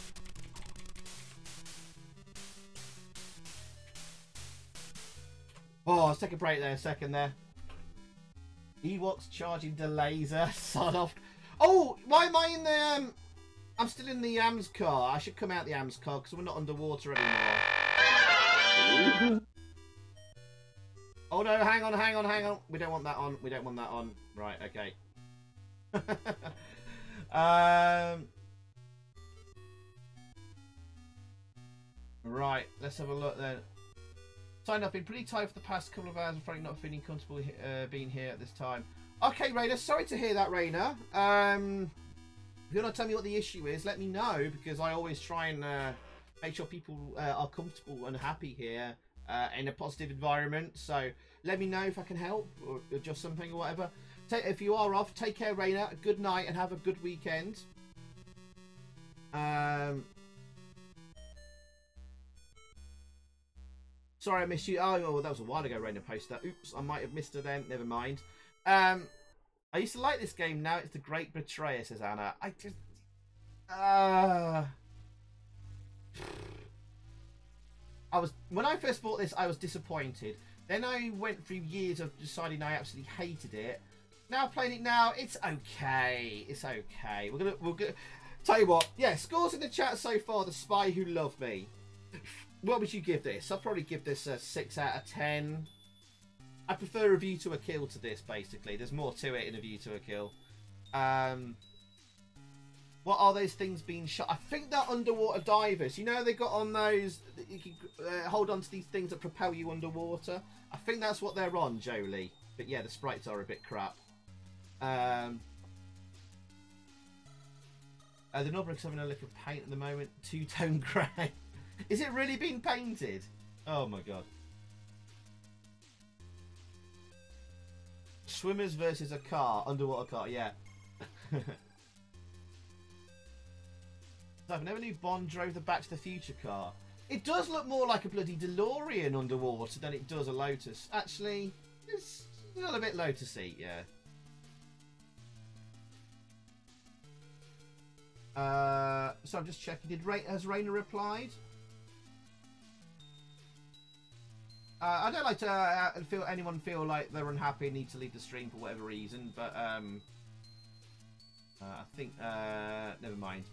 Oh, let's take a break there, a second there. Ewoks charging the laser. Sod off. Oh, why am I in the... Um, I'm still in the AMS car. I should come out the AMS car because we're not underwater anymore. Oh no, hang on, hang on, hang on. We don't want that on. We don't want that on. Right, okay. um, right, let's have a look then. Signed up, been pretty tired for the past couple of hours. I'm afraid not feeling comfortable uh, being here at this time. Okay, Rayner, sorry to hear that, Rayner. Um, if you're not telling me what the issue is, let me know because I always try and uh, make sure people uh, are comfortable and happy here uh, in a positive environment. So let me know if I can help or adjust something or whatever. If you are off, take care, Raina. Good night and have a good weekend. Um, sorry I missed you. Oh, well, that was a while ago, Raina posted that. Oops, I might have missed her then. Never mind. Um, I used to like this game. Now it's the Great Betrayer, says Anna. I just... Uh... I was when I first bought this, I was disappointed. Then I went through years of deciding I absolutely hated it. Now playing it now, it's okay. It's okay. We're gonna we're gonna tell you what. Yeah, scores in the chat so far. The Spy Who Loved Me. What would you give this? I'll probably give this a six out of ten. I prefer a view to a kill to this. Basically, there's more to it in a view to a kill. Um, what are those things being shot? I think they're underwater divers. You know they got on those. You can uh, hold on to these things that propel you underwater. I think that's what they're on, Jolie. But yeah, the sprites are a bit crap. Um, uh, the Norbreck's having a look of paint at the moment. Two tone grey. Is it really being painted? Oh my god. Swimmers versus a car, underwater car. Yeah. I never knew Bond drove the Back to the Future car. It does look more like a bloody DeLorean underwater than it does a Lotus. Actually, it's a little bit Lotusy, yeah. Uh, so I'm just checking. Did Ray, has Rainer replied? Uh, I don't like to uh, feel anyone feel like they're unhappy and need to leave the stream for whatever reason, but um, uh, I think uh, never mind.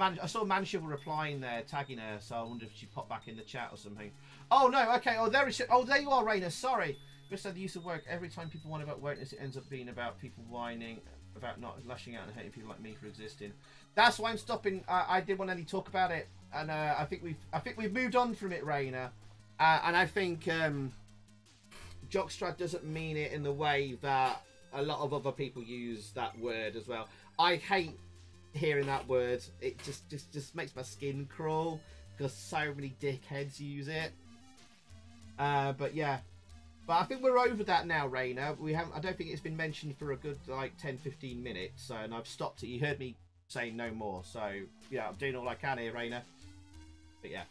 Man, I saw Manshivel replying there, tagging her, so I wonder if she popped back in the chat or something. Oh no, okay. Oh, there is. Oh, there you are, Rainer. Sorry. Just said the use of work. Every time people whine about wokeness, it ends up being about people whining about not lashing out and hating people like me for existing. That's why I'm stopping. I, I didn't want any talk about it, and uh, I think we've. I think we've moved on from it, Rainer. Uh, and I think um, Jockstrad doesn't mean it in the way that a lot of other people use that word as well. I hate hearing that word. It just just just makes my skin crawl because so many dickheads use it. Uh, but yeah, but I think we're over that now, Rainer. We haven't. I don't think it's been mentioned for a good like 10, 15 minutes. So, and I've stopped it. You heard me saying no more. So yeah, I'm doing all I can here, Rainer. But yeah.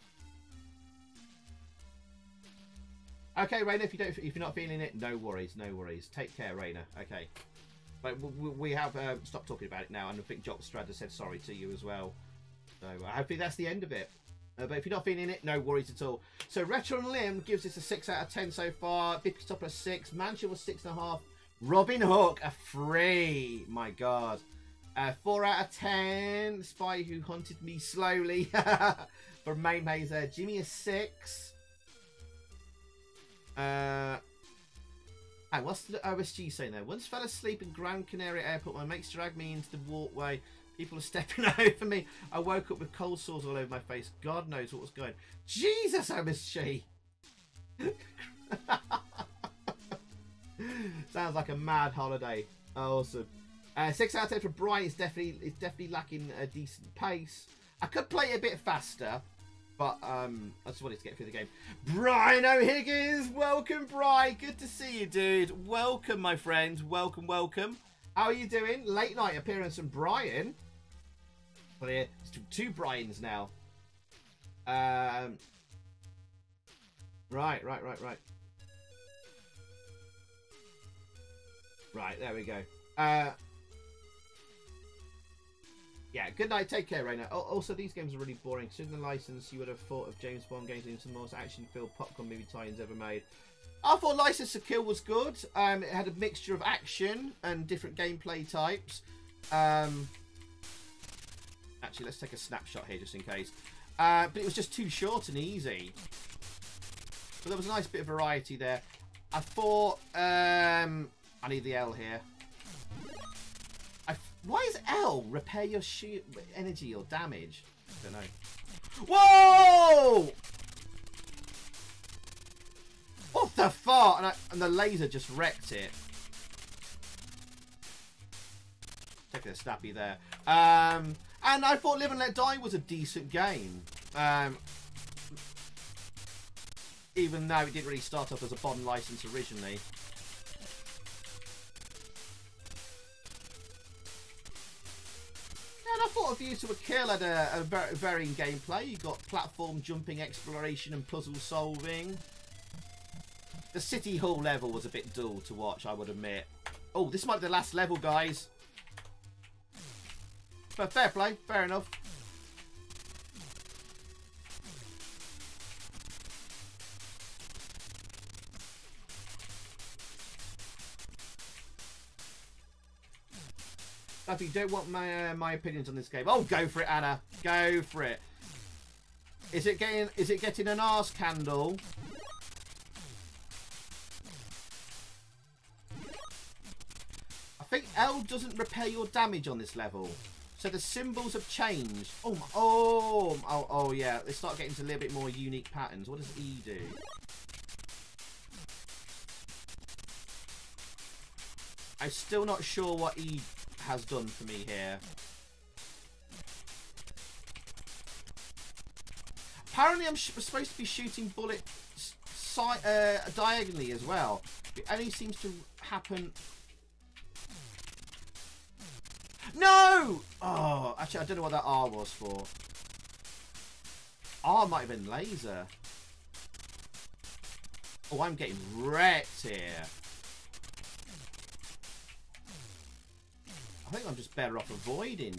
Okay, Rainer. If you don't, if you're not feeling it, no worries, no worries. Take care, Rainer. Okay. But we have uh, stopped talking about it now, and I think Jock Strada said sorry to you as well. So uh, hopefully that's the end of it. Uh, but if you're not feeling it, no worries at all. So Retro and Lim gives us a 6 out of 10 so far. Bippy Stopper a 6. Mansion was 6.5. Robin Hook a 3. My god. Uh, 4 out of 10. Spy Who Hunted Me Slowly. From May Maze there. Jimmy a 6. Uh, Hey, what's the OSG saying there? Once fell asleep in Gran Canaria Airport. My mates dragged me into the walkway. People are stepping over me. I woke up with cold sores all over my face. God knows what was going. Jesus, OSG. Sounds like a mad holiday. Awesome. Uh, six out of ten for Brian. It's definitely it's definitely lacking a decent pace. I could play a bit faster, but um, I just wanted to get through the game. Brian O'Higgins, welcome, Brian. Good to see you, dude. Welcome, my friend. Welcome, welcome. How are you doing? Late night appearance from Brian. Well, yeah, two Brian's now. Um, right, right, right, right. Right, there we go. Uh, yeah, good night. Take care, Rainer. Also, these games are really boring. Considering the license, you would have thought of James Bond games into the most action-filled popcorn movie tie-ins ever made. I thought License to Kill was good. Um, it had a mixture of action and different gameplay types. Um, actually, let's take a snapshot here just in case. Uh, but it was just too short and easy. But there was a nice bit of variety there. I thought... Um, I need the L here. Why is L repair your energy or damage? I don't know. Whoa! What the fuck? And, I, and the laser just wrecked it. Taking a snappy there. Um, and I thought Live and Let Die was a decent game. Um, even though it didn't really start off as a Bond license originally. I thought to a Kill had a, a varying gameplay. You've got platform jumping, exploration, and puzzle solving. The City Hall level was a bit dull to watch, I would admit. Oh, this might be the last level, guys. But fair play, fair enough. If you don't want my uh, my opinions on this game, oh, go for it, Anna. Go for it. Is it getting? Is it getting an arse candle? I think L doesn't repair your damage on this level. So the symbols have changed. Oh, oh, oh, oh, yeah. They start getting to a little bit more unique patterns. What does E do? I'm still not sure what E has done for me here. Apparently I'm supposed to be shooting bullets uh, diagonally as well. It only seems to happen no! Oh, actually, I don't know what that R was for. R might have been laser. Oh, I'm getting wrecked here. I think I'm just better off avoiding.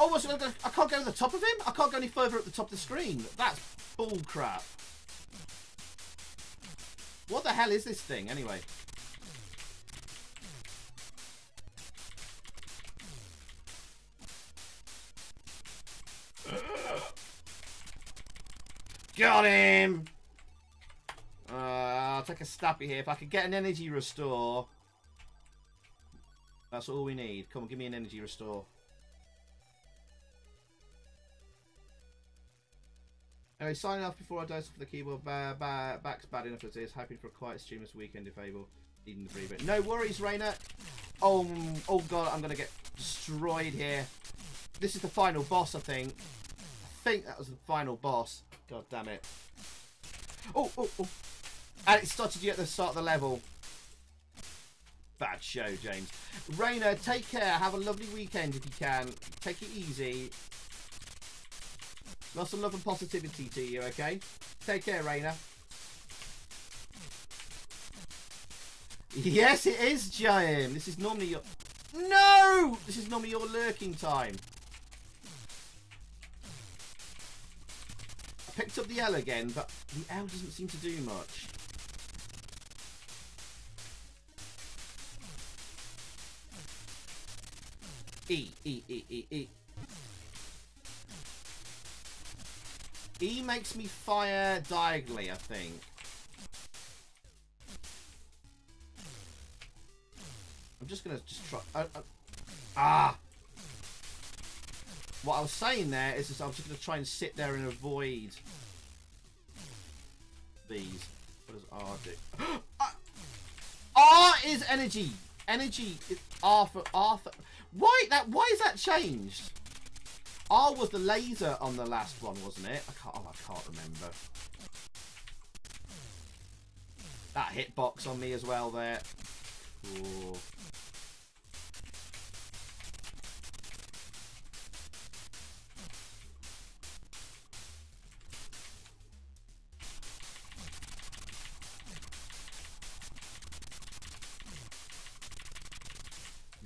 Oh, I can't go to the top of him? I can't go any further at the top of the screen. That's bull crap. What the hell is this thing, anyway? Got him! Uh, I'll take a snappy here. If I could get an energy restore. That's all we need. Come on, give me an energy restore. Anyway, signing off before I dose for the keyboard. Ba ba back's bad enough as it is. Happy for a quiet stream this weekend if able. Needing the bit. No worries, Rainer. Oh, oh god, I'm gonna get destroyed here. This is the final boss, I think. I think that was the final boss. God damn it. Oh, oh, oh. And it started you at the start of the level. Bad show, James. Rainer, take care. Have a lovely weekend if you can. Take it easy. Lots of love and positivity to you, okay? Take care, Rainer. Yes, it is, Giant. This is normally your... No! This is normally your lurking time. I picked up the L again, but the L doesn't seem to do much. E, E, E, E, E. E makes me fire diagonally, I think. I'm just going to just try... Uh, uh, ah! What I was saying there is I'm just going to try and sit there and avoid these. What does R do? Uh, R is energy. Energy is R for R for... Why that? Why is that changed? R was the laser on the last one, wasn't it? I can't, oh, I can't remember. That hitbox on me as well there. Ooh.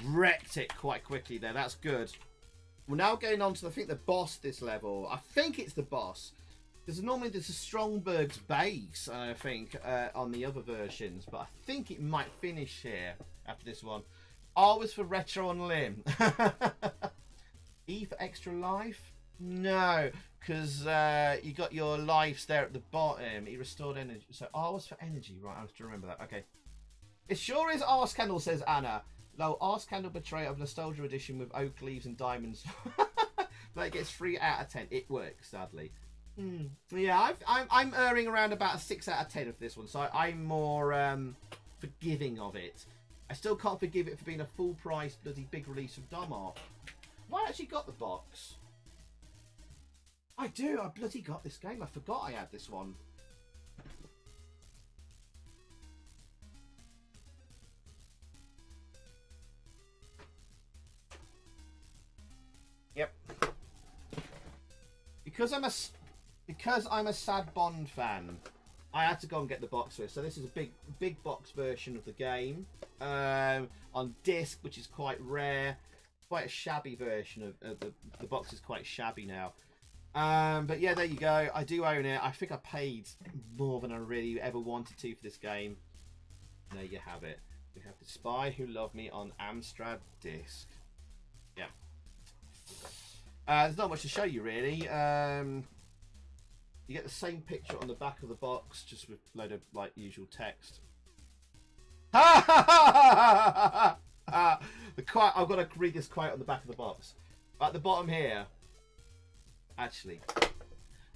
Wrecked it quite quickly there. That's good. We're now going on to, I think, the boss this level. I think it's the boss. Because normally there's a Stromberg's base, I think, uh, on the other versions. But I think it might finish here after this one. R was for Retro on Limb. e for Extra Life. No, because uh, you got your lives there at the bottom. He restored energy. So R was for energy, right? I have to remember that. Okay. It sure is Arse Kendall, says Anna. Low Arse Candle Betrayal of Nostalgia Edition with oak leaves and diamonds. but it gets 3 out of 10. It works, sadly. Hmm. Yeah, I've, I'm, I'm erring around about a 6 out of 10 of this one, so I, I'm more um, forgiving of it. I still can't forgive it for being a full price bloody big release of. Have I actually got the box? I do, I bloody got this game. I forgot I had this one. Because I'm a because I'm a sad Bond fan, I had to go and get the box first. So this is a big big box version of the game um, on disc, which is quite rare. Quite a shabby version of the the box is quite shabby now. Um, but yeah, there you go. I do own it. I think I paid more than I really ever wanted to for this game. There you have it. We have the Spy Who Loved Me on Amstrad disc. Uh, there's not much to show you really. Um, you get the same picture on the back of the box, just with a load of like usual text. the quote. I've got to read this quote on the back of the box. At the bottom here. Actually,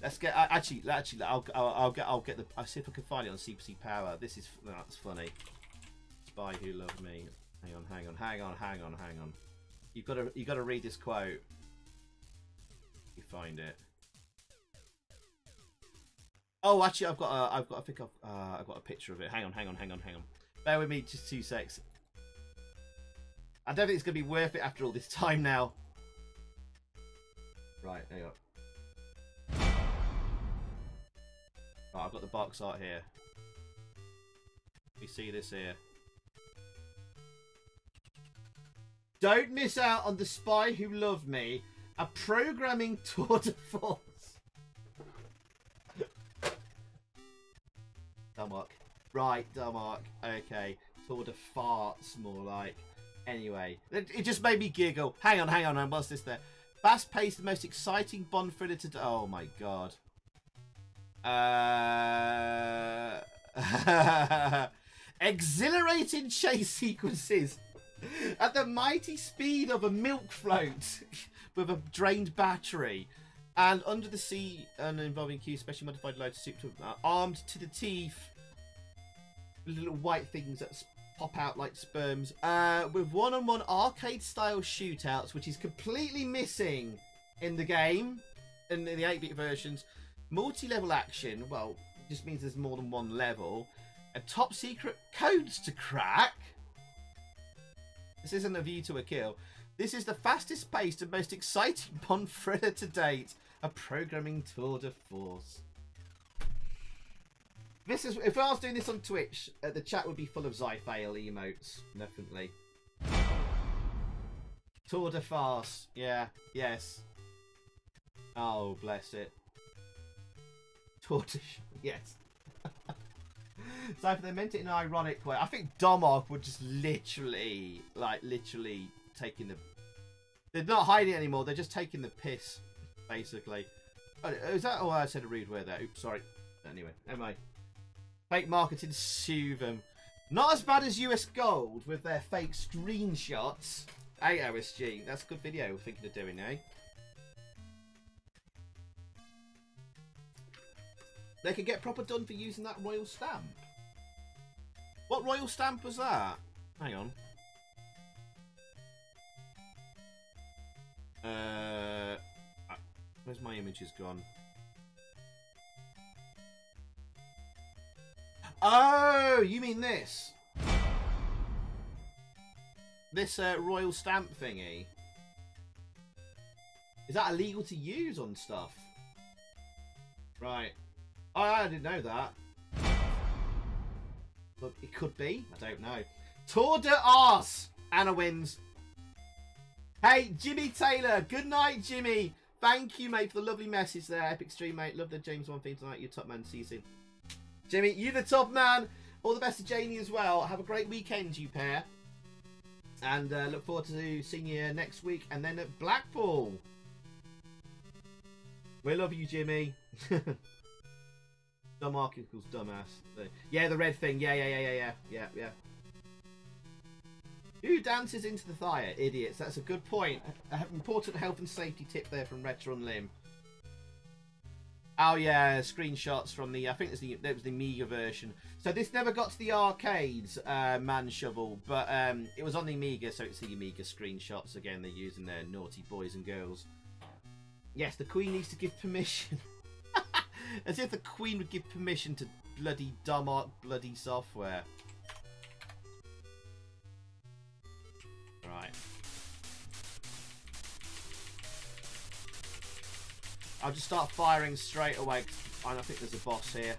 let's get. Actually, actually, I'll, I'll, I'll get. I'll get the. I'll see if I can find it on CPC Power. This is that's funny. Spy who loved me. Hang on, hang on, hang on, hang on, hang on. You've got to. You've got to read this quote. You find it. Oh, actually, I've got. A, I've got. I think I've. Uh, I've got a picture of it. Hang on, hang on, hang on, hang on. Bear with me, just two secs. I don't think it's going to be worth it after all this time now. Right, hang on. Right, I've got the box art here. We see this here. Don't miss out on The Spy Who Loved Me, a programming tour de force. Domark. Right, Domark. Okay. Tour de farts, more like. Anyway, it, it, just made me giggle. Hang on, hang on, what's this there? Fast paced, the most exciting Bond thriller to. Oh my god. Uh. Exhilarating chase sequences at the mighty speed of a milk float with a drained battery. And under the sea and involving Q specially modified loader suit uh, armed to the teeth little white things that pop out like sperms uh, with one-on-one arcade style shootouts which is completely missing in the game in the 8-bit versions. Multi-level action well just means there's more than one level. And top secret codes to crack. This isn't a view to a kill this is the fastest paced and most exciting Bond to date a programming tour de force this is if I was doing this on Twitch, uh, the chat would be full of Zyfail emotes, definitely. Tour de farce, yeah, yes. Oh, bless it. De yes. so if they meant it in an ironic way, I think Domark would just literally, like, literally taking the. They're not hiding anymore. They're just taking the piss, basically. Oh, is that? Oh, I said a rude word there. Oops, sorry. Anyway, anyway. Fake marketing, sue them. Not as bad as US Gold with their fake screenshots. Hey, OSG, that's a good video we're thinking of doing, eh? They could get proper done for using that royal stamp. What royal stamp was that? Hang on. Uh, where's my images gone? Oh, you mean this? This uh, royal stamp thingy. Is that illegal to use on stuff? Right. Oh, I didn't know that. But it could be. I don't know. Tour de Arse. Anna wins. Hey, Jimmy Taylor. Good night, Jimmy. Thank you, mate, for the lovely message there. Epic stream, mate. Love the James Bond theme tonight. You're top man. See you soon. Jimmy, you the top man. All the best to Janie as well. Have a great weekend, you pair. And uh, look forward to seeing you next week and then at Blackpool. We love you, Jimmy. Dumb articles, dumbass. Yeah, the red thing. Yeah, yeah, yeah, yeah, yeah, yeah, yeah. Who dances into the fire? Idiots. That's a good point. Important health and safety tip there from Retron Lim. Oh yeah, screenshots from the. I think it's the was the Amiga version. So this never got to the arcades, uh, Man Shovel, but um, it was on the Amiga, so it's the Amiga screenshots again. They're using their naughty boys and girls. Yes, the Queen needs to give permission. As if the Queen would give permission to bloody dumb art, bloody software. Right. I'll just start firing straight away. 'cause I think there's a boss here.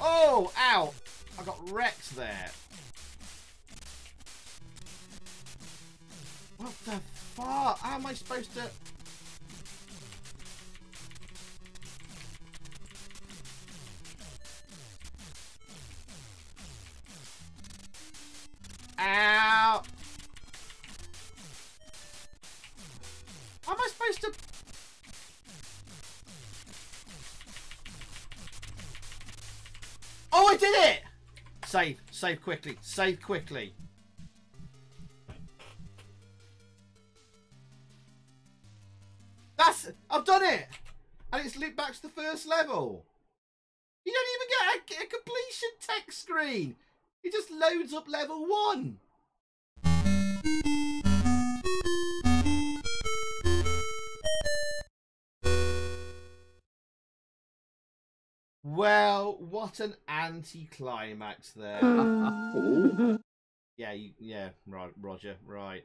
Oh, ow! I got wrecked there. What the fuck? How am I supposed to... Ow! How am I supposed to... Oh, I did it! Save, save quickly, save quickly. That's, I've done it! And it's looped back to the first level. You don't even get a, a completion text screen. It just loads up level one. Well, what an anticlimax there. yeah, you, yeah, right, Roger, right.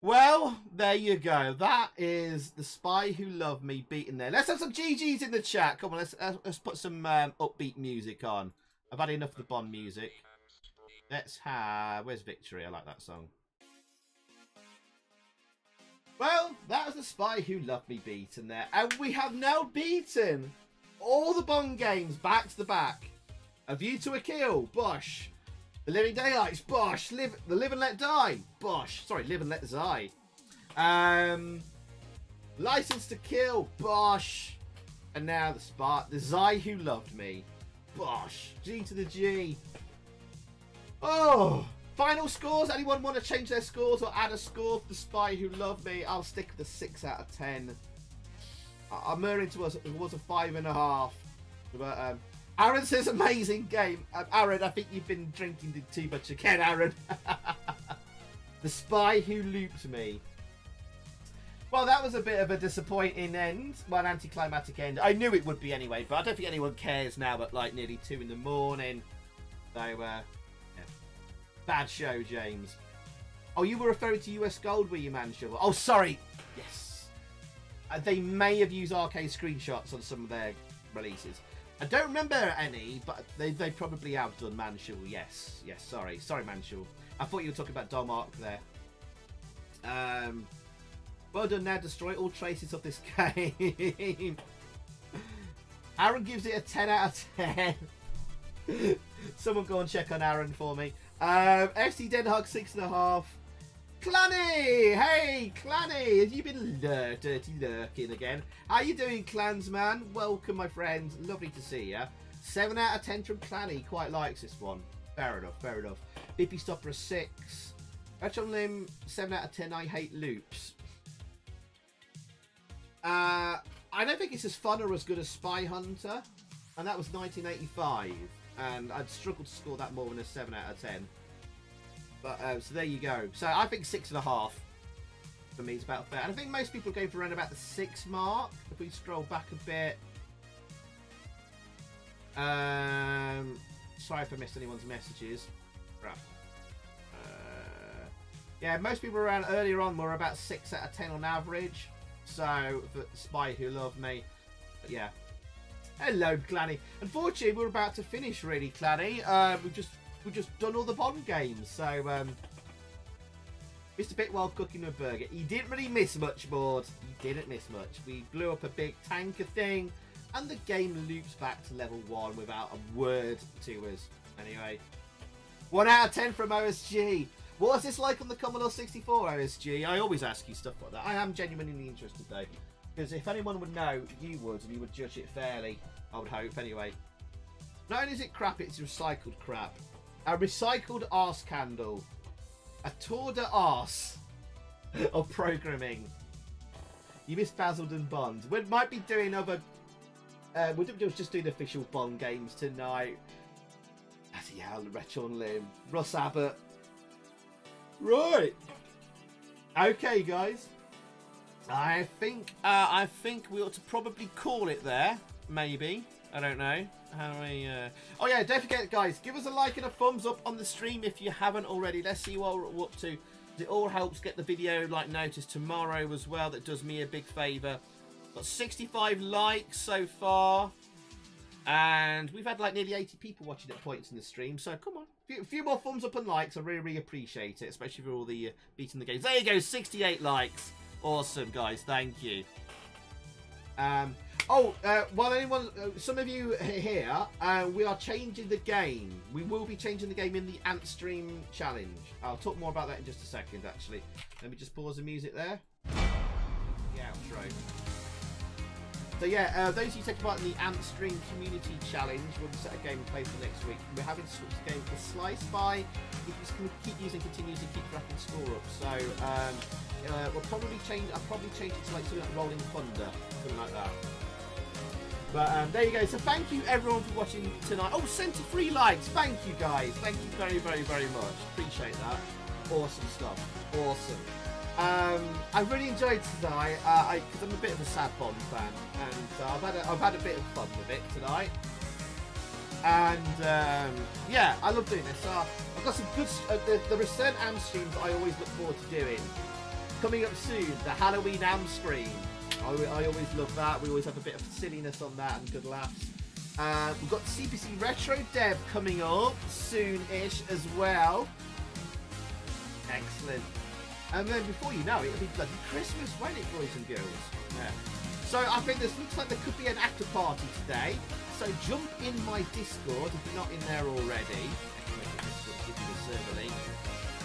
Well, there you go. That is the spy who loved me beaten there. Let's have some GGs in the chat. Come on, let's let's put some um, upbeat music on. I've had enough of the Bond music. Let's have. Where's Victory? I like that song. Well, that was the spy who loved me beaten there, and we have now beaten all the Bond games back to the back. A View to a Kill, Bosh. The Living Daylights, Bosh. Live, the Live and Let Die, Bosh. Sorry, Live and Let Die. Um, License to Kill, Bosh. And now the Spot, the Zai Who Loved Me, Bosh. G to the G. Oh, final scores. Anyone want to change their scores or add a score for the Spy Who Loved Me? I'll stick with a six out of ten. I'm erring towards it was a five and a half. But um, Aaron says amazing game. Um, Aaron, I think you've been drinking too much again, Aaron. the spy who looped me. Well, that was a bit of a disappointing end. Well, an anticlimactic end. I knew it would be anyway, but I don't think anyone cares now at like nearly two in the morning. So, uh. Bad show, James. Oh, you were referring to US Gold, were you, man? Shovel? Oh, sorry. Yes. Uh, they may have used arcade screenshots on some of their releases. I don't remember any, but they, they probably have done Manshul. Yes, yes. Sorry, sorry, Manshul. I thought you were talking about Domark there. Um, well done. Now destroy all traces of this game. Aaron gives it a ten out of ten. Someone go and check on Aaron for me. Um, FC Den Hug six and a half. Clanny! Hey, Clanny! Have you been lur- dirty lurking again? How you doing, Clansman? Welcome, my friend. Lovely to see you. 7 out of 10 from Clanny. Quite likes this one. Fair enough, fair enough. Bippy Stopper a 6. Retron Lim, 7 out of 10. I hate loops. Uh, I don't think it's as fun or as good as Spy Hunter. And that was 1985. And I'd struggle to score that more than a 7 out of 10. But uh, so there you go. So I think six and a half for me is about fair. And I think most people going for around about the six mark. If we scroll back a bit. Um, sorry if I missed anyone's messages. Uh, yeah, most people around earlier on were about six out of ten on average. So for Spy Who Love Me, but yeah. Hello, Clanny. Unfortunately, we're about to finish, really, Clanny. Uh, we've just we've just done all the Bond games, so um, Mr. Bitwell cooking a burger. He didn't really miss much, board. He didn't miss much. We blew up a big tanker thing, and the game loops back to level one without a word to us. Anyway, One out of ten from OSG. What was this like on the Commodore 64 OSG? I always ask you stuff like that. I am genuinely interested though. Because if anyone would know, you would, and you would judge it fairly. I would hope, anyway. Not only is it crap, it's recycled crap. A recycled arse candle. A tour de arse of programming. You missed Basildon Bond. We might be doing other. Uh, we'll just do the official Bond games tonight. Bloody hell, Retro Lim. Russ Abbott. Right. Okay, guys. I think uh, I think we ought to probably call it there. Maybe. I don't know. How we... Uh... Oh, yeah, don't forget, guys, give us a like and a thumbs up on the stream if you haven't already. Let's see what we're up to. It all helps get the video, like, noticed tomorrow as well. That does me a big favour. Got 65 likes so far. And we've had, like, nearly 80 people watching at points in the stream. So, come on. A few, a few more thumbs up and likes. I really, really appreciate it. Especially for all the uh, beating the games. There you go, 68 likes. Awesome, guys. Thank you. Um, oh, uh, while anyone, uh, some of you here, uh, we are changing the game. We will be changing the game in the Antstream Challenge. I'll talk more about that in just a second, actually. Let me just pause the music there. The outro. So yeah, uh, those you taking part in the Stream Community Challenge will set a game and play for next week. We're having to switch the game for Slice By. If you just keep using continues to keep racking score up. So um, uh, we'll probably change. I'll probably change it to like something like Rolling Thunder, something like that. But um, there you go. So thank you everyone for watching tonight. Oh, sent to three likes. Thank you guys. Thank you very, very, very much. Appreciate that. Awesome stuff. Awesome. Um, I really enjoyed tonight because uh, I'm a bit of a sad Bond fan, and uh, I've had a, I've had a bit of fun with it tonight. And um, yeah, I love doing this. Uh, I've got some good. Uh, the, the Return Amstreams I always look forward to doing. Coming up soon, the Halloween Amstream. I, I always love that. We always have a bit of silliness on that and good laughs. Uh, we've got CPC Retro Dev coming up soon-ish as well. Excellent. And then before you know it, it'll be bloody Christmas, won't it, boys and girls? Yeah. So I think this looks like there could be an after party today. So jump in my Discord if you're not in there already. Give you the server link.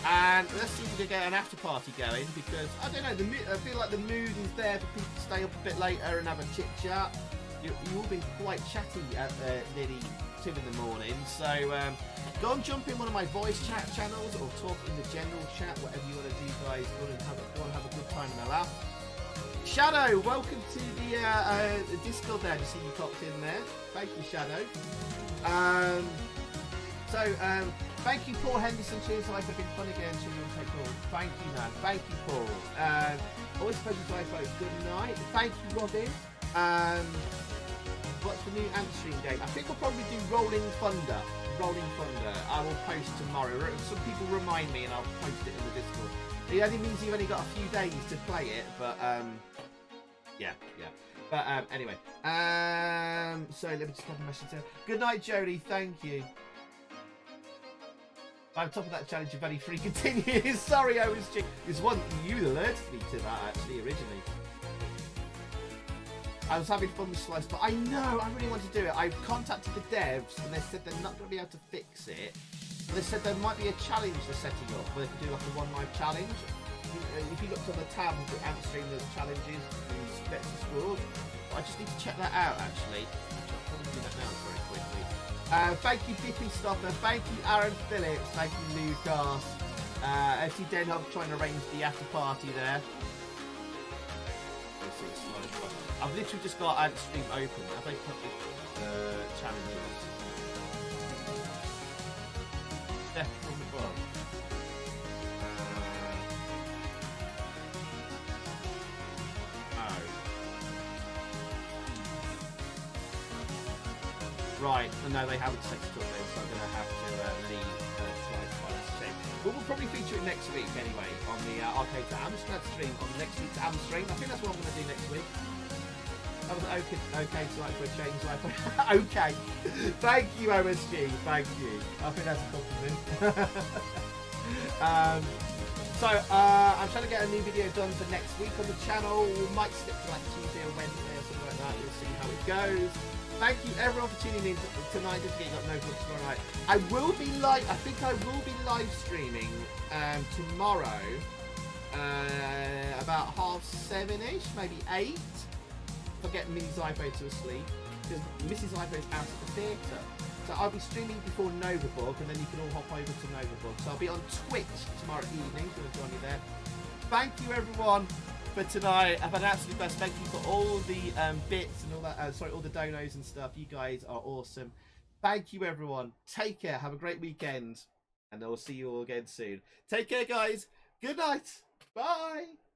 And let's see if we can get an after party going because I don't know. The I feel like the mood is there for people to stay up a bit later and have a chit chat. You, have all been quite chatty at uh, nearly two in the morning, so um, Go and jump in one of my voice chat channels or talk in the general chat, whatever you want to do, guys. Go and have a, go and have a good time and a laugh. Shadow, welcome to the, uh, uh, the Discord there. Just see you popped in there. Thank you, Shadow. Um, so, um, thank you, Paul Henderson. Cheers, life have been fun again. Children take all. Thank you, man. Thank you, Paul. Um, always pleasure to life Good night. Thank you, Robin. Um, what's the new Stream game? I think we'll probably do Rolling Thunder. Rolling Thunder. I will post tomorrow. Some people remind me and I'll post it in the Discord. It only means you've only got a few days to play it, but um, yeah, yeah. But um, anyway, um, so let me just have a message here. Good night, Jody. Thank you. I'm top of that challenge, you've only free continues. Sorry, I was. It's one you alerted me to that actually originally. I was having fun with Slice, but I know I really want to do it. I contacted the devs and they said they're not going to be able to fix it. They said there might be a challenge they're setting up where they could do like a one life challenge. If you look on the tab the Stream, there's challenges and get the scores. I just need to check that out actually. I'll do that now very quickly. Uh, thank you, Dippy Stopper. Thank you, Aaron Phillips. Thank you, Lucas. Uh, FC Den trying to arrange the after party there. I've literally just got Antstream open. Have they put the uh, challenges? Death from above. Uh. Right, and no, they haven't set it up so I'm going to have to uh, leave uh, But we'll probably feature it next week anyway on the uh, Arcade to Amstrad stream, on the next week's Am stream. I think that's what I'm going to do next week. That was okay, okay to like for a change life. okay. Thank you, OSG. Thank you. I think that's a compliment. um, so, uh, I'm trying to get a new video done for next week on the channel. We might stick to like Tuesday or Wednesday or something like that. We'll see how it goes. Thank you everyone for tuning in tonight. Don't forget Novabook tomorrow night. I will be live. I think I will be live streaming um, tomorrow, uh, about half seven ish, maybe eight. If I get Mini to sleep, because Mrs. Is out at the theatre. So I'll be streaming before Novabook, and then you can all hop over to Novabook. So I'll be on Twitch tomorrow evening. To join me there. Thank you everyone for tonight. I've had an absolute best. Thank you for all the um, bits and all that. Uh, sorry, all the donos and stuff. You guys are awesome. Thank you, everyone. Take care. Have a great weekend. And I'll see you all again soon. Take care, guys. Good night. Bye.